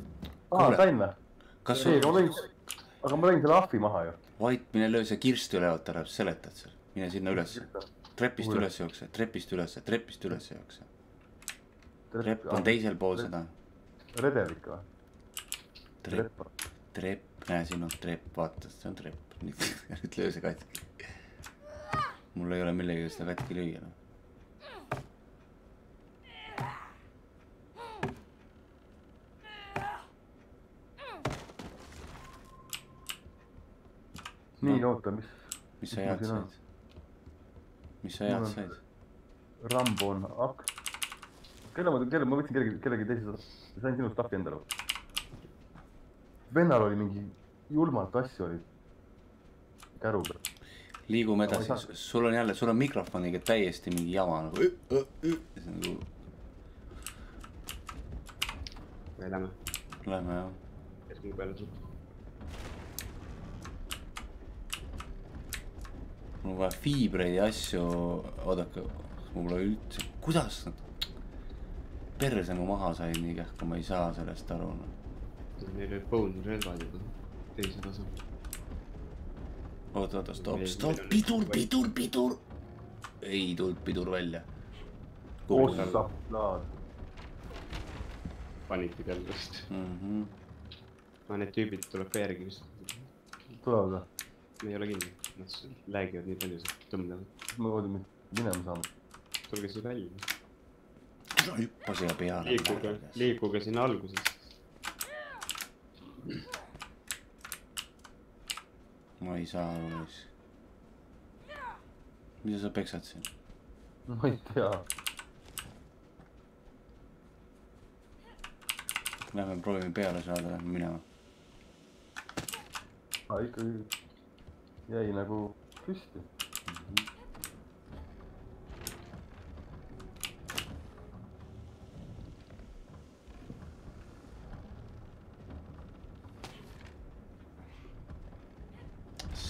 aa, sain või? kas ei, sul aga ma lõin, selle ahvi maha ju. Vait, mine löö see kirst üleval ära, seletad seal, mine sinna ülesse. trepist Kuule. üles jookse, trepist ülesse, trepist üles jookse. trepp on teisel pool seda. redelik või? trepp, trepp, näe, siin on trepp, vaata, see on trepp. nüüd löö see katki. mul ei ole millegagi seda katki lüüa noh. nii, oota, mis mis sa on? said? Mis sa head Mul said? Rambo on aks. kelle ma, kelle ma võtsin kellegi, kellegi teise, sain sinu stuff'i endale. vennal oli mingi julmalt asju oli käruga. liigume Aga ma ei edasi sul on jälle, sul on mikrofoniga täiesti mingi jama nagu. nagu, me lähme, lähme jah. kes mu peale tuleb. Mul on vaja fiibreid ja asju, oodake, mul pole üldse, kuidas nad perse mu maha said nii kähku, ma ei saa sellest aru noh. Neil olid bone relvad juba teisel osal. oota, oota, stopp, stopp pidur, pidur, pidur. ei tulnud pidur välja. ossa plaad. paniti peale vist. Mhm. aga need tüübid tuleb järgi vist. tulevad või? me ei ole kindel, nad s- räägivad nii palju, tõmblevad. ma ootan, minema saama. tulge siis välja, hüppa siia peale. liikuge, liikuge sinna algusesse. ma ei saa aru, mis. mida sa peksad siin? ma ei tea. Lähme proovime peale saada, lähme minema. aga ikkagi jäi nagu püsti.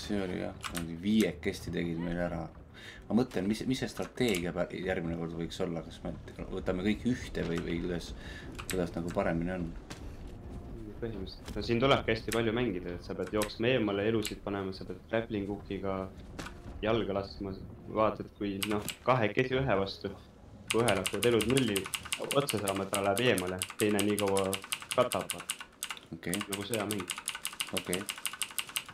see oli jah, viiekesti tegid meil ära. ma mõtlen, mis, mis see strateegia järgmine kord võiks olla, kas me võtame kõik ühte või, või kuidas, kuidas nagu paremini on? põhimõtteliselt, no siin tulebki hästi palju mängida, et sa pead jooksma eemale, elusid panema, sa pead grappling hook'iga jalga laskma, vaatad, kui noh, kahekesi ühe vastu, kui ühel hakkavad elud nulli otsa saama, ta läheb eemale, teine nii kaua katab, okei okay,, nagu sõjamäng. okei okay.,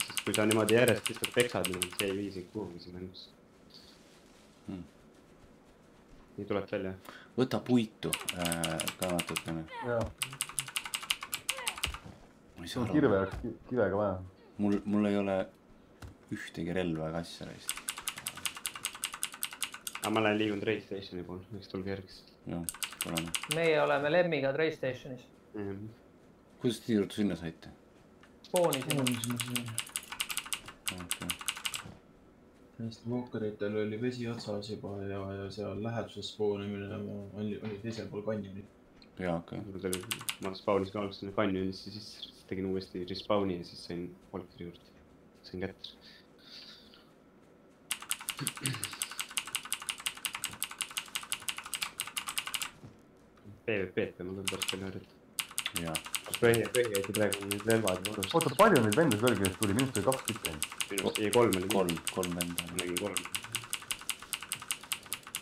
sest kui sa niimoodi järjest lihtsalt peksad, siis ei vii sind kuhugi siin mängus Hmm. nii tuleb välja. võta puitu äh, ka natukene. jah, ma ei saa on kirve aru, jaoks ki- kivega vaja. mul, mul ei ole ühtegi relva ega asja neist. aga ma lähen liigun Trade Stationi poole, eks tulge järgi. jah, oleme. meie oleme Lemmiga Traystationis. kuidas te tiirut sinna saite? spoonisime. okei, Eesti puhkuritel oli vesi otsas juba ja, ja seal läheduses spoonimine oli, oli teisel pool kanjonit. okei. mul tuli, ma spawnis ka alustasin kanjonisse, siis tegin uuesti respawn'i ja siis sain Volkeri juurde, sain kätte. PVP-d peame ka päris palju harjutama. jaa, põhi, põhiasi praegu on need relvad vorus. oota, palju neid vendasid oli, kellest tuli, minust oli kaks tükki ainult. minu arust ei kolm oli. kolm, kolm venda. ma nägin kolm.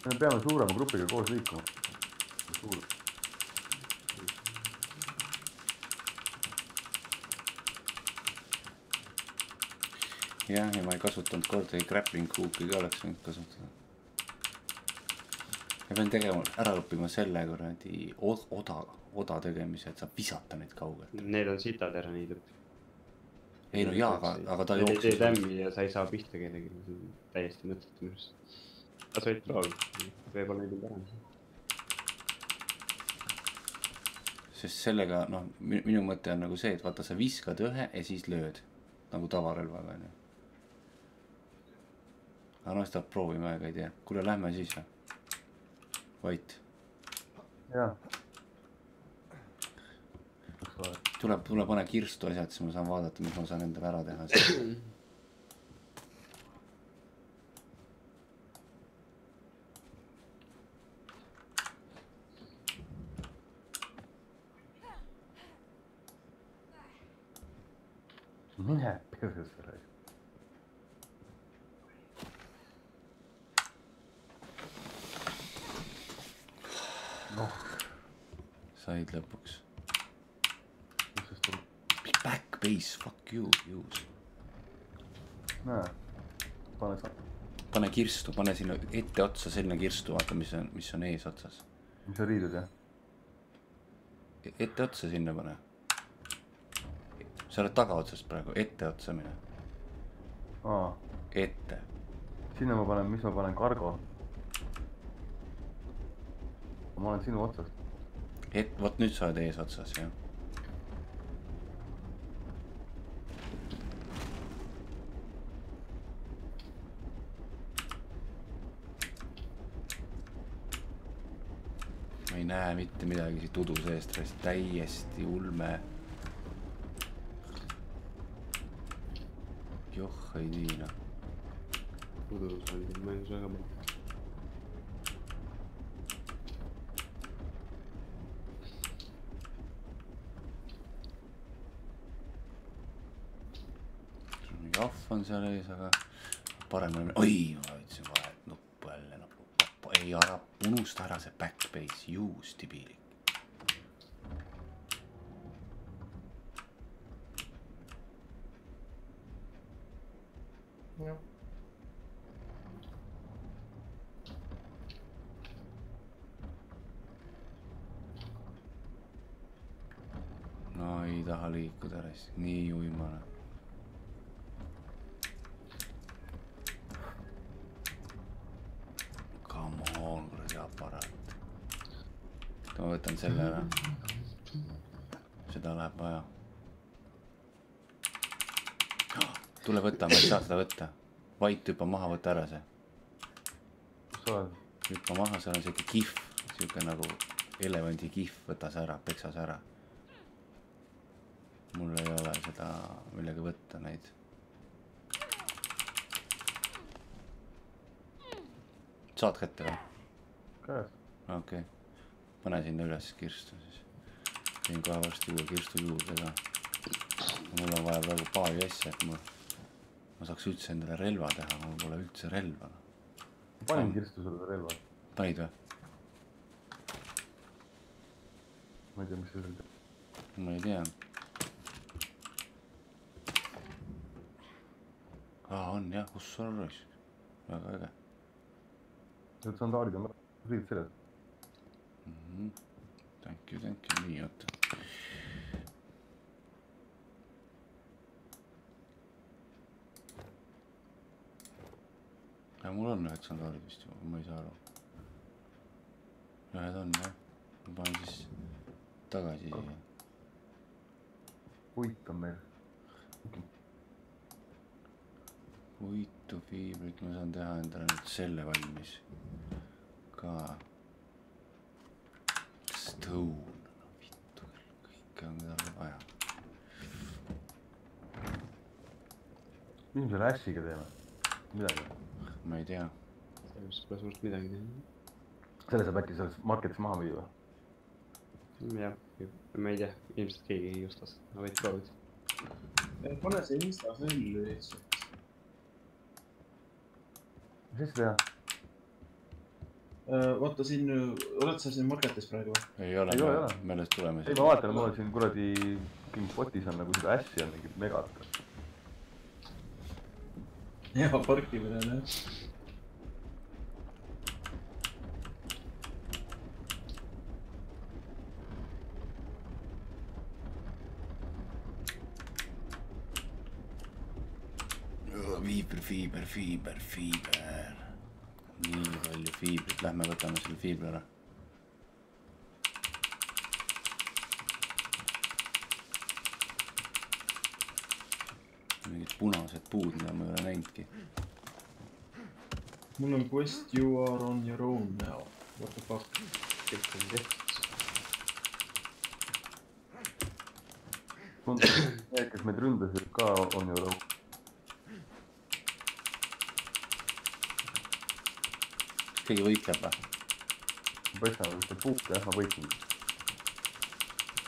me peame suurema grupiga koos liikuma. suur. jah, ja ma ei kasutanud kordagi grappling hook'i ka oleks võinud kasutada. ma pean tegema, ära õppima selle kuradi od- oda, oda tegemise, et saab visata neid kaugelt. Need on sitad ära neid õppinud. ei no jaa, aga, aga ta Need ei tee jooksis. tämmi ja sa ei saa pihta kellelegi, see on täiesti mõttetu minu arust. aga sa võid proovida, võib-olla neil on parem. sest sellega noh, minu mõte on nagu see, et vaata, sa viskad ühe ja siis lööd nagu tavarelvaga onju. Aga noh, seda proovime aega ei tea. kuule, lähme siis või? Vait, jah. tule, tule pane kirstu asjad, siis ma saan vaadata, mis ma saan endale ära teha. mine perse said lõpuks. mis sest tuleb? Back base, fuck you, use. näe, pane sa-, pane kirstu, pane sinna etteotsa selline kirstu, vaata, mis on, mis on eesotsas. mis on riided jah? etteotsa sinna pane. sa oled tagaotsas praegu, etteotsa mine, aa, ette. sinna ma panen, mis ma panen, kargo. ma olen sinu otsas. Et vot nüüd sa oled eesotsas jah. ma ei näe mitte midagi siit udu seest, täiesti ulme. joh, ei tiina. udus on mängus väga palju. Mingi ahv on seal ees, aga parem on, oi, ma võtsin vahet nuppu jälle nuppu, ei ära, unusta ära see backbase, juusti piilik. jah, no ei taha liikuda nii uimane. Come on, kuradi aparaat. ma võtan selle ära. seda läheb vaja. Tule võta, ma ei saa seda võtta. vait hüppa maha, võta ära see. hüppa maha, seal on siuke kihv, siuke nagu elevandi kihv, võta see ära, peksa see ära. mul ei ole seda, millega võtta neid. saad kätte või? käes. okei okay., pane sinna üles kirstu siis. teen kohe varsti uue kirstu juurde ka. mul on vaja praegu paari asja, et ma, ma saaks üldse endale relva teha, mul pole üldse relva. panin kirstu sulle relva. panid või? ma ei tea, mis see oli. ma ei tea. aa, on jah, kus sul on raisk, väga äge Need sandaalid on riid seljas. -hmm. Thank you, thank you, nii oota. Aga mul on ühed sandaalid vist juba, ma ei saa aru. ühed on jah, ma panen siis tagasi siia. puit on meil. puitu, fiibrit, ma saan teha endale nüüd selle valmis ka. Stone, no vittu küll, kõike on tal vaja. mis me selle ässiga teeme? midagi. Ma ei tea, sellest pole suurt midagi teha. selle saab äkki selles marketis maha müüa või? jah, ma ei tea, ilmselt keegi ei osta seda, ma võin proovida. pane see Insta fell lihtsalt. mis asja teha? vaata siin, oled sa siin marketis praegu või? ei ole me alles tuleme ei, ma vaatan, mul on siin kuradi, mingi potis on nagu seda ässi on mingi megat. Hea parkimine on jah. fiiber, fiiber, fiiber, fiiber. nii palju fiibrit, lähme võtame selle fiibri ära. mingid punased puud, mida ma ei ole näinudki. mul on quest you are on your own now. What the fuck? kõik on tehtud. tundub, et need, kes meid ründasid, ka on ju rõhu. keegi võitleb või? ma paistan, et see puuk jah, ma võitsin.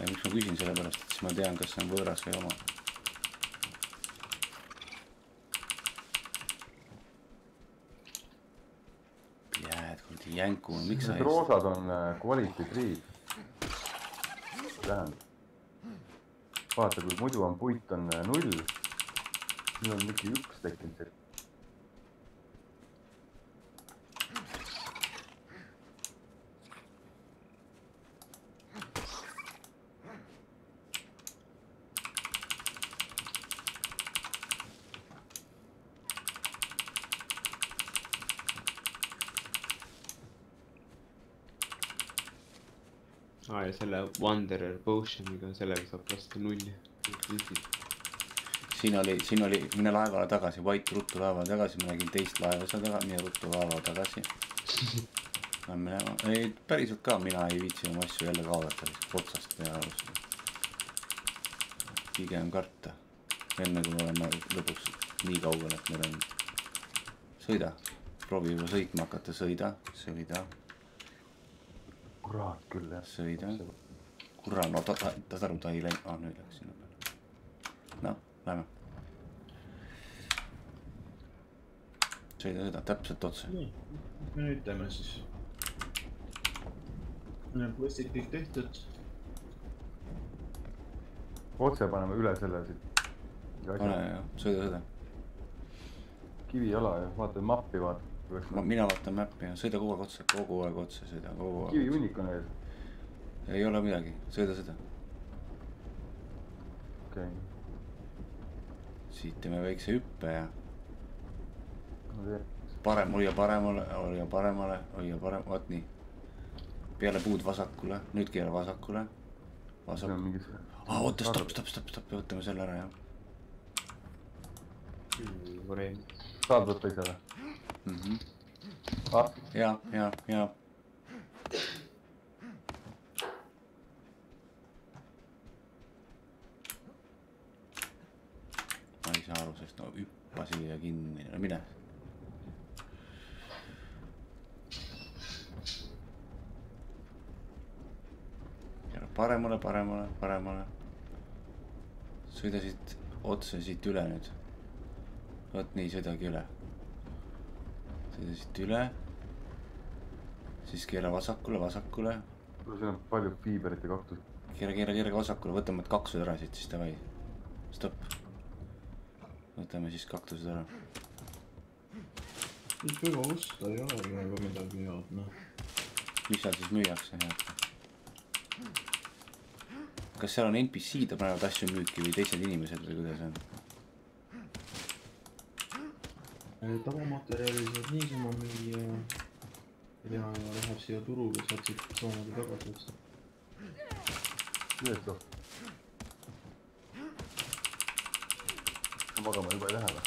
miks ma küsin sellepärast, et siis ma tean, kas see on võõras või oma. jääd kuradi jänku, miks sa Need roosad on äh, quality tree'd. tähendab. vaata, kui muidu on puit on äh, null, nüüd on mingi üks tekkinud selle Wanderer Potion'iga, sellega saab lasta nulli. siin oli, siin oli, mine laevale tagasi, White ruttu laevale tagasi, ma nägin teist laeva seal taga, mine ruttu laevale tagasi. Lähme minema, ei päriselt ka, mina ei viitsi oma asju jälle kaotada otsast peale alustada. pigem karta, enne kui me oleme lõpuks nii kaugel, et meil on, sõida, proovi juba sõitma hakata, sõida, sõida, kurat küll jah. sõida. kurat, no ta, ta, ta aru, ta ei läinud, aa nüüd läks sinna peale. noh, lähme. sõida, sõida täpselt otse. nii, nüüd teeme siis. Plastid kõik tehtud. otse paneme üle selle siit. pane ja sõida, sõida. kivijala ja vaata mappi vaata. ma, mina vaatan mäppi ja sõida kogu aeg otse, kogu aeg otse sõida, kogu aeg. kivihunnik on ees, ei ole midagi, sõida, sõida. okei okay.. siit teeme väikse hüppe ja no parem, hoia paremale, hoia paremale, hoia parem, vot nii. peale puud vasakule, nüüd keera vasakule. vasak aa oota, stopp, stopp, stopp, stopp, võtame selle ära jah saad võtta ise või? -hmm. ah, ja, ja, ja. ma ei saa aru, sest no hüppa siia kinni, no mine. paremale, paremale, paremale. sõida siit otse siit üle nüüd. vot nii, sõidagi üle sõida siit üle. siis keera vasakule, vasakule, siin on palju piiberit ja kaktust. keera, keera, keera vasakule, võtame need kaktused ära siit, siis davai. stopp. võtame siis kaktused ära. nüüd väga osta ei olegi nagu midagi head, noh. mis seal siis müüakse head? kas seal on NPC-d panevad asju müüki või teised inimesed või kuidas on? Tavamaterjali saab niisama müüa. ja läheb siia turule, saad siit samamoodi tagasi osta. üles noh. magama juba ei lähe või?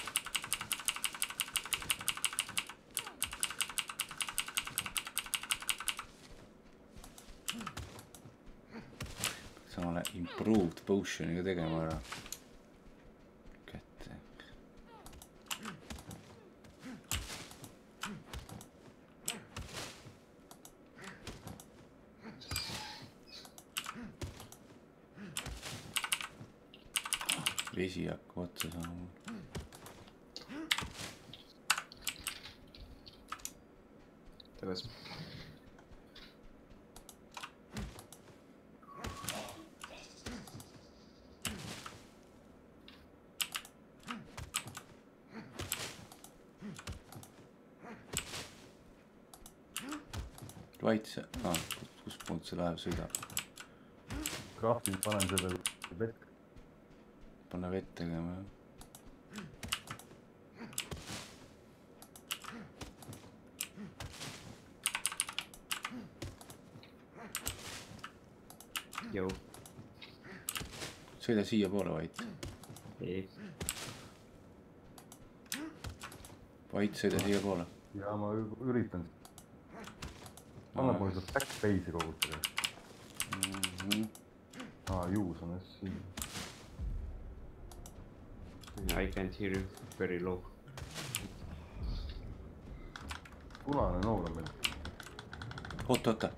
samale improved potion'iga tegema ära. kätte. vesi hakkab otsa saama. tagasi. Dwight, see, aa, kustpoolt see laev sõidab? krahvi panen selle vett. pane vett tegema jah. jõu. sõida siiapoole, Vait. ei, Vait, sõida siiapoole. ja ma üritan. Anna mulle seda backbase'i kogutada. Mhm. aa, juus on jah siin. I can't hear you very low. punane nool on meil. oota, oota,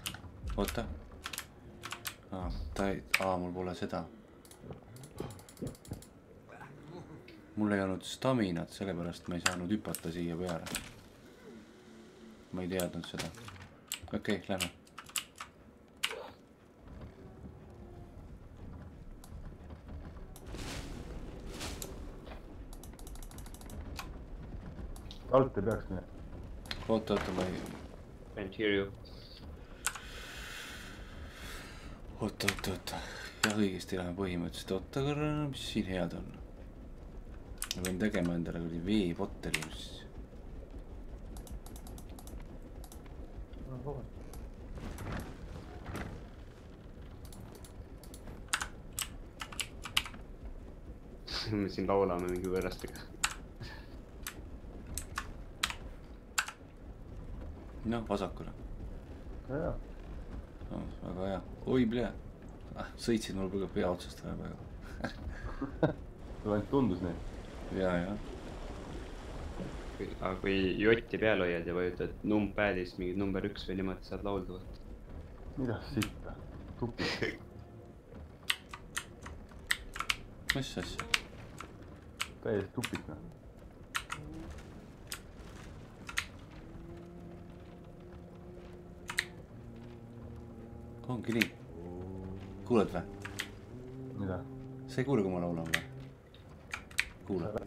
oota. aa, ta ei, aa, mul pole seda. mul ei olnud staminat, sellepärast ma ei saanud hüpata siia peale. ma ei teadnud seda. Okei okay,, lähme. alt ei peaks minema. oota, oota, ma ei, Can't hear you. oota, oota, oota. jah, õigesti läheme põhimõtteliselt, oota korra, mis siin head on? ma pean tegema endale kuradi veepoteri, mis me siin laulame mingi võõrastega. noh, vasakule ja, ja, no,. väga hea, oi, plee ah,. sõitsid mul praegu pea otsast ära väga. sulle ainult tundus nii. ja, ja, aga kui jotti peal hoiad ja vajutad numpad'is mingi number üks või niimoodi saad laulda võtta. mida sitta, tupik, mis asja? Täiesti tupik noh. ongi nii. kuuled või? mida? sa ei kuule, kui ma laulan või? kuule.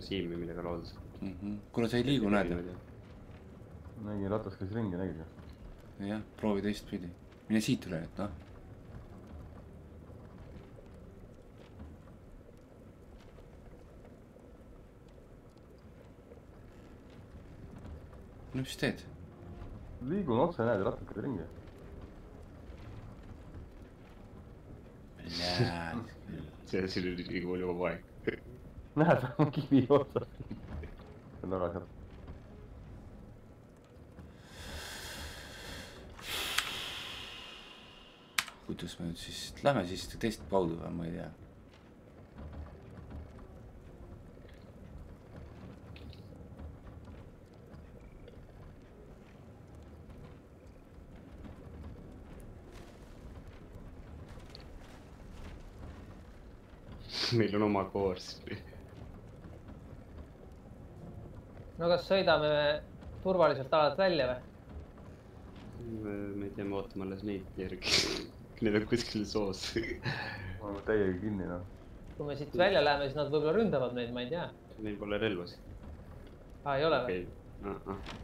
režiimi, millega saab. mm. -hmm. kuule, sa ei liigu, näed ju. nägin, ratas käis ringi, nägid ju. jah, proovi teistpidi. mine siit üle nüüd, noh. no mis teed? liigun otse, näed, rattad käivad ringi. näed küll. see, see oli liigub kogu aeg. Näed, kivi otsas. tagasi. kuidas me nüüd siis, lähme siis teist kaudu või ma ei tea. meil on oma koors. No kas sõidame turvaliselt alalt välja või? me ei tea, me ootame alles neid järgi. Need on kuskil soos. ma olen täiega kinni noh. kui me siit välja läheme, siis nad võib-olla ründavad meid, ma ei tea. Neil pole relvasid. aa, ei ole või? okei.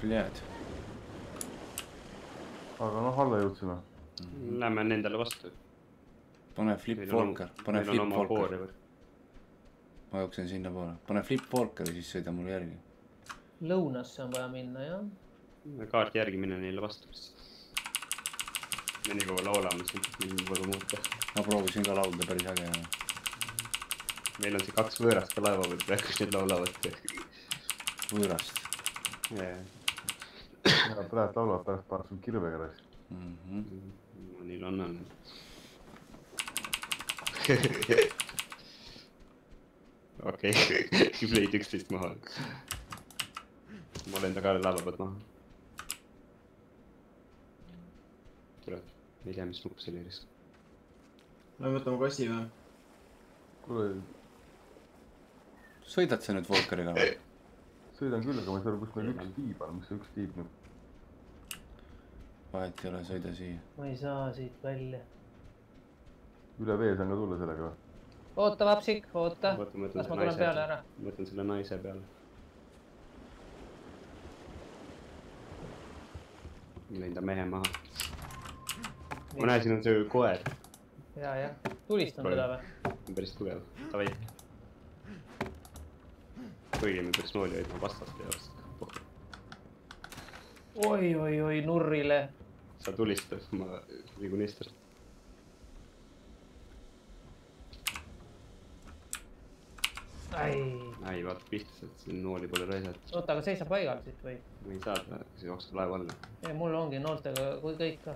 Pljääd. aga noh, alla jõudsime. Lähme nendele vastu. pane flip forker, pane flip forker. forker. Ma jooksen sinnapoole, pane flip ja siis sõida mulle järgi. lõunasse on vaja minna, jah. kaarti järgi minna neile vastu. me nii kaua laulame siin, meil pole muud teha. ma proovisin ka laulda, päris äge on. meil on siin kaks võõrast ka laeva peal praegu, kes nüüd laulavad. võõrast ja praegu laulavad, pärast paneb sul kirvega raisk. mm. -hmm. ma neile annan. okei, lõid üksteist maha. ma lendan ka laeva pealt maha. kurat, ei tea, mis nupp see oli lihtsalt. Lähme võtame kassi või? kuule, sõidad sa nüüd Volkeriga või? sõidan küll, aga ma ei saa aru, kus meil üks tiib on, miks see üks tiib nüüd. vahet ei ole, sõida siia. ma ei saa siit välja. üle vee saan ka tulla sellega või? oota, vapsik, oota. las ma tulen peale ära., võtan selle naise peale. lõin ta mehe maha. ma näen, siin on see koer, ja, jah. tulistan teda või? päris tugev, davai. kuigi me peaks nooli hoidma vastaste jaoks. oi, oi, oi, nurrile. sa tulistad, ma liigun eest ai, ai, vaata pihta, et siin nooli pole raisatud. oota, aga seisa paigal siit või? ma ei saa seda, see jookseb laeva alla. ei, mul ongi nooltega kui kõik ka.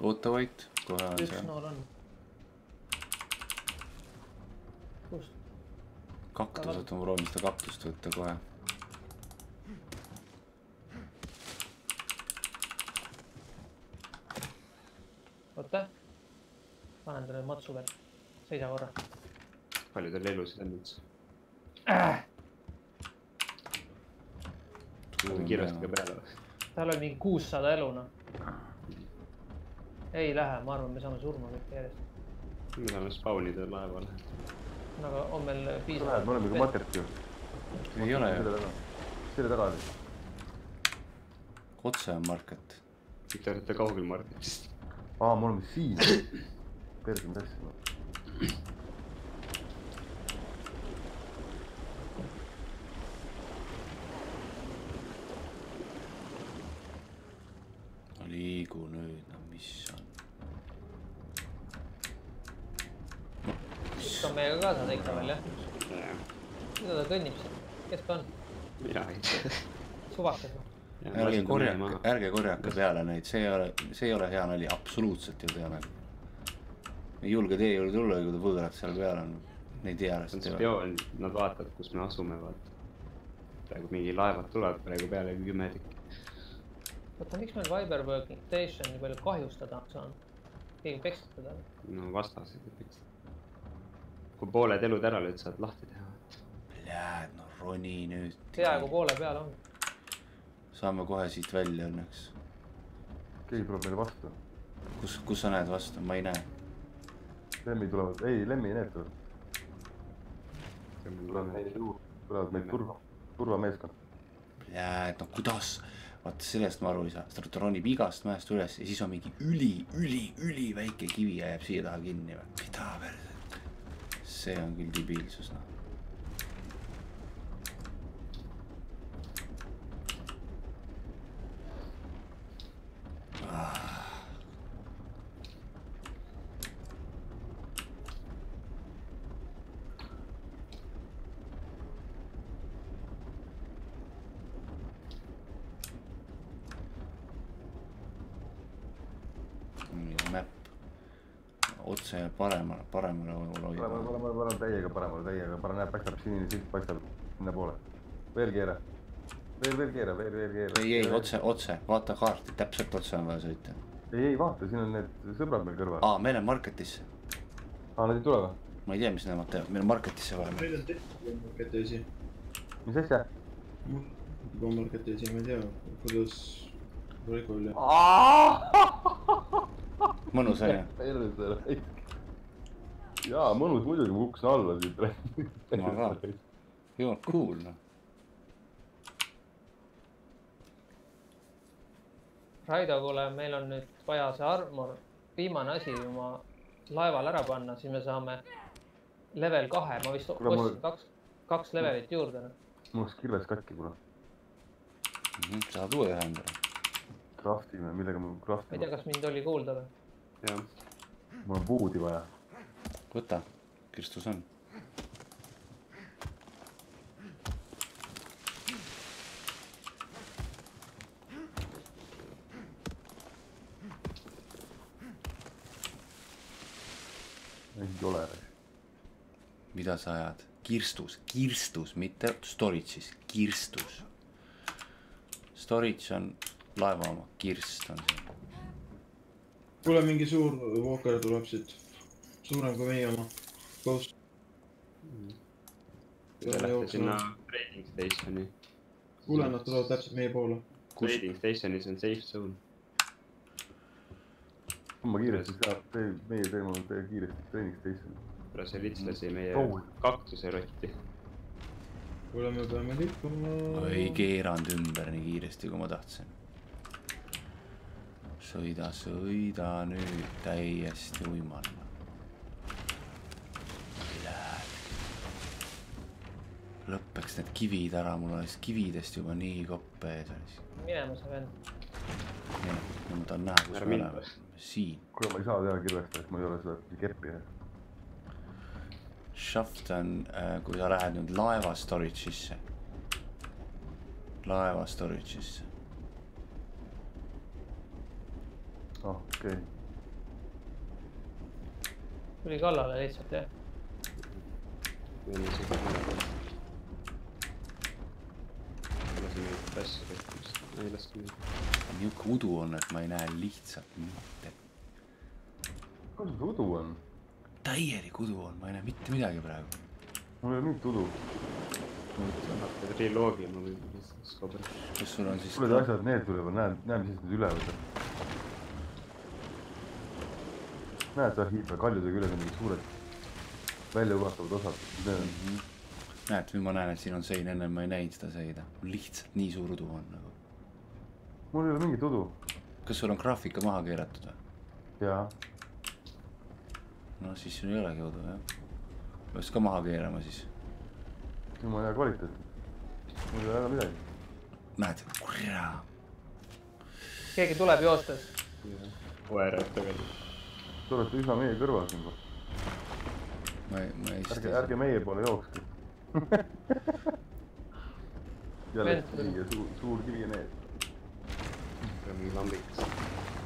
oota vait, kohe on üks see nool on. kus? kaktus, oota ma proovin seda kaktust võtta kohe. oota. panen talle matsu peale. seisa korra palju tal elusid on üldse? äh.. kirvestage peale või? tal oli mingi kuussada elu noh. ei lähe, ma arvan, me saame surma kõik järjest. me läheme spawnida laevale. aga on meil piisavalt me oleme ju matert ju. ei ole ju, selja taga, oli. otse on market. nüüd te olete kaugel marketist. aa, me oleme siin. perse, mis asja. no liigu nüüd, no mis on. Meiega kaasas ikka veel jah. mida ta kõnnib siin, kes ta on, mina ei tea. suvakas või? ärge korjake, ärge korjake peale neid, see ei ole, see ei ole hea nali, absoluutselt ei ole hea nali. ei julge teie juurde tulla, kui te võõrad seal peal on. Neid ei see on arvesta spioon, nad vaatavad, kus me asume, vaata. praegu mingi laevad tulevad praegu peale kümme tükki. oota, miks meil Viber Working Station nii palju kahjustada on saanud? keegi peksab teda või? no vastased näiteks. Kui pooled elud ära lööd, saad lahti teha. Lähed, no roni nüüd. peaaegu poole peal on. saame kohe siit välja õnneks. keegi tuleb meile vastu. kus, kus sa näed vastu, ma ei näe. Lemmi tulevad, ei, Lemmi need tulevad. tulevad meid turva, turvameeskond. Lähed, no kuidas, vaata sellest ma aru ei saa, ta ronib igast mäest üles ja siis on mingi üli, üli, üliväike kivi ja jääb siia taha kinni või? mida perset? See on küll debiilsus noh. mäpp otse paremale, paremale paremale, hoida. paremale, paremale, täiega paremale, täiega parem, näed, paistab sinine silt paistab sinnapoole. Veel keera. veel, veel keera, veel, veel keera. ei, ei otse, otse, vaata kaarti, täpselt otse on vaja sõita. ei, ei vaata, siin on need sõbrad meil kõrval. aa, me läheme marketisse. aa, nad ei tule või? ma ei tea, mis nemad teevad, meil on marketisse vaja meil on tehtud marketi asi. mis asja? juba marketi asi, ma ei tea, kuidas Raigo oli. mõnus on ju? jaa, mõnus muidugi, ma kukkusin alla siit. Ma ka. jumal cool noh. Raido, kuule, meil on nüüd vaja see armor, viimane asi oma laeval ära panna, siis me saame level kahe, ma vist Kuule, mul- ostsin kaks, kaks levelit juurde. mul läks kirves katki, kuule. Mhm, saad uue ühe endale. Craft ime, millega me ma ei tea, kas mind oli kuulda või? jah, mul on puudi vaja. võta, kirstus on. Ei ole. mida sa ajad? kirstus, kirstus, mitte storage'is, kirstus. Storage on laeva oma, kirst on siin. kuule, mingi suur Walker tuleb siit. suurem kui meie oma. Ghost. te lähete sinna trading station'i. kuule, nad tulevad täpselt meie poole. Trading station'is on safe zone. Ma kiiresti saab, meie teeme tee kiiresti treening station. Brasilits lasi meie Oh. kaktuserotti. kuule, me peame liikuma. ei keeranud ümber nii kiiresti, kui ma tahtsin. sõida, sõida nüüd täiesti uimana. lõpeks need kivid ära, mul oleks kividest juba nii kopp ees minema see vend. nii, ma tahan näha, kus me oleme. siin. kuule, ma ei saa teha kirvest, sest ma ei ole seda keppi. Shaft on, kui sa lähed nüüd laeva storage'isse. laeva storage'isse. ah, okei okay.. tuli kallale lihtsalt jah. lasin neid asju tehtud, ei laske neid. niisugune udu on, et ma ei näe lihtsalt mitte, kus see udu on? täielik udu on, ma ei näe mitte midagi praegu. mul ei ole mingit udu. reloogi ma siis kobra. kas sul on siis kuule, need asjad, need tulevad, näe, näe, mis nüüd üle võtab. näed, sa hiipa kaljudega üle mingid suured väljaulatavad osad, need on Mhm. näed, nüüd ma näen, et siin on sein, enne ma ei näinud seda seina. lihtsalt nii suur udu on nagu. Mul ei ole mingit udu kas sul on graafika maha keeratud või? ja no siis sul ei olegi udu jah. peaks ka maha keerama siis. jumala hea kvaliteet. mul ei ole väga midagi. näed, kurat. keegi tuleb joostes. ORF tegelikult. Te olete üsna meie kõrval siin. ma ei, ma ei ärge, ärge meie poole jookske. jälle Vend- mingi suur, suur kivi on ees. Mingi lambikas.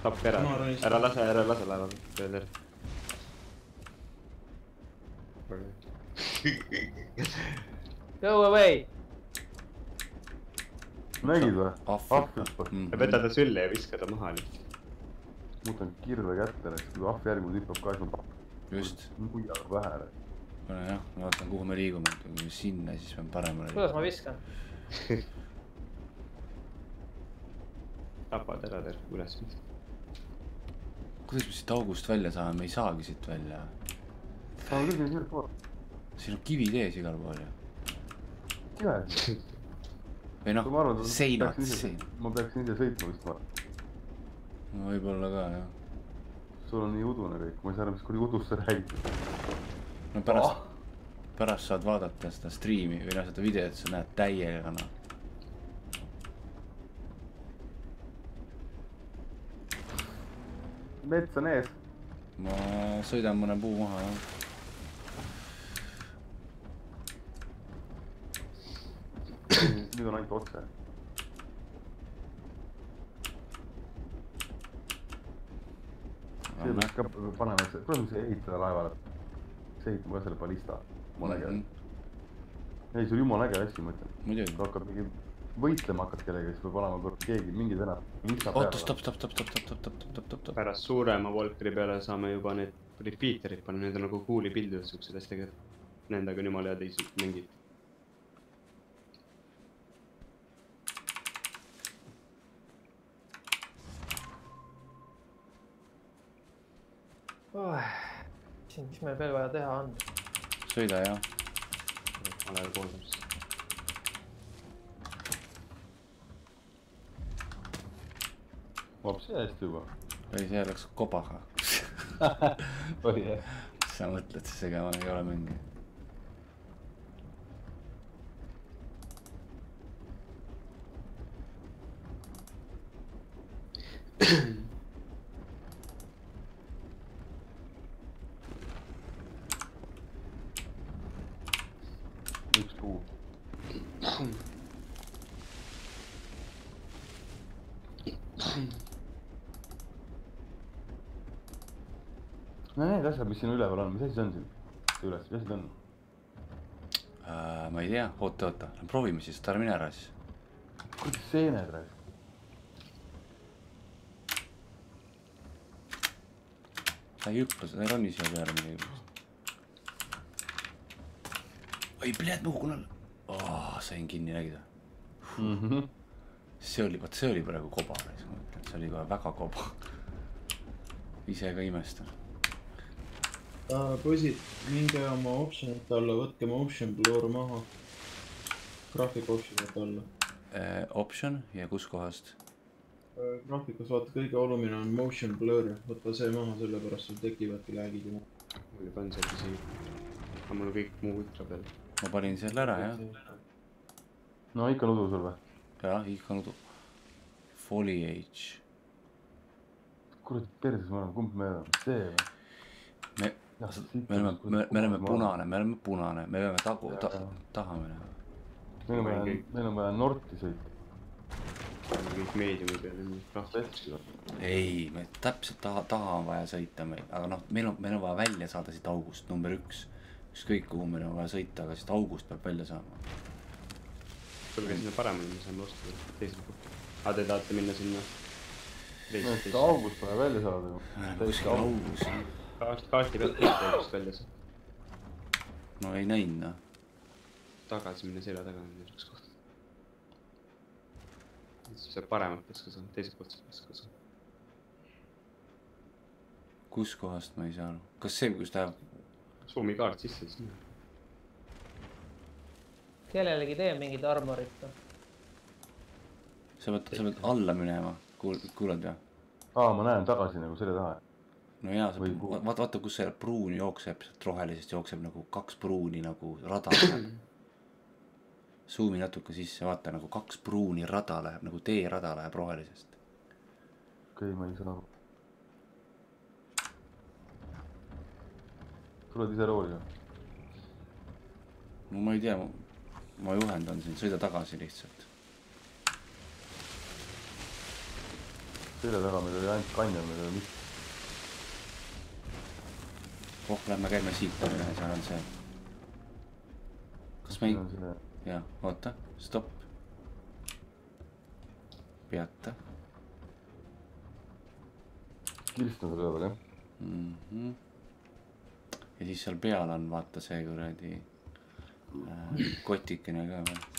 tapke ära Ma ära lase, ära lase laeva peale. Go away. nägid või? Ahv hüppas. sa võtad ta sülle ja viskad ta maha lihtsalt. muutan kirve kätte, kui ahv järgmine hüppab ka, siis ma just, muiaga pähe. jah, ma vaatan, kuhu me liigume, kui me sinna, siis peame paremale. kuidas ma viskan? tapad ära terve üles. kuidas me siit august välja saame, me ei saagi siit välja. saame küll siin pool. siin on kivid ees igal pool ju. või noh seinad, sein. ma peaksin ise sõitma vist ma. no võib-olla ka jah. sul on nii udune kõik, ma ei saa aru, mis kuradi udust sa räägid. no pärast, pärast saad vaadata seda striimi või noh, seda videot, sa näed täiega noh. Mets on ees. ma sõidan mõne puu maha jah. nüüd on ainult otse. see peaks ka panema, kuidas me see ehitada laevale. see ehitame ka selle ballista, jumala äge. ei, see on jumala äge asi, ma ütlen. kui hakkad mingi võitlema hakkad kellegagi, siis peab olema keegi, mingid vennad. oota, stopp, stopp, stopp, stopp, stopp, stopp, stopp, stopp, stopp, stopp. pärast suurema Volkeri peale saame juba need repeater'id panna, need on nagu kuulipildid, siuksed hästi ägedad. Nendega on jumala hea teisi mängida. siin, mis meil veel vaja teha on? sõida jah. vale pool täpselt. Vaps hästi juba. ei, see läks kobaga. oli jah. sa mõtled, see segama ei ole mingi. üks puu. no need asjad, mis siin üleval on, mis asi see on siin? üles, mis asi ta on? Äh, ma ei tea, oota, oota, proovime siis, Tarmo, mine ära siis. kuradi seened raisk. ta ei hüppa, ta ei roni siia peale millegipärast. oi, pljät, ma kukun alla oh,. sain kinni, nägid või? see oli, vot see oli praegu kobar, see oli kohe väga kobar. ise ka imestan. Uh, poisid, minge oma option'ite alla, võtke motion blur maha. graafik option'ite alla Uh, option ja kuskohast? uh,. graafikus vaata, kõige oluline on motion blur, võta see maha, sellepärast sul tekivadki lag'id ja. mul juba on sealt isegi. aga mul on kõik muu ultra peal. ma panin selle ära jah, no ikka on udu sul või? jah, ikka nudu. Foliage, kurat, perses ma olen, kumb me oleme, see või? me, me oleme, me, me oleme. punane, me oleme punane, me peame tagu- ta,, taha minema. meil on vaja, meil on vaja Norti sõita. kõik meediumi peal on rahvast. ei, me täpselt taha, taha on vaja sõita meil, aga noh, meil on, meil on vaja välja saada siit august number üks. ükskõik kuhu meil on vaja sõita, aga siit august peab välja saama. tulge sinna paremale, me saame osta teisele kohta. aa, te tahate minna sinna? no et august vaja välja saada ju. kuskil augus, kaart, kaarti pealt võtta just välja saab. no ei näinud noh. tagasi minna selja taga on üks koht. siis saab paremalt peaks kasvama, teiselt poolt peaks kasvama. kuskohast ma ei saa aru, kas see, kus ta, suumikaart sisse siis. kellelegi tee mingit armorit. noh. sa pead, sa pead alla minema, kuul-, kuuled või? aa, ma näen tagasi nagu selle taha. No jaa, kuhu? vaata, vaata, kus see pruun jookseb, sealt rohelisest jookseb nagu kaks pruuni nagu rada läheb. Zoom'i natuke sisse, vaata nagu kaks pruuni rada läheb nagu teerada läheb rohelisest. okei okay,, ma ei saa aru. tuled ise rooli või? no ma ei tea, ma juhendan sind, sõida tagasi lihtsalt. selja taga meil oli ainult kanjon, meil ei ole mitte. oh, lähme käime siit läbi, seal on see. kas me ei, jaa, oota, stopp. peata seal üleval jah? mm. -hmm. ja siis seal peal on vaata see kuradi äh, kotikene ka veel.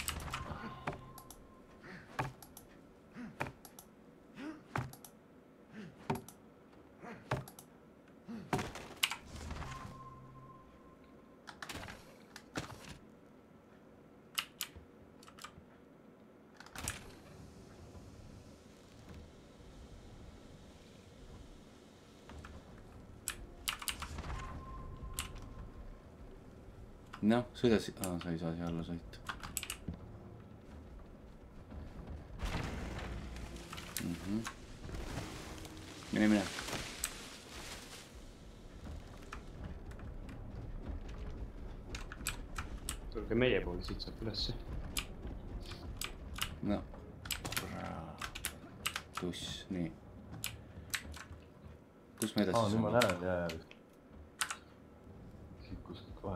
noh, sõida si-, aa, sa ei saa siia alla sõita mm. -hmm. mine, mine. tulge meie poole, siit saab ülesse. no, tuss, nii. kus me aa, edasi nüüd ma saame? näen, jaa, jaa.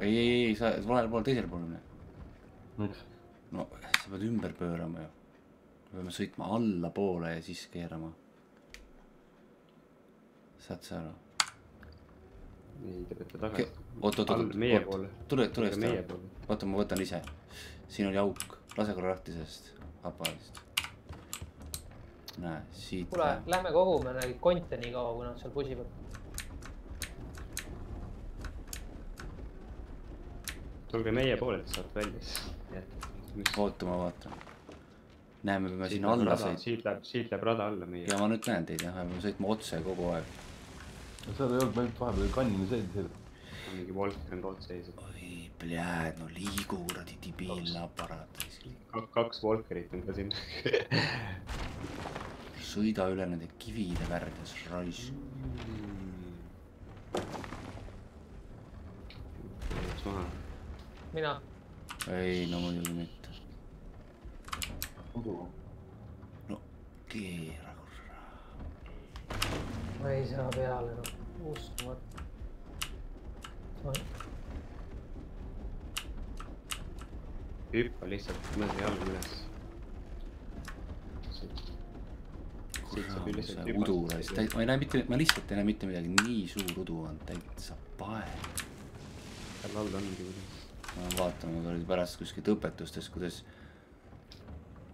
ei, ei, ei, sa valel pool, teisel pool mine. miks? no sa pead ümber pöörama ju. me peame sõitma allapoole ja siis keerama. saad sa aru? nii, te peate tagasi. oot, oot, oot, meie oot tule, tule seda poole., oota, ma võtan ise. siin oli auk, lase korra lahti sellest aparaadist. näe, siit. kuule, lähme kogume neid konte nii kaua, kui nad seal pusivad. Tulge meie poole, et saate välja siis. oota, ma vaatan. näe, me peame sinna alla sõitma. siit läheb, siit läheb rada alla meie. ja ma nüüd näen teid jah, me peame sõitma otse kogu aeg. seal ei olnud, ma ainult vahepeal kanjoni sees, seal. mingi Volker on kood sees. oi, pljääd, no liigu kuradi debiilne aparaat. kaks Volkerit on ka siin. sõida üle nende kivide värdjas, raisk. üks maha. mina, ei, no muidugi mitte. no keera korra. ma ei saa peale, noh, uskumatu. hüppa lihtsalt mõne jalga üles. siit saab kurat, üldiselt see udu raisk, ma ei näe mitte, ma lihtsalt ei näe mitte midagi, nii suur udu on täitsa pae. seal all ongi kuidas. Ma vaatan, ma tulin pärast kuskilt õpetustest, kuidas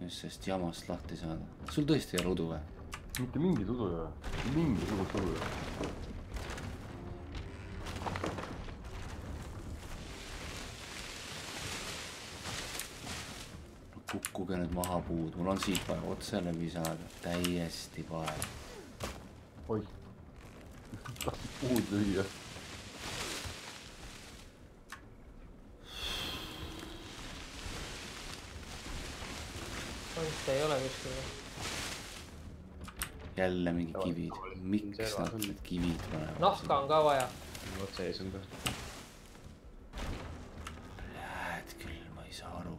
just sellest jamast lahti saada. sul tõesti ei ole udu või? mitte mingit udu ei ole, mingisugust udu ei ole. kukkuge nüüd maha puud, mul on siit vaja otse läbi saada, täiesti pae. oih, puud lüüa. Konte ei ole kuskil. jälle mingi kivid, miks nad need kivid panevad? nahka on ka vaja. otse ees on ka. Lähed küll, ma ei saa aru.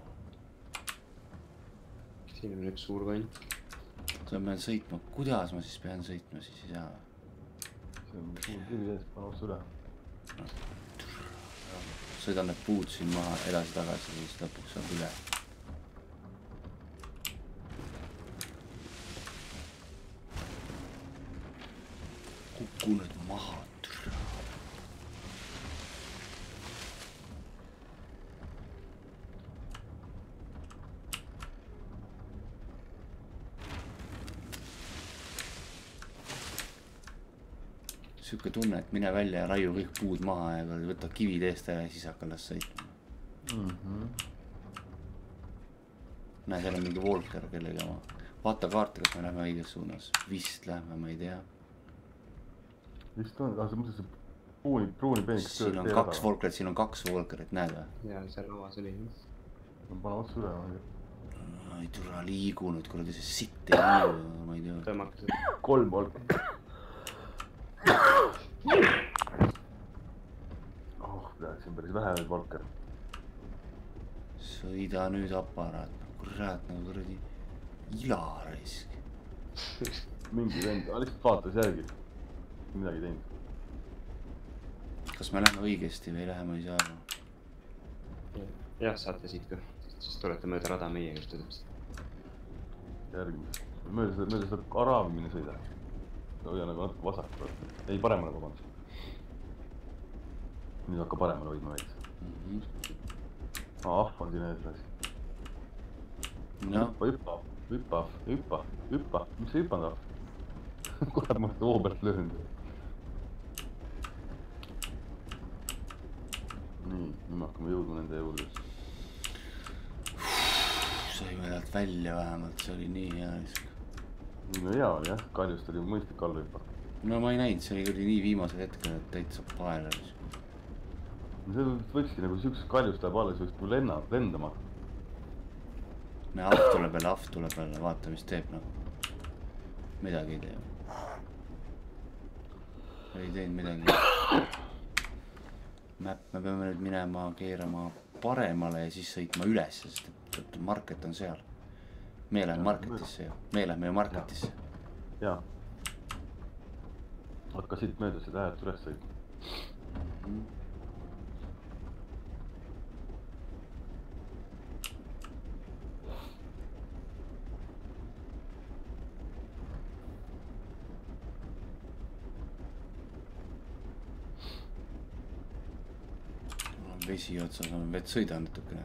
siin on üks suur kant. ma pean sõitma, kuidas ma siis pean sõitma siis ei saa? see on suur kivi sees, pane otse üle. sõidan need puud siin maha edasi-tagasi, siis lõpuks saab üle. kukkunud maha. sihuke tunne, et mine välja ja raiu kõik puud maha ja võta kivid eest ära ja siis hakka las sõitma mm. -hmm. näe, seal on mingi Volker kellegi oma. vaata kaarte, kas me lähme õiges suunas. vist lähme, ma ei tea vist on, aga sa mõtlesid see pruuni, pruuni peeniks. siin on kaks. Walkerit, siin on kaks Walkerit, näed või? ja seal lauas oli. ma panen otsa üle. ei tule liigu nüüd kuradi see sitt ei liigu, ma ei tea. tõmmake kolm olku. oh, peaks päris vähe neid valke. sõida nüüd aparaat, kurat nagu kuradi ila raisk. mingi vend, lihtsalt vaatas järgi. Midagi teinud. kas me lähme õigesti või ei lähe, ma ei saa aru. jah, saate siit ka, siis tulete mööda rada meie juurde täpselt. järgmine. mööda seda, mööda seda araabi mine sõida. hoia nagu natuke vasakule. ei, paremale, vabandust. nüüd hakka paremale hoidma veits. aa, ahv on siin ees noh, hüppa, hüppa, hüppa, hüppa, hüppa, miks sa ei hüpanud ahv? kurat, ma olen hoo pealt löönud. nii, nüüd me hakkame jõudma nende juurde. saime sealt välja vähemalt, see oli nii hea raisk. no hea oli jah, kaljust oli mõistlik alla hüpata. no ma ei näinud, see oli nii viimasel hetkel, et täitsa pael raisk. no see võikski nagu siukses kaljust läheb alla, siis võiks nagu lenna, lendama. näe, ahv tuleb jälle, ahv tuleb jälle, vaata, mis teeb nagu. midagi ei tee. ei teinud midagi. Mäpp, me peame nüüd minema, keerama paremale ja siis sõitma üles, sest et, et market on seal. me läheme marketisse ju, me läheme ju marketisse. jaa. hakka siit mööda seda häält üles sõitma. mul on vesi otsas, ma vett sõidan natukene.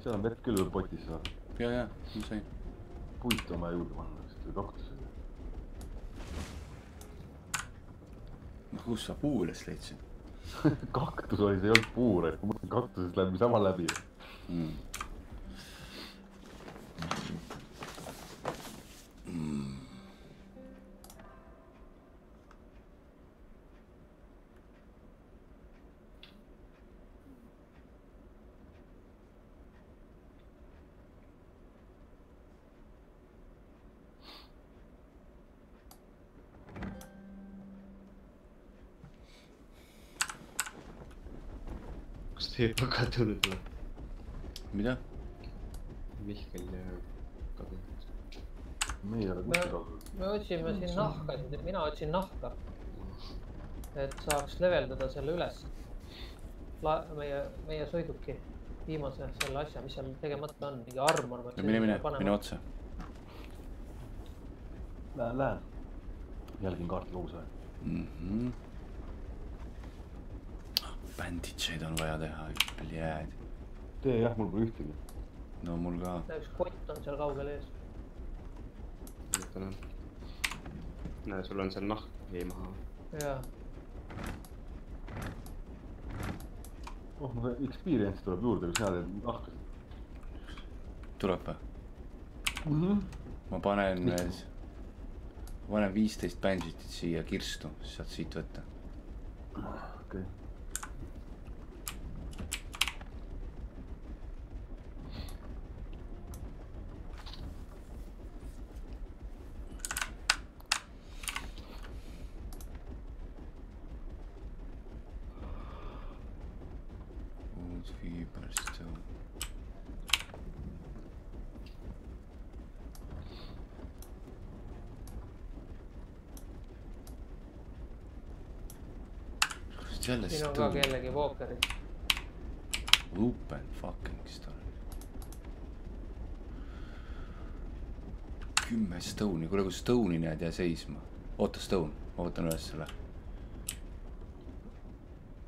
seal on vett küll veel potis või? ja, ja, ma sain. puitu on vaja juurde panna vist või kaktusi. kus sa puu üles leidsid kaktus oli, see ei olnud puur, et ma mõtlen kaktusest läheb niisama läbi. mm.? Kas teie pakatunud või? mida? Mihkel ja Kadu. me ei ole kuskil olnud., me otsime siin nahkasid, mina otsin nahka. et saaks leveldada selle üles. La-, meie, meie sõiduki viimase selle asja, mis seal tegemata on, mingi armor. mine, mine, mine otse. Lähen, lähen. jälgin kaarti kogu see aeg. mm. -hmm. Banditšeid on vaja teha, pljääd. tee jah, mul pole ühtegi. no mul ka. üks kott on seal kaugel ees. tänan. näe, sul on seal nahk jäi maha. jaa, oh, mul experience tuleb juurde, kui sina teed nahkasid tuleb või? mm. -hmm. ma panen, ma panen viisteist Banditit siia kirstu, siis saad siit võtta. okei okay.. Wood fiber stone. kust jälle siin on ka kellegi Walkerid. Open fucking stone. kümme stone'i, kuule kui stone'i näed, jää seisma. oota stone, ma võtan üles selle.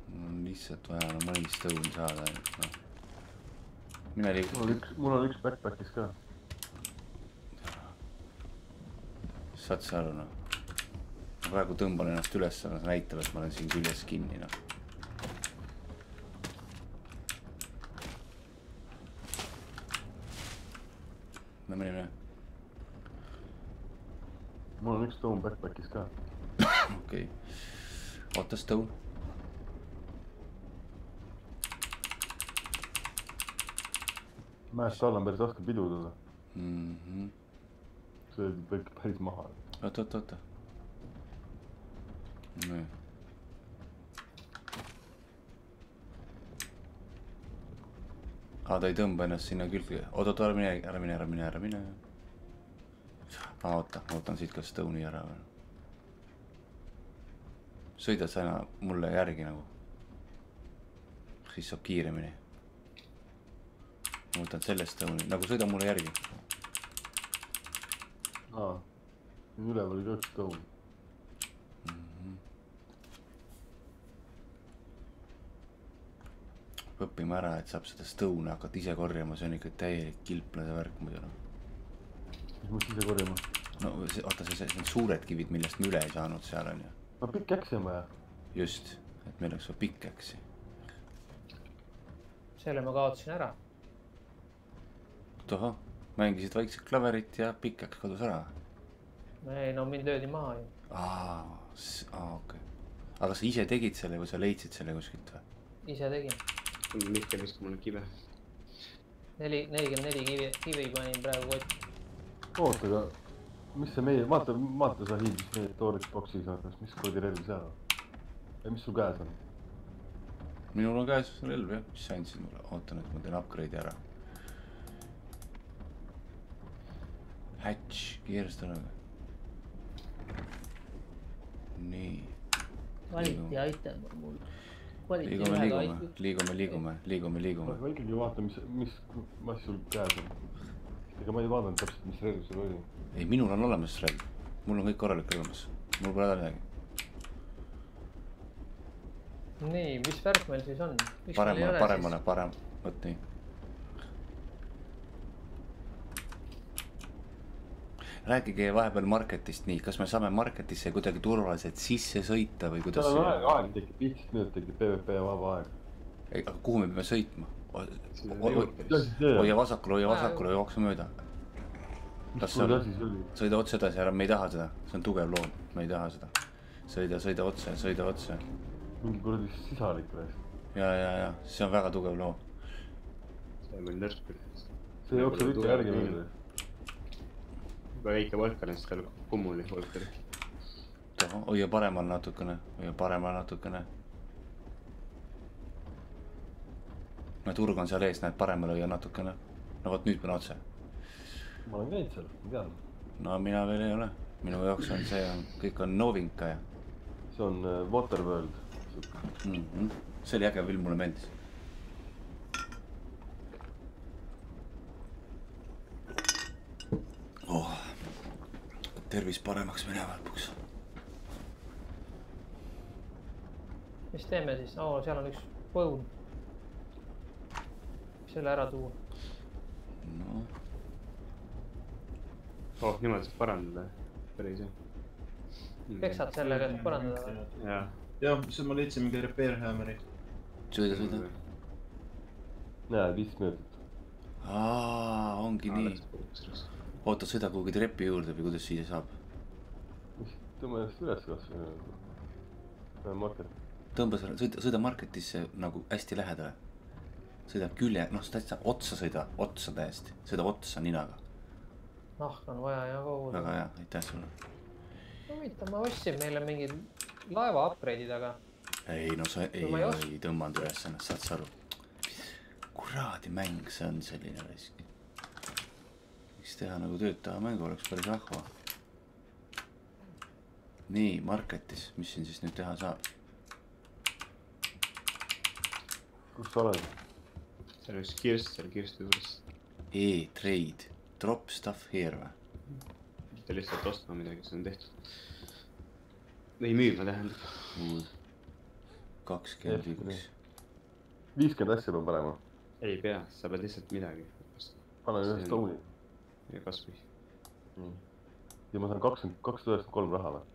mul on lihtsalt vaja no mõni stone saada, noh. mine liigu mul on üks, mul on üks backpack'is ka. saad sa aru noh? ma praegu tõmban ennast üles, aga see näitab, et ma olen siin küljes kinni noh. no mine, mine, mul on üks stone backpack'is ka. okei okay.. oota, Stone. mäest alla on päris raske pidurdada, mm. -hmm. see võib päris maha. oota, oota, oota. nii. aa, ta ei tõmba ennast sinna külge, oot, oot, ära mine, ära mine, ära mine, ära mine. aa, oota, ma võtan siit ka Stone'i ära veel. Sõidad sa mulle järgi nagu. siis saab kiiremini. ma võtan selle Stone'i, nagu sõida mulle järgi. aa, üleval oli üks stone. õppima ära, et saab seda stone'i hakata ise korjama, see on ikka täielik kilplase värk muidu noh. mis mõttes ise korjama? no see, oota, see, see, need suured kivid, millest me üle ei saanud seal on ju. No pikk-äksi on vaja. just, et meil oleks vaja pickaxe'i. selle ma kaotasin ära. tohoh, mängisid vaikselt klaverit ja pickaxe kadus ära. ei no mind löödi maha ju. aa, aa okei okay.. aga sa ise tegid selle või sa leidsid selle kuskilt või? ise tegin. Mihkel viskab mulle kive. neli, nelikümmend neli kivi, kivi panin praegu kotti. oota, aga mis see meie, vaata, vaata sa hiid, mis meie storage box'is on, kas mis kuradi relv seal on? ja mis sul käes on? minul on käes relv jah, mis sa andsid mulle, oota nüüd ma teen upgrade'i ära. Hatch, kiirustame. nii, kvaliteedi item on mul. liigume, liigume, liigume, liigume, liigume, liigume. aga ikkagi vaata, mis, mis, mis sul käes on. Ega ma ei vaadanud täpselt, mis relv sul oli. ei, minul on olemas relv, mul on kõik korralik olemas, mul pole häda midagi. nii, mis värk meil siis on? paremale, paremale, parem, vot nii. rääkige vahepeal marketist nii, kas me saame marketisse kuidagi turvaliselt sisse sõita või kuidas seal on aeg, aeg tekib, viisteist minutit tekib PVP vaba aeg. ei, aga kuhu me peame sõitma? Hoia vasakule, hoia vasakule, jookse mööda. kas see on, sõida otse edasi ära, me ei taha seda, see on tugev loom, me ei taha seda. sõida, sõida otse, sõida otse mingi kuradi sisalik või? ja, ja, ja see on väga tugev loom. see on meil nõrk see jookseb ikka järgi väga väike Volker on seal kummuli Volker. hoia paremal natukene, hoia paremal natukene. No turg on seal ees, näed paremale hoia natukene. no vot nüüd panen otse. ma olen käinud seal, ma tean. no mina veel ei ole, minu jaoks on see, kõik on Novinka ja see on äh, Waterworld. mm. -hmm. see oli äge film, mulle meeldis. oh, tervis paremaks minema lõpuks. mis teeme siis? oo, seal on üks põun. Selle ära tuua. noh, oh, niimoodi saab parandada, päris hea. peksad sellega, et parandada või? jaa. jah, see ma leidsin mingi repair hammer'i. sõida, sõida. näe, viis minutit. aa, ongi nii. oota, sõida kuhugi trepi juurde või kuidas siia saab? tõmba ennast üles kasvõi. market. tõmba selle, sõida, sõida marketisse nagu hästi lähedale. Sõida külje, noh, täitsa otsa sõida, otsa täiesti, sõida otsa ninaga. nahk on vaja ja kogu. väga hea, aitäh sulle. huvitav, ma ostsin meile mingi laeva upgrade'id, aga ei no sa ei ei, ei tõmmanud üles ennast, saad sa aru? kuradi mäng see on selline raisk. võiks teha nagu töötava mängu, oleks päris vahva. nii, marketis, mis siin siis nüüd teha saab? kus sa oled? Seal üks kirst seal kirstu juures. E-trade, drop stuff here või? mitte lihtsalt ostma midagi, see on tehtud. või müüma tähendab. kakskümmend üks. viiskümmend asja peab panema. ei pea, sa pead lihtsalt midagi. panen ühe stone'i. ja kasvõi, ja ma saan kakskümmend, kakssada üheksakümmend kolm raha või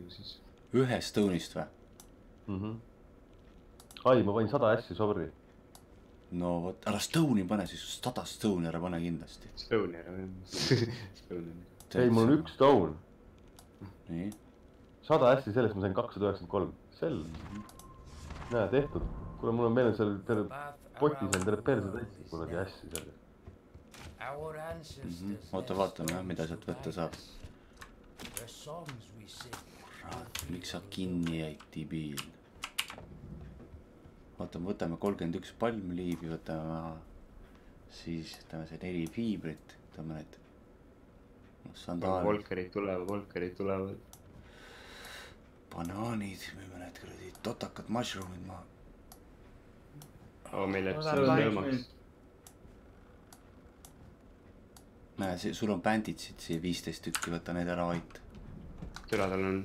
ju siis. ühest Stone'ist või? mm? -hmm. ai, ma panin sada asja, sorry. No vot, ära Stone'i pane siis, sada Stone'i ära pane kindlasti. Stoner või? Stoner. ei, mul on üks stone, nii, sada asja, sellest ma sain kakssada üheksakümmend kolm, sell. näe, tehtud. kuule, mul on meil on seal terve potis on terve perse täis kuradi asju seal. Mhm. oota, vaatame jah, mida sealt võtta saab. Sing. miks sa kinni jäid, debiil? oota, võtame kolmkümmend üks palmliivi, võtame siis võtame see neli fiibrit, võtame need. noh, sandaalid, Volkerid tulevad, Volkerid tulevad. banaanid, müüme need kuradi totakad mushroom'id maha. aga meil jääb Ma see lõõmaks. näe, see, sul on banditsid siia viisteist tükki, võta need ära, Vait. türa tal on,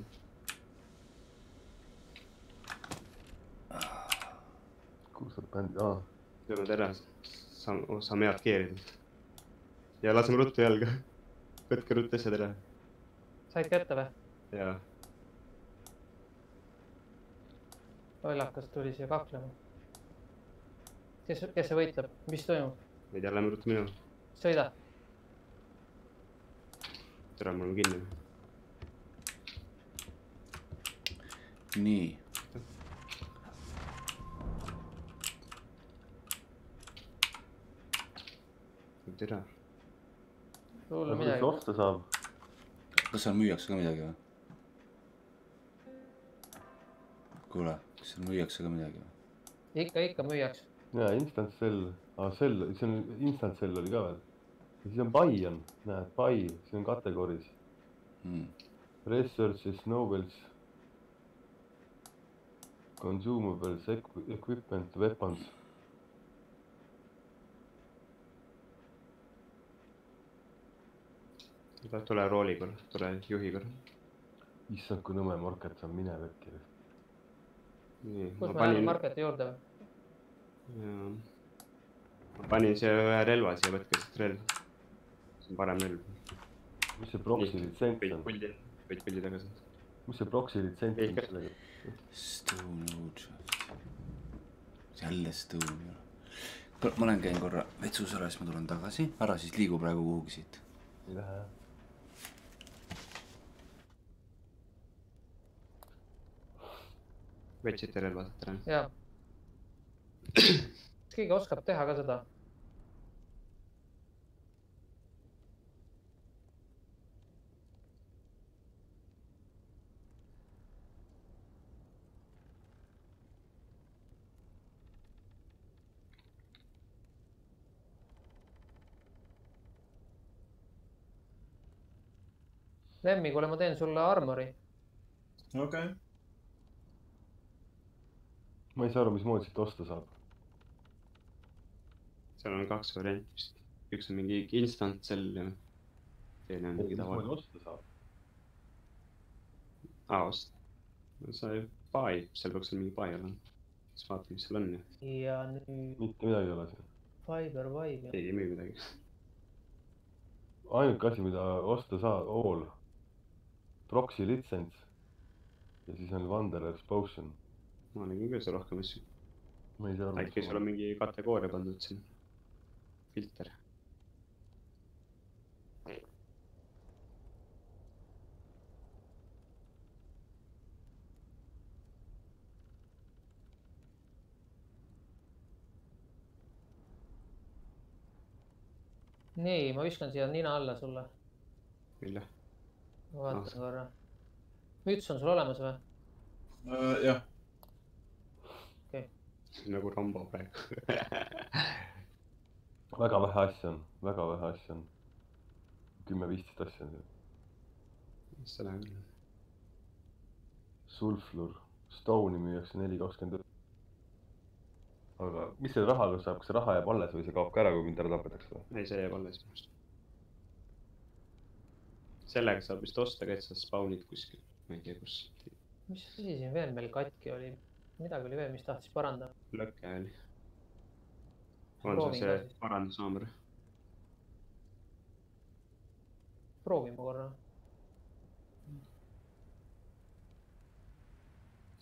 kus sa bändi, aa, türa tere, saame, saame head keerida. ja laseme ruttu jalga. võtke ruttu asjad ära said kätte või? ja lollakas tuli siia kaklema. kes, kes see võitleb, mis toimub? ma ei tea, lähme ruttu minema. sõida. türa, mul on kinni. nii, türa, hullu mis midagi. osta saab? kas seal müüakse ka midagi või? kuule, kas seal müüakse ka midagi või? ikka, ikka müüakse. jaa, instant sell, aa sell, see on instant sell oli ka veel. ja siis on buy on, näed, buy, see on kategoorias. Hmm. Researches, novels, consumables, equipment, weapons. Tule rooli korra, tule juhi korra. issand, kui nõme market see on, mine vekki. nii, kus ma panin, marketi juurde või? ma panin siia ühe relva siia, võtke siit relv. see on parem relv. mis see proksi litsents on, puldi, võid puldi tagasi. mis see proksi litsents on sellega? Stone Ocean. jälle Stone ma lähen käin korra vetsus ära, siis ma tulen tagasi, ära siis liigu praegu kuhugi siit. ei lähe jah. Võtsite relvad ära? jaa. kas keegi oskab teha ka seda? Lemmi, kuule, ma teen sulle armori. okei okay., ma ei saa aru, mismoodi siit osta saab. seal on kaks varianti vist. üks on mingi instant sell ja teine on mingi mismoodi tavaline. osta saab? aa, ost. sa ju, buy, seal peaks seal mingi buy olema. siis vaata, mis seal on ja ja nüüd mitte midagi ei ole siin. Fiber Vibe. keegi ei müü midagi. ainuke asi, mida osta saab, all. Proxy litsents. ja siis on Wanderer's Potion. Ma nägin küll seal rohkem asju. ma ei saa aru. äkki sul on mingi kategooria pandud siin. filter. nii, ma viskan siia nina alla sulle. mille? ma vaatan korra. müts on sul olemas või? Äh, jah, nagu Rambo praegu. väga vähe asju on, väga vähe asju on. kümme-viisteist asja on siin. seda küll. Sulfur, Stone'i müüakse neli kakskümmend. aga mis selle rahaga saab, kas see raha jääb alles või see kaob ka ära, kui mind ära tapetakse või? ei, see jääb alles minu arust. sellega saab vist osta ka, et sa spawn'id kuskil, ma ei tea, kus mis asi siin veel meil katki oli? Midagi oli veel, mis tahtis parandada. lõke oli. on see siis. parandushaamr? proovime korra.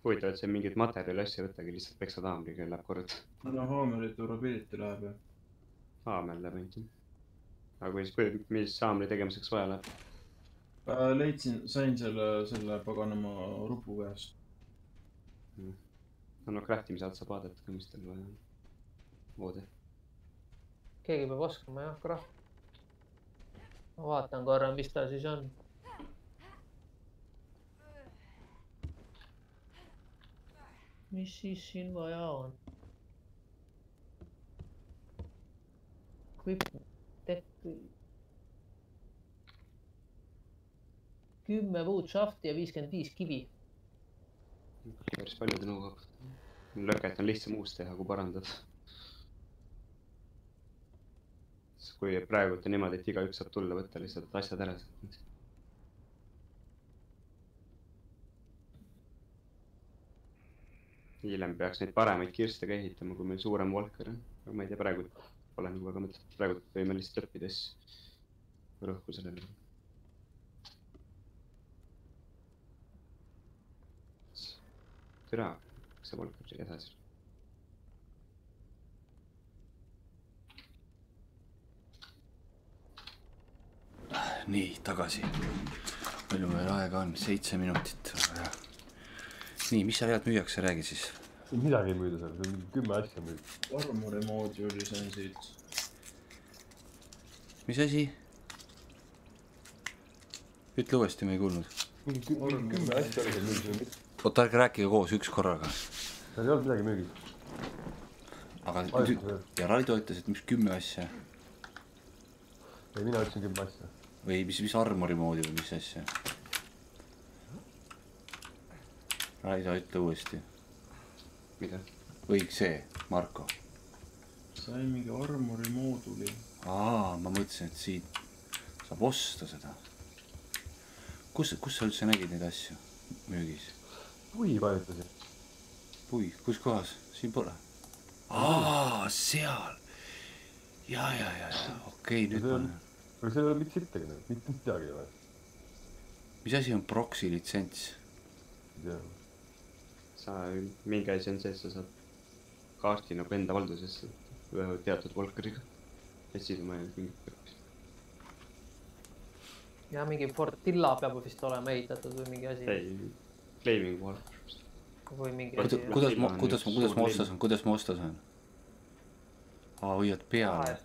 huvitav, et see mingit materjali asja ei võtagi, lihtsalt peksad haamriga ja läheb korda. no haameri durability läheb ju. haamel läheb ainult jah. aga kui siis, mis haamri tegemiseks vaja läheb? Äh, leidsin, sain selle, selle paganama rupu käest. No craft imise alt saab vaadata ka, mis tal vaja on. voode. keegi peab oskama jah, krahv. ma vaatan korra, mis ta siis on. mis siis siin vaja on? Equip- tek- kümme puud šahti ja viiskümmend viis kivi. päris palju ta nõuab. Lõket on lihtsam uus teha, kui parandada. kui praegult on niimoodi, et igaüks saab tulla, võtta lihtsalt asjad ära hiljem peaks neid paremaid kirste ka ehitama, kui meil suurem Walker on. aga ma ei tea, praegu pole nagu väga mõtet, praegu võime lihtsalt õppida asju. rõhku sellele. türa, kas see Walker tuli edasi? nii, tagasi. palju meil aega on? seitse minutit, nii, mis seal head müüakse, räägi siis. midagi ei müüda seal, seal on mingi kümme asja müüd. armori mooduli sain siit. mis asi? ütle uuesti, ma ei kuulnud. mingi kü- mingi kümme asja oli seal müügis, oota, ärge rääkige koos üks korraga. Seal ei olnud midagi müügis. aga ja Raido ütles, et mis kümme asja ei, mina ütlesin kümme asja. või mis, mis armori moodi või mis asja? Raido, ütle uuesti. mida? või see, Marko. sain mingi armori mooduli. aa, ma mõtlesin, et siit saab osta seda. kus, kus sa üldse nägid neid asju müügis? pui vajutasin. pui, kus kohas? siin pole. aa, seal. ja, ja, ja, ja okei okay,, nüüd see ma on, aga seal ei ole mitte sittagi, mitte midagi ei ole. mis asi on proksi litsents? ei tea. sa, mingi asi on see, et sa saad kaarti nagu enda valdusesse ühe teatud Walkeriga. et siis on vaja mingit õppust. ja mingi Fortilla peab vist olema ehitatud või mingi asi ei, claiming Walker. Või mingi kuidas asi,. kuidas ma Ilma, on kuidas kuidas ma lind. osta saan, kuidas ma osta saan? aa, hoiad peale.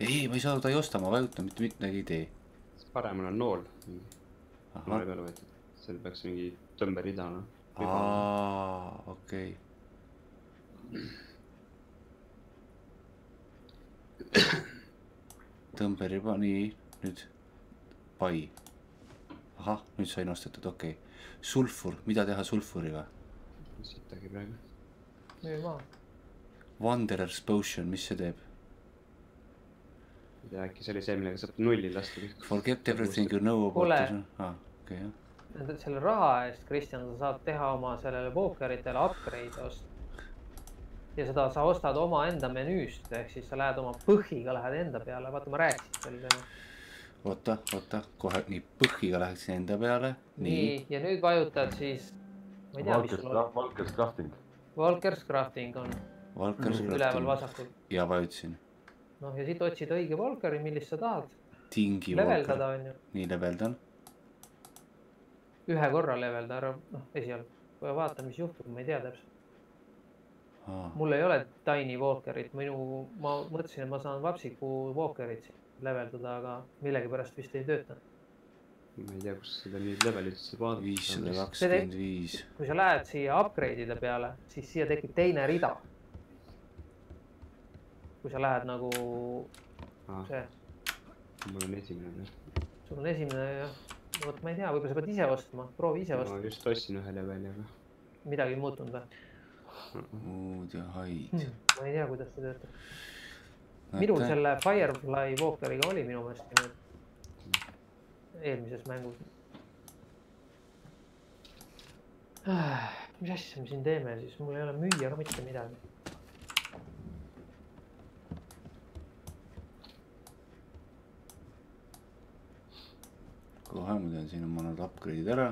ei, ma ei saa, ta ei osta, ma vajutan, mitte midagi ei tee. paremal on nool, noole peale võetud. seal peaks mingi tõmberida noh. aa, okei. tõmberiba, nii, nüüd pai. ahah, nüüd sain ostetud, okei okay.. sulfur, mida teha sulfuriga? Sittagi praegu. müü maha. Wanderer's potion, mis see teeb? ei tea, äkki see oli see, millega saab nulli lasta. Forget everything you know about Kuule. this, aa, okei jah. Nende- selle raha eest, Kristjan, sa saad teha oma sellele Walkeritele upgrade'e osta. ja seda sa ostad omaenda menüüst, ehk siis sa lähed oma põhiga, lähed enda peale, vaata, ma rääkisin teema. oota, oota, kohe nii põhiga läheksin enda peale, nii, nii, ja nüüd vajutad siis, ma ei tea, mis Valkers sul on, Valkers Crafting. Walker's Crafting on Valkers üleval Crafting vasakul. ja vajutasin. noh, ja siit otsid õige Walkeri, millist sa tahad tingi Valker, nii leveldan. ühe korra levelda ära, noh, esialgu. kohe vaatan, mis juhtub, ma ei tea täpselt. mul ei ole Tiny Walkerit, minu, ma mõtlesin, et ma saan Vapsiku Walkerit leveldada, aga millegipärast vist ei tööta. Ma ei tea, kus seda nüüd levelit saab vaadata. viissada kakskümmend viis. kui sa lähed siia upgrade'ide peale, siis siia tekib teine rida. kui sa lähed nagu see, mul on esimene veel. sul on esimene jah, vot ma ei tea, võib-olla sa pead ise ostma, proovi ise ma osta, just ostsin ühe leveli, aga midagi ei muutunud või? muud ja haid. ma ei tea, kuidas see töötab. minul selle Firefly Walkeriga oli minu meelest niimoodi. Eelmises mängus. mis asja me siin teeme siis, mul ei ole müüa ka mitte midagi. kohe ma teen siin oma need upgrade'id ära,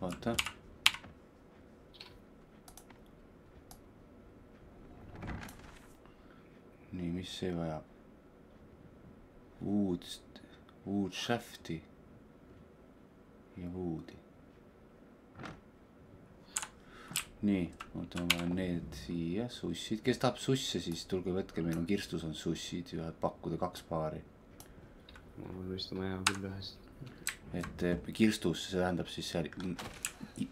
vaata. nii, mis see vajab? Wood, ja wood'i. nii, oota, ma panen need siia, sussid, kes tahab susse, siis tulge võtke, meil on kirstus on sussid ja pakkuda kaks paari. ma pean vistama hea küll ühest. et eh, kirstus, see tähendab siis seal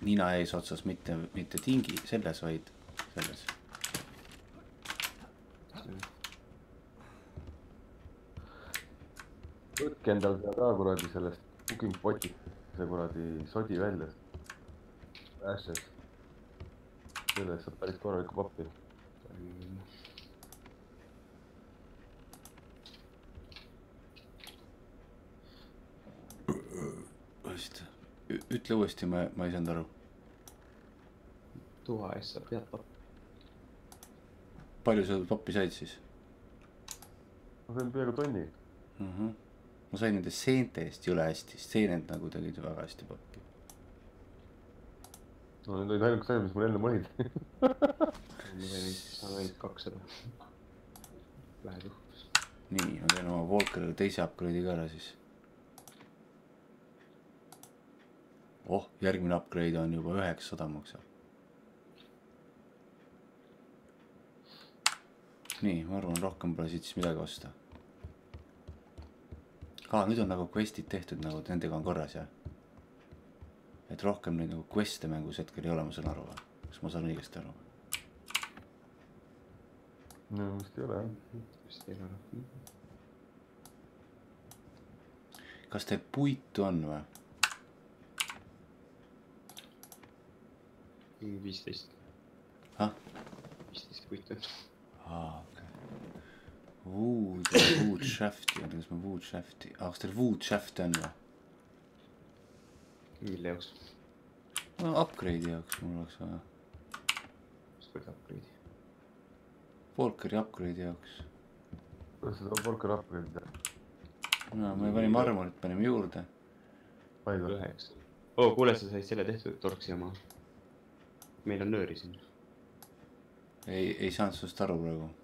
nina eesotsas, mitte, mitte tingi selles, vaid selles. Seal ka kuradi sellest cooking pot'ist see kuradi sodi välja. Ashes. sellest saab päris korralikku pappi. vist, ütle uuesti, ma, ma ei saanud aru. tuha eest saab head pappi. palju sa pappi said siis ma sain peaaegu tonni. uh? -huh. Ma sain nende seente eest jõle hästi, seened nagu tegid väga hästi pappi. no need olid ainukesed asjad, mis mul ennem olid. ma sain, saan ainult kakssada. Vähe tuhkus. nii, ma teen oma Walkerile teise upgrade'i ka ära siis. oh, järgmine upgrade on juba üheksasada maksab. nii, ma arvan, rohkem pole siit siis midagi osta. aa, nüüd on nagu quest'id tehtud nagu nendega on korras jah? et rohkem neid nagu quest'e mängus hetkel ei ole, ma saan aru või? kas ma saan õigesti aru? no vist ei ole jah. vist ei ole rohkem. kas teil puitu on või? viisteist. ah, viisteist puitu aa. Wood, wood shaft'i, oota, kas ma wood shaft'i, aa, kas teil wood shaft'i on või? mille jaoks? no upgrade'i jaoks mul oleks vaja. mis kuradi upgrade'i? Walkeri upgrade'i jaoks. kuidas seda Volker upgrade'i teha? no me panime armorit, panime juurde. palju? üheksa. oo, kuule, sa said selle tehtud, Torksi oma. meil on nööri siin. ei, ei saanud sinust aru praegu.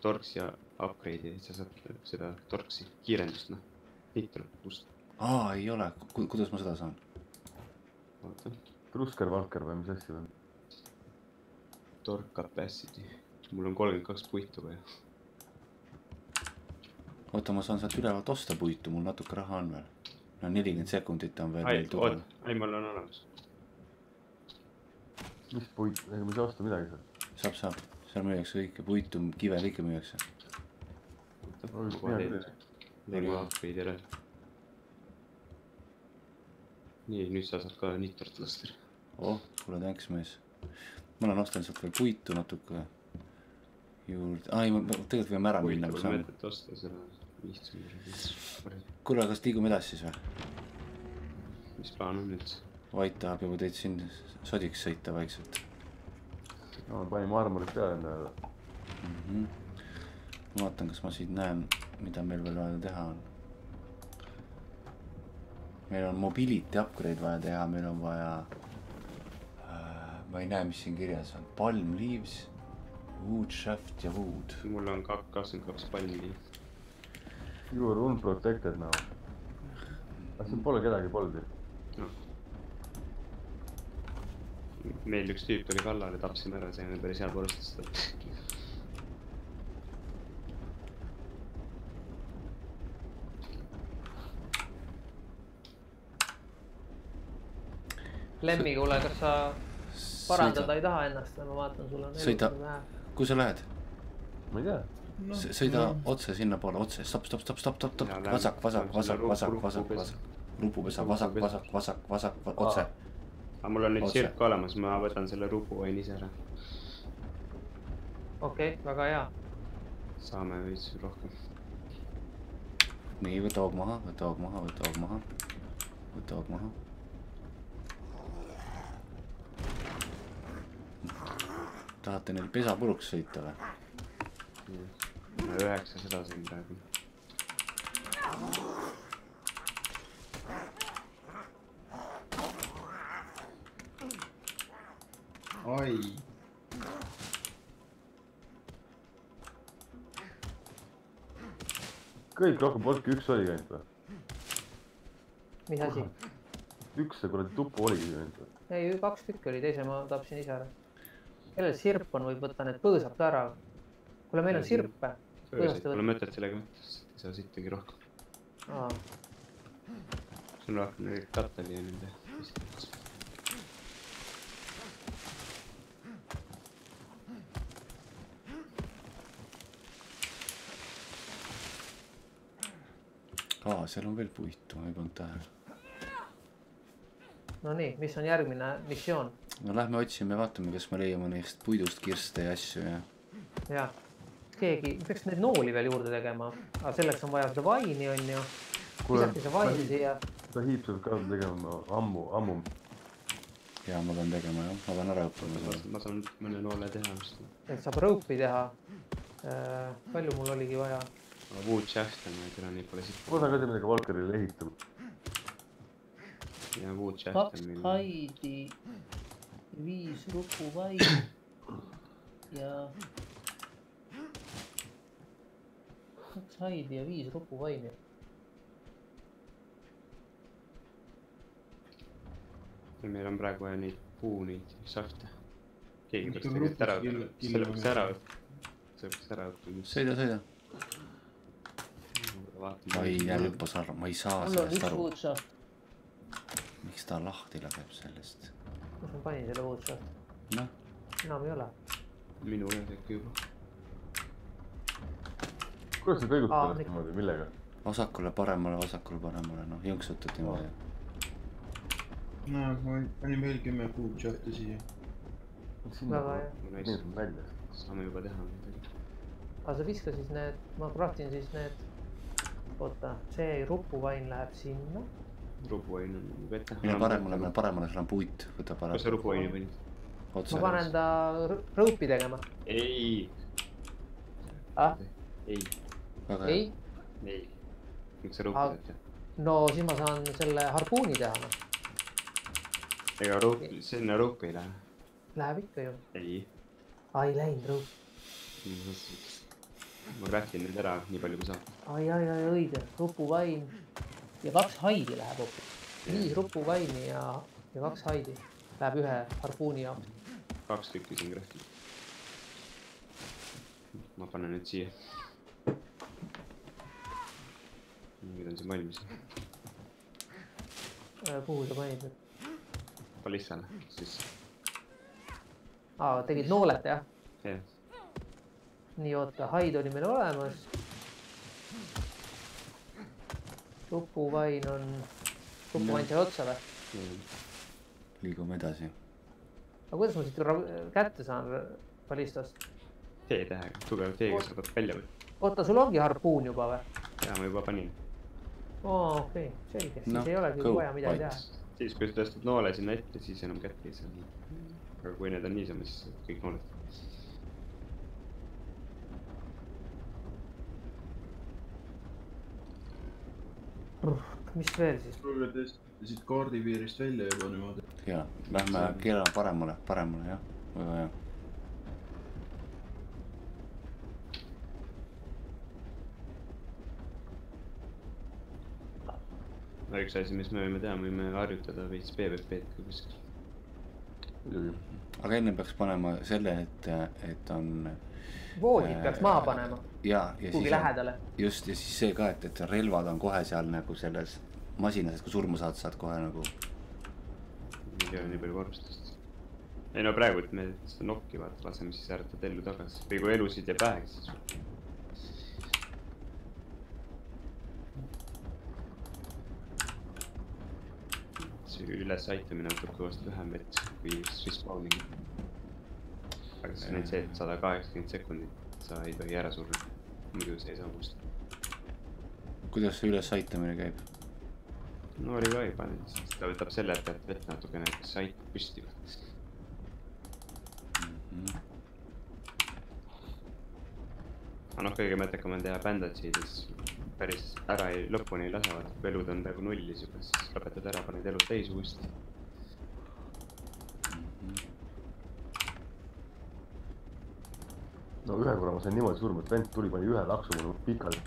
Torks ja upgrade'i, sa saad seda Torksi kiirendust, noh. nitro, kust, aa, ei ole, kuidas ma seda saan? vaata. Trusker Valker või mis asja või? Tork capacity. mul on kolmkümmend kaks puitu vaja. oota, ma saan sealt ülevalt osta puitu, mul natuke raha on veel. no nelikümmend sekundit on veel ai meil, tubal oot., ai, mul on olemas. mis puit, ega ma ei saa osta midagi sealt. saab, saab, seal müüakse kõike, puitu, kive, kõike müüakse. Nii, nüüd sa saad ka nitrot lasta. oh, kuule, tänks mees. ma lähen ostan sealt veel puitu natuke juurde, aa ei, ma ma- tegelikult võime ära minna, kui puitu saame. mõtet osta, seda viiskümmend. kuule, kas liigume edasi siis või? mis plaan on üldse? Vait tahab juba teid siin sodiks sõita vaikselt no panime armorid peale endale. mm. -hmm. ma vaatan, kas ma siit näen, mida meil veel vaja teha on. meil on mobility upgrade vaja teha, meil on vaja äh,, ma ei näe, mis siin kirjas on, palm leaves, wood shaft ja wood. mul on kak-, kakskümmend kaks palmi. You are unprotected now. kas siin pole kedagi polnud ju? Meil üks tüüp tuli kallale, tapsime ära, saime päris hea purustada seda. Lemmi, kuule, kas sa parandada ei taha ennast, ma vaatan, sul on Sõida. kuhu sa lähed? ma ei tea. sõida otse sinnapoole, otse, stopp, stopp, stopp, stopp, stopp, stopp, vasak, vasak, vasak, vasak, rupu- vasak, vasak. rupupesa, vasak, vasak, vasak, vasak, otse. Aga mul on nüüd sirk olemas, ma võtan selle rupu võin ise ära. okei okay,, väga hea. saame veits rohkem. nii, võta hoog maha, võta hoog maha, võta hoog maha, võta hoog maha. tahate neil pesa puruks sõita või? üheksa seda siin praegu. ai, kõik rohkem polnudki, üks oligi ainult või? mis asi? üks see kuradi tupu oligi ainult või? ei, kaks tükki oli, teise ma tapsin ise ära. kellel sirp on, võib võtta need põõsad ka ära. kuule, meil on sirpe. Pole mõtet sellega võtta, sest ei saa sittagi rohkem. aa, see on rohkem neid kateli ja nende aa, seal on veel puitu, ma ei pannud tähele. no nii, mis on järgmine missioon? no lähme otsime, vaatame, kas me leiame neist puidust kirste ja asju ja. jah, keegi, peaks neid nooli veel juurde tegema, aga selleks on vaja seda vaini, on ju. visati see vain siia, seda hiipsat ka tegema ammu, ammu. ja ma pean tegema jah, ma pean ära õppima selle. ma saan mõne noole teha vist. et saab rõupi teha. palju mul oligi vaja? Aga Wood Shaft on, ma ei tea, nii pole siit. ma saan ka teha midagi Valkerile ehitama. ja Wood Shaft kaks haidi, viis rupuvaini ja. kaks haidi ja viis rupuvaini. meil on praegu vaja neid puu, neid šahte. keegi peaks tegelikult ära selle peaks ära see peaks ära võtma, mis. sõida, sõida. vaatame. oi, jälle hüppas ära, ma ei saa mul on sellest aru, miks ta lahti läheb sellest. kus ma panin selle woodshop, noh, enam ei ole. minu ühes äkki juba. kuidas sa kõigutad ennast nii- niimoodi, millega? vasakule, paremale, vasakule, paremale, noh, jõnksutad niimoodi. no ma panin veel kümme kuud šahti siia. väga hea. on saame juba teha midagi. aga sa viska siis need, ma craftin siis need, oota, see rupuvain läheb sinna. rupuain on vette. mine paremale, mine paremale, seal on puit, võta kas sa parem. rupuaini panid? ma panen. ta rõ- rõupi tegema. ei, ah, ei, ei, ei. miks sa rupu Aga- teed? no siis ma saan selle harpuuni teha, noh. ega rup, sinna rupi ei lähe. Läheb ikka ju. ei. aa, ei läinud rõup. Ma craft in need ära nii palju kui saab. ai, ai, ai, õige, rupuvain ja kaks haidi läheb hoopis. viis rupuvaini ja, ja kaks haidi läheb ühe harpuuni jaoks. kaks tükki siin craft in. ma panen need siia. nüüd on see valmis. Äh, kuhu sa panid nüüd? palissale, siis aa, tegid nooled jah? jah, nii, oota, haid oli meil olemas. rupuvain on, rupuvain sai otsa või? liigume edasi. aga kuidas ma siit kätte saan ballistast? T-tähega, tugeva T-ga saadad välja võtta. oota, sul ongi harpuun juba või? ja ma juba panin. aa, okei okay,, selge, siis Noh, ei olegi vaja midagi teha. siis, kui sa tõstad noole sinna ette, siis enam kätte ei saa. aga kui need on niisama, siis kõik nooled. Mis veel siis? kuule, te siit kaardipiirist välja juba niimoodi. ja, lähme keerame paremale, paremale jah, väga hea. üks asi, mis me võime teha, me võime harjutada veits PVP-d ka kuskil. muidugi. aga enne peaks panema selle, et, et on voodid Äh, peaks maha panema ja, ja kuhugi lähedale. just ja siis see ka, et, et relvad on kohe seal nagu selles masinas, et kui surma saad, saad kohe nagu ei ole nii palju varustust. ei no praegu, et me seda nokki vaata, laseme siis ärritad ellu tagasi või kui elusid jääb väheks, siis. see ülesaaitamine võtab kõvasti vähem vett kui respawning. aga siis on see, et sada kaheksakümmend sekundit sa ei tohi ära surra. muidu sa ei saa uuesti. kuidas see ülesaaitamine käib? noori ka ei pane, siis ta võtab selle pealt vett natukene, et see aitab püsti võtta. aga noh, kõige mõttekam on teha bandage'id, siis päris ära ei, lõpuni ei lase, vaata, kui elud on peaaegu nullis juba, siis lõpetad ära, paned elud täis uuesti. No ühe korra ma sain niimoodi surma, et vend tuli, pani ühe laksu mulle pikali.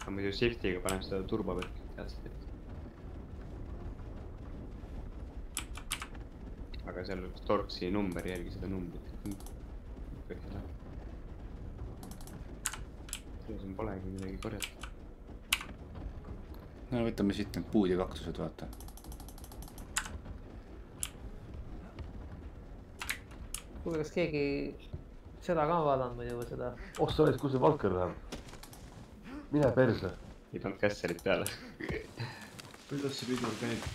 aga muidu shift'iga paneb seda turbo pealt teadselt. aga seal Storksi number, jälgi seda numbrit. siin polegi midagi korjata. no võtame siit need puud ja kaktused, vaata. kuule, kas keegi seda ka on vaadanud muidu või seda? oh sa oled, kus see Valker läheb? mine perse. ei pannud kässarit peale. kuidas see pidur käib?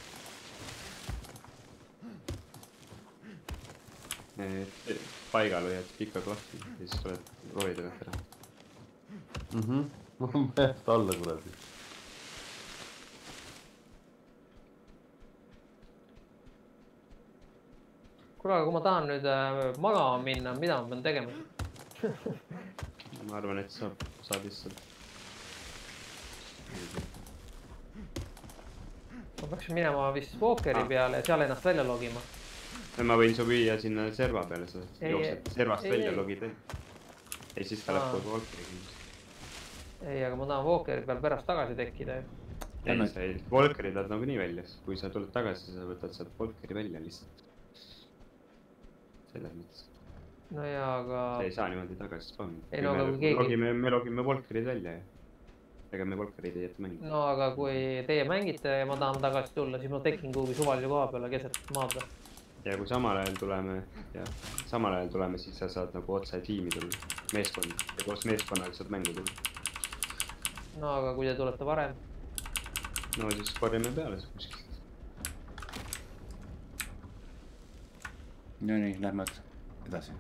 paigal hoiad pika klahvi ja siis tuled rooli tagant ära. mhmh, mul on meelest alla kuradi. kuule, aga kui ma tahan nüüd äh, magama minna, mida ma pean tegema? ma arvan, et saab, saad lihtsalt. ma peaksin minema vist Walkeri Ah. peale ja seal ennast välja logima. ma võin su viia sinna serva peale, sa jooksed servast ei, välja logid välja. ja siis ta läheb koos Volkeriga. ei, aga ma tahan Walkeri peal pärast tagasi tekkida ju. ei, sa ei, Volkeri tahad nagunii välja, kui sa tuled tagasi, sa võtad sealt Volkeri välja lihtsalt. Selles mõttes, no jaa, aga sa ei saa niimoodi tagasi spawnida. Ei, no aga kui keegi- logime, me logime Volkerid välja ja. ega me Volkerid ei jäta mängida. no aga kui teie mängite ja ma tahan tagasi tulla, siis ma tekin kuhugi suvalise koha peale keset maad ja kui samal ajal tuleme, jah, samal ajal tuleme, siis sa saad nagu otse tiimi tulla, meeskond ja koos meeskonnaga saad mängu tulla. no aga kui te tulete varem, no siis korjame peale kuskilt. Nonii, lähme edasi.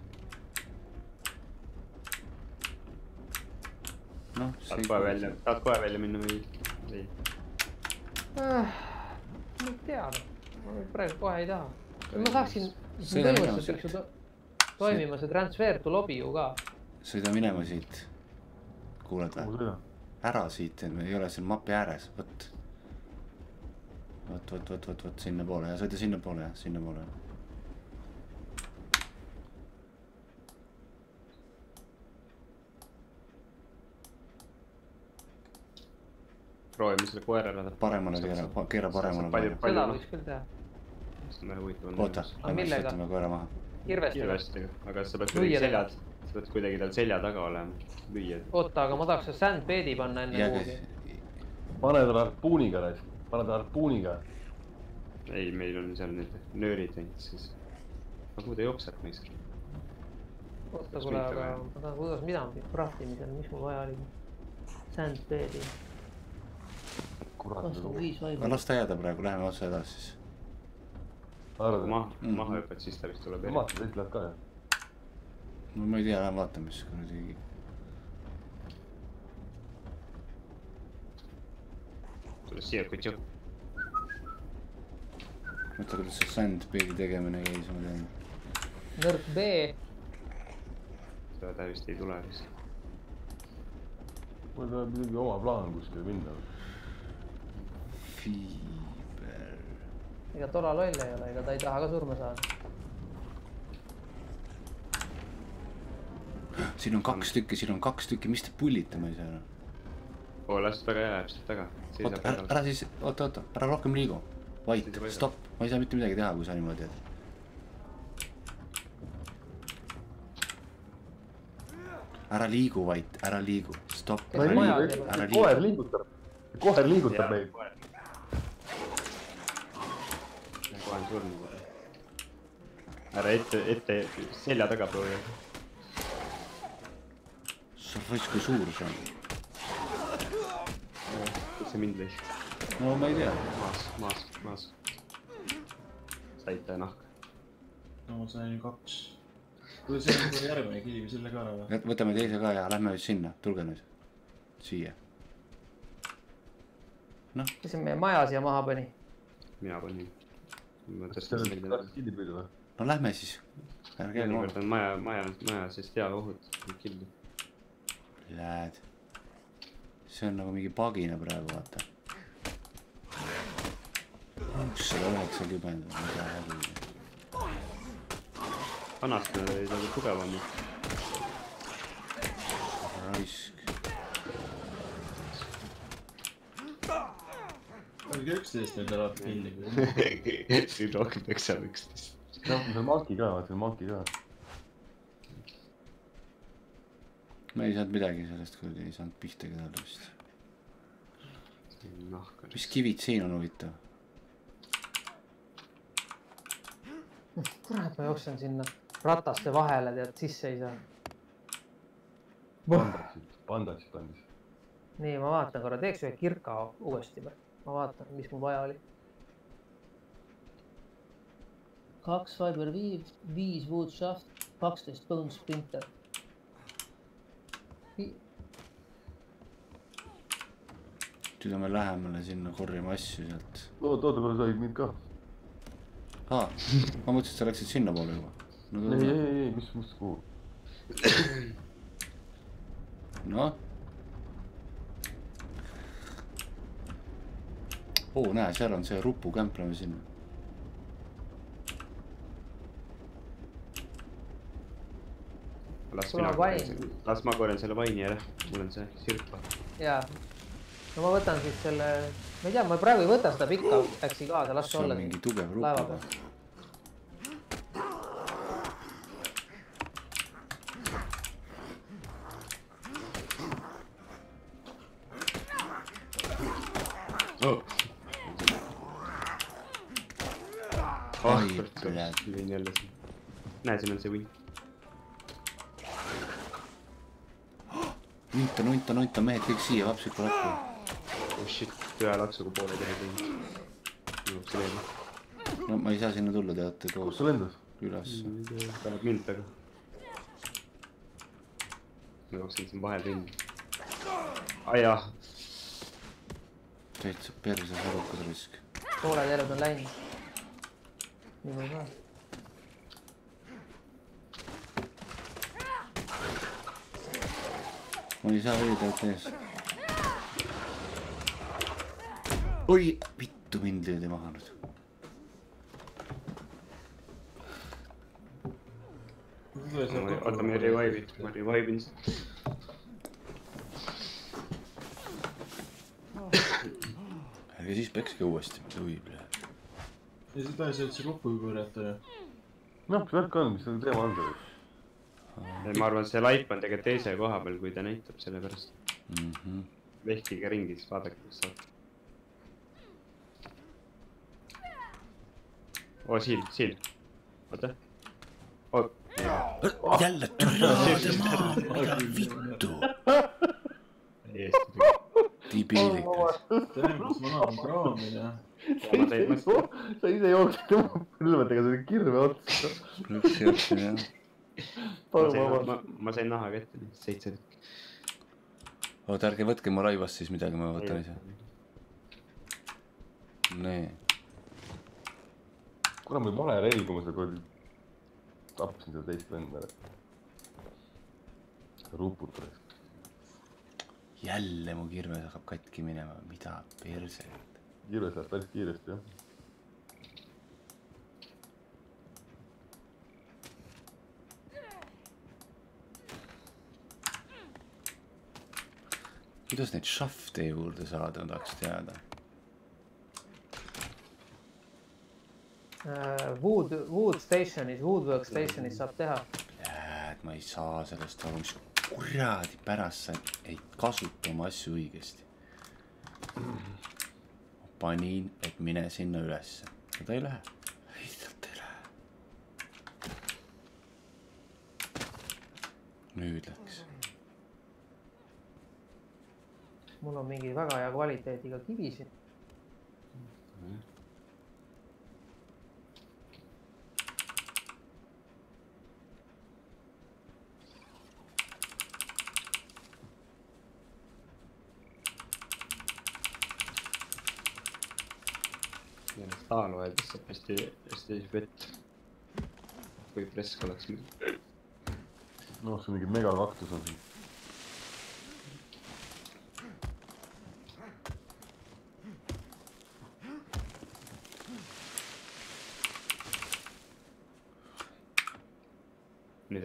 noh, tahad kohe välja, tahad kohe välja minna või ei? ma ei tea, ma praegu kohe ei taha. ma saaksin, Sõida minema põhimõtteliselt siit. peaks ju to- toimima see transfer to lobby ju ka. sõida minema siit. kuuled või? ära siit, et me ei ole siin mapi ääres, vot. vot, vot, vot, vot, vot sinnapoole ja sõida sinnapoole jah, sinnapoole. Proovime selle koera ära tappa. paremale keera, keera paremale seda noh, võiks küll teha, see on väga huvitav. oota, Aga lähme millega? võtame koera maha. kirvestega. kirvestega, aga sa pead Lüüa kuidagi seljad, sa pead kuidagi tal selja taga olema, lüüa. oota, aga ma tahaks selle sandbed'i panna enne kuhugi., pane talle harpuuniga pane talle harpuuniga. ei, meil on seal need nöörid ainult siis. aga kuhu ta jookseb meist? oota, kuule, aga ma kuidas mina pidin craftimisel, mis mul vaja oli? Sandbed'i, aga las ta jääda praegu, läheme otse edasi siis. arvad, maha, Mhm. maha hüppad, siis ta vist tuleb järgi. vaata, teist läheb ka ju. no ma ei tea, lähme vaatame siis kuradi. tule siia, kutsu. mõtle, kuidas see sandbag'i tegemine käis, ma tean. nõrk B, seda ta vist ei tule vist. mul tuleb muidugi oma plaan kuskile minna. Fiiber. ega tola loll ei ole, ega ta ei taha ka surma saada. siin on kaks tükki, siin on kaks tükki, mis te pullite, ma ei saa aru. oo, las väga hea jääb sealt taga. oota, ära, ära siis, oota, oota, ära rohkem liigu. vait stopp, ma ei saa mitte midagi teha, kui sa niimoodi teed. ära liigu, vait, ära liigu, stopp, koer liigu. liigutab, koer liigutab meid. Kohe on surnud. ära ette, ette, selja taga proovi. sa raisk, kui suur see on. kus see mind lõi? no ma ei tea. maas, maas, maas. saite nahka. no ma sain kaks. kui see on järgmine kivi selle ka ära või? võtame teise ka ja lähme nüüd sinna, tulge nüüd. siia. kes see meie maja siia maha pani? mina panin. No lähme siis. ärge mõnikord on maja, maja, maja sees teaohud, killi. Lähed. see on nagu mingi pagina praegu, vaata. kuussada üheksakümmend, ma ei tea häbi. vanasti nad olid nagu tugevamad. raisk. Olge üksteist nüüd ära kinni. siin rohkem peksab üksteist. noh, seal maki ka, vaata seal maki ka. me ei saanud midagi sellest kuradi, ei saanud pihta kedagi vist. on. mis kivid siin on huvitav? kurat, ma jooksen sinna rataste vahele, tead, sisse ei saa. pandaksid, pandaksid pandis. nii, ma vaatan korra, teeks ühe kirka uuesti või? Ma vaatan, mis mul vaja oli. kaks fiber viis, viis wood shaft, kaksteist bone splinter. tuleme lähemale sinna korjama asju sealt. oota, oota, korra sai mind ka. aa, ma mõtlesin, et sa läksid sinnapoole juba. no ei, ei, ei, mis, mis, kuhu? noh. oo, näe, seal on see rupukämp, lähme sinna. las mina korjan selle, las ma korjan selle vaini ära, mul on see sirpa. jaa. no ma võtan siis selle, ma ei tea, ma praegu ei võta seda pikka äksi kaasa, las see olla. mingi tugev rupu peal.. Ai, kurat, pljääd. lõin jälle siin. näe, siin on see võin. nunta, nunta, nunta, mehed kõik siia, vapsiku lakku. oh shit, ühe laksuga poole tehe teinud. jõuab see leema. no ma ei saa sinna tulla, te olete kus koos sa lendas? üles. paneb mind taga. ma jooksen siin vahel ringi. ai jah, täitsa perse sarukas risk. pooled elud on läinud. nii mul ka. Ma ei saa täit ees. oi, vittu mind löödi maha nüüd. oota, ma revive'in, ma revive in. ärge siis pekske uuesti, oi, ja siis pääsed üldse kokku korjata ju. noh, värk on, mis selle teema on seal? Ma arvan, see laip on tegelikult teise koha peal, kui ta näitab, sellepärast mhmh. vehkige ringi, siis vaadake, kus saab. oo, siin, siin. oota. oot, jälle türa maa, mida vittu, debiilikas. temblis maha on kraamine. sa ise jooksid tema põlvedega selle kirve otsa. üks hetk jah. Palun ma, vabandust. ma sain naha kätte, seitse tükki. oota, ärge võtke mu laivast siis midagi, ma võtan ise. nii, kurat, mul vale relv, kui ma seda kuradi tapsin seda teist venda ruputas. jälle mu kirves hakkab katki minema, mida perse. kirve saab päris kiiresti jah. Kuidas neid šahte juurde saada, tahaks teada. Äh, Wood, Wood Stationis, Woodwork Stationis saab teha. et ma ei saa sellest aru, mis kuradi pärast sa ei kasuta oma asju õigesti. ma panin, et mine sinna ülesse, aga ta ei lähe. lihtsalt ei lähe. nüüd läks. mul on mingi väga hea kvaliteediga kivi siin mm.. ja need staaluaedad saab hästi, hästi vett. kui fresk oleks. noh, see mingi megalaktus on siin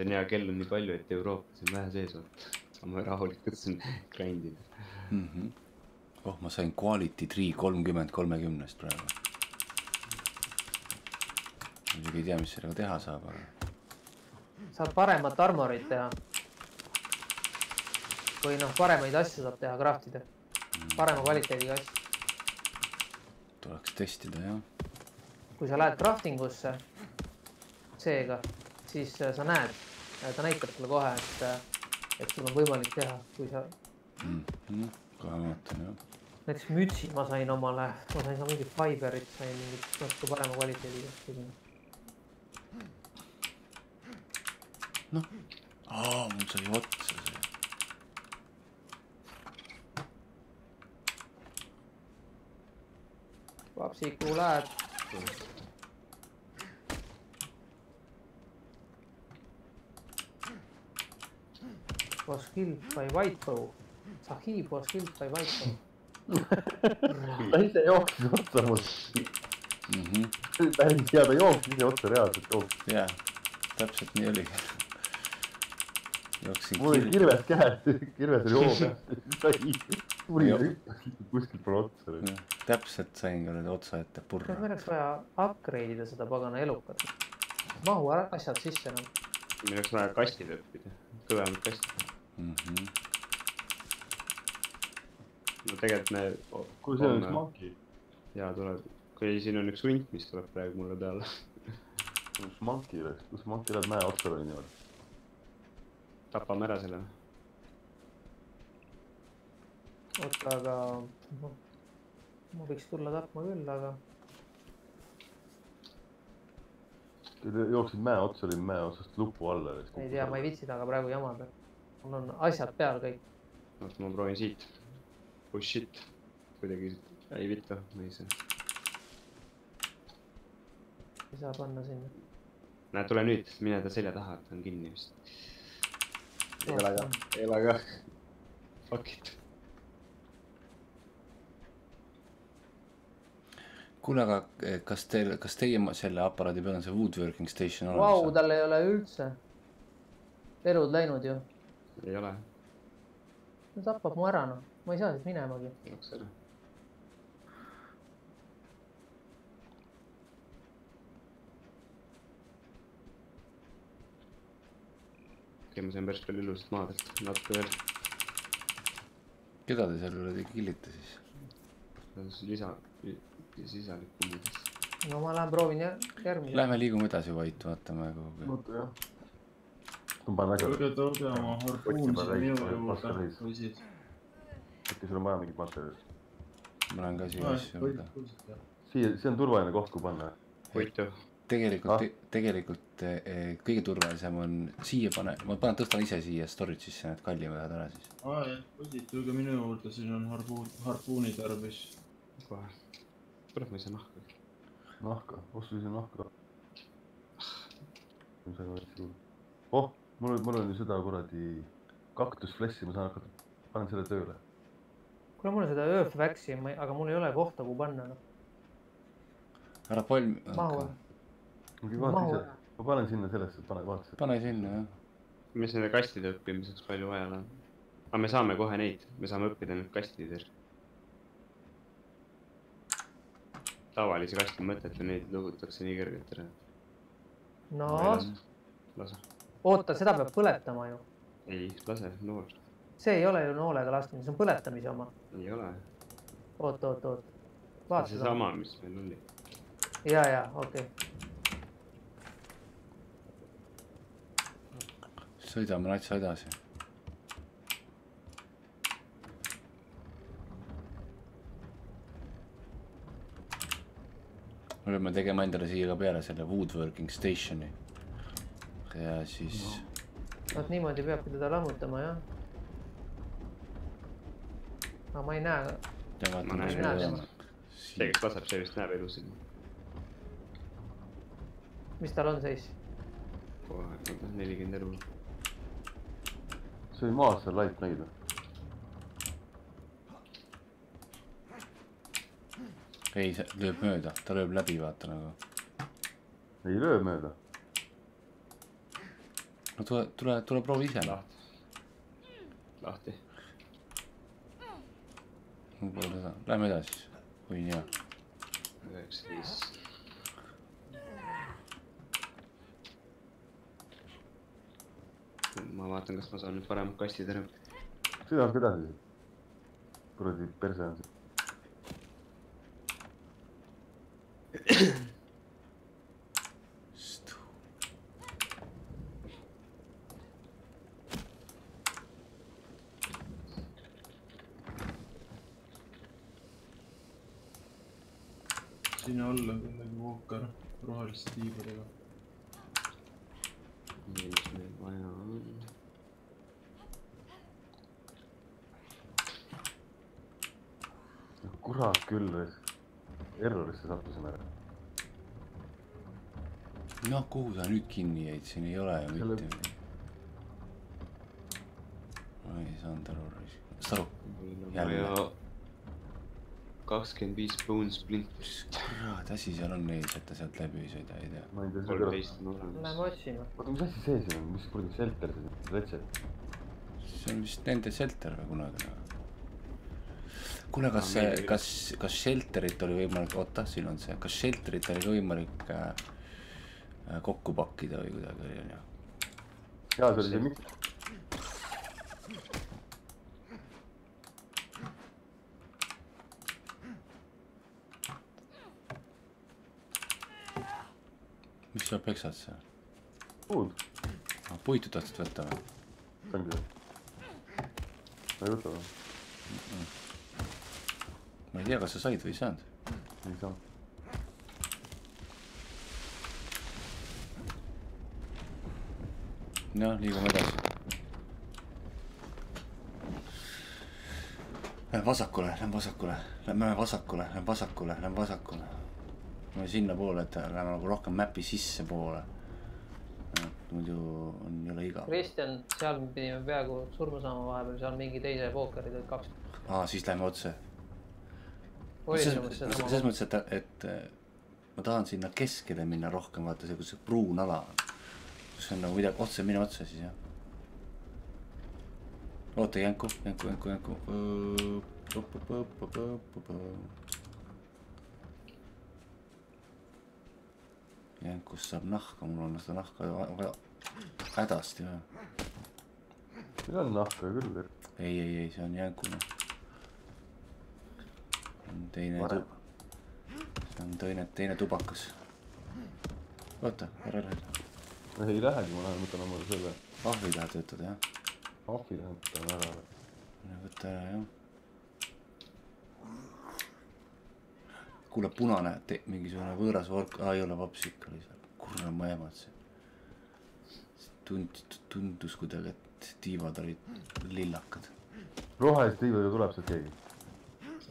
nüüd on hea, kell on nii palju, et Euroopas on vähe sees olnud. saame rahulikult siin grind ida. mm. -hmm. oh, ma sain quality tree kolmkümmend kolmekümnest praegu. muidugi ei tea, mis sellega teha saab, aga saab paremat armorit teha. või noh, paremaid asju saab teha, craft ida. parema kvaliteediga asju. tuleks testida jah. kui sa lähed crafting usse, seega, siis äh, sa näed, ta näitab sulle kohe, et, et sul on võimalik teha, kui sa mm. -hmm. kohe vaatan jah. näiteks mütsi ma sain omale, ma sain ka mingit fiberit, sain mingit natuke parema kvaliteediga. aa, mul sai otsa see. vapsi, kuhu lähed? Was killed by Whitebow. Sahib was killed by Whitebow. ta ise jooksis otsa mul. mm. -hmm. päris hea, ta jooksis ise otsa, reaalselt jooksis. jaa, täpselt nii oli. jooksin mul oli kir-, kirves käes, kirves oli hoo peal. sai, tuli kuskilt poole otsa. täpselt sain ka nüüd otsa ette purra meil. oleks vaja upgrade ida seda pagana elukat? mahu asjad sisse enam. meil oleks vaja kastid õppida, kõvemad kastid. Mm -hmm. no tegelikult me. kui see on üks monkey, jaa, tuleb, kui siin on üks hunt, mis tuleb praegu mulle peale. üks monkey oleks, kus monkey läheb mäe otsa või niimoodi. tapame ära selle. oota, aga noh, ma võiks tulla tapma küll, aga te jooksid mäe otsa, olin mäe otsast lupu alla. ei tea, ma ei viitsi temaga praegu jamada. Mul on asjad peal kõik. oota, ma proovin siit. Push it. kuidagi, ei vittu, ma ei saa. ei saa panna sinna. näe, tule nüüd, mine ta selja taha, ta on kinni vist. ei ole ka, ei ole ka. Fuck it. kuule, aga eh, kas teil, kas teie selle aparaadi peal on see woodworking station Vau, olemas? tal ei ole üldse elud läinud ju. Ei ole. ta tapab mu ära noh, ma ei saa siit minemagi. jookse ära. okei, ma sain päris palju ilusat maad, et natuke veel. keda te seal kuradi killite siis? lisa, sisalik kummides. no ma lähen proovin jär- järgmise. Lähme liigume edasi, Vait, vaatame kuhugi. oota jah. Ma panen väga, tulge tooge oma harpuun siia minu juurde poisid. äkki sul on vaja mingit materjali. ma lähen ka siia asju võtta. siia, see on turvaline koht, kuhu panna. Hoitu. tegelikult Ah. te,, tegelikult eh, kõige turvalisem on siia pane, ma panen, tõstan ise siia storage'isse need kallimad asjad ära siis. aa jah, poisid, tulge minu juurde, siin on harpuun, harpuuni tarvis. kohe. kurat, ma saa nahka. nahka, ostasin nahka. oh, mul on, mul on ju seda kuradi kaktusflessi, ma saan hakata, panen selle tööle. kuule, mul on seda Wax'i, aga mul ei ole kohta, kuhu panna noh. ära palm-, mahu, vaata mahu ise, ma panen sinna sellesse, pane, vaata pane sinna jah. mis nende kastide õppimiseks palju vaja läheb? aga me saame kohe neid, me saame õppida nüüd kastide. tavalise kasti mõtet ja neid lõhutakse nii kergelt ära. no lase, oota, seda peab põletama ju. ei lase, noor, see ei ole ju noolega laskmine, see on põletamise oma. ei ole. oot, oot, oot. see seesama, mis meil oli. ja, ja okei okay.. sõidame natsa edasi. me peame tegema endale siia ka peale selle woodworking station'i. Ja siis no. vot niimoodi peabki teda lammutama jah. aga ma ei näe, Ma näen on. see, kes laseb, see vist näeb elusid. mis tal on seis? nelikümmend elu. see oli maas seal lait nägid või? ei, see lööb mööda, ta lööb läbi, vaata nagu. ei löö mööda. No tule, tule, tule proovi ise. lahti. lahti. mul pole seda, lähme edasi siis. oi nii hea. üheksateist. ma vaatan, kas ma saan nüüd paremad kastid ära. sõidake edasi. kuradi perse on see. sinna alla on kellegi Walker roheliste tiibadega. mis meil vaja on? kurat küll, errorisse sattusime. noh, kuhu sa nüüd kinni jäid, siin ei ole ju Selle- mitte midagi. ma ei saanud aru, saad aru, vaja kakskümmend viis bone splint, mis kurat asi seal on ees, et ta sealt läbi ei sõida, ei tea. ma ei tea, kolmteist on olemas. Lähme otsima. oota, mis asi see siin on, mis kuradi shelter see on, retsept? see on vist nende shelter või kunagi. kuule, kas see meile, kas, kas shelter'it oli võimalik, oota, siin on see, kas shelter'it oli ka võimalik äh, äh, kokku pakkida või kuidagi oli, onju. jaa, see oli see miks, mis sa peksad seal? puud, puitu tahtsid võtta või? ongi ma ei võta või? ma ei tea, kas sa said või ei saanud. ei saa. noh, liigume edasi. Lähen vasakule, lähen vasakule, lähme vasakule, lähen vasakule, lähen vasakule. Lähme sinnapoole, et läheme nagu rohkem mäpi sissepoole. muidu on jõle igav. Kristjan, seal me pidime peaaegu surma saama vahepeal, seal mingi teise pookerid olid kaks. aa, siis lähme otse. selles nagu selles mõttes, et, et äh, ma tahan sinna keskele minna rohkem, vaata see, kus see pruun ala on. kus on nagu midagi, otse, mine otse siis jah. oota, jänku, jänku, jänku, jänku. Jänkust saab nahka, mul on seda nahka va- vaja hädasti vaja. siin on nahka küll, ei, ei, ei, see on jänkune. on teine see on teine, teine tubakas. oota, ära lähe, ei lähegi, ma lähen võtan omale selle ahvi tahad võtada jah? ahvi lähen võtan ära. võta ära jah. kuule, punane, mingisugune võõras vork, aa ei ole vaps ikka oli seal, kurat ma ehmatasin. tund-, tundus kuidagi, et tiivad olid lillakad. roheliste liivadega tuleb sealt keegi.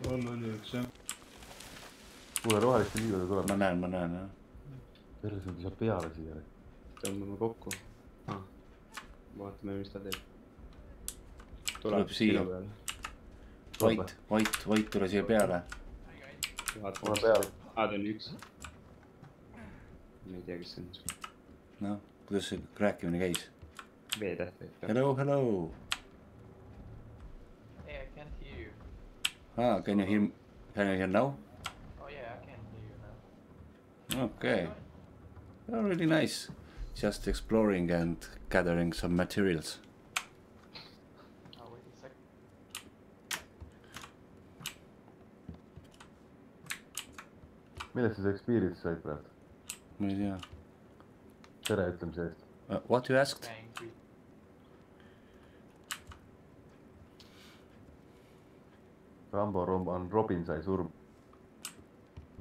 all oli üks jah. kuule, roheliste liivadega ma tuleb. näen, ma näen jah. perse, kui saab peale siia. tõmbame kokku ah.. vaatame, mis ta teeb. Tuleb siia. Vait, Vait, Vait, tule siia peale. Vaatame Ole peal.. aa, ta on üks. ma ei tea, kes see on. noh, kuidas see rääkimine käis? V-täht. Hello, hello. Hey, I can't hear you. Ah, can you hear, can you hear now? Oh yeah, I can hear you now. Okay. Oh, really nice. Just exploring and gathering some materials. Millest sa see experience said praegu? ma ei tea tere ütlemise eest. uh,. What you asked? Rambo Roman Robin sai surm.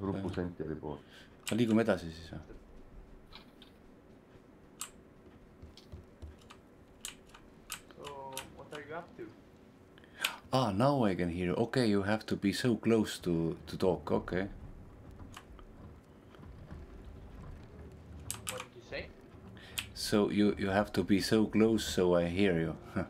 rupusenti oli pool. liigume edasi siis või? So what are you up to? Ah, now I can hear you. Okay, you have to be so close to, to talk. Okay. So you you have to be so close so I hear you.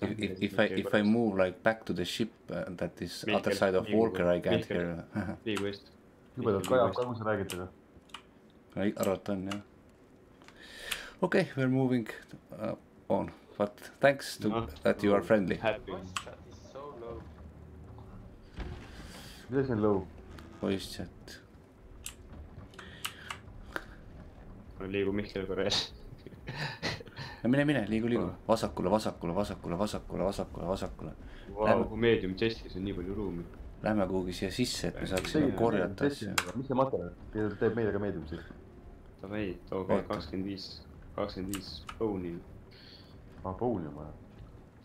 If, if, if I if I move like back to the ship uh, that is Mihkel, other side of liigu- Walker, I can't Mihkel. hear. liigu. jubedalt kajab ka, sa räägid temaga. I arvata on jah. Okay, we're moving uh, on, but thanks to Noh, that you are friendly. Happy. mis asi on low? Voice chat. liigu Mihkel korra ees. mine, mine, liigu, liigu vasakule, vasakule, vasakule, vasakule, vasakule, vasakule. Vau, meedium chest'is on nii palju ruumi. Lähme kuhugi siia sisse, et me saaksime korjata asju. mis see materjal, teeb meile ka meeldib siis? Davai, too Oota. kakskümmend viis, kakskümmend viis bone'i aa, pouni on vaja.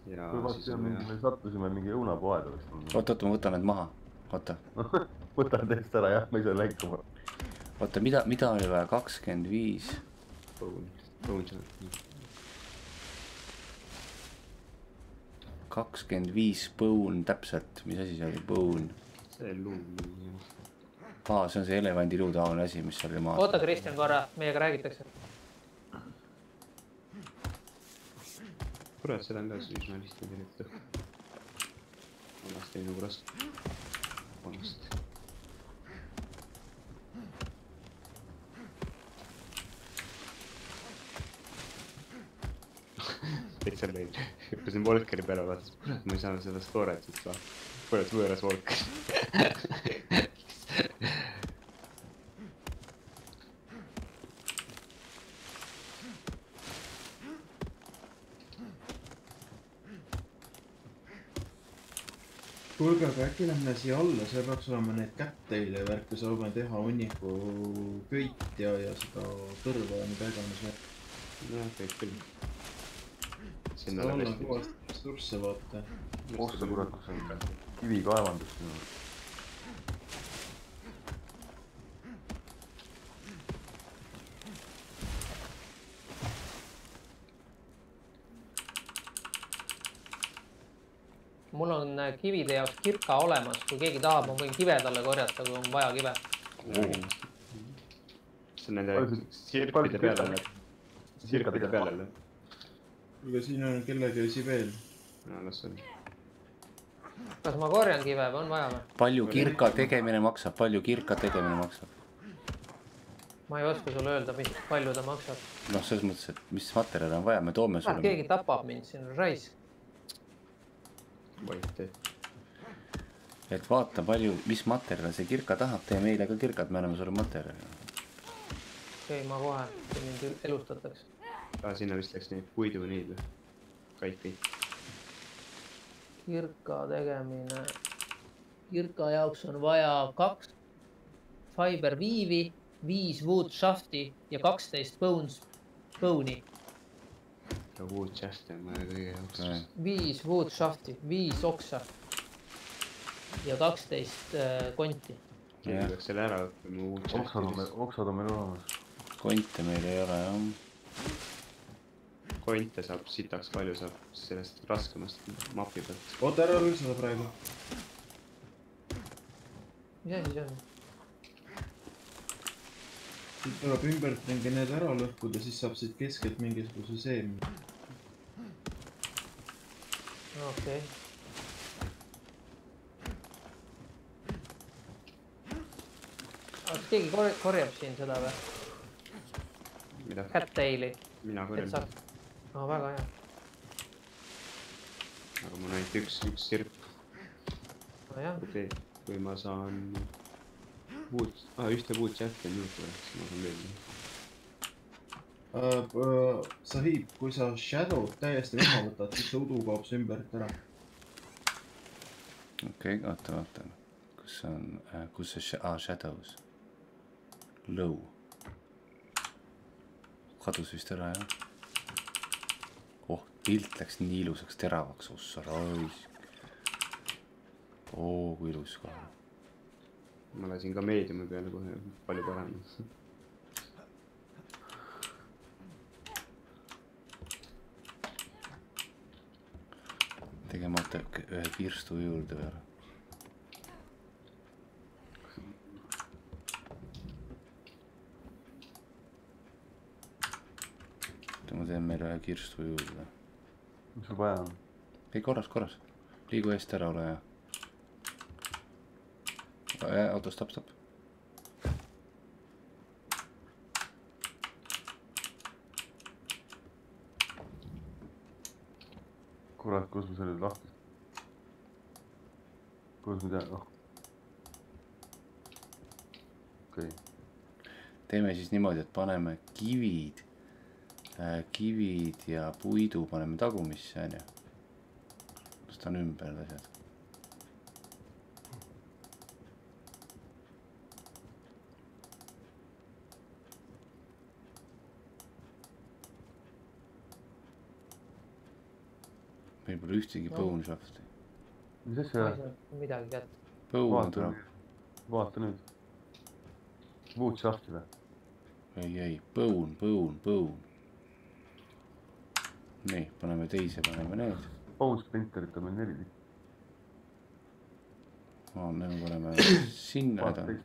ja kui on me sattusime mingi õunapoed oleks oot, oot, ma võtan need maha. oota, võtan teist ära jah, ma ei saa läikuma. oota, mida, mida oli vaja, kakskümmend viis. Kakskümmend viis bone täpselt, mis asi see oli, bone. see luu. aa, see on see elevandiluu taoline asi, mis seal oli maas. oota, Kristjan korra, meiega räägitakse. kurat, seda on ka siis üsna lihtne tegelikult. vanasti oli nagu raske. vanasti. Täitsa lõin, hüppasin Volkeri peale, vaatasin, kurat, ma ei saa sellest tooret siit saada. kurat, võõras Volker. kuulge, aga äkki lähme siia alla, seal peaks olema need kätteile värke, saame teha hunniku köit ja, ja seda kõrva ja mida iganes jah, võib küll. Sinna seal all on läheb kõvasti ressursse, vaata. ossa kurat, kus on kivikaevandus siin. mul on äh, kivide jaoks kirka olemas, kui keegi tahab, ma võin kive talle korjata, kui on vaja kive. see on nende sirpide peale sirpide peale kuulge, siin on kellegi asi veel. no las olla. kas ma korjan kive või on vaja või? palju kirka tegemine maksab, palju kirka tegemine maksab? ma ei oska sulle öelda, mis, palju ta maksab noh, selles mõttes, et mis materjale on vaja, me toome ah,. sulle. keegi tapab mind siin, raisk. kvaliteet. et vaata, palju, mis materjale see kirka tahab, tee meile ka kirkad, me anname sulle materjali. okei okay,, ma kohe, kui mind elustatakse. aa, sinna vist läks neid puiduniid või? kõik, kõik. kirka tegemine. kirka jaoks on vaja kaks fiber viivi, viis wood shaft'i ja kaksteist bones, bone'i. ja wood chest on vaja kõige jaoks. viis wood shaft'i, viis oksa ja kaksteist äh, konti. keegi peaks selle ära õppima, oksad on meil, oksad on meil olemas. konte meil ei ole jah. Konte saab sitaks palju, saab sellest raskemast mapi pealt. oota, ära löö seda praegu. mis asi see on? siit tuleb ümberringi need ära lõhkuda, siis saab siit keskelt mingisuguse seemne. okei okay.. kas keegi kor- korjab siin seda või? mida? Cattaili, mina korjan, no väga hea, aga mul on ainult üks, üks sirp. nojah, kui ma saan wood, aa ühte wood chest'i on juurde siis ma saan veel. Uh, Sahib, kui sa Shadow'd täiesti maha võtad, siis see udu kaob su ümbert ära. okei okay,, oota, vaatan, kus see on äh,, kus see sh-, aa, shadows. Low. kadus vist ära jah. oh, pilt läks nii ilusaks teravaks, ossa raisk. oo, kui ilus kohe. ma lasin ka meediumi peale kohe, palju parem. tegemata ühe kirstu juurde veel. ma teen meile ühe kirstu juurde. Mis sul vaja on? ei, korras, korras. liigu eest ära, ole hea. oota, stopp, stopp. kurat, kus ma selle lahti? kuidas ma tean, noh. okei okay., teeme siis niimoodi, et paneme kivid, kivid ja puidu paneme tagumisse, onju. tõstan ümber need asjad. meil pole ühtegi No. bone shaft'i. mis asja midagi kätte. Bone vaata tuleb, vaata nüüd. Wood shafti või? ei, ei, bone, bone, bone. nii, paneme teise, paneme need. Bone splinterit on meil neli tükki. aa, me paneme sinna edasi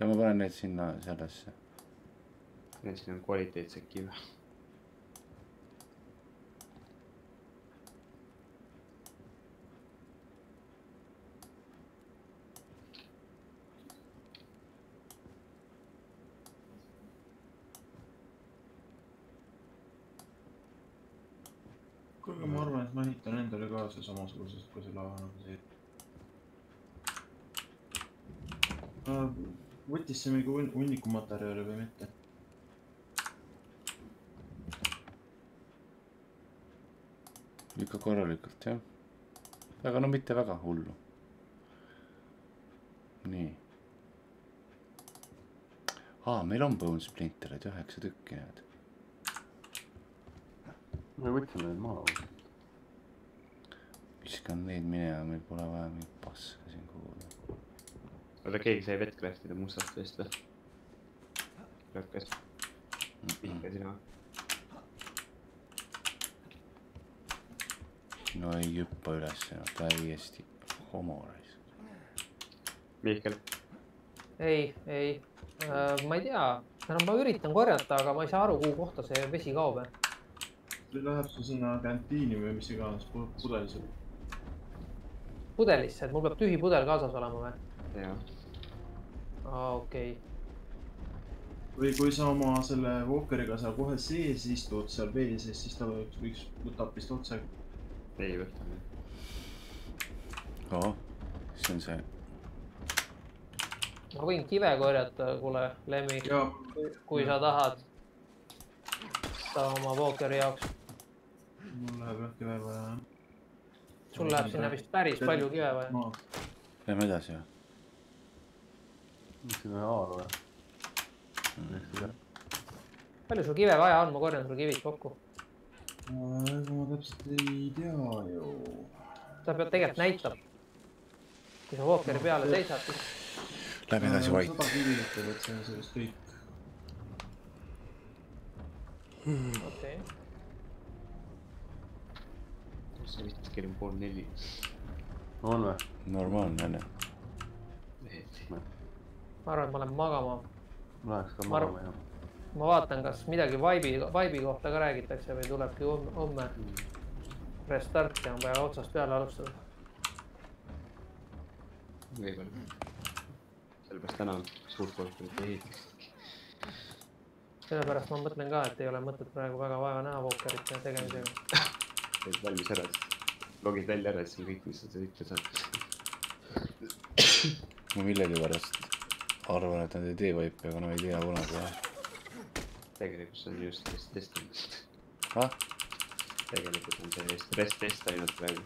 ja ma panen need sinna sellesse. siin on kvaliteetsed kive. kuulge, ma ehitan endale kaasa samasugusest kui selle nagu see. võttis see mingi hunn- hunniku materjali või mitte? ikka korralikult jah. aga no mitte väga hullu. nii. aa, meil on bone splintereid üheksa tükki need. me võtsime need maha. Viskan neid minema, meil pole vaja mingit paska siin kuhugi. oota, keegi sai vett craftida mustast veest või? lõhkes, ikka sina. no ei hüppa üles, täiesti homo raisk. Mihkel, ei, ei äh,, ma ei tea, tähendab, ma üritan korjata, aga ma ei saa aru, kuhu kohta see vesi kaob. Läheb see sinna kantiini või mis iganes pu- pudelisse. et mul peab tühi pudel kaasas olema või? jah. okei okay.. või kui sa oma selle Walkeriga seal kohe sees istud seal vee sees, siis ta võiks, võiks, võtab vist otse. ei võta. oo, see on see, ma võin kive korjata, kuule, Lemmi, ja kui sa tahad. sa oma Walkeri jaoks, mul läheb jah kive vaja jah. Sul läheb sinna vist päris palju kive vaja. lähme edasi või? mis on haal või? palju sul kive vaja on, ma korjan sulle kivid kokku. ega ma täpselt ei tea ju. ta peab tegelikult näitab. kui sa Walkeri peale seisad, siis Lähme edasi, Vait sada. kivi ütleb, et see on sellest kõik. okei okay.. See vist kell on pool neli. on või? normaalne on ju. ma arvan, et ma lähen magama. ma läheks ka magama jah. ma vaatan, kas midagi vibe'i, vibe'i kohta ka räägitakse või tulebki homme, homme restart ja on vaja otsast peale alustada. võib-olla. sellepärast täna suurt korterit ei ehitaks. sellepärast ma mõtlen ka, et ei ole mõtet praegu väga vaeva näha Walkerite tegemisega. teed valmis ära, siis logid välja ära, siis on kõik, mis sa sõita saad. ma millegipärast arvan, et nad ei tee vaipi, aga no ei tea kunagi jah. tegelikult see on just stress testing. ah, tegelikult on see stress test ainult praegu.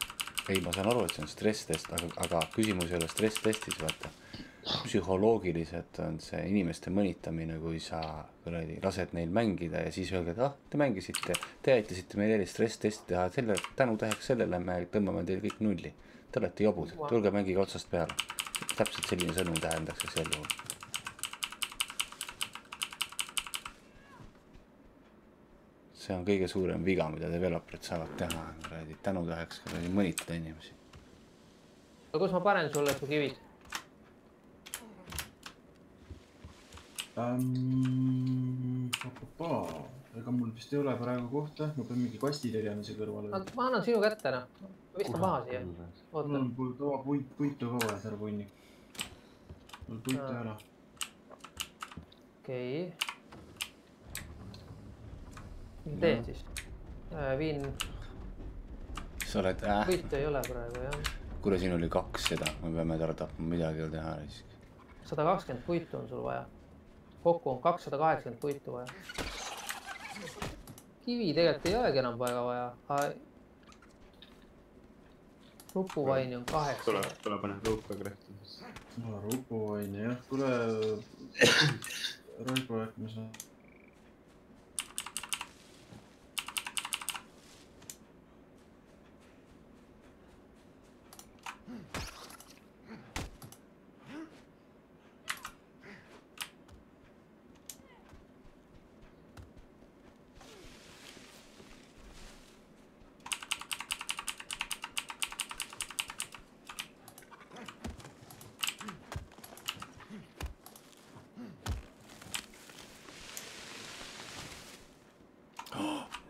ei, ma saan aru, et see on stress-test, aga, aga küsimus ei ole stress-testis, vaata. Psühholoogiliselt on see inimeste mõnitamine, kui sa kuradi lased neil mängida ja siis öelge, et ah, te mängisite, te aitasite meil jälle stress-testi teha, selle, tänutäheks sellele me tõmbame teil kõik nulli. Te olete jobud, tulge mängige otsast peale. täpselt selline sõnum tähendaks see sel juhul. see on kõige suurem viga, mida developer'id saavad teha, kuradi tänutäheks kuradi mõnitada inimesi. aga kus ma panen sulle su kivid? ähm,. ega mul vist ei ole praegu kohta, ma pean mingi kasti tegema siia kõrvale. ma annan sinu kätte ma viskan maha siia, mul. on kõva puit, puitu ka vaja, härra punnik. mul puitu ei ole. okei. mis teen siis? viin, sa oled äh,, võitu ei ole praegu jah. kuule, siin oli kaks seda, me peame ära tapma, midagi ei ole teha risk. sada kakskümmend puitu on sul vaja. Kokku on kakssada kaheksakümmend puitu vaja. kivi tegelikult ei olegi enam väga vaja. rupuvaini on kaheksa tule, tule pane luupa krehti. no rupuvaine jah, kuule. Raigo, äkki ma saan.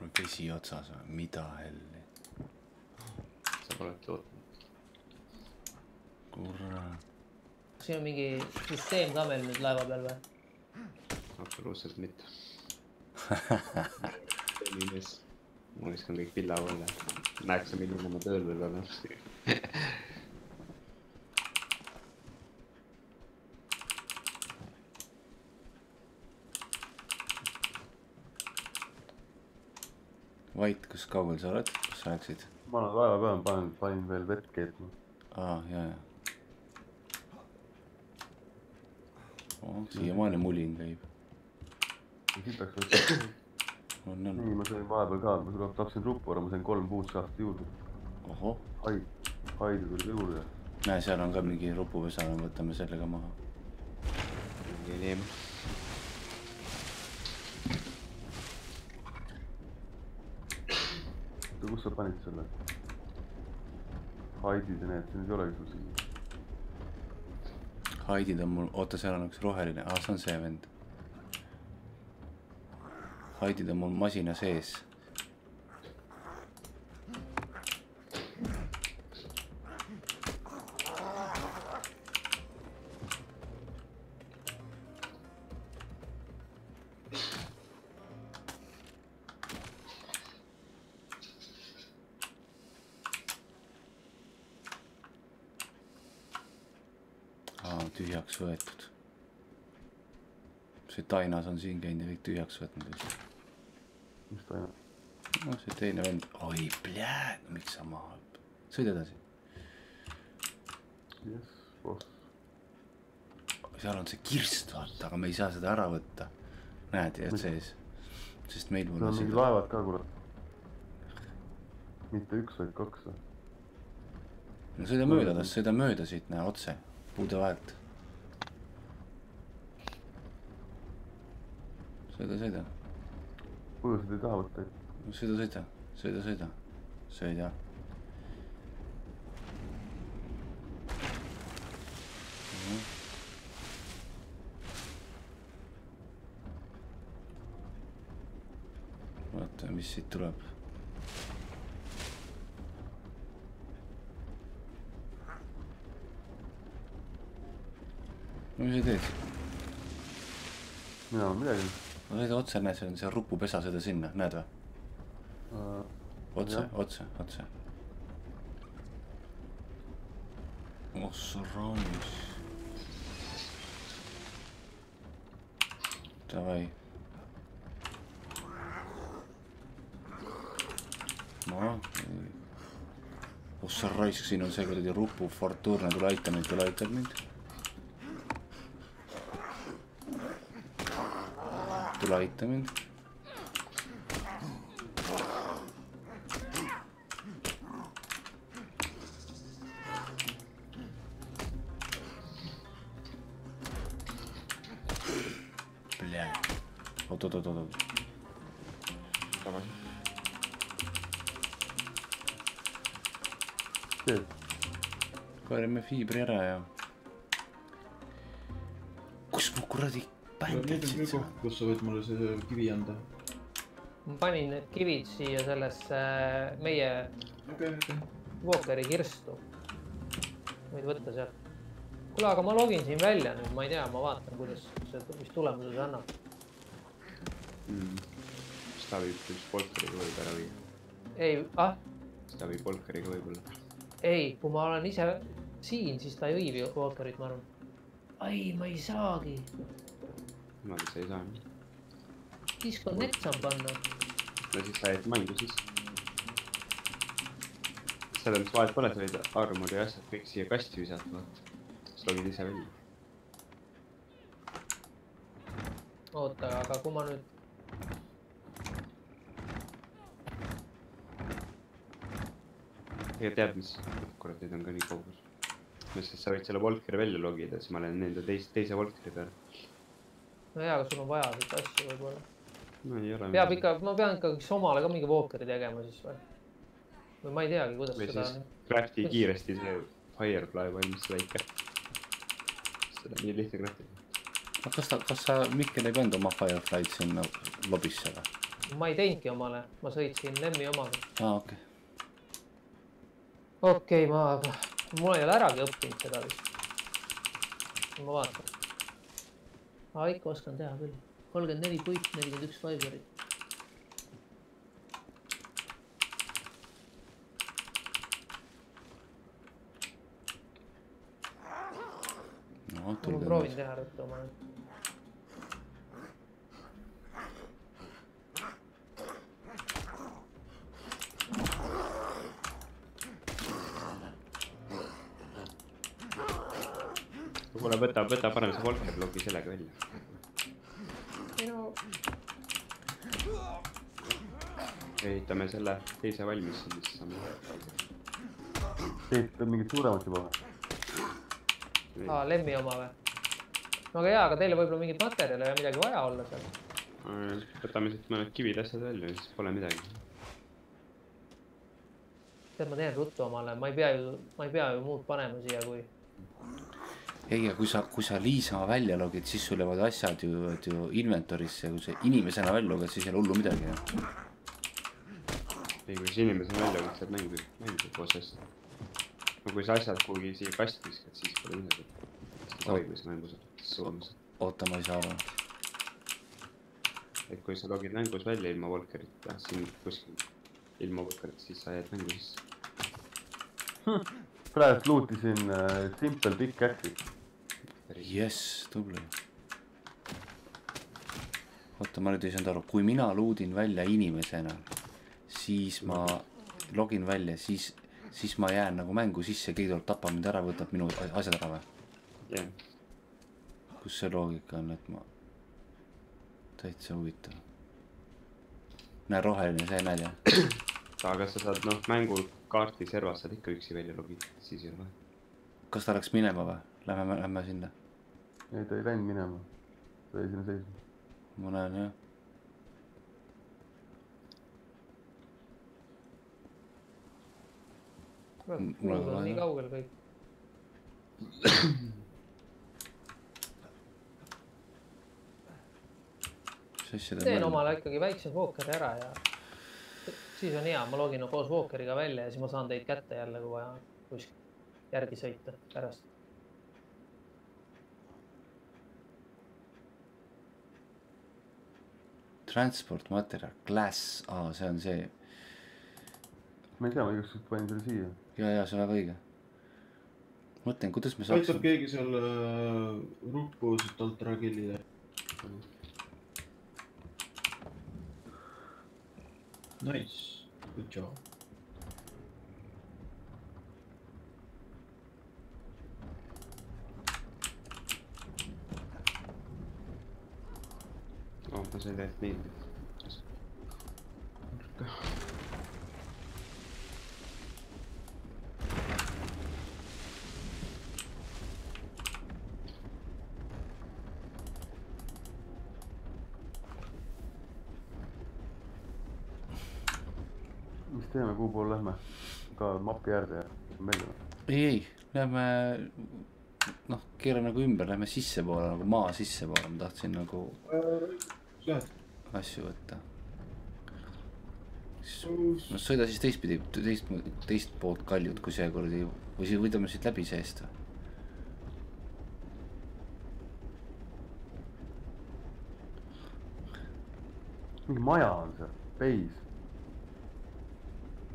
mul on vesi otsas, mida helli, sa polegi ootanud. kurat. Siin on mingi süsteem ka meil nüüd laeva peal või? absoluutselt mitte. mees, ma viskan kõik pilla alla. näeks, milline ma tööl veel olen. Vait, kus kaugel sa oled, kus sa läksid? ma olen laeva peal, panen, panin veel vett keetma. aa, ja, ja. Siiamaani mulin käib. sitaks võtta. on, on. nii, ma sain vahepeal ka, ma tapsin rupu ära, ma sain kolm puud šahti juurde. ohoh, haid, haidu tuli juurde. näe, seal on ka mingi rupupesa, võtame selle ka maha. nii, oota, kus sa panid selle? haidid ja need, need ei olegi sul siin. Haidid on mul, oota, seal on üks roheline, aa, see on see vend. Haidid on mul masina sees. Tainas on siin käinud ja kõik tühjaks võtnud mis ta on? no see teine vend, oi plää, miks sa maha hüppad, sõida edasi. jess, boss. seal on see kirst, vaata, aga me ei saa seda ära võtta. näed, jääd sees. sest meil seal pole on mingid laevad ka, kurat. mitte üks, vaid kaks no sõida mööda tast, sõida mööda siit, näe otse, puude vahelt. sõida, sõida, kujusid ei taha võtta. sõida, sõida, sõida, sõida, sõida. vaata, mis siit tuleb no mis sa teed? mina midagi. No sõida otse, näed, see on see rupupesa, sõida sinna, näed või? otse jah., otse, otse. oh sa raamis. Davai. noh, oh sa raisk, siin on see kuradi rupu Fortuna, tule aita mind, tule aita mind. Tule aita mind Bля. oot, oot, oot, oot, oot. tagasi. korjame fiibri ära ja. kus mu kuradi küll sa? koht, kus sa võid mulle see kivi anda. ma panin need kivid siia sellesse meie okei, okei. Walkeri kirstu. võid võtta sealt. kuule, aga ma login siin välja nüüd, ma ei tea, ma vaatan, kuidas see, mis tulemuse see annab. mm.. siis ta võib üks Volkeriga võib ära viia. ei, ah, siis ta viib Volkeriga võib-olla. ei, kui ma olen ise siin, siis ta ei viibi Walkerit, ma arvan. ai, ma ei saagi. Niimoodi sa ei saa. Disconnect saan panna. no siis sa jäid mängu sisse. selles mõttes vahet pole, sa võid armori ja asjad kõik siia kasti visata, vaata. siis logid ise välja. oota, aga kui ma nüüd, ega tead, mis, kurat, neid on ka nii kaugel. no siis sa võid selle Volkeri välja logida, siis ma lähen nende teise, teise Volkeri peale. No jaa, aga sul on vaja siit asju võib-olla. no ei ole. peab ikka, ma pean ikkagi omale ka mingi Walkeri tegema siis või? või ma ei teagi, kuidas või seda siis crafti kiiresti see Firefly valmis väike. seda on nii lihtne craftida. aga kas ta, kas sa, Mihkel ei pannud oma Firefly'd sinna lobisse või? ma ei teinudki omale, ma sõitsin Lemmi omaga. aa, okei. okei okay,, ma, mul ei ole äragi õppinud seda vist. ma vaatan. aa, ikka oskan teha küll. kolmkümmend neli puit, nelikümmend üks fiberit. no ma proovin. teha ruttu omale. kuule, võta, võta parem see Volker, logi sellega välja. no, ehitame selle teise valmis, siis saame. teed mingit suuremat juba või? aa, Lemmi oma või? no aga jaa, aga teil võib-olla mingit materjali ja midagi vaja olla seal. võtame siit mõned kivid, asjad välja, siis pole midagi. tead, ma teen ruttu omale, ma ei pea ju, ma ei pea ju muud panema siia, kui ei, ja kui sa, kui sa Liisa välja logid, siis sul jäävad asjad ju, ju inventory'sse, kui sa inimesena välja logid, siis ei ole hullu midagi ju. ei, kui sa inimesena välja võtad, saad mängu, mängu koos asjadega. no kui sa asjad kuhugi siia kasti viskad, siis pole midagi. sobib, sa mängus oled, suuremas. oota, ma ei saa aru. et kui sa logid mängus välja ilma Volkerita, siin kuskil ilma Volkerita, siis sa jääd mängu sisse. praegu luutisin äh, Simple Pickaxe'i. jess, tubli. oota, ma nüüd ei saanud aru, kui mina luudin välja inimesena, siis ma login välja, siis, siis ma jään nagu mängu sisse, keegi tuleb tapab mind ära, võtab minu asjad ära või? jah, kus see loogika on, et ma, täitsa huvitav. näe, roheline, see näed jah? aga sa saad noh, mängukaarti servas saad ikka üksi välja logida, siis ei ole vahet. kas ta läks minema või? Lähme, lähme sinna. ei, ta ei läinud minema. ta jäi sinna seisma. ma näen jah. mul on nii kaugel kõik. mis asja ta teen omale ikkagi väikse Walkeri ära ja siis on hea, ma login koos Walkeriga välja ja siis ma saan teid kätte jälle, kui vaja kuskilt järgi sõita pärast. Transport materjal, glass, aa, see on see. ma ei tea, ma igaks juhuks panin selle siia. ja, ja see on väga õige. mõtlen, kuidas me aitab saaksime, keegi selle ruppu siit alt ära killida? Nice, good job. oh, ma sain tegelikult meeldib. mis teeme, kuhu poole lähme? ka mapi äärde ja välja või? ei, ei, lähme, noh, keera nagu ümber, lähme sissepoole nagu maa sissepoole, ma tahtsin nagu Lähed, asju võtta. no sõida siis teistpidi, teist, teist poolt kaljut, kui see kuradi või siis võidame siit läbi seest või? mingi maja on see, beis.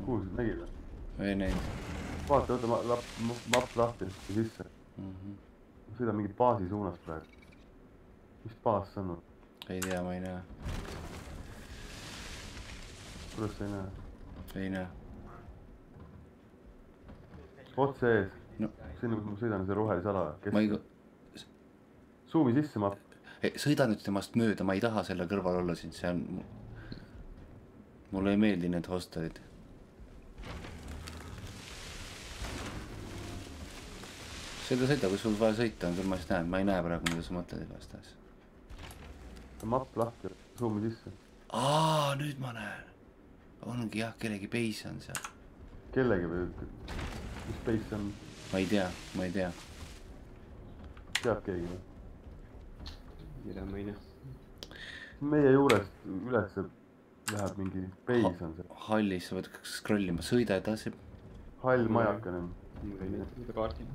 kuhu sa nägid või? ei näinud vaata, võta ma- lapp, mapp lahti ja sisse. mm. -hmm. sõida mingi baasi suunas praegu. mis baas see on? Ei tea, ma ei näe, kuidas sa ei näe? ei näe. otse ees No. sinna, kus ma sõidan, see rohelise ala. ma ei, Zoom'i sisse mapp. sõida nüüd temast mööda, ma ei taha selle kõrval olla siin, see on. mulle ei meeldi need hostelid. sõida, sõida, kui sul vaja sõita on, küll ma siis näen, ma ei näe praegu, mida sa mõtled igastahes. Mapp lahti, Zoom'i sisse. aa, nüüd ma näen. ongi jah, kellegi peis on seal. kellegi või, mis see on, ma ei tea, ma ei tea. teab keegi või? mida ma ei näe. meie juurest üles läheb mingi beis on see, hallis, sa pead scroll ima, sõida edasi. hall majakene. mul ei näe seda kaarti.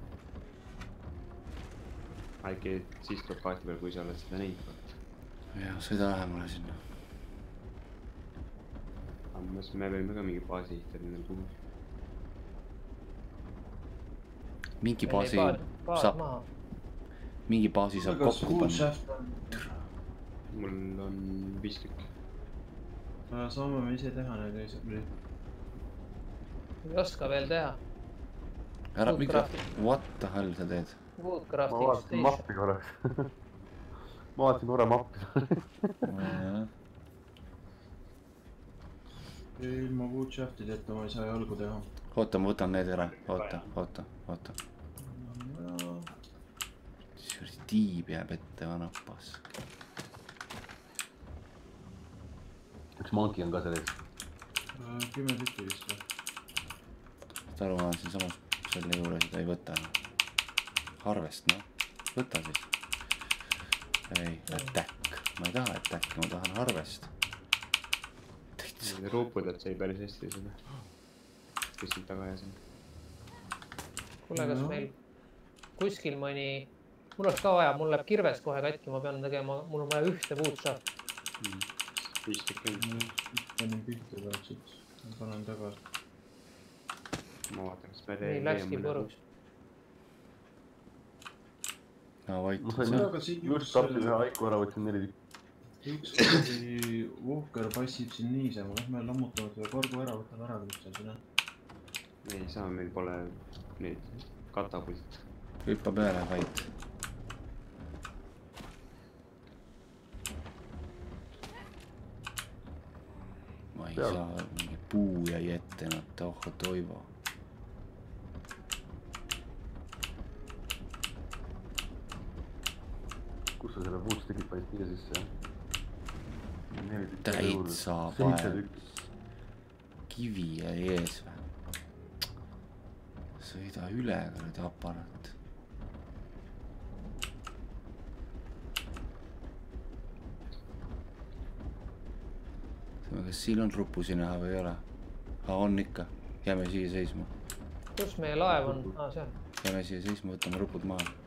äkki siis tuleb kaarti peal, kui sa oled seda näinud. jah, sõida lähemale sinna. samas me võime ka mingi baasi ehitada nendel puhul. mingi baasi baas saab, maha. mingi baasi saab kokku panna. mul on viis tükki. saame me ise teha need asjad või? ei oska veel teha. ära, what the hell sa teed? ma Woodcrafting vaatasin Station. mappi korraks. ma vaatasin korra mappi. ilma boot shaft'ideta ma ei saa jalgu teha. oota, ma võtan need ära, oota, oota, oota. tiib jääb ette, vana pask. üks monkey on ka seal ees. kümme tükki vist või? saad aru, ma olen siinsamas selle juures, ta ei võta. Harvest, noh, võta siis. ei, attack, ma ei taha attack'i, ma tahan harvest. ruupudelt sai päris hästi seda. siin taga ajas on? kuule, kas No. meil kuskil mõni, mul oleks ka vaja, mul läheb kirves kohe katki, ma pean tegema, mul on vaja ühte woodshafti. viis tükki on. panin pihta peatselt, panen tagasi. ma vaatan, kas me nii läkski puruks. No vait ma, sain just, tapsin ühe haiku ära, võtsin neli tükki. üks kuradi Walker passib siin niisama, lähme lammutame selle korgu ära, võtame ära, mis seal siin on. ei saa, meil pole neid katapult. hüppa peale, vait. ma ei saa, mingi puu jäi ette, noh, toh, toivo. Kus sa selle bootstick'i panid siia sisse, jah? täitsa seitse pae tükki., kivi jäi ees või? sõida üle, kuradi aparaat. kas siin on rupusi näha või ei ole? aa, on ikka, jääme siia seisma, kus meie laev on? aa, seal. jääme siia seisma, võtame rupud maha.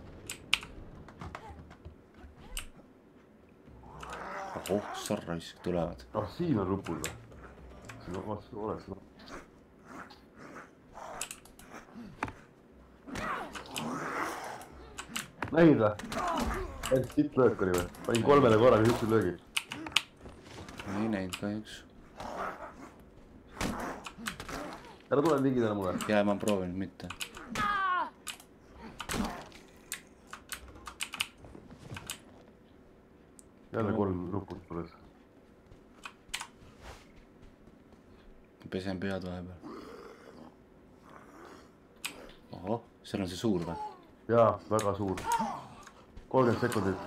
oh, sa raisk, tulevad. ah, siin on rupul või? siin on vastu, oleks noh. nägid või? ainult sitt löök oli või? panin kolmele korraga siukse löögi. ei näinud kahjuks. ära tule ligidale mulle. ja ma proovin mitte. Jälle kolm ruput põles. pesen pead vahepeal. ohoh, seal on see suur või? jaa, väga suur. kolmkümmend sekundit.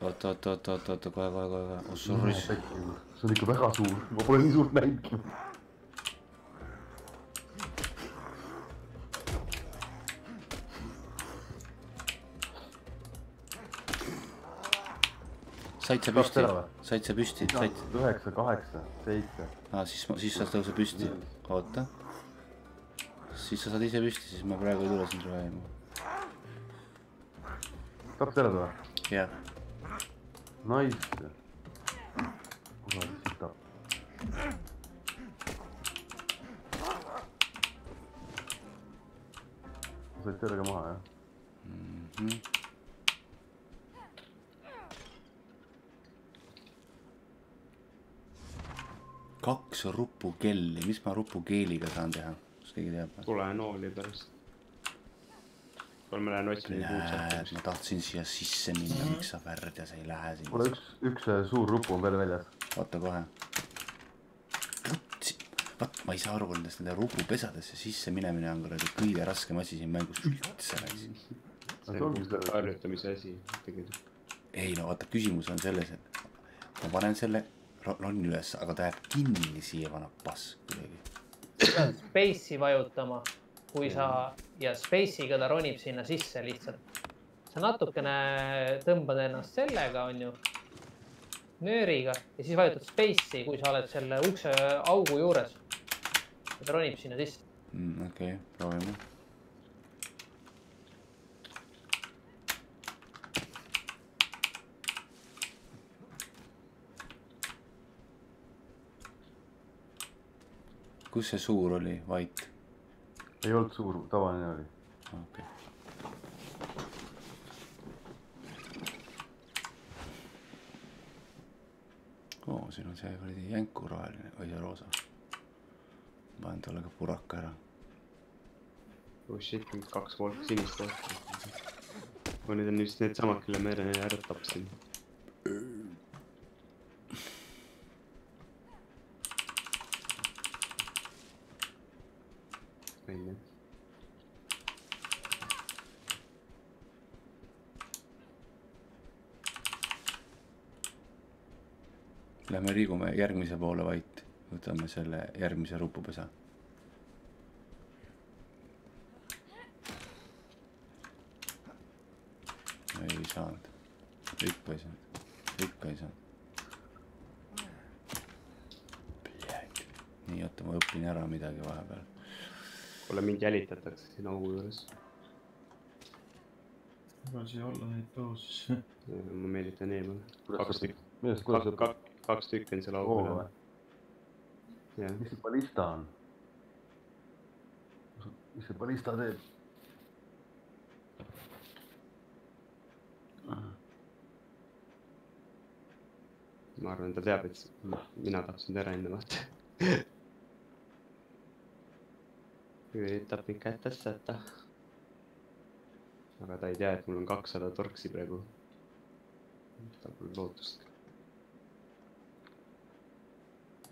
oot, oot, oot, oot, oot, kohe, kohe, kohe, kohe, oh sorry. see on ikka väga suur, ma pole nii suurt näinudki. Said sa püsti said sa püsti, said, üheksa, kaheksa, seitse. aa siis, siis sa tõuse püsti, oota. siis sa saad ise püsti, siis ma praegu ei tule sind ravima. kaks ära või? jah, Nice. kurat, sitab. said sellega maha jah? Mhm. Kaks rupukelli, mis ma rupukeeliga saan teha, kas keegi teab? tule nooli pärast. kuule, ma lähen otsin neid uudseid. ma tahtsin siia sisse minna, miks sa värdjas ei lähe kuule, sinna? üks, üks äh, suur rupu on veel väljas. oota kohe. vaat ma ei saa aru nendest nende rupupesadesse sisse minemine on kuradi kõige raskem asi siin mängus üldse see on harjutamise asi tegelikult. ei no vaata, küsimus on selles, et ma panen selle ro- ronni üles, aga ta jääb kinni siia, vana pask kuidagi. pead space'i vajutama, kui sa ja space'iga ta ronib sinna sisse lihtsalt. sa natukene tõmbad ennast sellega, onju, nööriga ja siis vajutad space'i, kui sa oled selle ukse augu juures. ja ta ronib sinna sisse. mm,. okei okay,, proovime. Kus see suur oli, vait? ei olnud suur, tavaline oli. okei okay.. oo, siin on see kuradi jänku roheline või see roosa. panen talle ka puraka ära. oh shit, nüüd kaks volt sinist kohta. oh, need on vist needsamad, kelle ma enne ära tapsin. onju. Lähme liigume järgmise poole vait, võtame selle järgmise rupupesa. ei saanud, ikka ei saanud, ikka ei saanud. nii, oota, ma õpin ära midagi vahepeal. kuule, mind jälitatakse siin augu juures. lase olla neid pausis. ma meelitan eemale. Kuidas millest, kuidas kaks, tükki on seal augu oo peal või?. jah, mis see ballista on? mis see ballista teeb? ma arvan, ta teab, et mina tahtsin ta ära enne vaata. üritab mind kätesse võtta. aga ta ei tea, et mul on kakssada torksi praegu. tal pole lootust.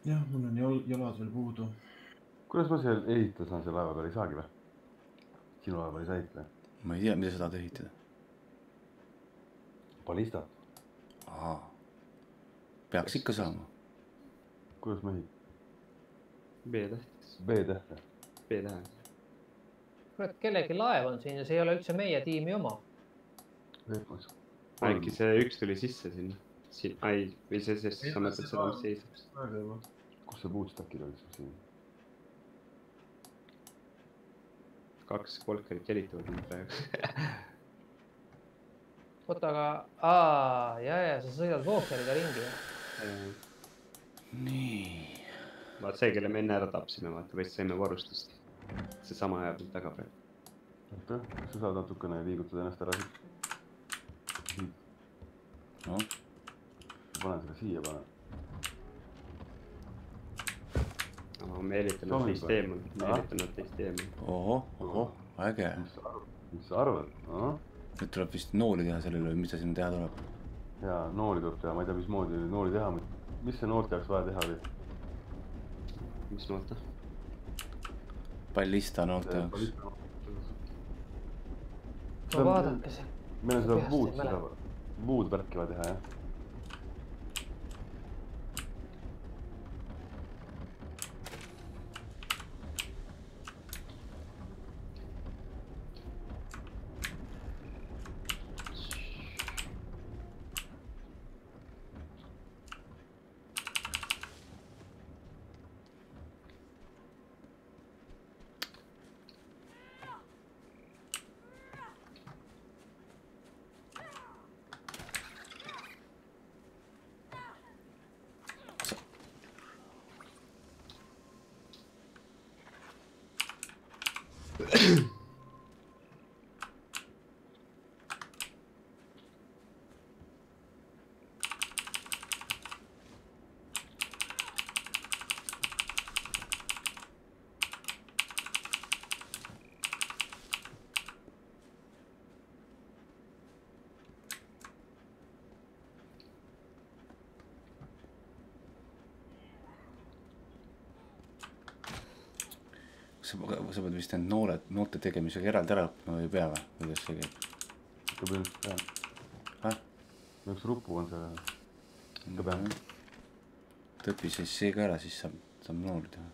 jah, mul on jal-, jalad veel puudu. kuidas ma seal ehitada saan selle laeva peal, ei saagi või? sinu laeva ei saa ehitada? ma ei tea, mida sa tahad ehitada. ballista, aa, peaks ikka saama. kuidas ma ehitan? B-täht, B-tähte. B-tähe. kurat, kellegi laev on siin ja see ei ole üldse meie tiimi oma. Äkki see üks tuli sisse sinna. siin, ai, või see, see, sa mõtled seda, mis seisab. Kus see bootstack'id olid sul siin? kaks kolkarit jälitavad mind praegu. oota, aga, aa, ja, ja sa sõidad Walkeriga ringi nii, vaat see, kelle me enne ära tapsime, vaata, või saime varustust. seesama ajab mind taga praegu. kas sa saad natukene liigutada ennast ära siit? noh, panen selle siia, panen. Ma meelitan nad teist eemale, meelitan nad teist eemale. ohoh, ohoh, äge. mis sa arvad, arvad? nüüd tuleb vist nooli teha sellele või mis ta sinna teha tuleb? jaa, nooli tuleb teha, ma ei tea, mismoodi nooli teha, mis see noorte jaoks vaja teha oli? mis noota? ballista noorte jaoks. no vaadake see. meil on seda ei seda muud värki vaja teha, jah. Sa, sa pead vist need noored, noorte tegemisega eraldi ära õppima või ei pea või, kuidas see käib? ikka põhimõtteliselt ah? üks rupu on seal. ikka peab. et õpi siis see ka ära, siis saab, saab noori teha.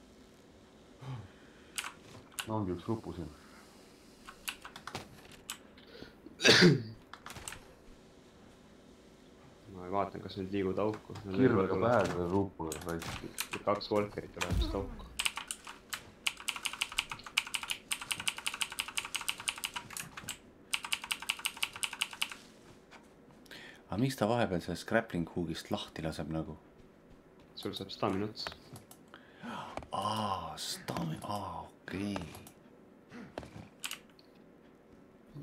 no ongi üks rupu siin. ma vaatan, kas need liiguvad auku. kirvega pähe selle rupule, kaks Volkerit tulevad vist auku. Aga miks ta vahepeal sellest grappling hook'ist lahti laseb nagu? sul saab stamina otsa. aa, stami-, aa, okei.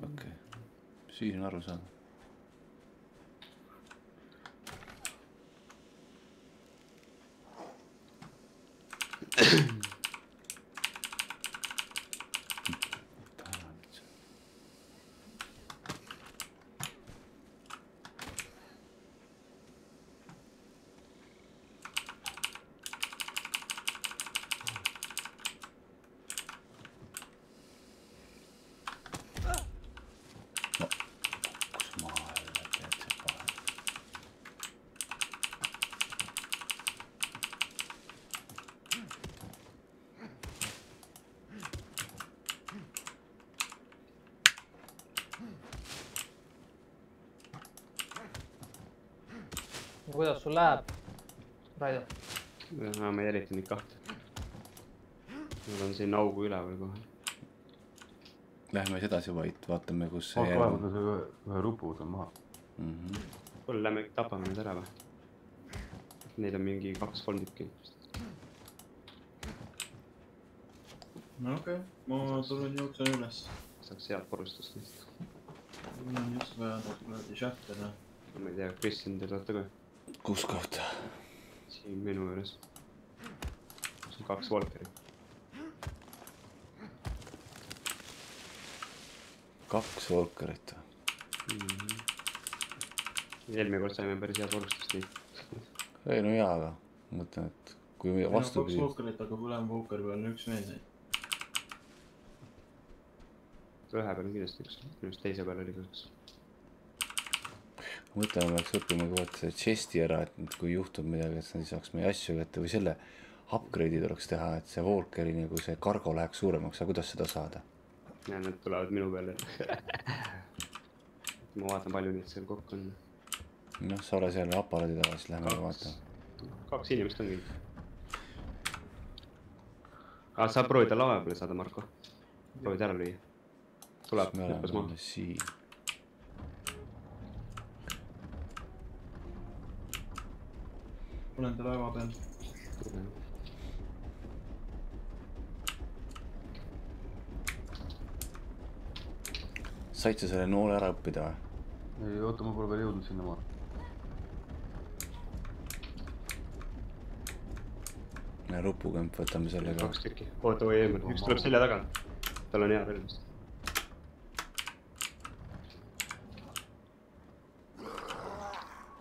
okei, siis on aru saada. kus maa alla tead sa panen? kuidas sul läheb, Raido? ma jälitan neid kahte. mul on siin augu üleval kohe. Lähme siis edasi vaid, vaatame, kus see vahepeal on see ühe, ühe rupu võtan maha. mm. -hmm. kuule, lähme tapame need ära või? Neid on mingi kaks-kolm tükki. no okei okay., ma tulen jooksen üles. saaks head purustust neist. mul on just vaja kuradi šahtere. ma ei tea, Kristjan, te olete ka kus kohta? siin minu juures. siin kaks Volkerit. kaks Volkerit või? Mhm. eelmine kord saime päris head purustust nii. ei no jaa, aga ma mõtlen, et kui me kaks vastupidi, Walkerit, aga mõlema Walkeri peal on üks mees. ühe peal on kindlasti üks, minu arust teise peal oli ka üks. Ma mõtlen, peaks õppima kohe selle chest'i ära, et nüüd kui juhtub midagi, et nad ei saaks meie asju kätte või selle upgrade'i tuleks teha, et see Walkeri nagu see kargo läheks suuremaks, aga kuidas seda saada? ja need tulevad minu peale. ma vaatan, palju neid seal kokku on. noh, sa ole seal aparaadi taga, siis lähme vaatame. kaks inimest ongi. aa, saab proovida lava peale saada, Marko. proovid ära lüüa. tuleb, hüppas maha. siin. Olen ta laeva peal. said sa selle noole ära õppida või? ei oota, ma pole veel jõudnud sinnamaale. me rupukämp võtame selle ka. kaks tükki, oota või eemal, üks tuleb selja taga. tal on hea relv vist.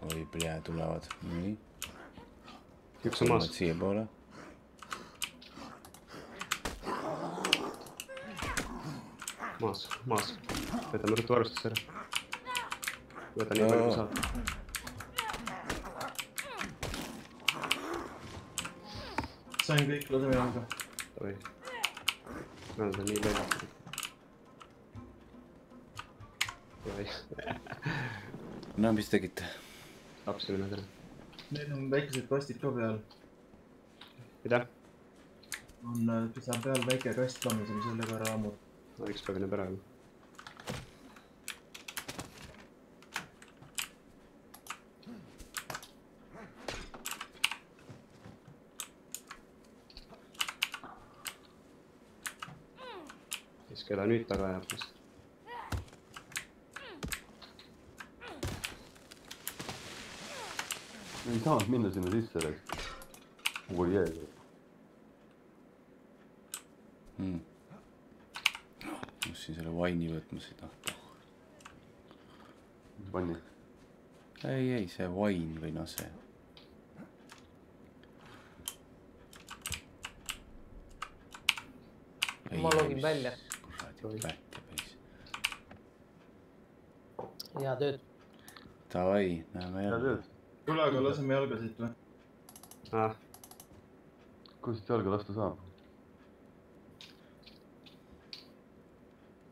oi, plee, tulevad, nii. Üks on maas. siiapoole. maas, maas. võtame ruttu varustuse ära. võta nii palju kui saad. sain kõik laseme Davai. no see on nii lõigatud. Davai, no mis tegite? tapsime nad ära. Neil on väikesed kastid ka peal. mida? on äh, seal peal väike kast ka, me saame selle ka ära ammutada. no üks paganeb ära juba. kes keda nüüd taga ajab vist. Ei saanud minna sinna sisse, oi jee, hmm.. kus siin selle vaini et noh. mis vanni. ei, ei see vain või noh, see. ma login välja. kuradi pähklepäis. head ööd. Davai, näeme jälle. kuule, aga laseme jalga siit või? ah,. siit jalga lasta saab?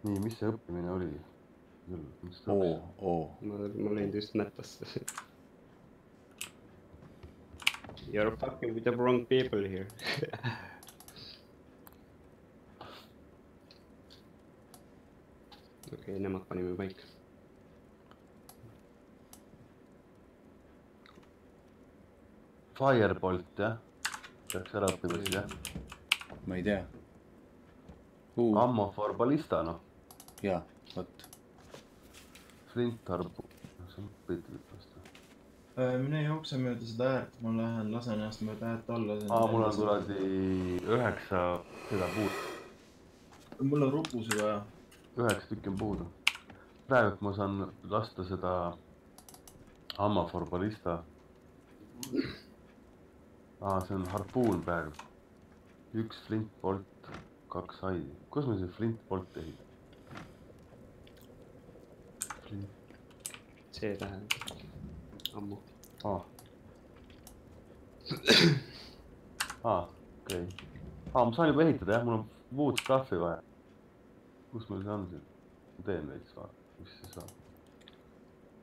nii, mis see õppimine oli? oo, oo. ma, ma lõin ta just nätasse. You are fucking with the wrong people here. okei okay,, nemad panime paika. Firebolt jah, peaks ära õppima siis jah. ma ei tea uh,. Ammo for ballista noh, jaa, vot. flint harpu, see on piltlik vast. Äh, mine jookse mööda seda äärt, ma lähen lasen ennast mööda äärt alla. aa, mul on kuradi üheksa seda puud, mul on rupusi vaja. üheksa tükki on puudu. praegu ma saan lasta seda Ammo for ballista. aa, see on harpuun praegu. üks flint bolt, kaks haidi. kus me see flint bolt tegime? see tähendab ammu. aa. aa, okei okay.. aa, ma saan juba ehitada jah, mul on wood stuff'i vaja. kus mul see on siin? ma teen veits vaata, mis see saab.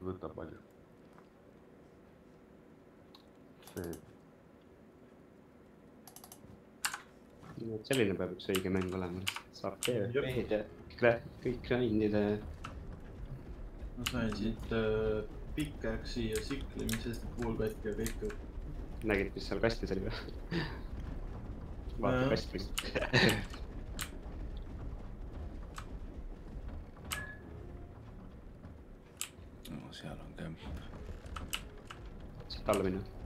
võtab palju. see, selline peab üks õige mäng olema, saab. PvP-d ja kõik grindida ja ma sain siit äh, pickaxe'i ja tsikli, mis sest, et pool katki ja kõik. nägid, mis seal kastis oli või? vaata Jaa. kast vist. no seal on kämp. siit alla minna.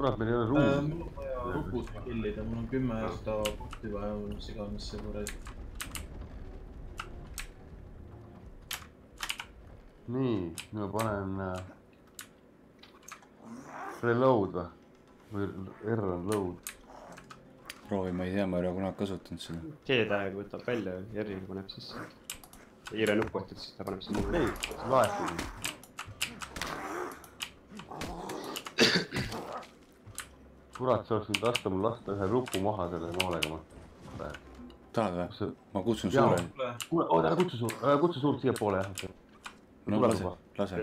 kurat, meil ei ole Äh, ruumi. mul on vaja rupus killida, mul on kümme seda punkti vaja, mis iganes see kuradi. nii, nüüd ma panen äh, reload või? või R on load. proovi, ma ei tea, ma ei ole kunagi kasutanud seda. G-tähega võtab välja ja R-iga paneb sisse. hiire nuppu võtad, siis ta paneb sinna ei, laekub. kurat, sa oleks võinud lasta mul lasta ühe rupu maha selle noolega ma. tahad või ma kutsun Jaa. suure. kuule, oota, ära kutsu suurt, kutsu suurt siiapoole jah. no lase lase.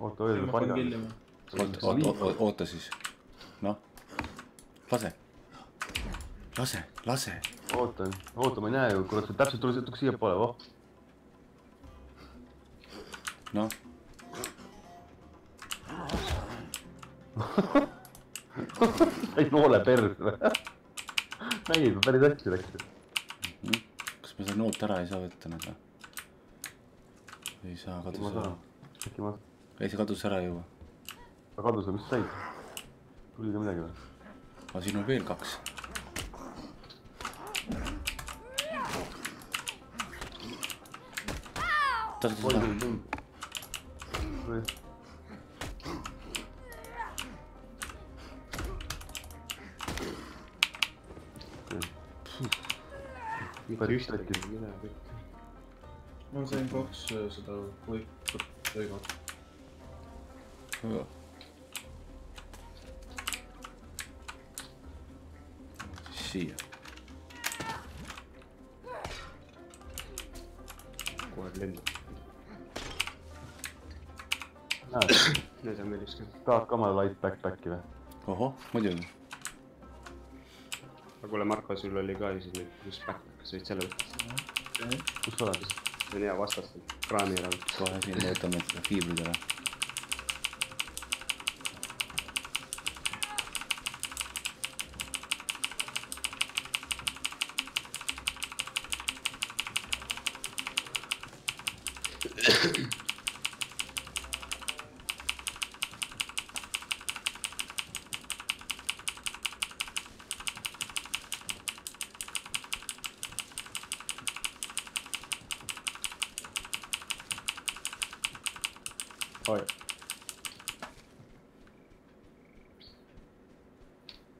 oota, paigal. killima. oota, oota, oota, oota siis. noh, lase. lase, lase. oota, oota, ma ei näe ju, kurat, see täpselt tuli natuke siiapoole, voh. noh, sai noole perse. nägid, päris hästi läks. kas ma seda noolt ära ei saa võtta nüüd või? ei saa, kadus ära äkki ma, ei, see kadus ära juba. aga kadus, mis sai? tuli ka midagi või? aga siin on veel kaks. kolmkümmend tundi. Ühtegi tekkis. midagi. ma sain kaks äh, seda võikut lõigat. siia. kohe lendab. näed, nüüd on veel üks ka. tahad ka omale light backpacki või? ohoh, muidugi. aga kuule, Marko, sul oli ka ju selline üks kas võid selle võtta? kus sa oled? see on hea kraami ära võtta. kohe siin võtame seda fiibrid ära.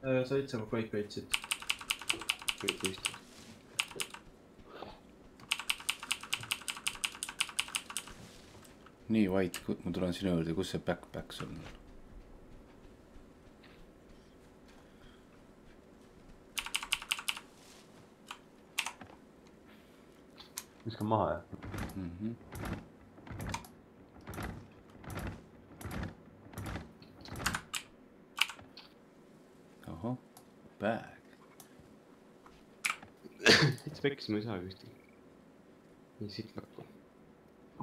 oi, Äh, said sa Quake Weightsit? kujuta vist. nii, Vait, ma tulen sinu juurde, kus see backpack sul on? viskan maha jah. Mm -hmm. ahah, bag. Pekkis ma ei saa kuskil. nii siit lakku.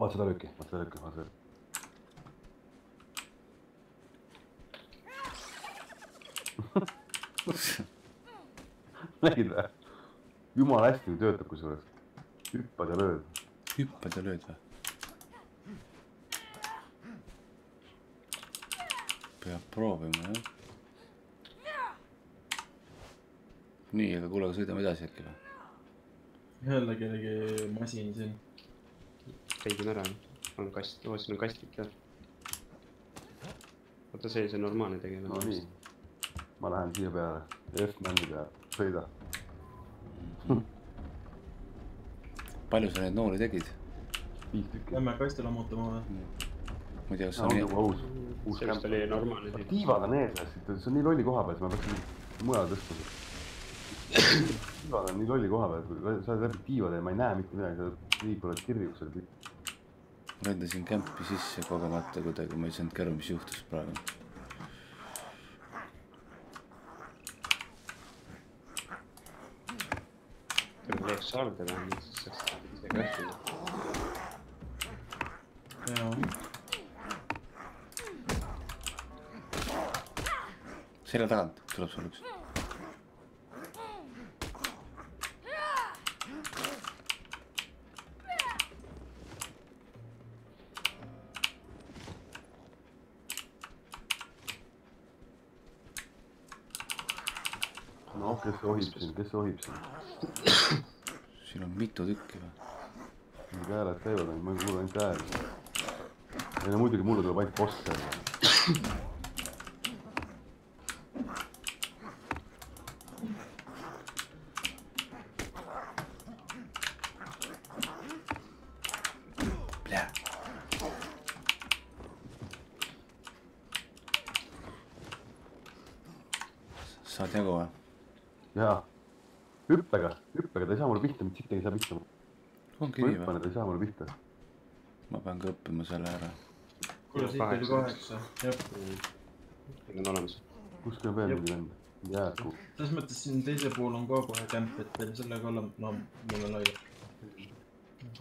vaata seda lööki, vaata seda lööki, vaata seda. nägid või? jumala hästi töötab kusjuures. hüppad ja lööd. hüppad ja lööd või? peab proovima jah. nii, aga kuule, aga sõidame edasi äkki või? Jälle kellegi masin siin. käigime ära. on kast, oo siin on kastid ka. oota, see, see normaalne tegelane no nii. ma lähen siia peale, F-mängu peale, sõida. palju sa neid nooli tegid? viis tükki. Lähme kaste lammutama või? ma ei tea, kas see on on nagu aus. uus see vist oli normaalne kämp. tiivad on ees, see on nii lolli koha peal, siis ma peaksin mujale tõstma. Tiivad on nii lolli koha peal, kui sa oled läbi tiivade ja ma ei näe mitte midagi, sa nii pole kirju seal. lendasin kämpi sisse kogemata kuidagi, ma ei saanudki aru, mis juhtus praegu. kui läheks saarde vähemalt, siis saaks ise krähtida. jaa. selja tagant tuleb sul üks. noh, kes see ohib siin, kes ohib siin? siin on mitu tükki või? mingi hääled käivad, ma ei kuule ainult hääli. ei no muidugi mulle tuleb ainult boss seal. saad jagu või? jaa. hüppega, hüppega, mitte sittagi ei saa pihta. ongi ma nii hüppan või ja? ta ei saa mulle pihta. ma pean ka õppima selle ära. kuule, siit oli kaheksa, jah. Need on olemas. kuskil on veel mingi vend. jääku. selles mõttes siin teisel pool on ka kohe kämp, et peale selle kalla, no mul on laia.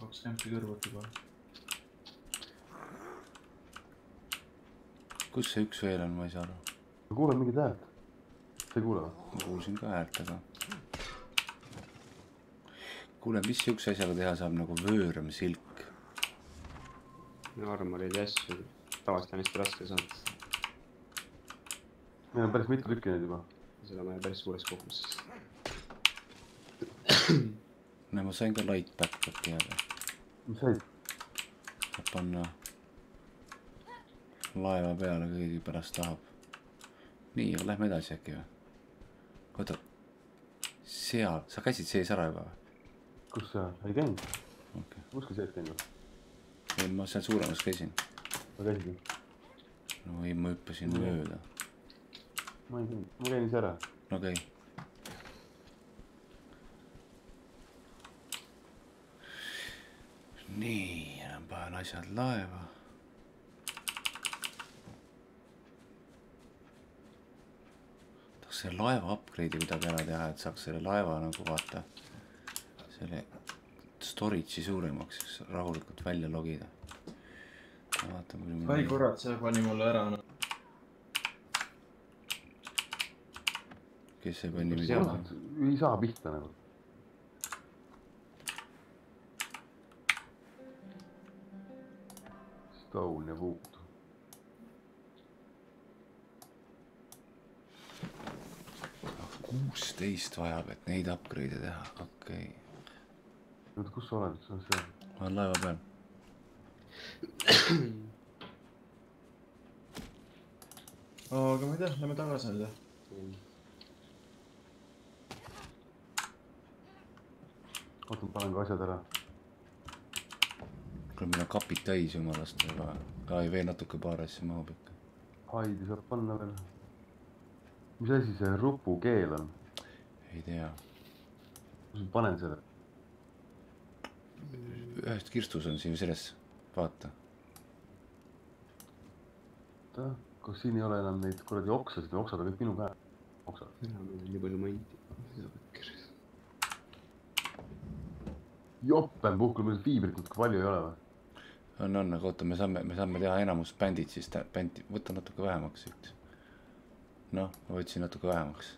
kaks kämpi kõrvuti kohe. kus see üks veel on, ma ei saa aru. ma kuulen mingit häält. sa ei kuule või? ma kuulsin ka häält, aga. kuule, mis siukse asjaga teha saab nagu vööramsilk? armorid ja asju, tavaliselt on hästi raske saada. meil on päris mitu tükki neid juba. seda on vaja päris suures koguses. no ma sain ka light backpacki, aga mis said? saab panna laeva peale, kui keegi pärast tahab. nii, aga lähme edasi äkki või? oota, seal, sa käisid sees ära juba või? Kus sa, ei käinud? okay., kuskil sees käinud ei ma seal suuremas käisin. ma käisin. no ei, ma hüppasin Mm. mööda. ma ei käinud, ma käin ise ära. no okei okay.. nii, panen asjad laeva. tahaks selle laeva upgrade'i kuidagi ära teha, et saaks selle laeva nagu vaata, selle storage'i suuremaks, siis rahulikult välja logida. vaata, kui ai. kurat, see pani mulle ära. kes see pani midagi seal?? ei saa pihta nagu. Stone ja Wood. kuusteist vajab, et neid upgrade'e teha, okei okay.. oota, kus sa oled, sa oled seal? ma olen laeva peal. aga ma ei tea, lähme tagasi nüüd. oota, ma panen ka asjad ära. kuule, meil on kapid täis jumalast, aga ai veel natuke paar asja mahub ikka. haidi saab panna veel. mis asi see rupukeel on? ei tea, kus ma panen selle? Ühes kirstus on siin selles, vaata. oota, kas siin ei ole enam neid kuradi oksasid või oksad on kõik minu käes? oksad. enam ei ole nii palju maid. jopen puhkul, meil viibrit natuke palju ei ole või? on, on, aga oota, me saame, me saame teha enamus bändid siis, bändi, võta natuke vähemaks siit. noh, ma võtsin natuke vähemaks.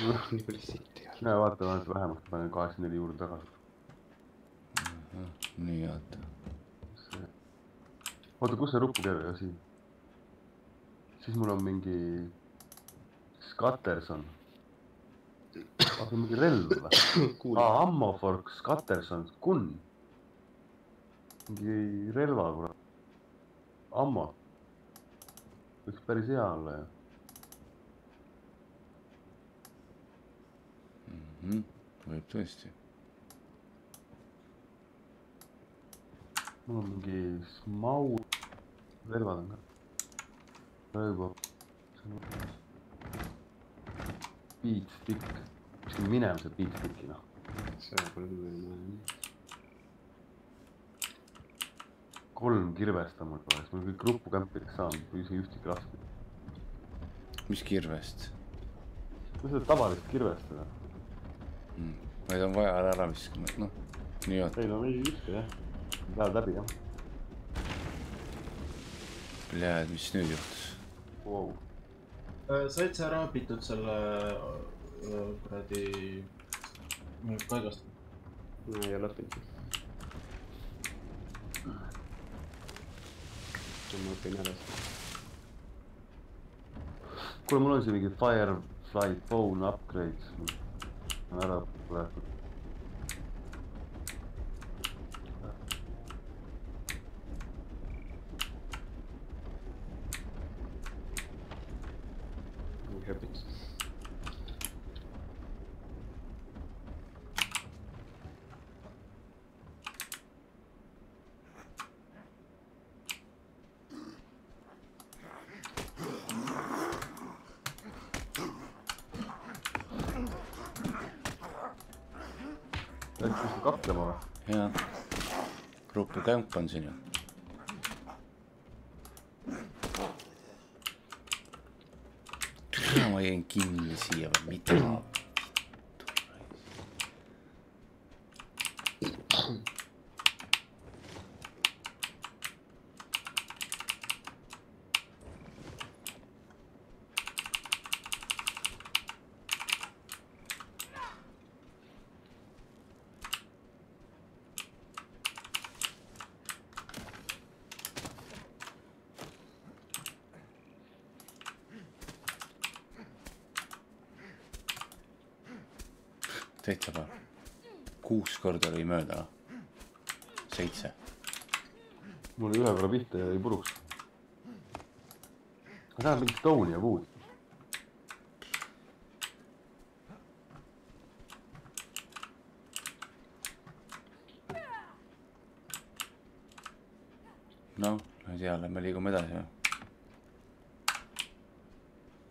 nii palju siit ei ole. näe, vaata, vähemaks, panen kaheksakümmend neli juurde tagasi. nii, oota. oota, kus see rupukeel oli, siin? siis mul on mingi Scatterson. ah, see on mingi relv või? aa, Ammo for Scatterson, Gun. mingi relva, kurat. Ammo. võiks päris hea olla ju. Mhm, võib tõesti. Mul on mingi Smau, relvad on ka. rööbo. Beatstick, mis on minema see Beatsticki noh. seda pole küll näinud. kolm kirvest on mul siis mul kõik rupukämpideks saanud, või isegi ühtegi lasknud. mis kirvest? no seda tavalist kirvest seda. Neid on vaja ära viskama, noh, nii oota. ei no ei viska jah, läheb läbi jah Pljääd, mis nüüd juhtus? wow.. Äh, said sa ära abitud selle äh, kuradi paigast? ma ei ole õppinud. ma õpin ära seda. kuule, mul on siin mingi Firefly phone upgrades. on ära põletud. ei õpiks. Läks kuskil kaklema või? jah, rupukämp on siin ju. ma jäin kinni siia või mida? täitsa paha. kuus korda lõi mööda. seitse. mul ühe korra pihta jäi puruks. ma tahan mingit stone'i ja wood. noh, ma ei tea, lähme liigume edasi.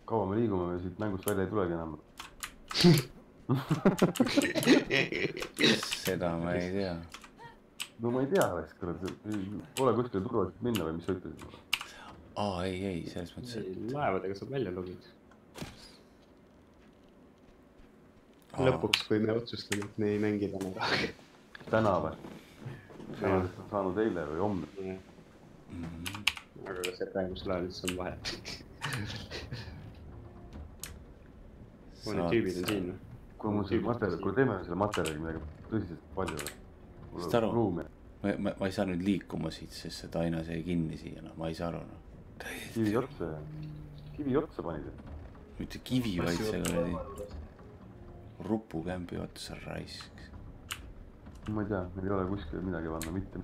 kaua me liigume, me siit mängust välja ei tulegi enam. seda ma ei tea. no ma ei tea, kurat, pole kuskile turvaliselt minna või mis sa ütlesid mulle? aa, ei, ei, selles mõttes, et laevadega saab välja logida. Lõpuks, kui me otsustame, et me ei mängi täna rohkem. täna või? sellest on saanud eile või homme. aga kas see praegusel ajal üldse on vahet? oo, need tüübid on siin või? kuule, mul see materjal, kuule teeme selle materjali midagi tõsiselt palju või? saad aru ma, ma, ma ei saa nüüd liikuma siit, sest see taina jäi kinni siia, noh, ma ei saa aru, noh. Kivi otsa, kivi otsa panid. mitte kivi, vaid see kuradi rupukämbi otsa raisk. ma ei tea, meil ei ole kuskile midagi panna, mitte.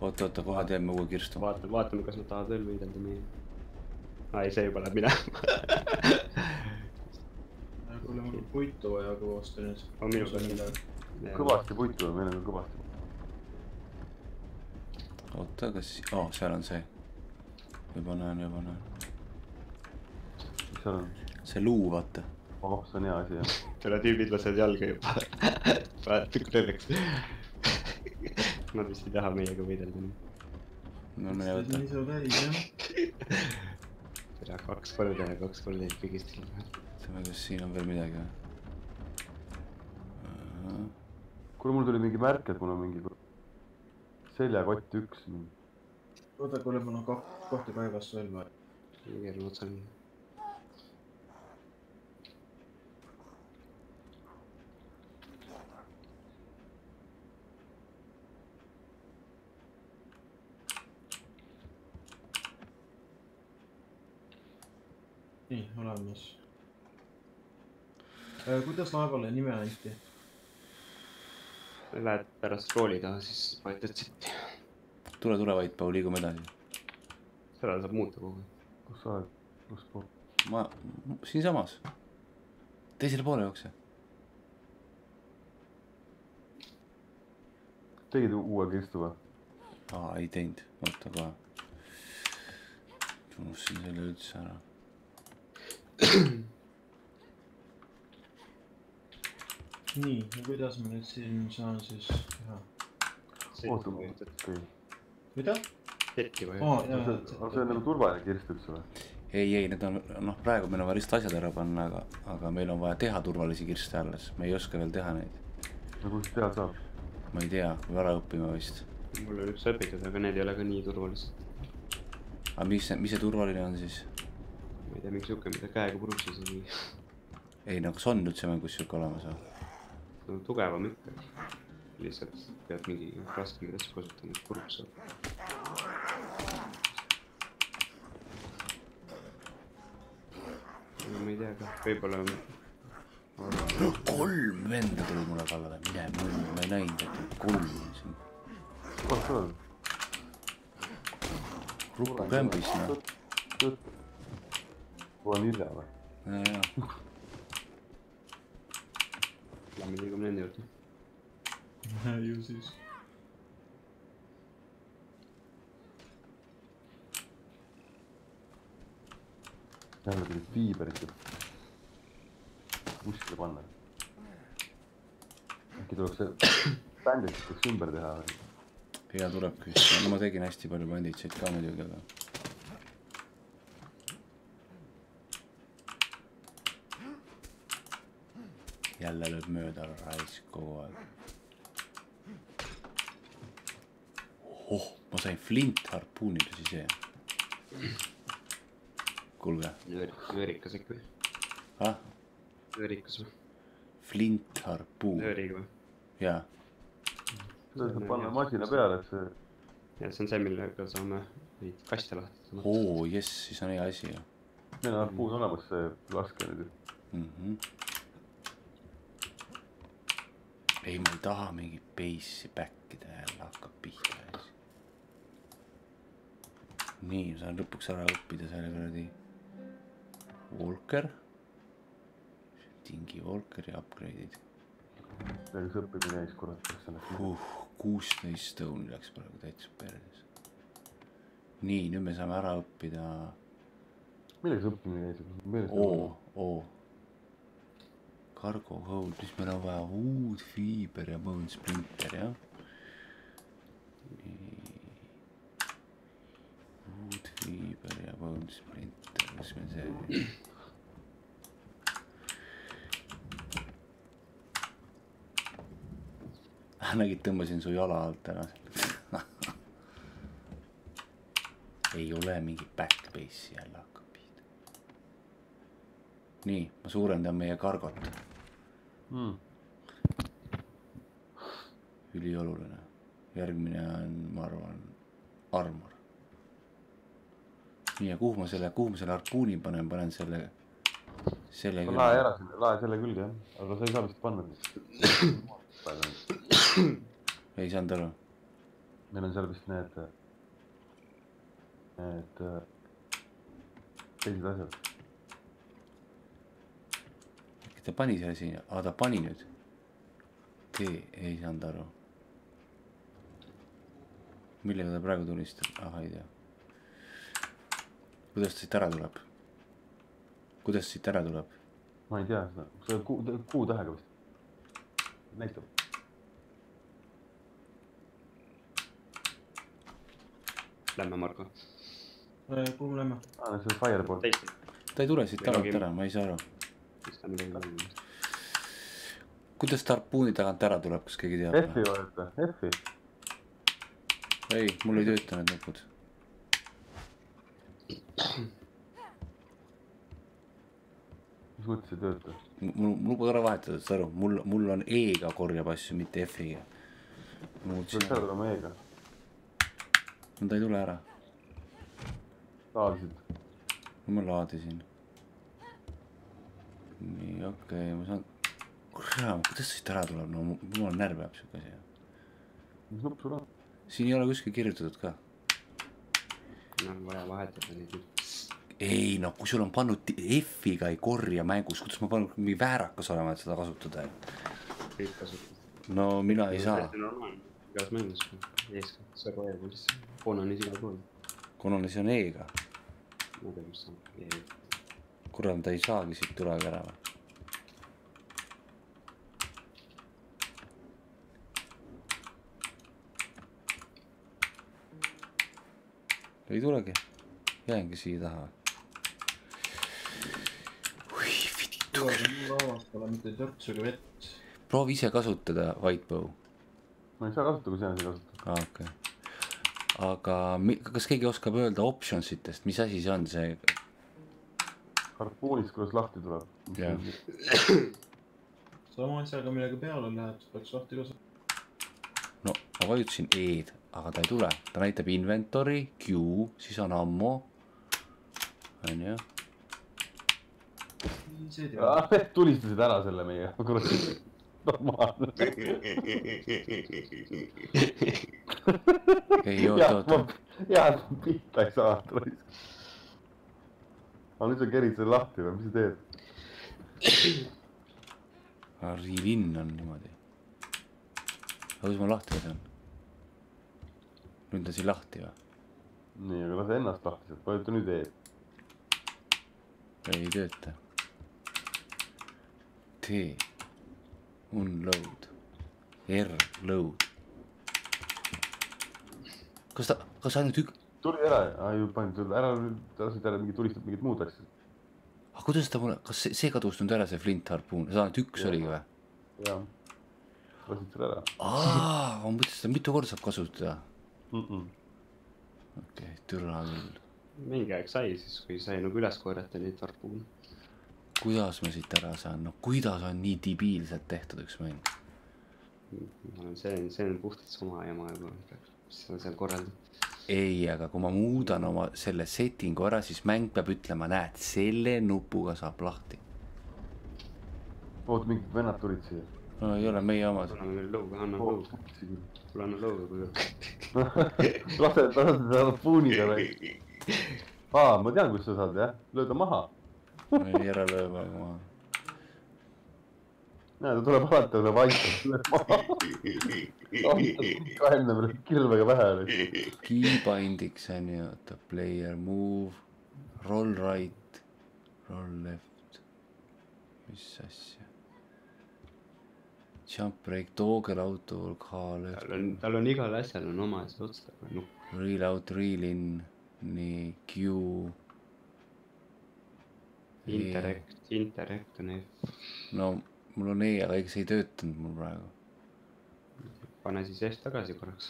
oota, oota, kohe teeme uue kirstu. vaatame, vaatame, kas nad tahavad veel võidelda meie. aa ei, see juba läheb minema. mul on puitu vaja kõvasti nüüd. aga minu käes on. kõvasti puitu, meil on ka kõvasti. oota, kas, aa, seal on see. juba näen, juba näen. mis seal on? see luu, vaata. oh, see on hea asi jah. selle tüübid lasevad jalga juba. vaata, õnneks. Nad vist ei taha meiega võidelda. no mine võta. nii suur täis jah. tere, kaks korda ja kaks korda jäid kõigist ilma. ütleme, kas siin on veel midagi või? kuule, mul tuli mingi märk, et mul on mingi seljakott üks. oota, kuule, mul on kah-, kahte kaevast veel vaja. keeruline otsa on. nii, olemas. kuidas laevale nime anti? Lähed pärast rooli taha, siis vajutad siit. tule, tule, Vait Paul, liigume edasi. seda saab muuta kogu aeg. kus sa oled? kus pool? ma, siinsamas. teisele poole jookse. tegid uue kirstu või? aa, ei teinud, oota kohe. unustasin selle üldse ära. nii, ja kuidas ma nüüd siin saan siis teha? oota, okei. mida? setti aa, vajutad. jaa, aga see on nagu turvaline kirst üldse või? ei, ei, need on, noh, praegu meil on vaja lihtsalt asjad ära panna, aga, aga meil on vaja teha turvalisi kirste alles, me ei oska veel teha neid. no kust teada saab? ma ei tea, peab ära õppima vist. mul on üks õpitud, aga need ei ole ka nii turvalised. aga mis, mis see turvaline on siis? ma ei tea, mingi siuke, mida käega purustada või. ei no kas on üldse mängus siuke olemas või? No tugevam ikka. lihtsalt pead mingi raskemaid asju kasutama, et puruks saada. no ma ei tea ka, võib-olla. kolm venda tuli mulle kallale, mine mõni, ma ei näinud, et kolm on siin. oled? Ruku kämbis noh. vanilja või? ja, ja, Lähme liigume nende juurde. ju siis. jälle tuli piiberit ja kuskile panna. äkki tuleks see bändid tuleks ümber teha või? ja tulebki, no ma tegin hästi palju banditseid ka muidugi, aga. Jälle lööb mööda raisk kogu aeg. oh, ma sain flint harpuunide sisse. kuulge, nöörikas ikka või? ah, nöörikas või? flint harpuun, nööriga või? jaa, seda saab panna masina peale, et see ja see on see, millega saame neid kaste lahti oo jess, siis on hea asi ju meil on harpuun olemas, see laske nüüd. mm. -hmm. ei, ma ei taha mingit base'i back ida jälle hakkab pihta ja siis. nii, ma saan lõpuks ära õppida selle kuradi Walker. tingi Walkeri upgrade'id ega see õppimine jäis kurat, kas läks uh,. kuusteist stone'i läks praegu täitsa perses. nii, nüüd me saame ära õppida millega see õppimine käis? oo, oo. Cargo hold, siis meil on vaja uut fiiber ja bone splinter jah. uut fiiber ja bone splinter, kus meil see oli? nägid, tõmbasin su jala alt ära. ei ole mingit backbase'i jälle pihta. nii, ma suurendan meie kargot, mm.. ülioluline. järgmine on, ma arvan, armor. nii ja kuhu ma selle, kuhu ma selle harpuuni panen, panen selle, selle lae ära, lae selle külge jah, aga sa ei saa vist panna. ei saanud aru, meil on seal vist need, need teised asjad. äkki ta pani selle sinna, aa ta pani nüüd. tee, ei saanud aru. millega ta praegu tulistab, ah ei tea. kuidas ta siit ära tuleb? kuidas siit ära tuleb? ma ei tea seda, see kuu, kuutähega vist. näitab. Lähme, Marko. kuhu lähme? aa, see Firebolt. teist, ta ei tule siit tagant ära, ma ei saa aru. Siis ta midagi valmis. kuidas ta harpuuni tagant ära tuleb, kas keegi teab? F-i vajuta, F-i. ei, mul ei tööta need nupud. mis mõttes ei tööta? mul, mul pole ära vahetada, saad aru, mul, mul on E-ga korjab asju, mitte F-iga. ma peaks ära tulema E-ga. no ta ei tule ära, laadisid. ma laadisin. nii, okei okay,, ma saan, kurat, kuidas siit ära tuleb, no mul on närv jääb siuke asi. siin ei ole kuskil kirjutatud ka. on vaja vahetada neid ei no kui sul on pannud F-iga ei korja mängus, kuidas ma pean mingi väärakas olema, et seda kasutada, kõik kasutavad. no mina ei saa. igas mängus, eeskätt Survivalis, Conanis igal pool. see on E-ga, ma ei tea, mis on. kurat, ta ei saagi siit tulegi ära või? ei tulegi, jäängi siia taha. raamat pole mitte törtsu ega vett. proovi ise kasutada Whitebow, ma ei saa kasutada, kui sina ei saa kasutada. aa okei okay.. aga kas keegi oskab öelda options itest, mis asi see on, see, harpuunist, kuidas lahti tuleb. Jah. sama asjaga, millega peale läheb, siis peaks lahti ka saama. no ma vajutasin E-d, aga ta ei tule, ta näitab inventory, Q, siis on ammo, onju. ah, tulistasid ära selle meie, kurat. normaalne. ei oota, oota, head pihta ei saa. Aga nüüd sa kerid selle lahti või, mis sa teed? Rivin on niimoodi. aga kuidas ma lahti võtan? nüüd on siin lahti või? nii, aga lase ennast lahti sealt, vajuta nüüd E-d. ei tööta. T, unload, R, load. kas ta, kas ainult ük-, tuli ära, ju panid selle ära, lasid ära mingi, tulistab mingit muud asja. aga kuidas ta mulle, kas see, see kadus nüüd ära, see flint harpuun, see ainult üks Jah. oligi või? jah, lasid selle ära aa, ma mõtlesin, seda mitu korda saab kasutada. mm. -mm. okei okay,, türa küll. mingi aeg sai siis, kui sai nagu üles korjata neid harpuune. kuidas ma siit ära saan, no kuidas on nii debiilselt tehtud üks mäng? see on, see on puhtalt sama jama juba, mis sa seal korraldad. ei, aga kui ma muudan oma selle setting'u ära, siis mäng peab ütlema, näed, selle nupuga saab lahti. oota, mingid vennad tulid siia. no ei ole meie omad. anname veel lõuga, anna lõuga, kuule anna lõuga, kui lase, lase seda harpuuniga või? aa, ma tean, kus sa saad jah, löö ta maha. ei ära löö praegu maha. näe, ta tuleb alati, ta vaikselt, lööb maha. kahekümne peale kilvega pähe oli. Keybindiks on ju, oota, player move, roll right, roll left, mis asja. Jump break, toggle auto, K left, tal on, tal on igal asjal on oma see otstarve nupp. reel out, reel in, nii, Q. Interact, Interact on F, no mul on E, aga ega see ei töötanud mul praegu. Pane siis F tagasi korraks.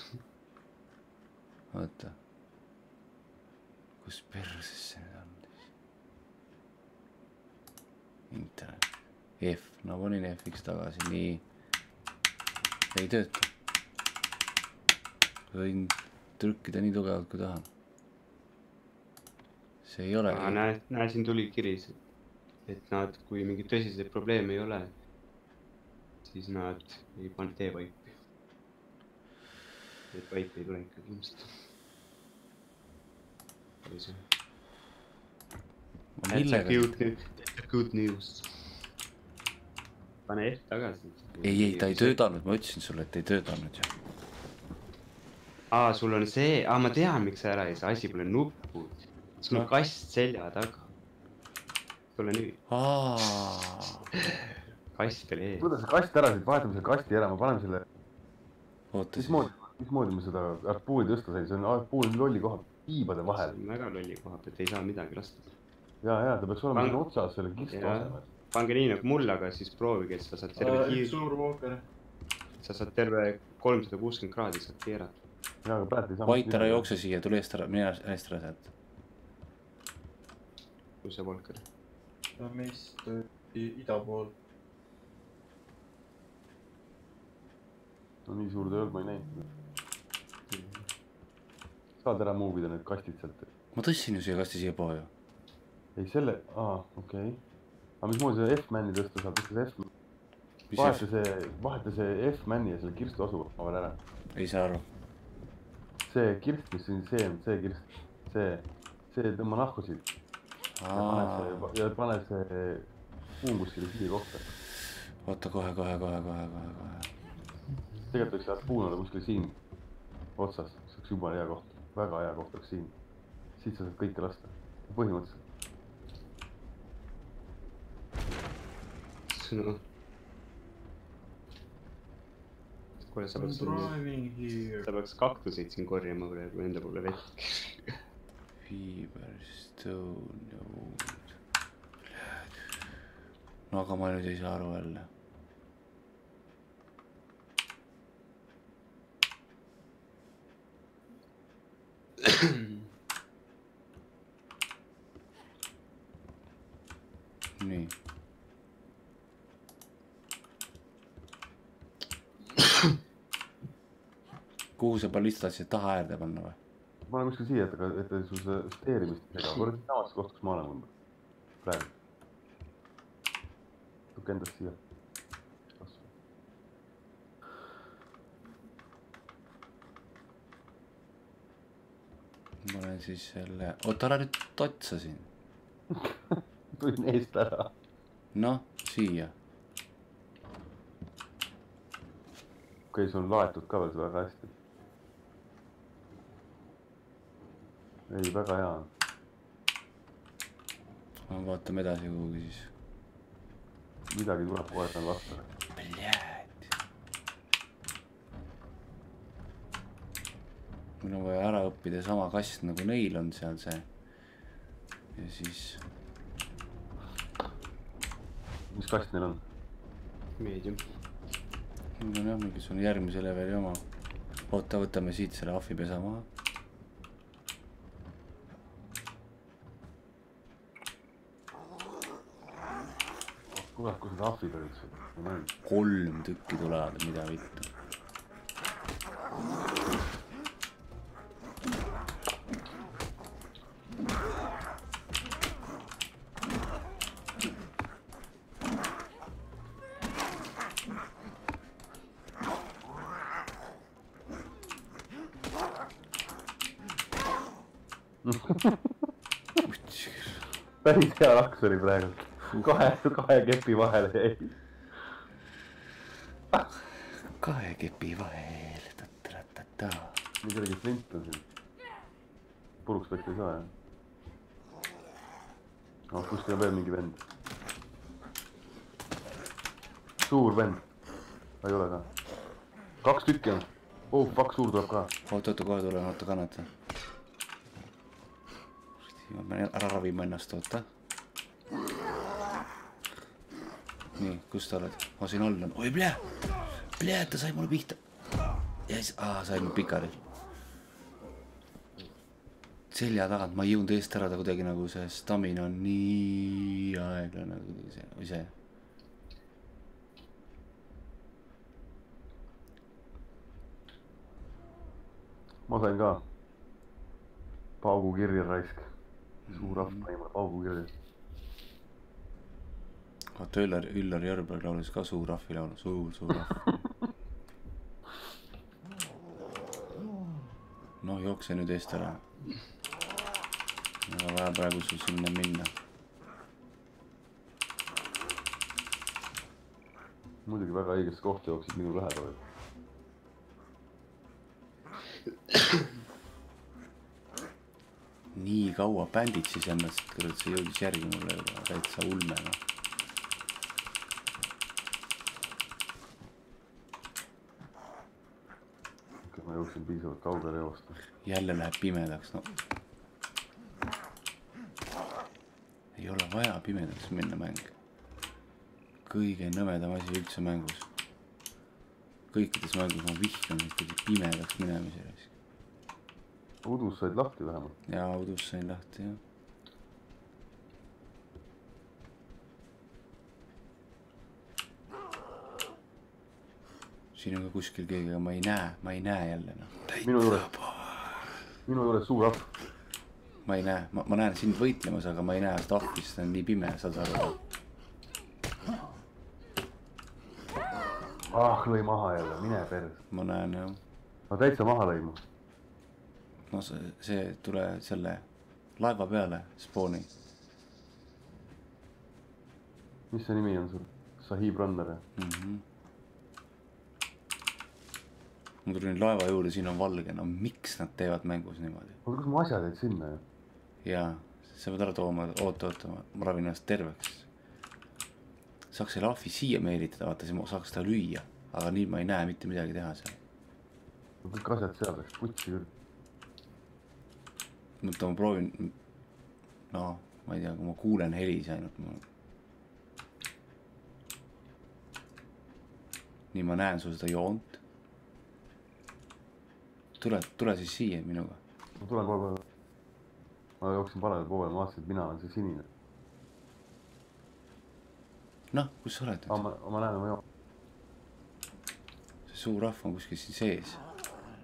oota. kus perses see nüüd on siis? internet, F, no panin F-iks tagasi, nii. ei tööta. võin trükkida nii tugevalt, kui tahan. see ei ole. näe, näe siin tuli kiri, et nad, kui mingeid tõsiseid probleeme ei ole, siis nad ei pane, tee vaipi. Et vaip ei tule ikkagi ilmselt. või see. millega, Good, good news. pane F tagasi. ei, ei, ta ei. töötanud, ma ütlesin sulle, et ei töötanud ju. aa, sul on see, aa, ma tean, miks sa ära ei saa, asi pole nupud. sul on kast selja taga. tule nüüd, kast veel ees. kuidas see kast ära siit, vahetame selle kasti ära, me paneme selle, mismoodi, mismoodi me seda harpuuni tõsta sain, see on harpuun lolli koha, tiibade vahel. väga lolli koha pealt, ei saa midagi lasta. ja, ja ta peaks olema Pan- siin otsas selle kirstu Jah. asemel. pange nii nagu mul, aga siis proovige, et sa saad terve üks kiir, suur Walker. sa saad terve kolmsada kuuskümmend kraadi saad keerata. ja, aga praegu ei saa. Vait, ära jookse siia, tule eest ära, mine eest ära sealt. kus see Volker? meist äh, ida pool. no nii suur ta ei olnud, ma ei näinud. Saad ära move ida need kastid sealt? ma tõstsin ju siia kasti siiapoole ei selle, aa, okei okay.. aga mismoodi seda F-männi tõsta saab, tõsta see F, mis vaheta see, vaheta see F-männi ja selle kirstu asukoha veel ära. ei saa aru. see kirst, mis siin see on, see kirst, see, see tõmba nahku siit ja pane see, kuum kuskile siia kohta. oota kohe, kohe, kohe, kohe, kohe, kohe. tegelikult võiks harpuun olla kuskil siin otsas, see oleks jumala hea koht, väga hea koht oleks siin. siit sa saad kõike lasta, põhimõtteliselt. no. kuule, sa peaks, sa peaks kaktuseid siin korjama praegu enda poole vett. Fiber, stone ja wood. no aga ma nüüd ei saa aru jälle. nii. kuhu sa ballista tahtsid taha äärde panna või? ma olen kuskil siia, et et sul see steerimist ei sega, korra samas kohas, kus ma olen praegu. tükk endast siia. Ma panen siis selle, oota ära nüüd totsa siin. tulin eest ära. noh, siia. okei okay,, sul on laetud ka veel see väga hästi. ei, väga hea. vaatame edasi kuhugi siis. midagi tuleb kohe seal lasta. Mul on vaja ära õppida sama kast nagu neil on seal see. ja siis mis kast neil on? meedium. mul on jah mingisugune järgmise leveli oma. oota, võtame siit selle ahvipesa maha. kurat, kus need ahvid olid sul? ma näen. kolm tükki tulevad, mida vittu. päris hea laks oli praegu. kahe, kahe kepi vahele jäi. kahe kepi vahel, ta-ta-ta-ta. nii kellegi flint on siin. puruks peksta ei saa jah? noh, kuskil on veel mingi vend. suur vend. ei ole ka. kaks tükki on. oh fuck, suur tuleb ka. oota, oota, kohe tulen, oota, kannata. ma pean ära ravima ennast, oota. nii, kus sa oled? ma siin all on, oi plee, plee, ta sai mulle pihta. ja siis, aa, sai mul pikali. selja tagant, ma ei jõudnud eest ära, ta kuidagi nagu see stamina on nii aeglane kuidagi see, või see. ma sain ka. paugukirja raisk. suur ahv pani mulle paugukirja. Vaata Üllar, Üllar Jörberg laulis ka Suur ahvilaulu, suur, suur ahv. noh, jookse nüüd eest ära. ei ole vaja praegu sul sinna minna. muidugi väga õigesse kohta jooksid minu lähedale. nii kaua bänditses ennast, kurat, see jõudis järgi mulle juba täitsa ulme, noh. Jooksin piisavalt kaugele joosta. jälle läheb pimedaks, no. ei ole vaja pimedaks minna mäng. kõige nõmedam asi üldse mängus. kõikides mängus ma vihkan kuidagi pimedaks minemise eest. udus said lahti vähemalt. ja udus sain lahti, jah. Siin on ka kuskil keegi, aga ma ei näe, ma ei näe jälle noh. minu juures, minu juures suur ahv. ma ei näe, ma, ma näen sind võitlemas, aga ma ei näe seda ahvi, sest ta on nii pime, saad sa aru. ah, lõi maha jälle, mine perse. ma näen jah. no täitsa maha lõi mu. no see, see, tule selle laeva peale, spooni. mis see nimi on sul? Sahib Runner mm. -hmm. Ma tulin laeva juurde, siin on valge, no miks nad teevad mängus niimoodi? oota, kus mu asjad jäid sinna ju? jaa, sa pead ära tooma, oota, oota, ma ravin ennast terveks. saaks selle ahvi siia meelitada, vaata siis ma saaks ta lüüa, aga nüüd ma ei näe mitte midagi teha seal. kõik asjad seal läks putsi küll. mõtle, ma proovin, no ma ei tea, kui ma kuulen helisi ainult, ma. nii ma näen sul seda joont. tule, tule siis siia minuga. ma tulen kohe kohe. ma jooksin paremale poole, ma vaatasin, et mina olen see sinine. noh, kus sa oled nüüd? ma, ma näen oma joont. see suur rahv on kuskil siin sees.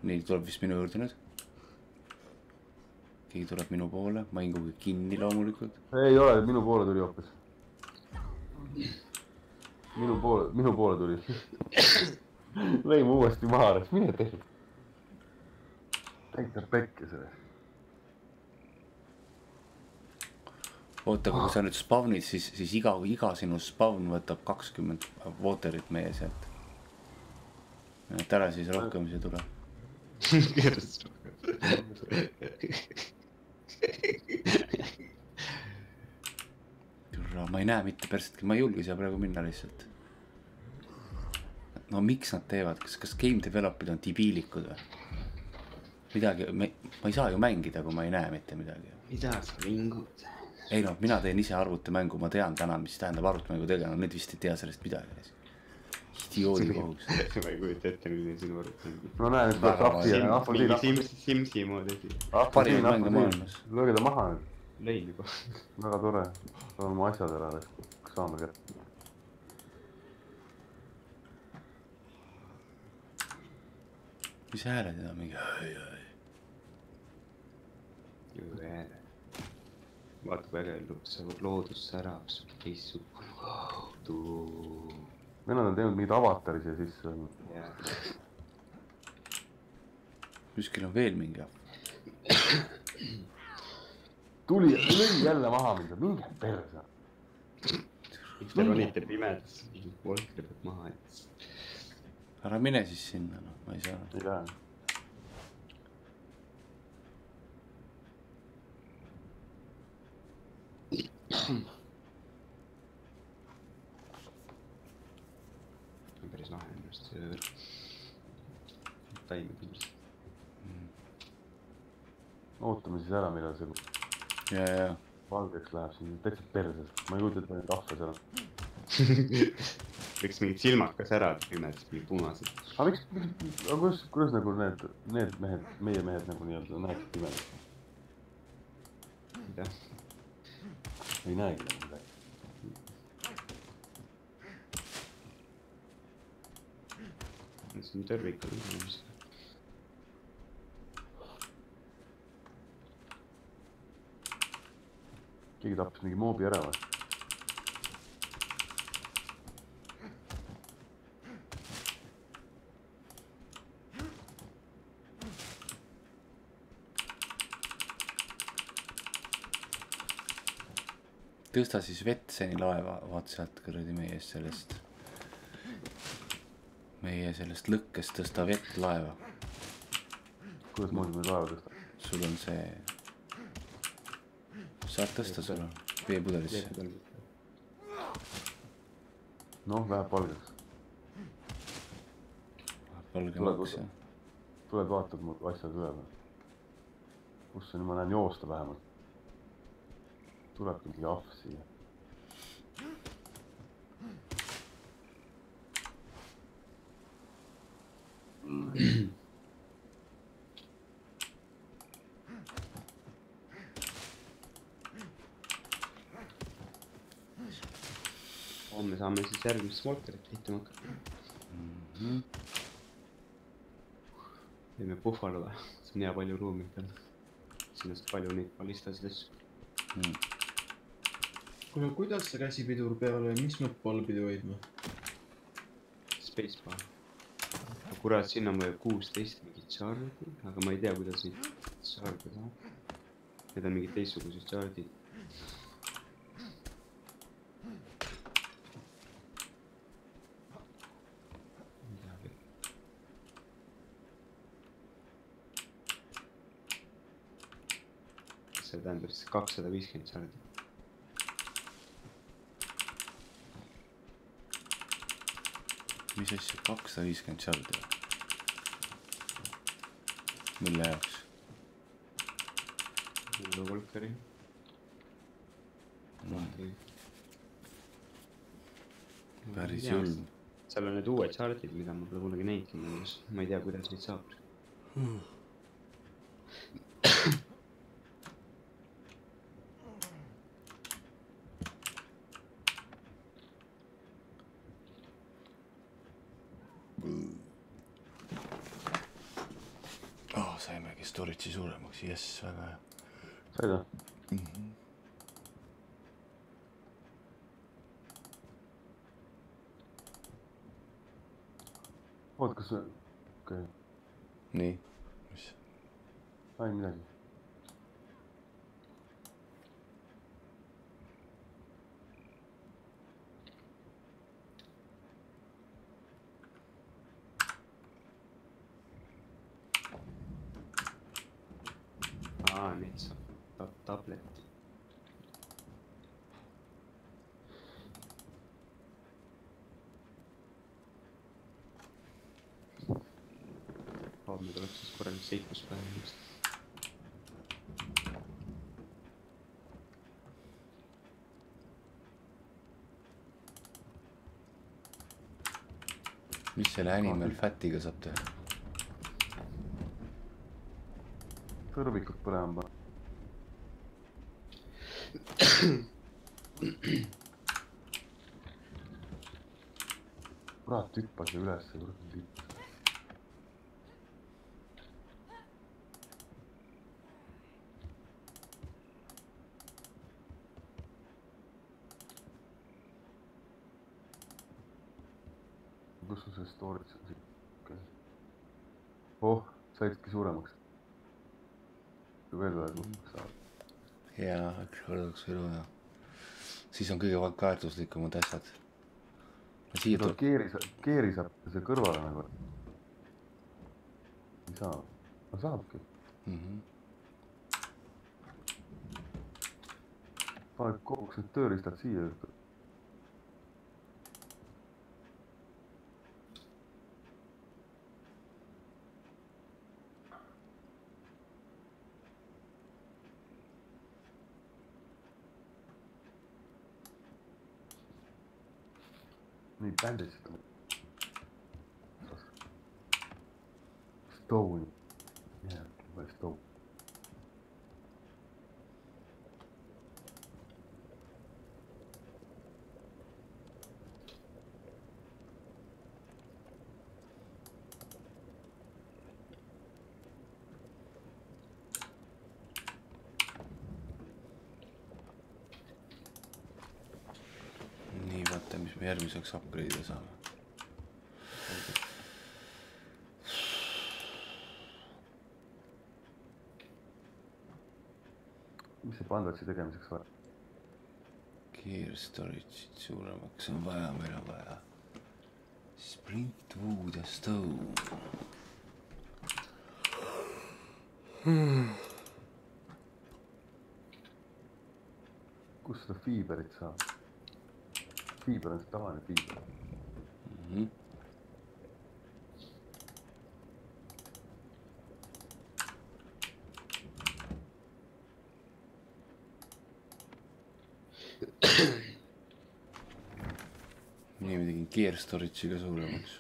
nii, tuleb vist minu juurde nüüd. keegi tuleb minu poole, ma jäin kuhugi kinni loomulikult. ei ole, minu poole tuli hoopis. minu poole, minu poole tuli. lõi mu uuesti maha, mine tee. Täitsa pekki see. oota, kui sa nüüd spawn'id, siis, siis iga, iga sinu spawn võtab kakskümmend water'it meie sealt. et ära siis rohkem siia tule. türa, ma ei näe mitte persetki, ma ei julge siia praegu minna lihtsalt. no miks nad teevad, kas, kas game developer'id on debiilikud või? midagi, ma ei saa ju mängida, kui ma ei näe mitte midagi. mida sa vingud? ei noh, mina teen ise arvutimängu, ma tean täna, mis tähendab arvutimängu tegelane, need vist ei tea sellest midagi. idioodi kohus. ma ei kujuta ette, milline sinu arvuti on. ma näen, et peaks appi ahva mingi siin, Sims, Simsi moodi asi. parimaid mänge maailmas. lööge ta maha nüüd, lõin juba. väga tore. saan oma asjad ära, saame kätte. mis hääled need on, mingi. Vaata kui äge lu- see loodus särab sul teistsugune kaudu. vennad on teinud mingeid avatari siia sisse. kuskil on veel mingi. tuli, lõi jälle maha mind, minge perse. miks te ronite pimedas, volkri pealt maha ja ära mine siis sinna, noh, ma ei saa. ei lähe. Päris lahe on just see värk. taime kindlasti. ootame siis ära, millal see ja, ja, valgeks läheb siin, täitsa perses. ma ei kujuta ette, neid ahve seal on. võiks mingid silmad ka särada pimedas, mingid punased. aga miks, aga kuidas, kuidas nagu need, need mehed, meie mehed nagu nii-öelda näeksid pimedas? jah, ei näegi nagu midagi. see on tervik on ilmselt. keegi tappis mingi moobi ära tõsta siis Vetseni laeva, vaat sealt kuradi meie sellest meie sellest lõkkest tõsta vett laeva. kuidas moodi me laeva tõstame? sul on see, saad tõsta, sul on veepudelisse. noh, läheb valgeks. valgemaks jah. tuled vaatad mu asjad üle või? kus nüüd ma näen joosta vähemalt. Tuleb mingi ahv siia. homme saame siis järgmist smolkerit ehitama hakata. Mhm. teeme puhvalu või? see on hea palju ruumi peal. siin on palju neid ballistasid asju. kuule, kuidas see käsipidur peal oli, miks peab all pidu hoidma? Spacebar. kurat, sinna on vaja kuusteist mingit chardi, aga ma ei tea, kuidas neid charde saab. Need on mingid teistsugused chardid. see tähendab siis kakssada viiskümmend chardi. Mis asja, kakssada viiskümmend shardi või? mille jaoks? Uue Volkeri. päris julm. seal on need uued chardid, mida ma pole kunagi näinudki ma ei tea, kuidas neid saab. oh,. saimegi storage'i suuremaks, jess, väga hea. Mhm. oot, kas, okei okay., nii, mis, sain midagi. aa, neid saab ta-, tablet. Homme tuleb siis korralik seikluspäev ilmselt. mis selle animal fat'iga saab teha? tõrvikut põlema panna. kurat, hüppas ju üles, kurat lipp. kus sul see storage on siuke? oh, saidki suuremaks. kui veel ühe suuremaks saab. jaa, üks korraks elu ja siis on kõige väärtuslikumad asjad. siia tuleb, keeri saab, keeri saab see kõrvale nagu. ei saa, no saabki. Mhm. pane koguks need tööriistad siia. nii, bänditsid on. Stone. jah, Stone. nii vaata, mis me järgmiseks upgrade'ida saame. mis see pandaksi tegemiseks vaja? Gear storage'it suuremaks on vaja, meil on vaja. Sprint Wood ja Stone. kus seda fiiberit saab? Fiiber on see tavaline fiiber. Mhm. nii, ma tegin gear storage'i ka suuremaks.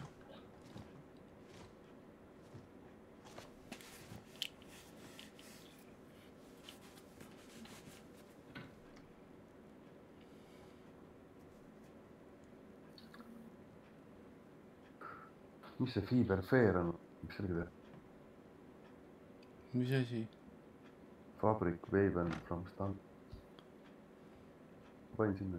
Mis see fiiber fair on? mis sellega teeb? mis asi? Fabric Waven from Stan. panin sinna.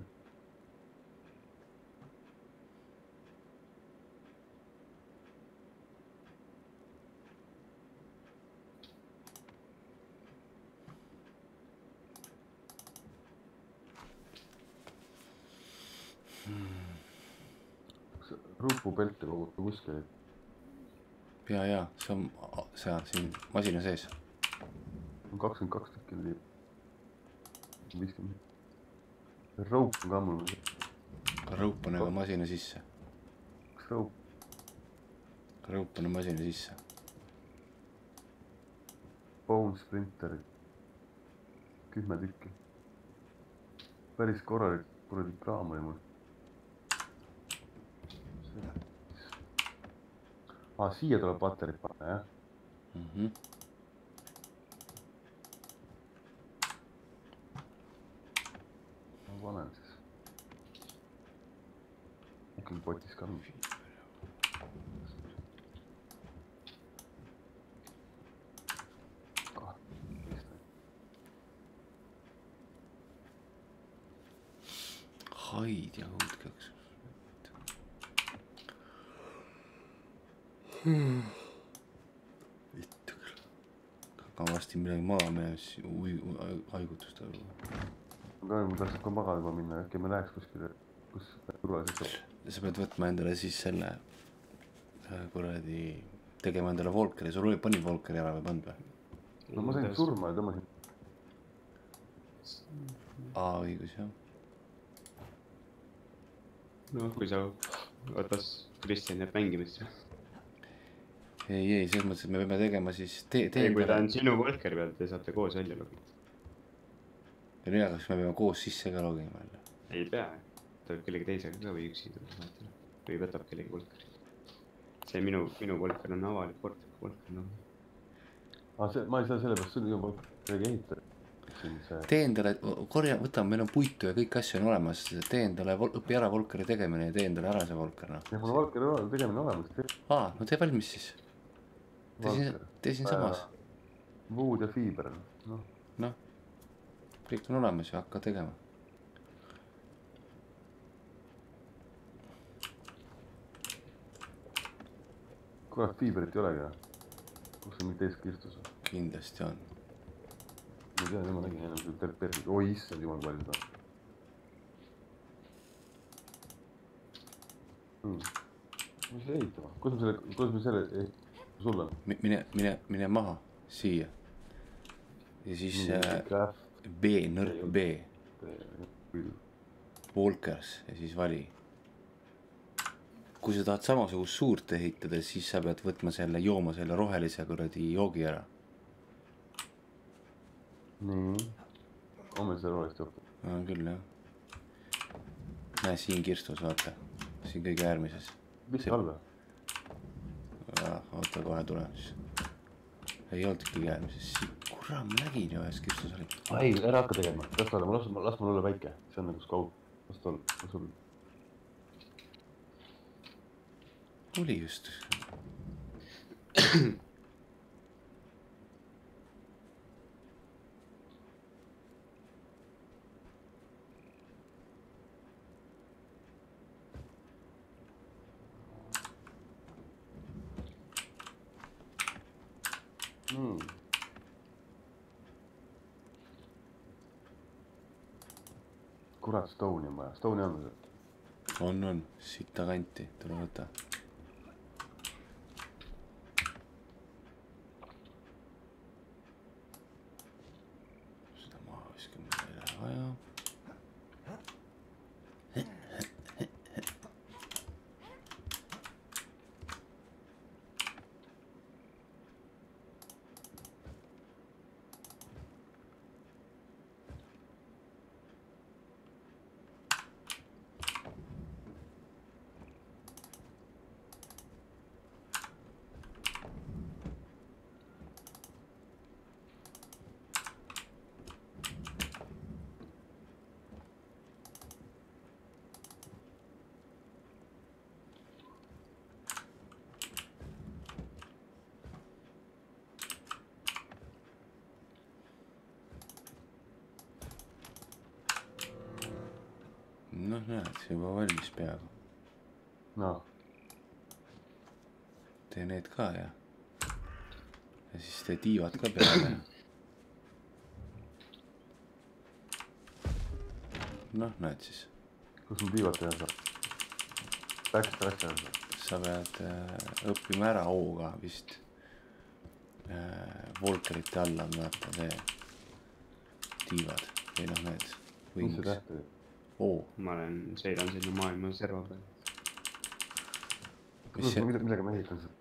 rupupelte kogute kuskil, ja, ja see on seal siin masina sees. on kakskümmend kaks tükki oli. viiskümmend. raup on ka mul, rõup pane ka masina sisse, kas ka rõup pane masina sisse. bone sprinter, kümme tükki. päris korralik kuradi kraam oli mul. aa, siia tuleb patareid panna jah? Mhm. ma panen siis. ikkagi potis ka mingi. haid ja õudkeks. Vittu küll. hakkan varsti midagi magama ja siis ui-, haigutust ajama. ka ma tahtsin ka magama minna, äkki me läheks kuskile, kus turvaliselt saab. sa pead võtma endale siis selle äh, kuradi, tegema endale Volkeri, sul oli, pani Volkeri ära või ei pannud või? no ma sain surma ja tõmbasin. aa, õigus jah. noh, kui sa, ootas, Kristjan jääb mängimist ju. ei, ei, selles mõttes, et me peame tegema siis tee, ei, tee kui ta on sinu Volkeri peal, te saate koos välja logida. ja nüüd kas me peame koos sisse ka logima jälle? ei pea, tuleb kellegi teisega ka või üksi tuleb vahet ei ole. või võtab kellegi Volkeri. see minu, minu Volker on avalik Volker, Volker on aa, see, ma ei saa sellepärast sul juba kuidagi ehitada. siin see, tee endale, korja, võtame, meil on puitu ja kõiki asju on olemas, tee endale, õpi ära Volkeri tegemine ja tee endale ära see Volker noh. ja mul on Valkeri ole- tegemine olemas. aa, no tee valmis siis. Tee siin, tee siinsamas.. Wood ja fiiber, noh. noh, kõik on olemas ju, hakka tegema. kurat, fiiberit ei olegi või? kus on mingi teist kirstus või? kindlasti on. ma ei tea, ma nägin ennem seda tervet perset, oi issand jumal palju seda hmm.. mis ehitama, kuidas me selle, kuidas me selle ehitame, sul on? mine, mine, mine maha, siia. ja siis äh, B, nõrk B, Walkers ja siis vali. kui sa tahad samasugust suurt ehitada, siis sa pead võtma selle, jooma selle rohelise kuradi joogi ära. nii, homme seda rohelist jooki. on küll jah. näe siin kirstus, vaata, siin kõige äärmises. mis see all või? oota, kohe tulen siis. ei olnud kõige äärmises, kurat, ma nägin ju ühes kirstus oli. ei, ära hakka tegema, las ta olla, las, las mul olla väike, see on nagu skaup, las ta olla, las olla. oli just. Hmm. kurat, Stone'i on vaja, Stone'i on veel. on, on, sita kanti, tule võta. seda maha viskama ei lähe vaja. noh, näed, juba valmis peaaegu. noh, tee need ka ja. ja siis tee tiivad ka peale. noh, näed siis, kus mul tiivad teha saab? Läks on see. sa pead äh, õppima ära O-ga vist äh,. Volkerite all on vaata see tiivad või noh, need. mis see täht oli? O, ma olen, seilan sinna maailma serva peal. mis see millega ma ehitan seda?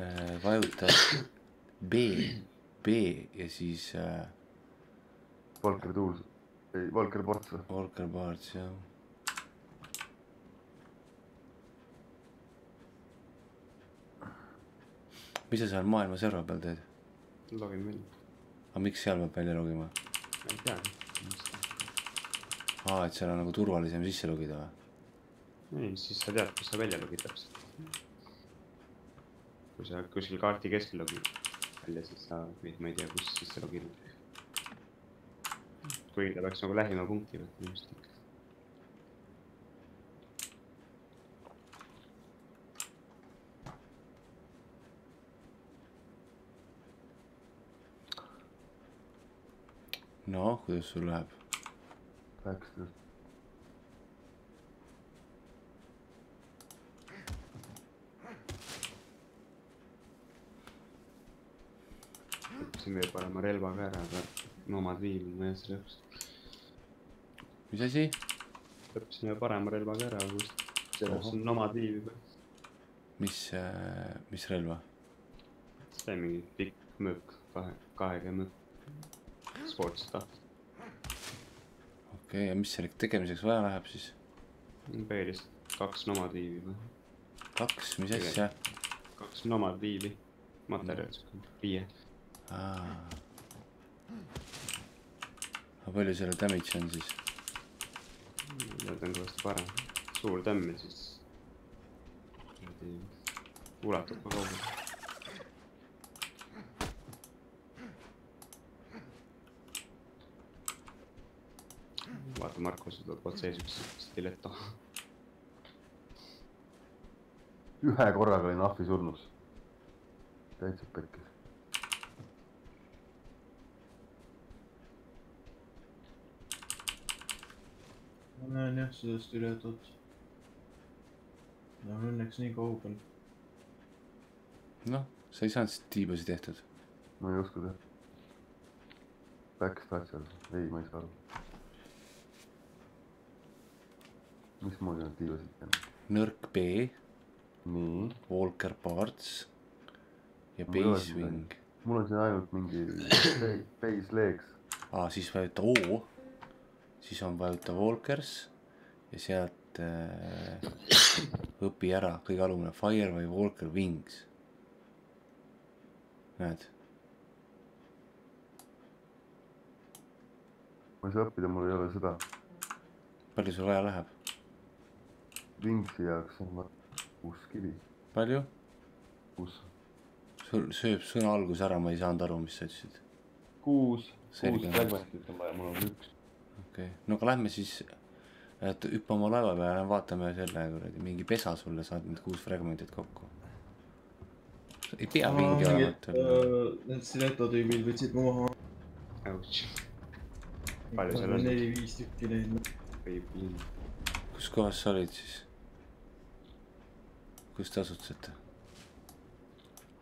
äh,, vajuta B, B ja siis äh, Volker Tools, ei Volker Ports või? Volker Parts jah. mis sa seal maailma serva peal teed? login välja. aga miks seal peab välja logima? ma ei tea. aa, et seal on nagu turvalisem sisse logida või? ei, siis sa tead, kus sa välja logid täpselt. kui sa kuskil kaardi keskel logid välja, siis sa võid, ma ei tea, kus sisse logida. kuigi ta peaks nagu lähima punkti võtma just ikka. noh, kuidas sul läheb? Just. õppisin veel parema relva ka ära, aga ma ei selle jaoks. mis asi? õppisin ühe parema relva ka ära, kus selle jaoks on nomad viiv. mis äh,, mis relva? see on mingi pikk mõõk, kahe, kahega mõõk. Sports stuff. Okei okay,, ja mis selle tegemiseks vaja läheb siis? põhiliselt kaks nomad viivi või kaks, mis asja? kaks nomad viivi, materjal viie. aga palju selle damage on siis? Need on kõvasti parem. suur tämmi siis. ulatub ka kaugele. Markusel tuleb otse ees üks stiletto. ühe korraga olin ahvi surnus. täitsa pekkis. ma näen jah seda stiletot. on õnneks nii kaugel. noh, sa ei saanud siis tiibasid tehtud. ma ei oska teha. Backstage all, ei, ma ei saa aru. Mismoodi nad tiivasid teevad? nõrk B, nii, Walker Parts ja Base. Wing. mul on siin ainult mingi ba- base legs. aa, siis vajuta O, siis on vajuta Walkers ja sealt äh, õpi ära kõige alumine Fire või Walker Wings. näed, ma ei saa õppida, mul ei ole seda. palju sul vaja läheb? Wingsi jaoks on kuus kivi. palju? kus? sul sööb sõna algus ära, ma ei saanud aru, mis sa ütlesid. kuus, kuus fragmentit on vaja, mul on üks. okei okay., no aga lähme siis, et hüppa oma laeva peale, vaatame selle kuradi mingi pesa sulle, saad need kuus fragmentit kokku. ei pea mingi olema, et äh, Need stileto tüübid võtsid mu maha. Ouch. palju seal on? neli-viis tükki neid. võib-olla. kus kohas sa olid siis? Kus te asutasite?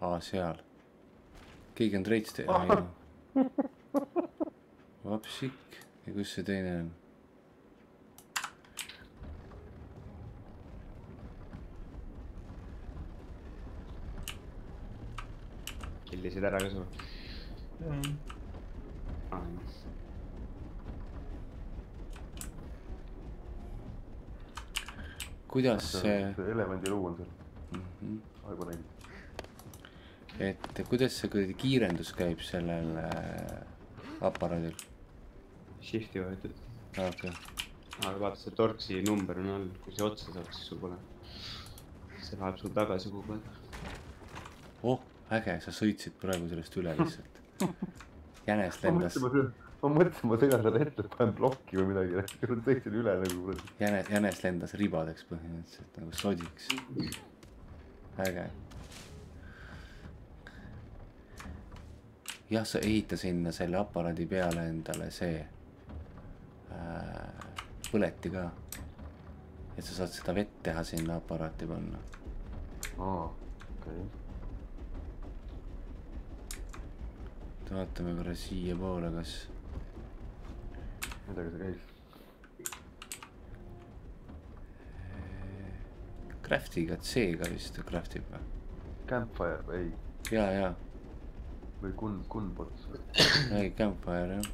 aa, seal. keegi on treits teinud. vapsik ja kus see teine on? killisid ära ka su? kuidas see, see elevandiluu on seal, Aegu näinud. et kuidas see kuradi kiirendus käib sellel äh, aparaadil? Shift'i vajutud. okei okay., aga vaata, see torksi number on all, kui see otsa saab, siis sul pole. see läheb sul tagasi kogu aeg. oh äge, sa sõitsid praegu sellest üle lihtsalt. jänes ma lendas, ma mõtlesin, ma sõidan talle ette, panen plokki või midagi, sõitsin üle nagu jänes, jänes lendas ribadeks põhimõtteliselt nagu sodiks. äge. jah, sa ehita sinna selle aparaadi peale endale see äh, põleti ka. et sa saad seda vett teha sinna aparaati panna. aa, okei. vaatame korra siiapoole, kas millega see käis? Craftiga, C-ga vist craft ib või? Campfire või ei, ja, ja, või kun-, kunbots või? ei campfire jah.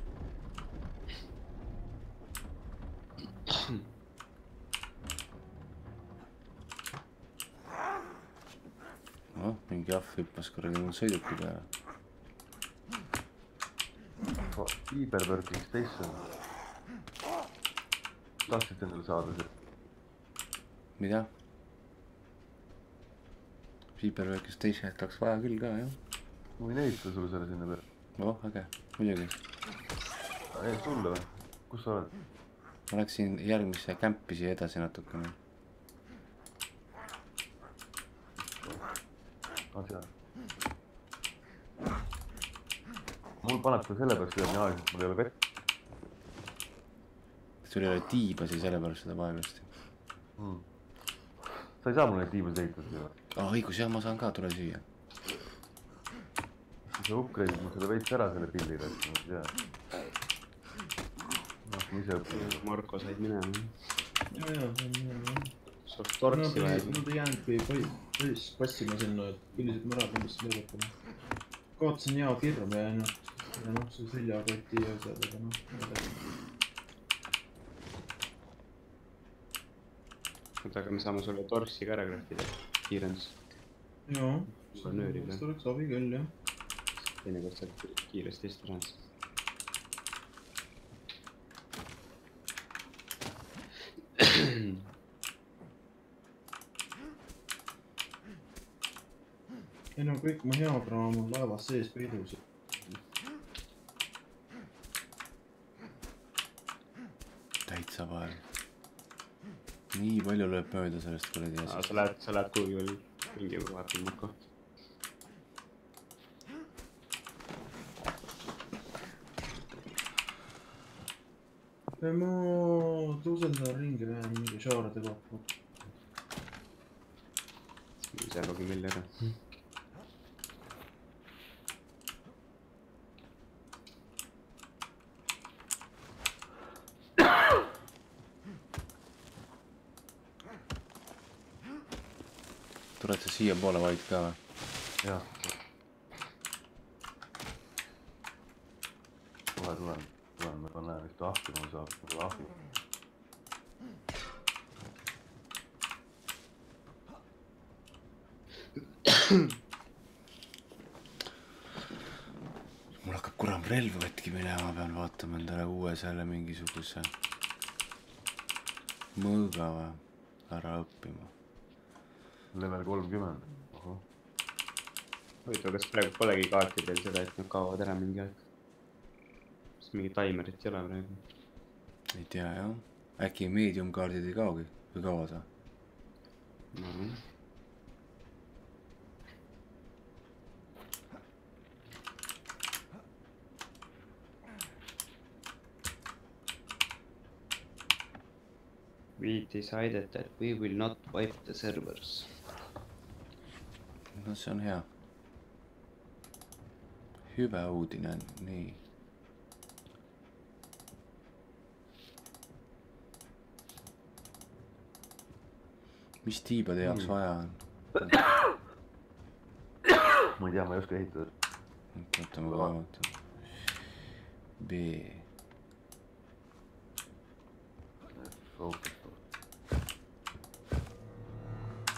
noh, mingi ahv hüppas kuradi mul sõiduki peale. Fiber Working Station. tahtsid endale saada see? mida? Fiberwork Station oleks vaja küll ka jah. ma võin ehitada sulle selle sinna peale. oh, äge, muidugi. ei, sulle või? kus sa oled? ma läksin järgmisse kämpi siia edasi natukene. mul paneb ta sellepärast geniaalselt, mul ei ole vett sul ei ole tiibasi, sellepärast seda vaevasti. mm.. sa ei saa mulle neid tiibasid ehitada siia või? aa, õigus, jah, ma saan ka, tule siia. sa upgrade'id mul selle veits ära selle pillile, et ma ei tea. noh, ma ise õpin. Marko said minema. ja, ja, jah. sul oleks torksi vaja ei, nad ei jäänudki poi- poiss passima sinna, et pillisid ära tõmbasid lõpetama. kaotasin hea kirve ja noh, ja noh, see seljakoti ja asjad, aga noh, midagi. oota, aga me saame sulle torksi ka ära krahtida, kiirendus. jaa, Sul on nööri sellest oleks abi küll jah. teinekord saad kiiresti istuda saanud. ei no kõik mu hea kraam on laevas sees peidus. täitsa vahel. Nii palju lööb mööda sellest kuradi sa asjast. lähed, sa lähed kuhugi veel mingi koha peal Marko. ma tuuseldan ringi lähen mingi šaarade kokku. ise login välja ära. tuled sa siiapoole vaid ka või? jah. kohe tulen, tulen, ma näen ühte ahju, mul saab võib-olla ahju. mul hakkab kuram relv katki minema, pean vaatama endale uue selle mingisuguse mõõga või ära õppima. Level kolmkümmend, ahah. huvitav, kas praegu polegi kaartidel seda, et nad kaovad ära mingi aeg? sest mingit taimerit ei ole praegu. ei tea jah, äkki medium kaardid ei kaogi või kaovad või? ma arvan. We decided that we will not wipe the servers. No see on hea. hüve uudine, nii. mis tiibade jaoks vaja on? ma ei tea, ma ei oska ehitada. ma vaatan. B,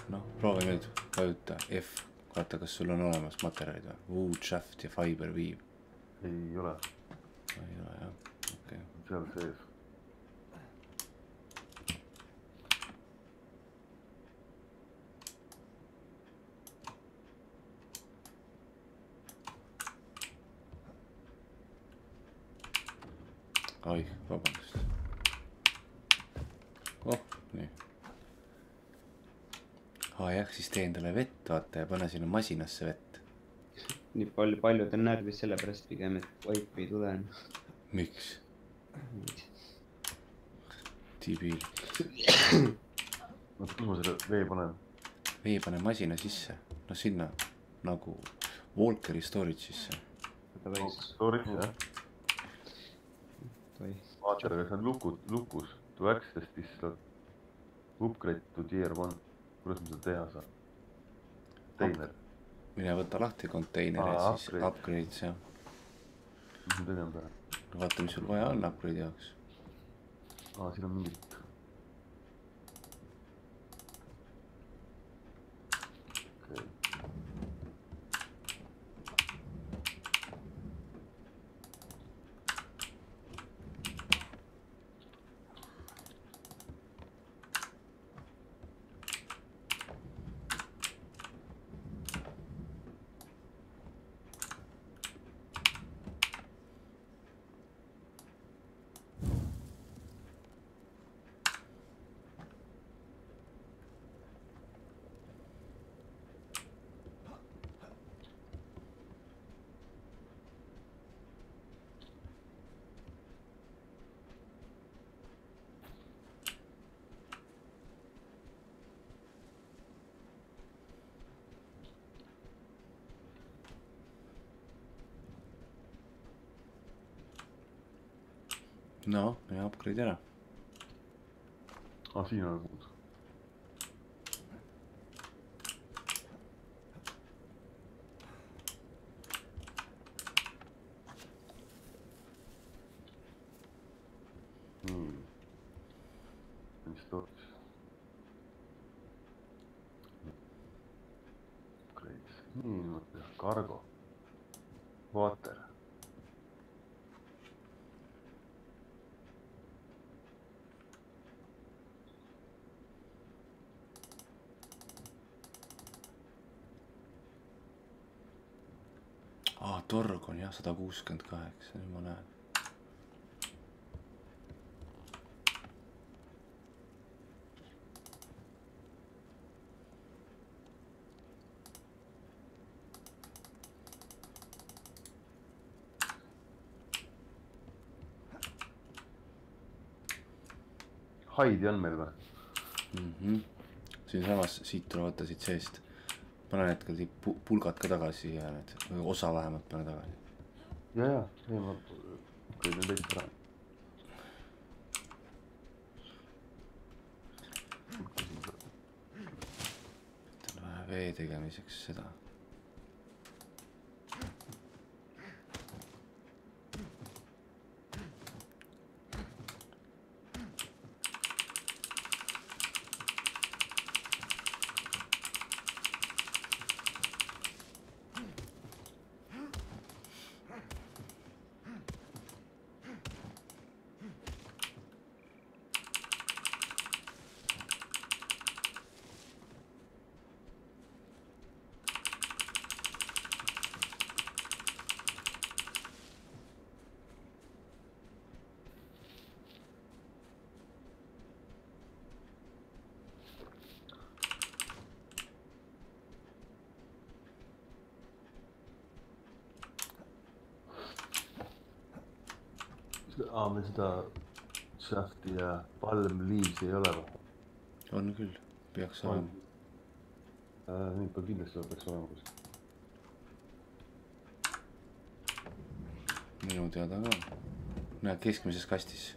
noh, proovi nüüd, vajuta F, vaata, kas sul on olemas materjalid või? Wood, shaft ja fiber weave. ei ole ei ole jah, okei okay.. seal sees. oih, vabandust. oh, nii. Aa jah, siis tee endale vett, vaata ja pane sinna masinasse vett. nii palju, paljud on närvis sellepärast pigem, et wipe ei tule. miks? debiil. oota, kus ma selle vee panen? vee pane masina sisse, no sinna nagu Walkeri storage'isse. Storage jah. vaata, kas on lukud, lukus. To access this. Upgrade to tier one. Kuidas ma seda teha saan? teine, mine võta lahti konteineri ja siis upgrade. upgrade'is jah. mis ma tegema pean? vaata, mis sul vaja on upgrade'i jaoks. aa, siin on mingid. no, ja upgrade'i ära. aa, siin on puud. nii. mis toodis? Upgrades, nii, vot jah, cargo, water. aa, torg on jah, sada kuuskümmend kaheksa, nüüd ma näen. Haidi on meil või? mm. -hmm. siinsamas, siit tuleb vaata siit seest. Pane need kuradi pu- pulgad ka tagasi ja need, osa vähemalt pane tagasi. ja, ja, ei ma upgrade'in teist ära. võtan vähe vee tegemiseks seda. aa, me seda Woodsafti ja Palm Leaves ei ole või? on küll, peaks olema. Neid peab kindlasti peaks olema kuskil. minu teada ka. näed, keskmises kastis.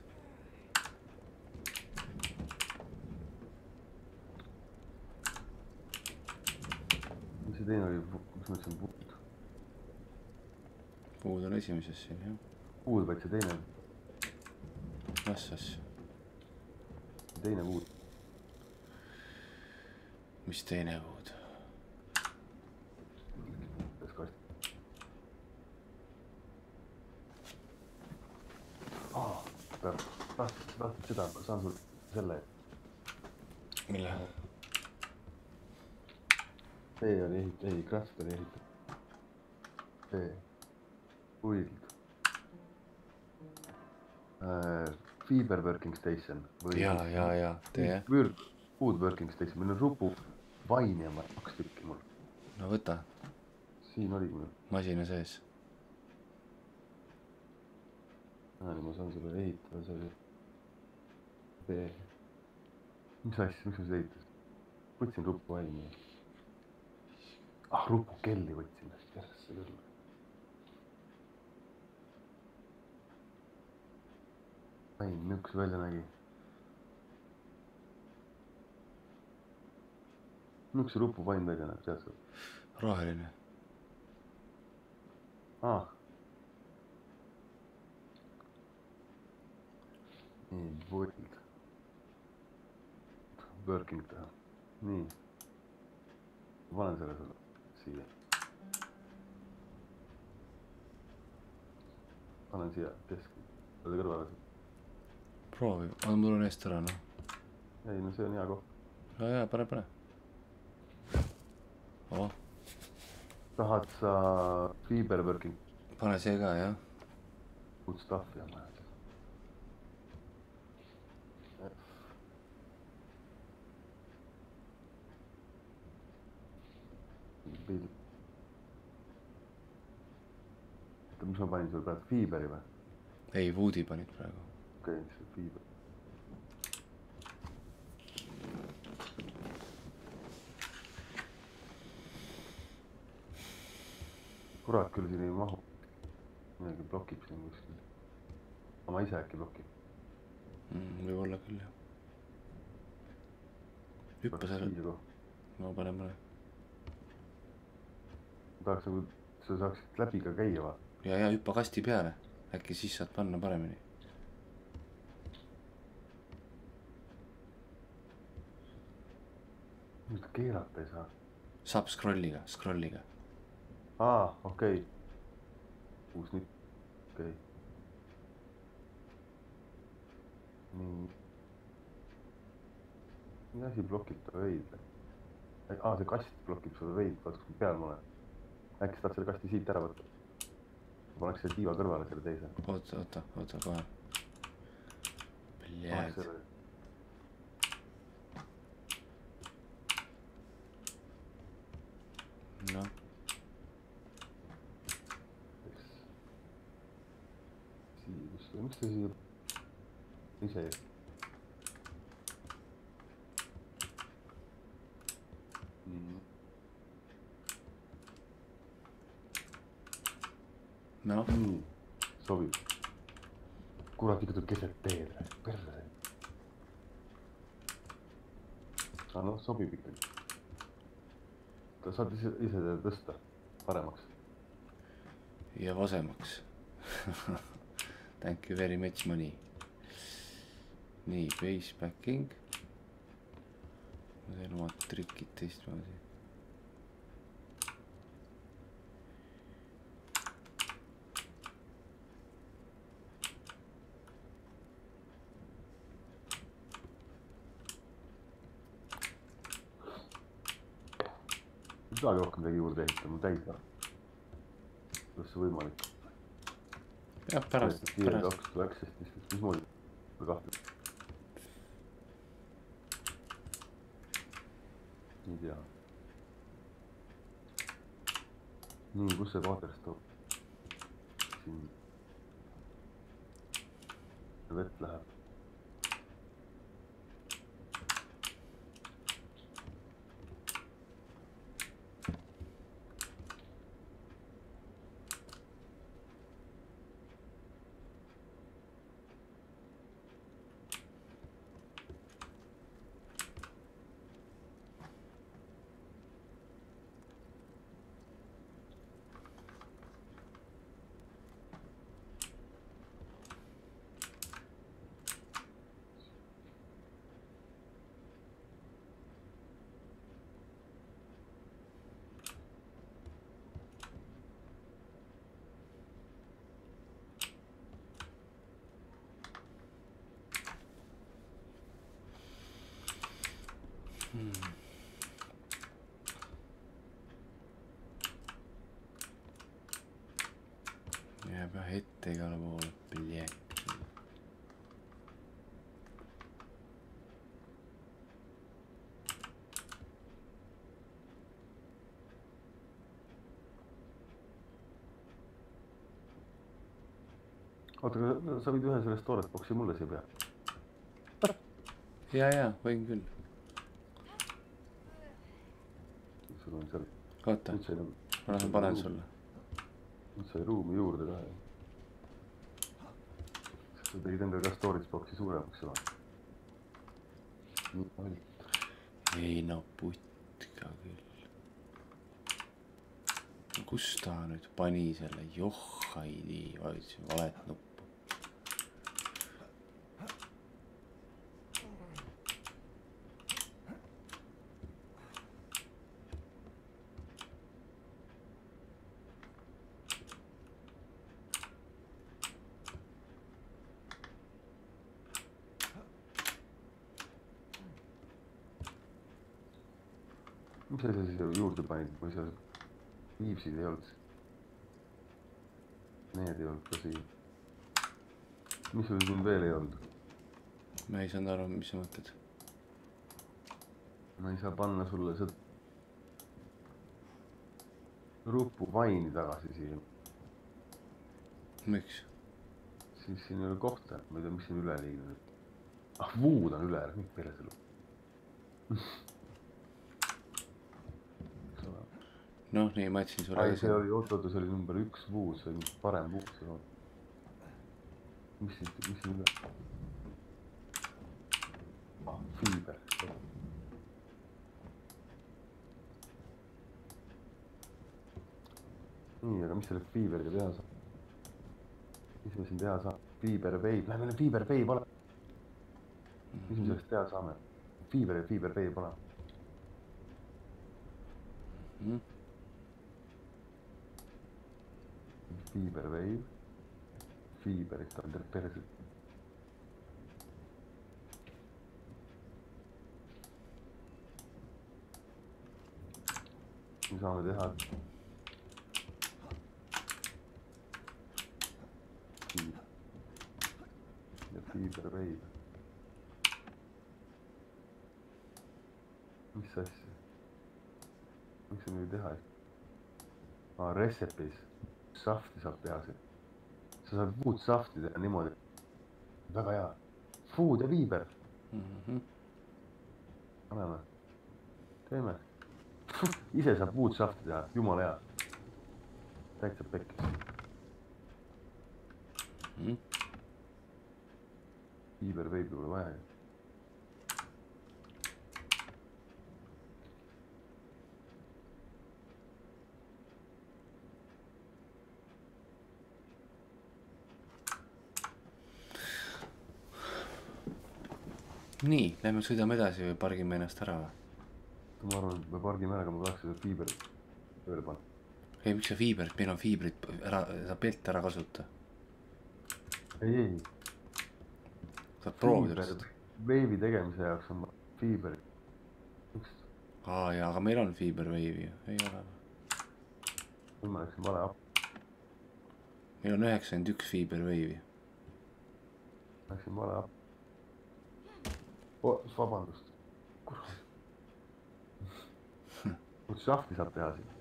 mis see teine oli, mis ma ütlesin, puud, puud on esimeses siin jah. puud, vaid see teine, mis asja, teine puud. mis teine puud? aa, peab, tahtsid, tahtsid seda, saan sul selle, mille? see oli ehit-, ei, Craft oli ehitatud. see, puild äh,. Fiber working station või ja, ja, ja tee wood working station, meil on rupu, vaini on vaja kaks tükki mul, no võta, siin oligi mul. masina sees. nüüd ma saan sulle ehitada, see oli. see, mis asja, miks ma seda ehitasin? võtsin rupu vaini. ah, rupukelli võtsin, persse küll. vain, niisugune see välja nägi. niisugune see rupuvain välja näeb, tead sa? roheline. aa. nii, voodild. Working teha, nii. panen selle sulle siia. panen siia kesk, selle kõrvale. proovi, mul on eest ära noh. ei no see on hea koht. ja, ja pane, pane. oh, tahad sa fiber working pane see ka jah. good stuff'i on vaja. pill. oota, mis ma panin sulle praegu, fiiberi või? ei, Woodi panid praegu. Mis see fiiber? kurat küll siin ei mahu. midagi blokib siin kuskil. aga ma ise äkki blokin. mm,. võib-olla küll jah. hüppa selle, no pane, pane. tahaks nagu, sa saaksid läbi ka käia vaata. ja, ja hüppa kasti peale, äkki siis saad panna paremini. Nüüd keerata ei saa. saab scroll'iga, scroll'iga. aa, okei okay.. uus nipp, okei okay.. nii. mis asi blokib ta veid? aa, see kast blokib seda veid, vaata kus ma peal olen. äkki sa tahad selle kasti siit ära võtta? ma paneks selle tiiva kõrvale selle teise. oota, oota, oota kohe. paneks siia kuskile, miks ta siia ise nii, noh, nii, sobib. kurat, ikka tuleb keset teed, perse. aga noh, sobib ikkagi. Saad ise, ise teda tõsta paremaks. ja vasemaks. Thank you very much money. nii, base backing. ma teen omad trikid teistmoodi. Ei saagi rohkem midagi juurde ehitada, mul täis ära. kuidas see võimalik? jah, pärast, pärast. kaks läks, mis, mismoodi kahte? ei tea. nii, kus see waterstone? siin. vett läheb. hmm.. jääb jah ette igale poole, pljääk. oota, aga sa võid ühe selle storage box'i mulle siia peale. ja, ja võin küll, sul on nagu, ma lasen panen sulle. nüüd sai ruumi juurde ka. sa tegid endale ka storage box'i suuremaks juba. ei no putka küll. kus ta nüüd pani selle vajutasin valet nuppu. mis asja sa siia juurde panid, ma ei saa, viipsid ei olnud. Need ei olnud ka siin. mis sul siin veel ei olnud? ma ei saanud aru, mis sa mõtled. ma ei saa panna sulle seda rupu vaini tagasi siia, miks? siis siin ei ole kohta, ma ei tea, mis siin üle liigneb. ah, vuud on üle, kõik peres elu. noh, nii ma jätsin sulle see oli, oot-oot, see oli number üks vuu, see oli parem vuu, see on. mis siin, mis siin üle? ah, fiiber. nii, aga mis selle fiiberiga teha saab? mis me siin teha saame? fiiber veib, lähme fiiber veib ole. mis me sellest teha saame? fiiber ja fiiber veib ole. Mhm. Fiiber veib, fiiberit on terve perse. me saame teha. ja fiiber veib. mis asja? miks sa nii teha ei? aa, recipes, sahti saab teha siin. sa saad food sahti teha niimoodi. väga hea. Food ja piiber, Mhm. paneme, teeme. ise saab food sahti teha, jumala hea. täitsa pekkis. Mhm. piiber veibi pole vaja ju. nii, lähme sõidame edasi või pargime ennast ära või? ma arvan, et me pargime ära, aga ma tahaks seda piiberit tööle panna. ei, miks sa fiibrit, meil on fiibrit ära, saab pilt ära kasuta. ei, ei, saad proovida lihtsalt. veivi tegemise jaoks on fiiberit. miks, aa jaa, aga meil on fiiberveivi ju, ei ole. nüüd ma läksin vale appi, meil on üheksakümmend üks fiiberveivi. läksin vale appi. vabandust, kurat. kus sahti saab teha siis?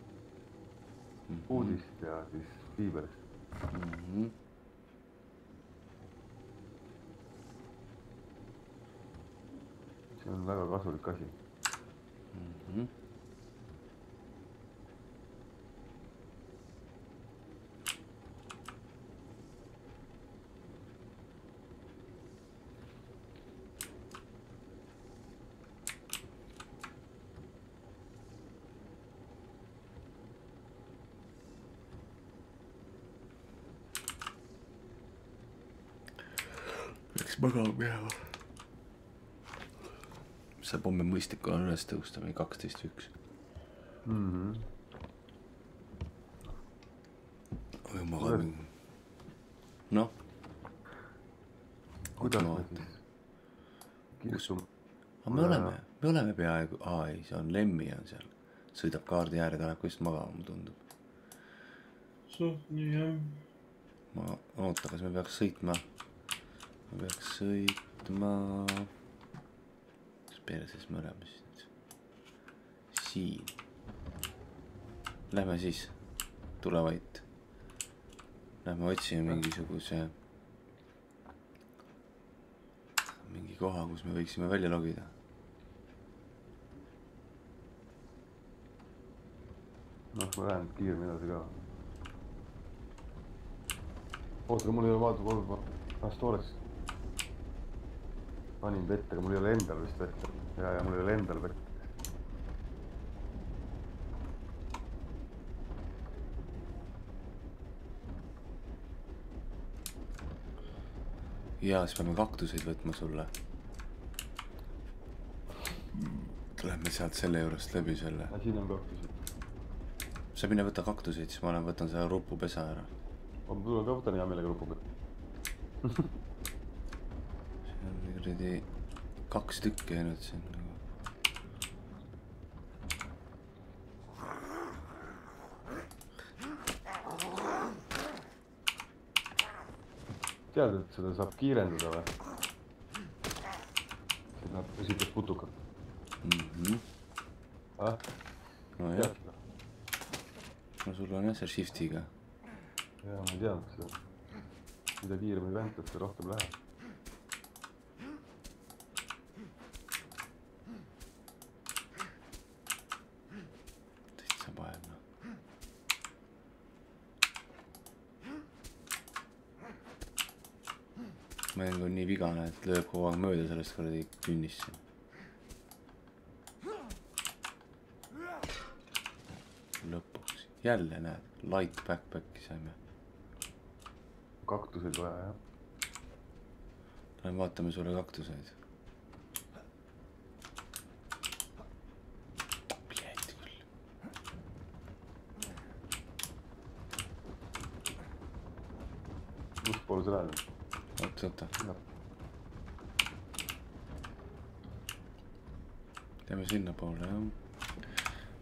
uudist ja siis fiiberist. Mhm. see on väga kasulik asi. Mhm. Läks magama minema. saab homme mõistlik olla üles tõusta, meil kaksteist üks. Mhm. või magame. noh, kuidas ma siis? kirstume, aga me oleme, me oleme peaaegu, aa ei, see on Lemmi on seal, sõidab kaardi ääre, ta läheb vist magama, mulle tundub. suht nii jah. ma, oota, kas me peaks sõitma? Me peaks sõitma. mis perses me oleme siis nüüd? siin. Lähme siis, tule vait. Lähme otsime mingisuguse, mingi koha, kus me võiksime välja logida. noh, ma lähen kiiremini edasi ka. oota, mul ei ole vaata, mul ma, ah Stores. Panin vette, aga mul ei ole endal vist vett. ja, ja mul ei ole endal vett. ja siis peame kaktuseid võtma sulle. Lähme sealt selle juurest läbi selle. siin on kaktused. sa mine võta kaktuseid, siis ma lähen võtan selle rupupesa ära. ma tulen ka võtan hea meelega rupu pealt. see on kuradi kaks tükki ainult siin nagu. tead, et seda saab kiirendada või? siin läheb tõsiselt putukat. mm. -hmm. ah, nojah no sul on jah see shift'iga. jaa, ma teadnud seda. mida kiiremini väntad, seda rohkem läheb. täitsa pael noh. mäng on nii et lööb kogu aeg mööda sellest kuradi künnist siin. lõpuks jälle näed, light backpack'i saime. kaktuseid vaja jah. Lähme vaatame sulle kaktuseid. kustpoole sa lähed? oota, oota, teeme sinnapoole jah.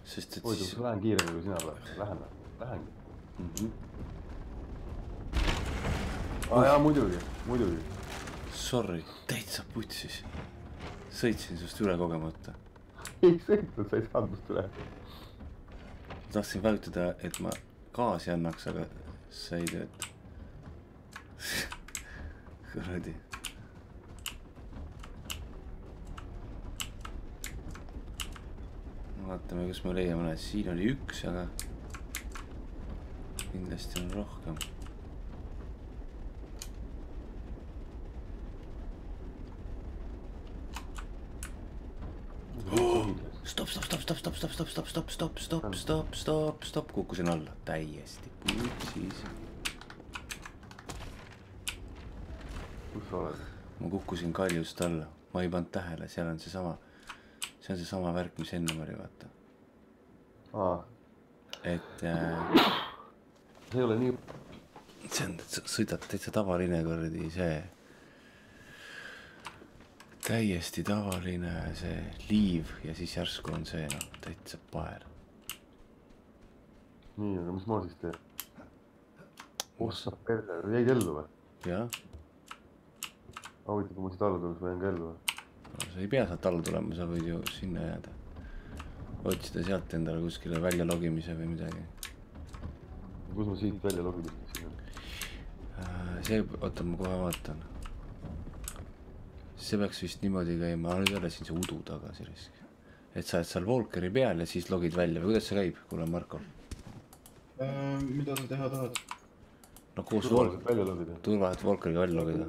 sest et huvitav, siis lähen kiiremini kui sina praegu? Lähen? Lähengi. mm. -hmm. aa jaa, muidugi, muidugi. Sorry, täitsa putsis. sõitsin sinust üle kogemata. ei sõitnud, sa ei saanud must üle. tahtsin vajutada, et ma gaasi annaks, aga sa ei tööta. kuradi. vaatame, kus me leiame, näed, siin oli üks, aga kindlasti on rohkem. stopp, stopp, stopp, stopp, stopp, stopp, stopp, stopp, stopp, stopp, stopp, stopp, stopp, stopp, kukkusin alla, täiesti putsis. kus sa oled? ma kukkusin kaljust alla, ma ei pannud tähele, seal on seesama, see on seesama värk, mis ennem oli, vaata. aa, et äh, see ei ole nii, see on, sõidad täitsa tavaline kuradi see, täiesti tavaline see liiv ja siis järsku on see noh, täitsa paer. nii, aga mis ma siis teen? ossa perse, jäid ellu või? jah, huvitav, kui ma siit alla tulen, siis ma jään ka ellu või? sa ei pea sealt alla tulema, sa võid ju sinna jääda. Otsida sealt endale kuskile välja logimise või midagi. kus ma siit välja login siin? Äh, see, oota, ma kohe vaatan. see peaks vist niimoodi käima, nüüd jälle siin see udu tagasi risk. et sa oled seal Walkeri peal ja siis logid välja või kuidas see käib, kuule Marko? Äh, mida sa teha tahad? no koos turvaliselt Walk-, välja logida. turvaliselt Walkeriga välja logida.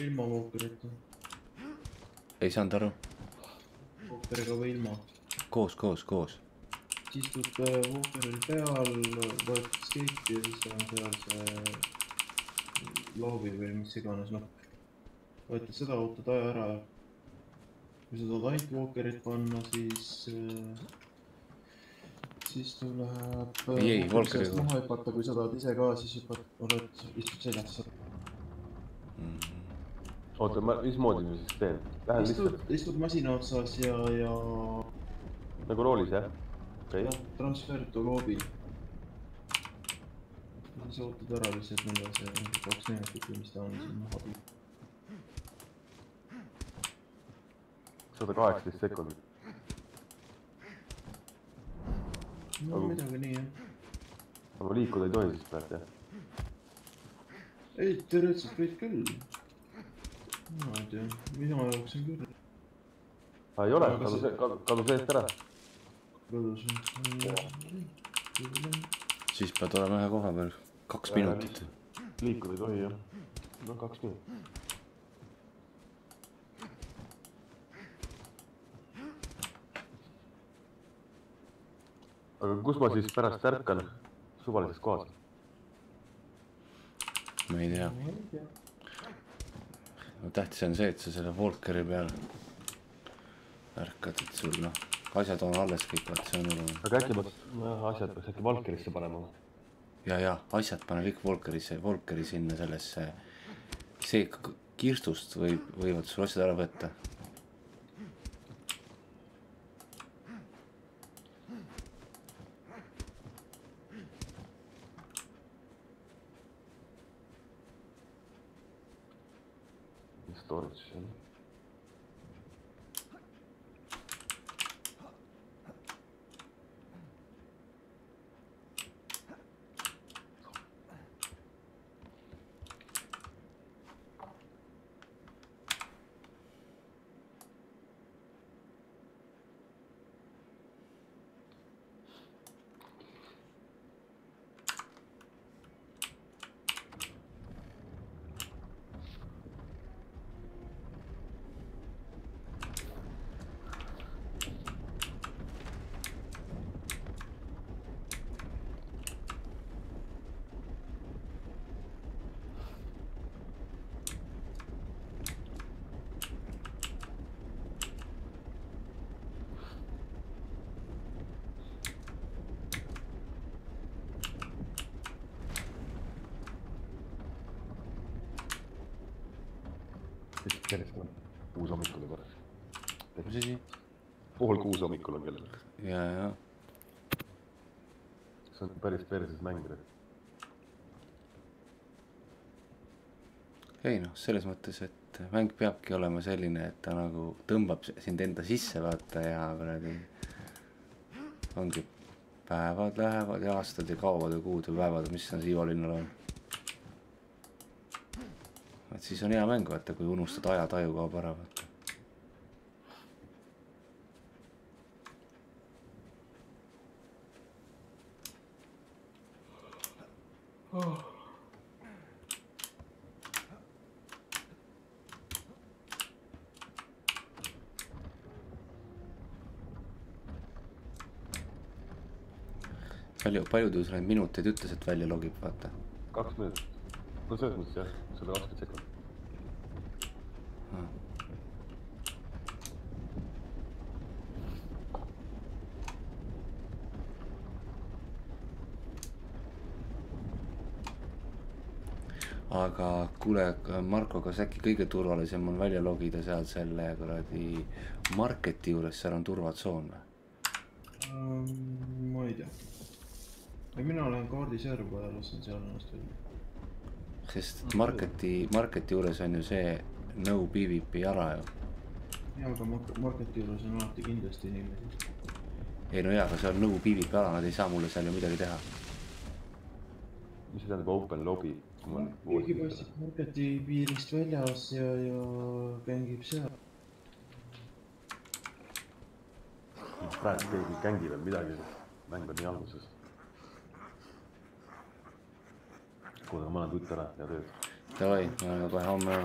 ilma Walkerita, ei saanud aru? Walkeriga või ilma. koos, koos, koos. siis istud äh, Walkeril peal, vajutad escape'i ja siis on seal see loobi või mis iganes nupp. vajutad seda, ootad aja ära. kui sa tahad ainult Walkerit panna, siis äh, siis tuleb äh, Ei, ei, Walkeri maha hüpata, kui sa tahad ise ka, siis hüppad, oled, istud seljas. oota, ma, mismoodi ma siis teen? Istud istud masina otsas ja, ja nagu roolis jah? okei jah, transfer to lobby. siis ootad ära lihtsalt millal see kaks minutit või mis ta on siin maha viib. sada kaheksateist sekundit. no Oh. midagi nii jah. aga ma liikuda ei tohi siis praegu jah? ei, teoreetiliselt võid küll. ma ei tea, mina jooksin küll. ei ole, Aga kadus kadus eest ära. Siis pead olema ühe koha peal, kaks minutit. liikuda ei tohi jah. no kaks minutit. aga kus ma siis pärast ärkan suvalises kohas? ma ei tea. no tähtis on see, et sa selle Walkeri peal ärkad, et sul noh, asjad on alles kõik, vaat see on oluline. aga äkki noh asjad peaks äkki Valkerisse panema või? ja, ja asjad pane kõik Walkerisse, Walkeri sinna sellesse, see kirstust võib, võivad sul asjad ära võtta. Storage see on. kellest on? kuus hommikul juba. mis asi? Kuus hommikul on kell. ja, ja see on päris perses mäng. ei noh, selles mõttes, et mäng peabki olema selline, et ta nagu tõmbab sind enda sisse, vaata ja kuradi. ongi, päevad lähevad ja aastad ja kaovad ja kuud ja päevad, mis seal Siivo linnal on. et siis on hea mäng, vaata, kui unustad ajataju kaob ära, vaata. palju, ta sul neid minuteid ütles, et välja logib, vaata. kaks minutit. no selles mõttes jah, sada kakskümmend sekundit. aga kuule, Marko, kas äkki kõige turvalisem on välja logida seal selle kuradi marketi juures, seal on turvatsoon või? Kaardiserva ja lasen seal ennast välja. sest marketi, marketi juures on ju see no PVP ala ju. ja, aga mark- marketi juures on alati kindlasti inimesi. ei no jaa, aga see on no PVP ala, nad ei saa mulle seal ju midagi teha. mis see tähendab open lobby? keegi paistab marketi piirist väljas ja, ja kängib seal. praegu keegi ei gängi veel midagi, mäng on nii alguses. kuule, ma lähen tutt ära, head ööd. Davai, kohe homme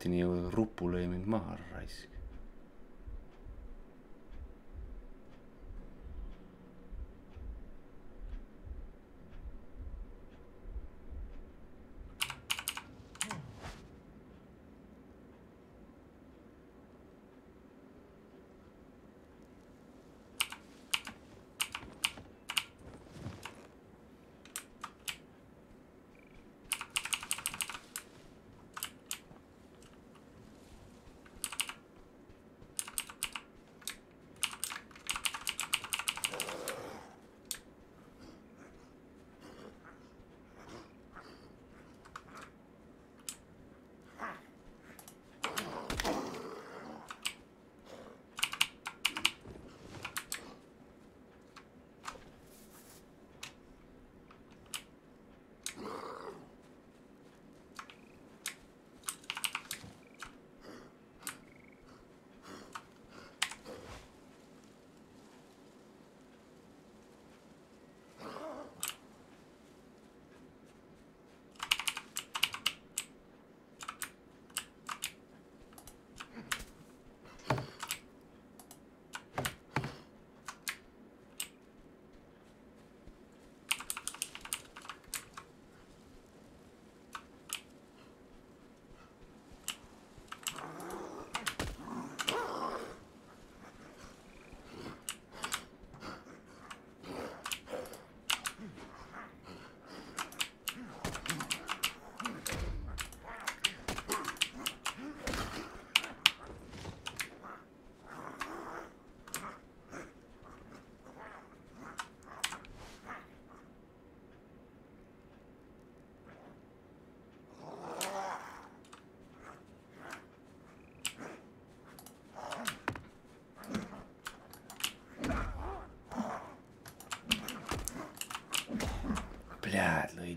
sinna marketini jõuda, rupu lõi mind maha raisk.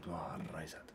Pljääd lõid maha raisad.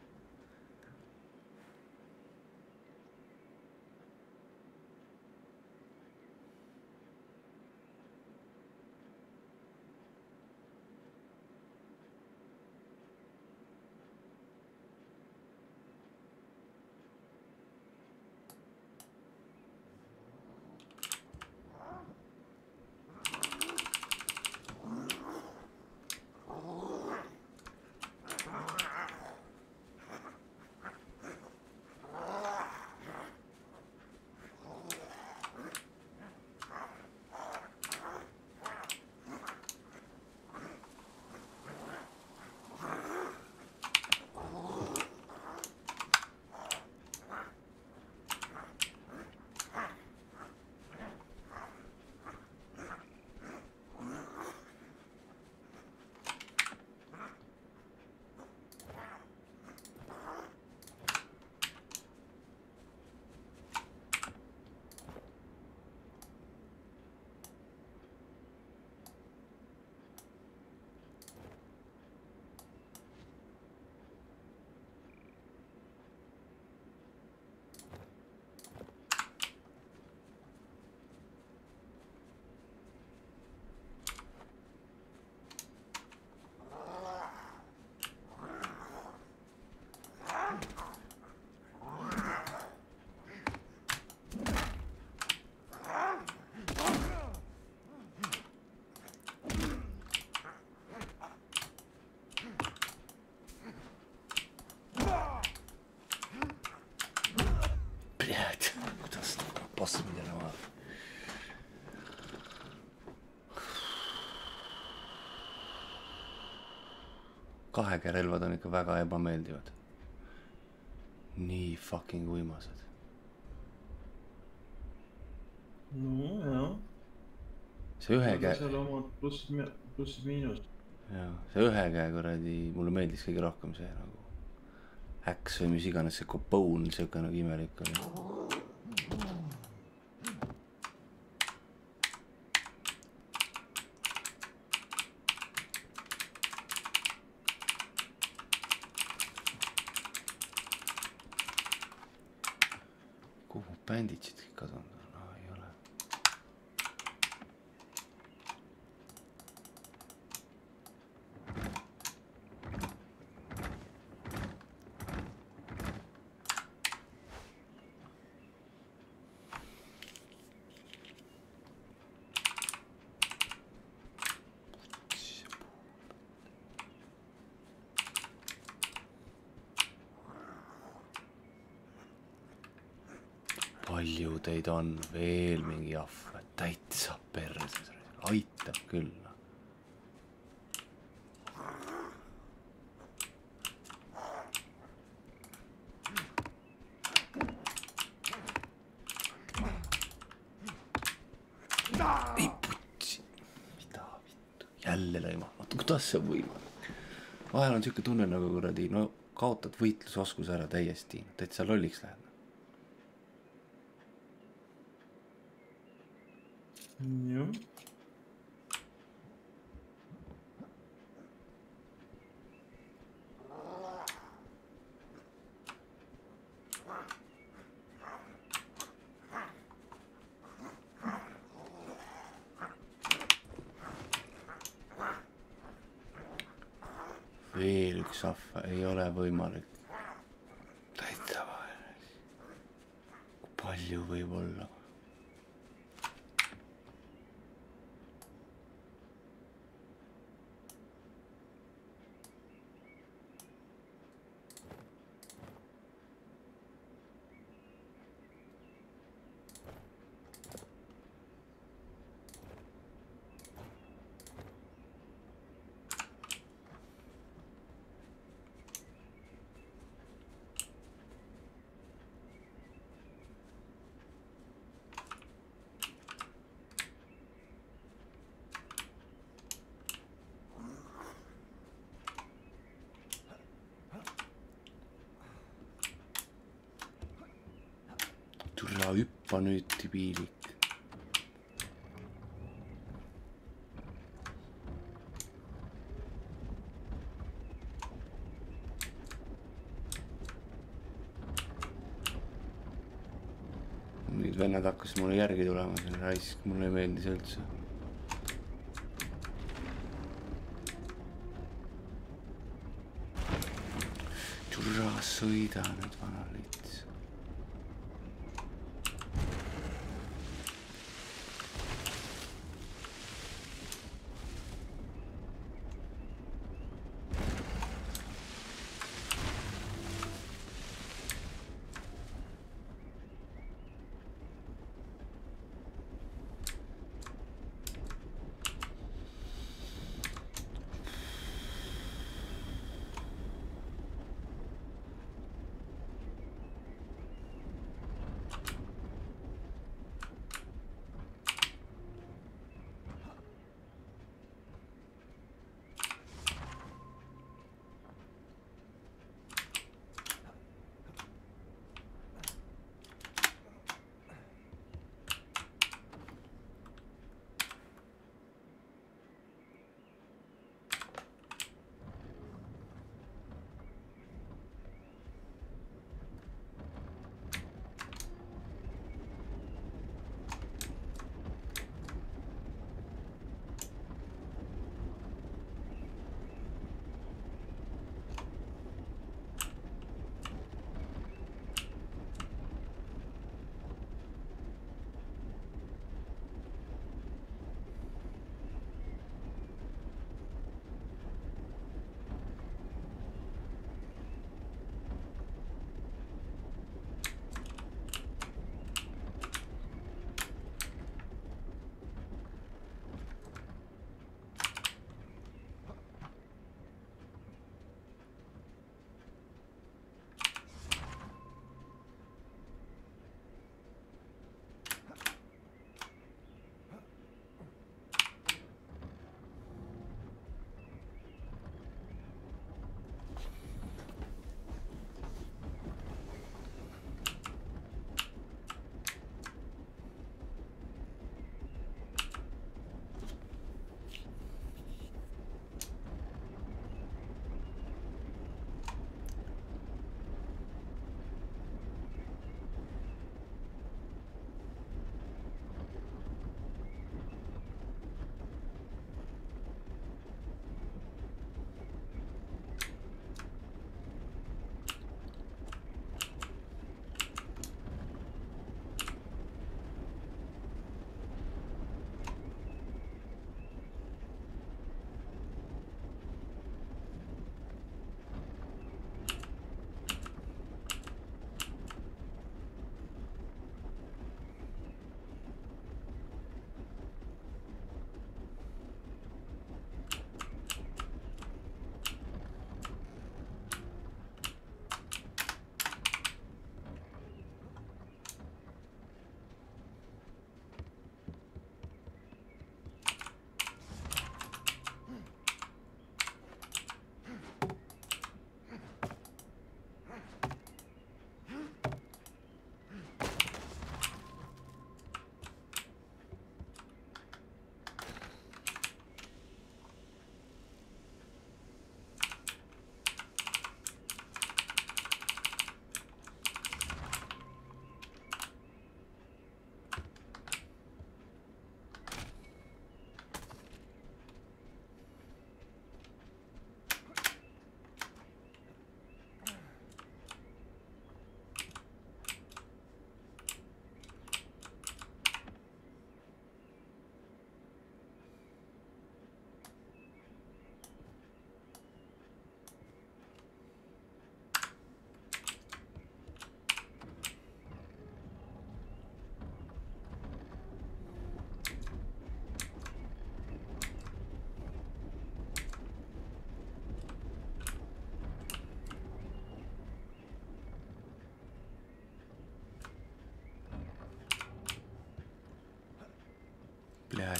Pljääd, kuidas passi midagi maha. Kahega relvad on ikka väga ebameeldivad. nii fucking uimased. nojah. see ühe käe, seal omad plussid, plussid-miinused. jaa, see ühe käe kuradi, mulle meeldis kõige rohkem see nagu äks või mis iganes see kopoon, siuke nagu imelik oli. kuhu bänditsid kõik kadunud on no,? ei ole. Teid on, veel mingi ahv, täitsa perses, aitab küll. noh. ei putsi, mida vittu, jälle lõimamatu, kuidas see on võimalik? vahel on siuke tunne nagu kuradi, no kaotad võitlusoskuse ära täiesti, täitsa lolliks lähed. jah. veel üks ahv, ei ole võimalik. täitsa vaene. kui palju võib olla? Türa hüppa nüüd, debiilik. nüüd vennad hakkasid mulle järgi tulema, see raisk, mulle ei meeldi see üldse. türa sõida nüüd, vana lits.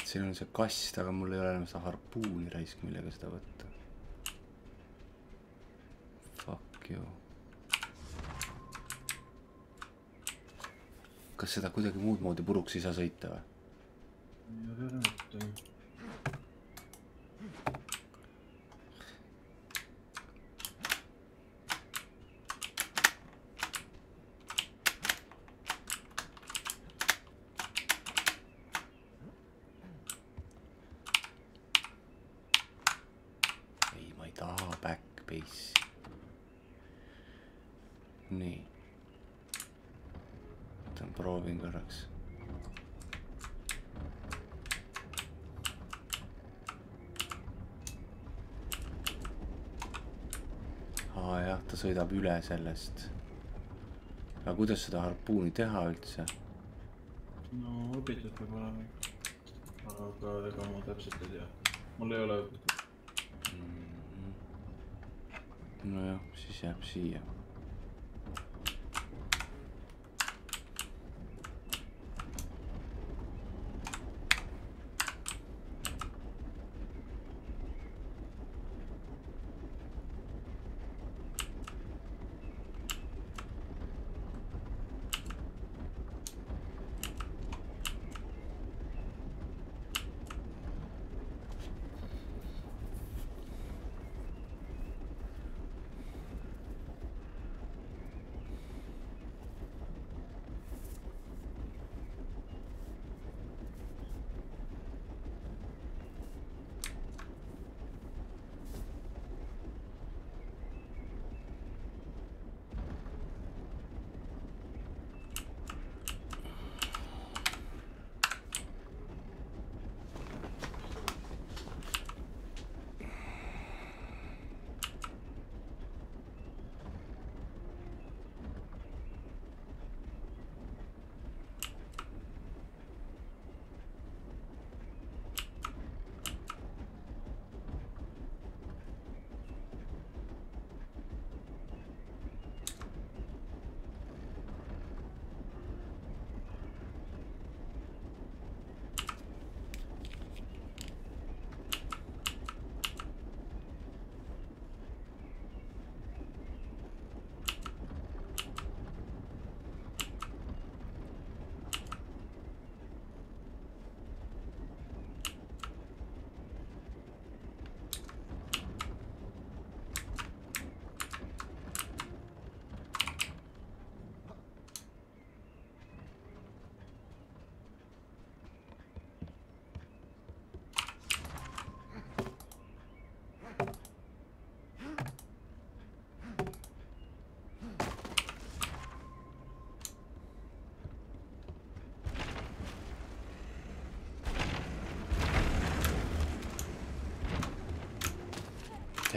Siin on see kast, aga mul ei ole enam seda harpuuni raisk, millega seda võtta. Fuck you. kas seda kuidagi muud moodi puruks ei saa sõita või? ei ole mõtet. ei, ma ei taha backbase'i. nii. oota, proovin korraks. aa jah, ta sõidab üle sellest. aga kuidas seda harpuuni teha üldse? no õpitud peab olema ikka. aga ega ma täpselt ei tea. mul ei ole õpitud. nojah, siis jääb siia.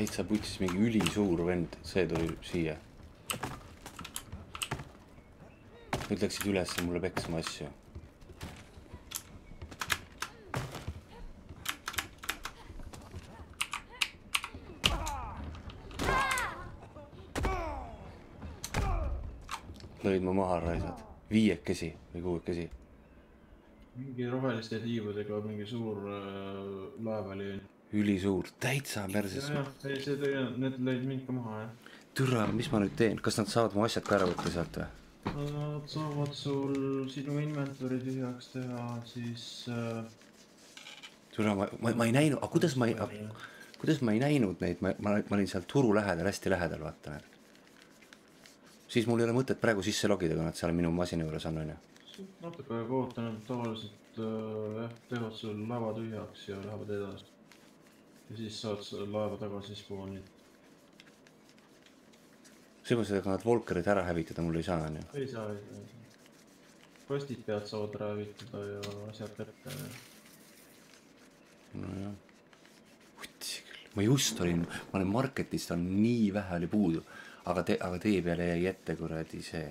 Täitsa putsis mingi ülisuur vend, see tuli siia. Nüüd läksid üles mulle peksma asju. lõid mu maha, raisad, viiekesi või kuuekesi. mingi roheliste tiibadega mingi suur äh, laev oli. ülisuur, täitsa perses. ei see tõi, need lõid mind ka maha jah. türa, mis ma nüüd teen, kas nad saavad mu asjad ka ära võtta sealt või? Nad saavad sul sinu inventory tühjaks teha, siis äh, türa, ma, ma, ma ei näinud, aga kuidas ma ei, kuidas ma ei näinud neid, ma, ma, ma olin seal turu lähedal, hästi lähedal, vaata näed. siis mul ei ole mõtet praegu sisse logida, kui nad seal minu masina juures on, onju. natuke aega oota, nad tavaliselt äh, jah, teevad sul laeva tühjaks ja lähevad edasi. Ja siis saad sa laeva tagasi spooni. mõttes, et nad Volkerid ära hävitada mul ei saa, onju. ei saa, ei saa, kastid pead saavad ära hävitada ja asjad kätte ja nojah. utsi küll, ma just olin, ma olin marketist on nii vähe oli puudu, aga tee, aga tee peale jäi ette kuradi see.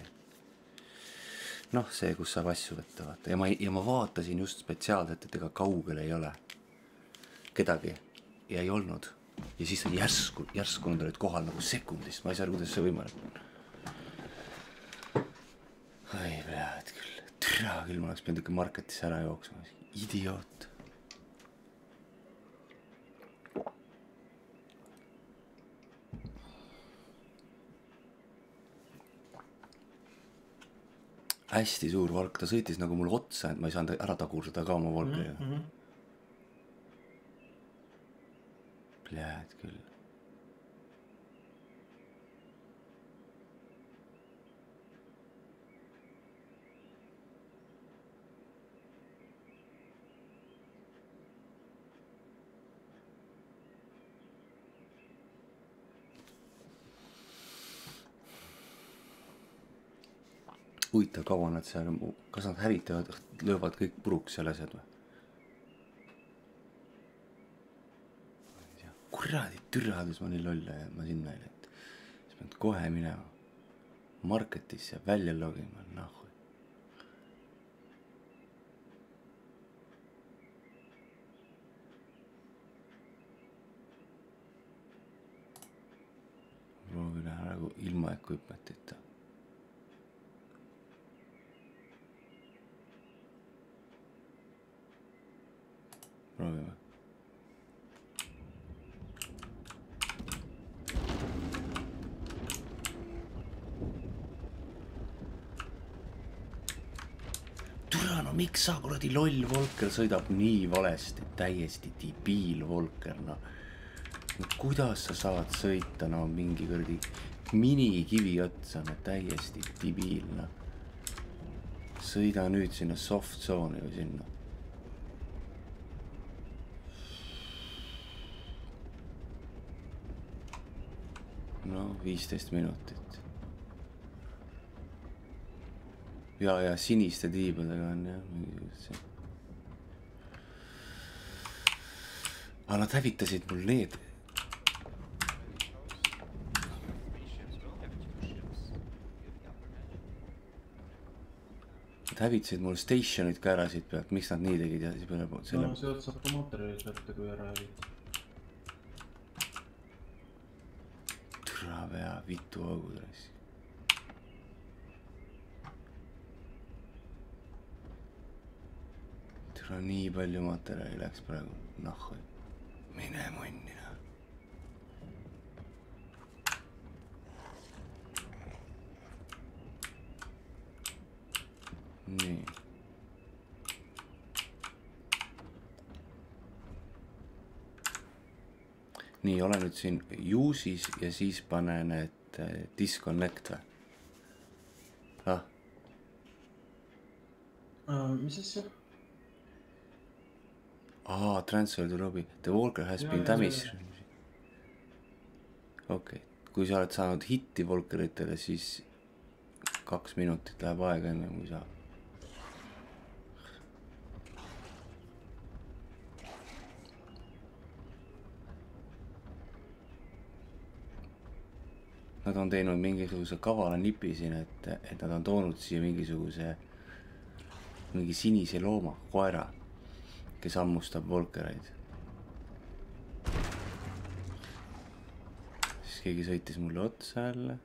noh, see, kus saab asju võtta, vaata ja ma, ja ma vaatasin just spetsiaalselt, et ega kaugel ei ole kedagi ja ei olnud. ja siis on järsku, järsku on ta nüüd kohal nagu sekundis, ma ei saa aru, kuidas see võimalik on. ai, pead küll, türa küll, ma oleks pidanud ikka marketisse ära jooksma, idioot. hästi suur valk, ta sõitis nagu mulle otsa, et ma ei saanud ära tagurdada ka oma valka mm. -hmm Pljääd küll. huvitav, kaua nad seal, kas nad hävitavad, löövad kõik puruks seal asjad või? Kuradi türadus, ma nii loll olen, ma sinna ei läinud. siis pead kohe minema marketisse välja logima, noh. proovin näha nagu ilma equipment'ita. proovime. türa, no miks sa kuradi loll Volker sõidab nii valesti, täiesti debiil Volker, noh. no kuidas sa saad sõita, no mingi kuradi minikivi otsa, no täiesti debiil, noh. sõida nüüd sinna soft zone'i või sinna. no viisteist minutit. ja, ja siniste tiibadega on jah mingisugused see. aga nad hävitasid mul need. Hävitasid mul station'id ka ära siit pealt, miks nad nii tegid ja siis peale selle no sealt saab ka materjalid kätte, kui ära hävitad. türa pea, vitu augud raisk. Türa nii palju materjali läks praegu, nahhu. mine munni noh. nii. nii, ole nüüd siin use'is ja siis pane need eh, disconnect või? ah, mis asja? aa, transfer to lobby, the walker has Jaa, been damaged. okei okay., kui sa oled saanud hitti walkeritele, siis kaks minutit läheb aega enne kui saab. Nad on teinud mingisuguse kavala nipi siin, et, et nad on toonud siia mingisuguse, mingi sinise looma, koera, kes hammustab volkereid. siis keegi sõitis mulle otsa jälle.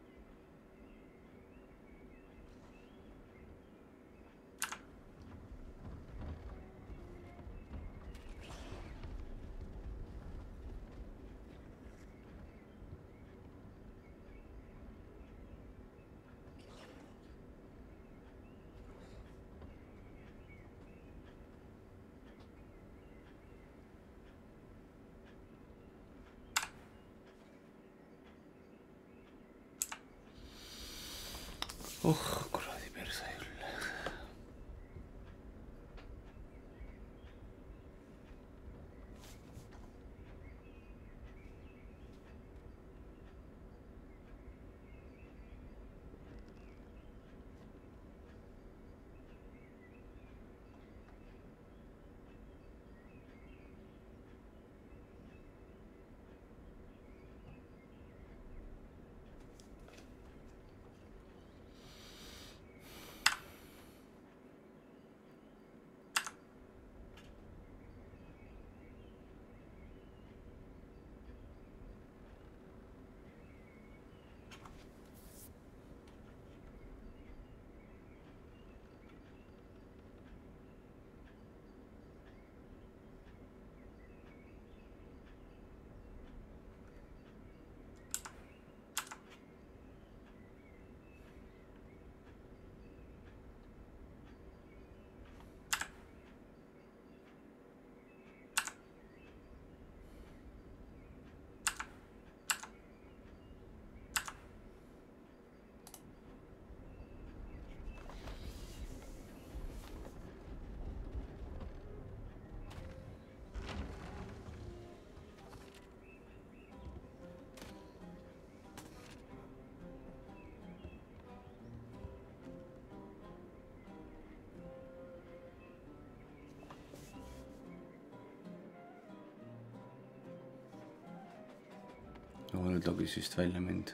Nüüd logis vist välja mind.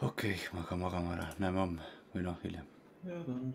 okei okay,, ma hakkan magama ära, näeme homme või noh, hiljem. head on.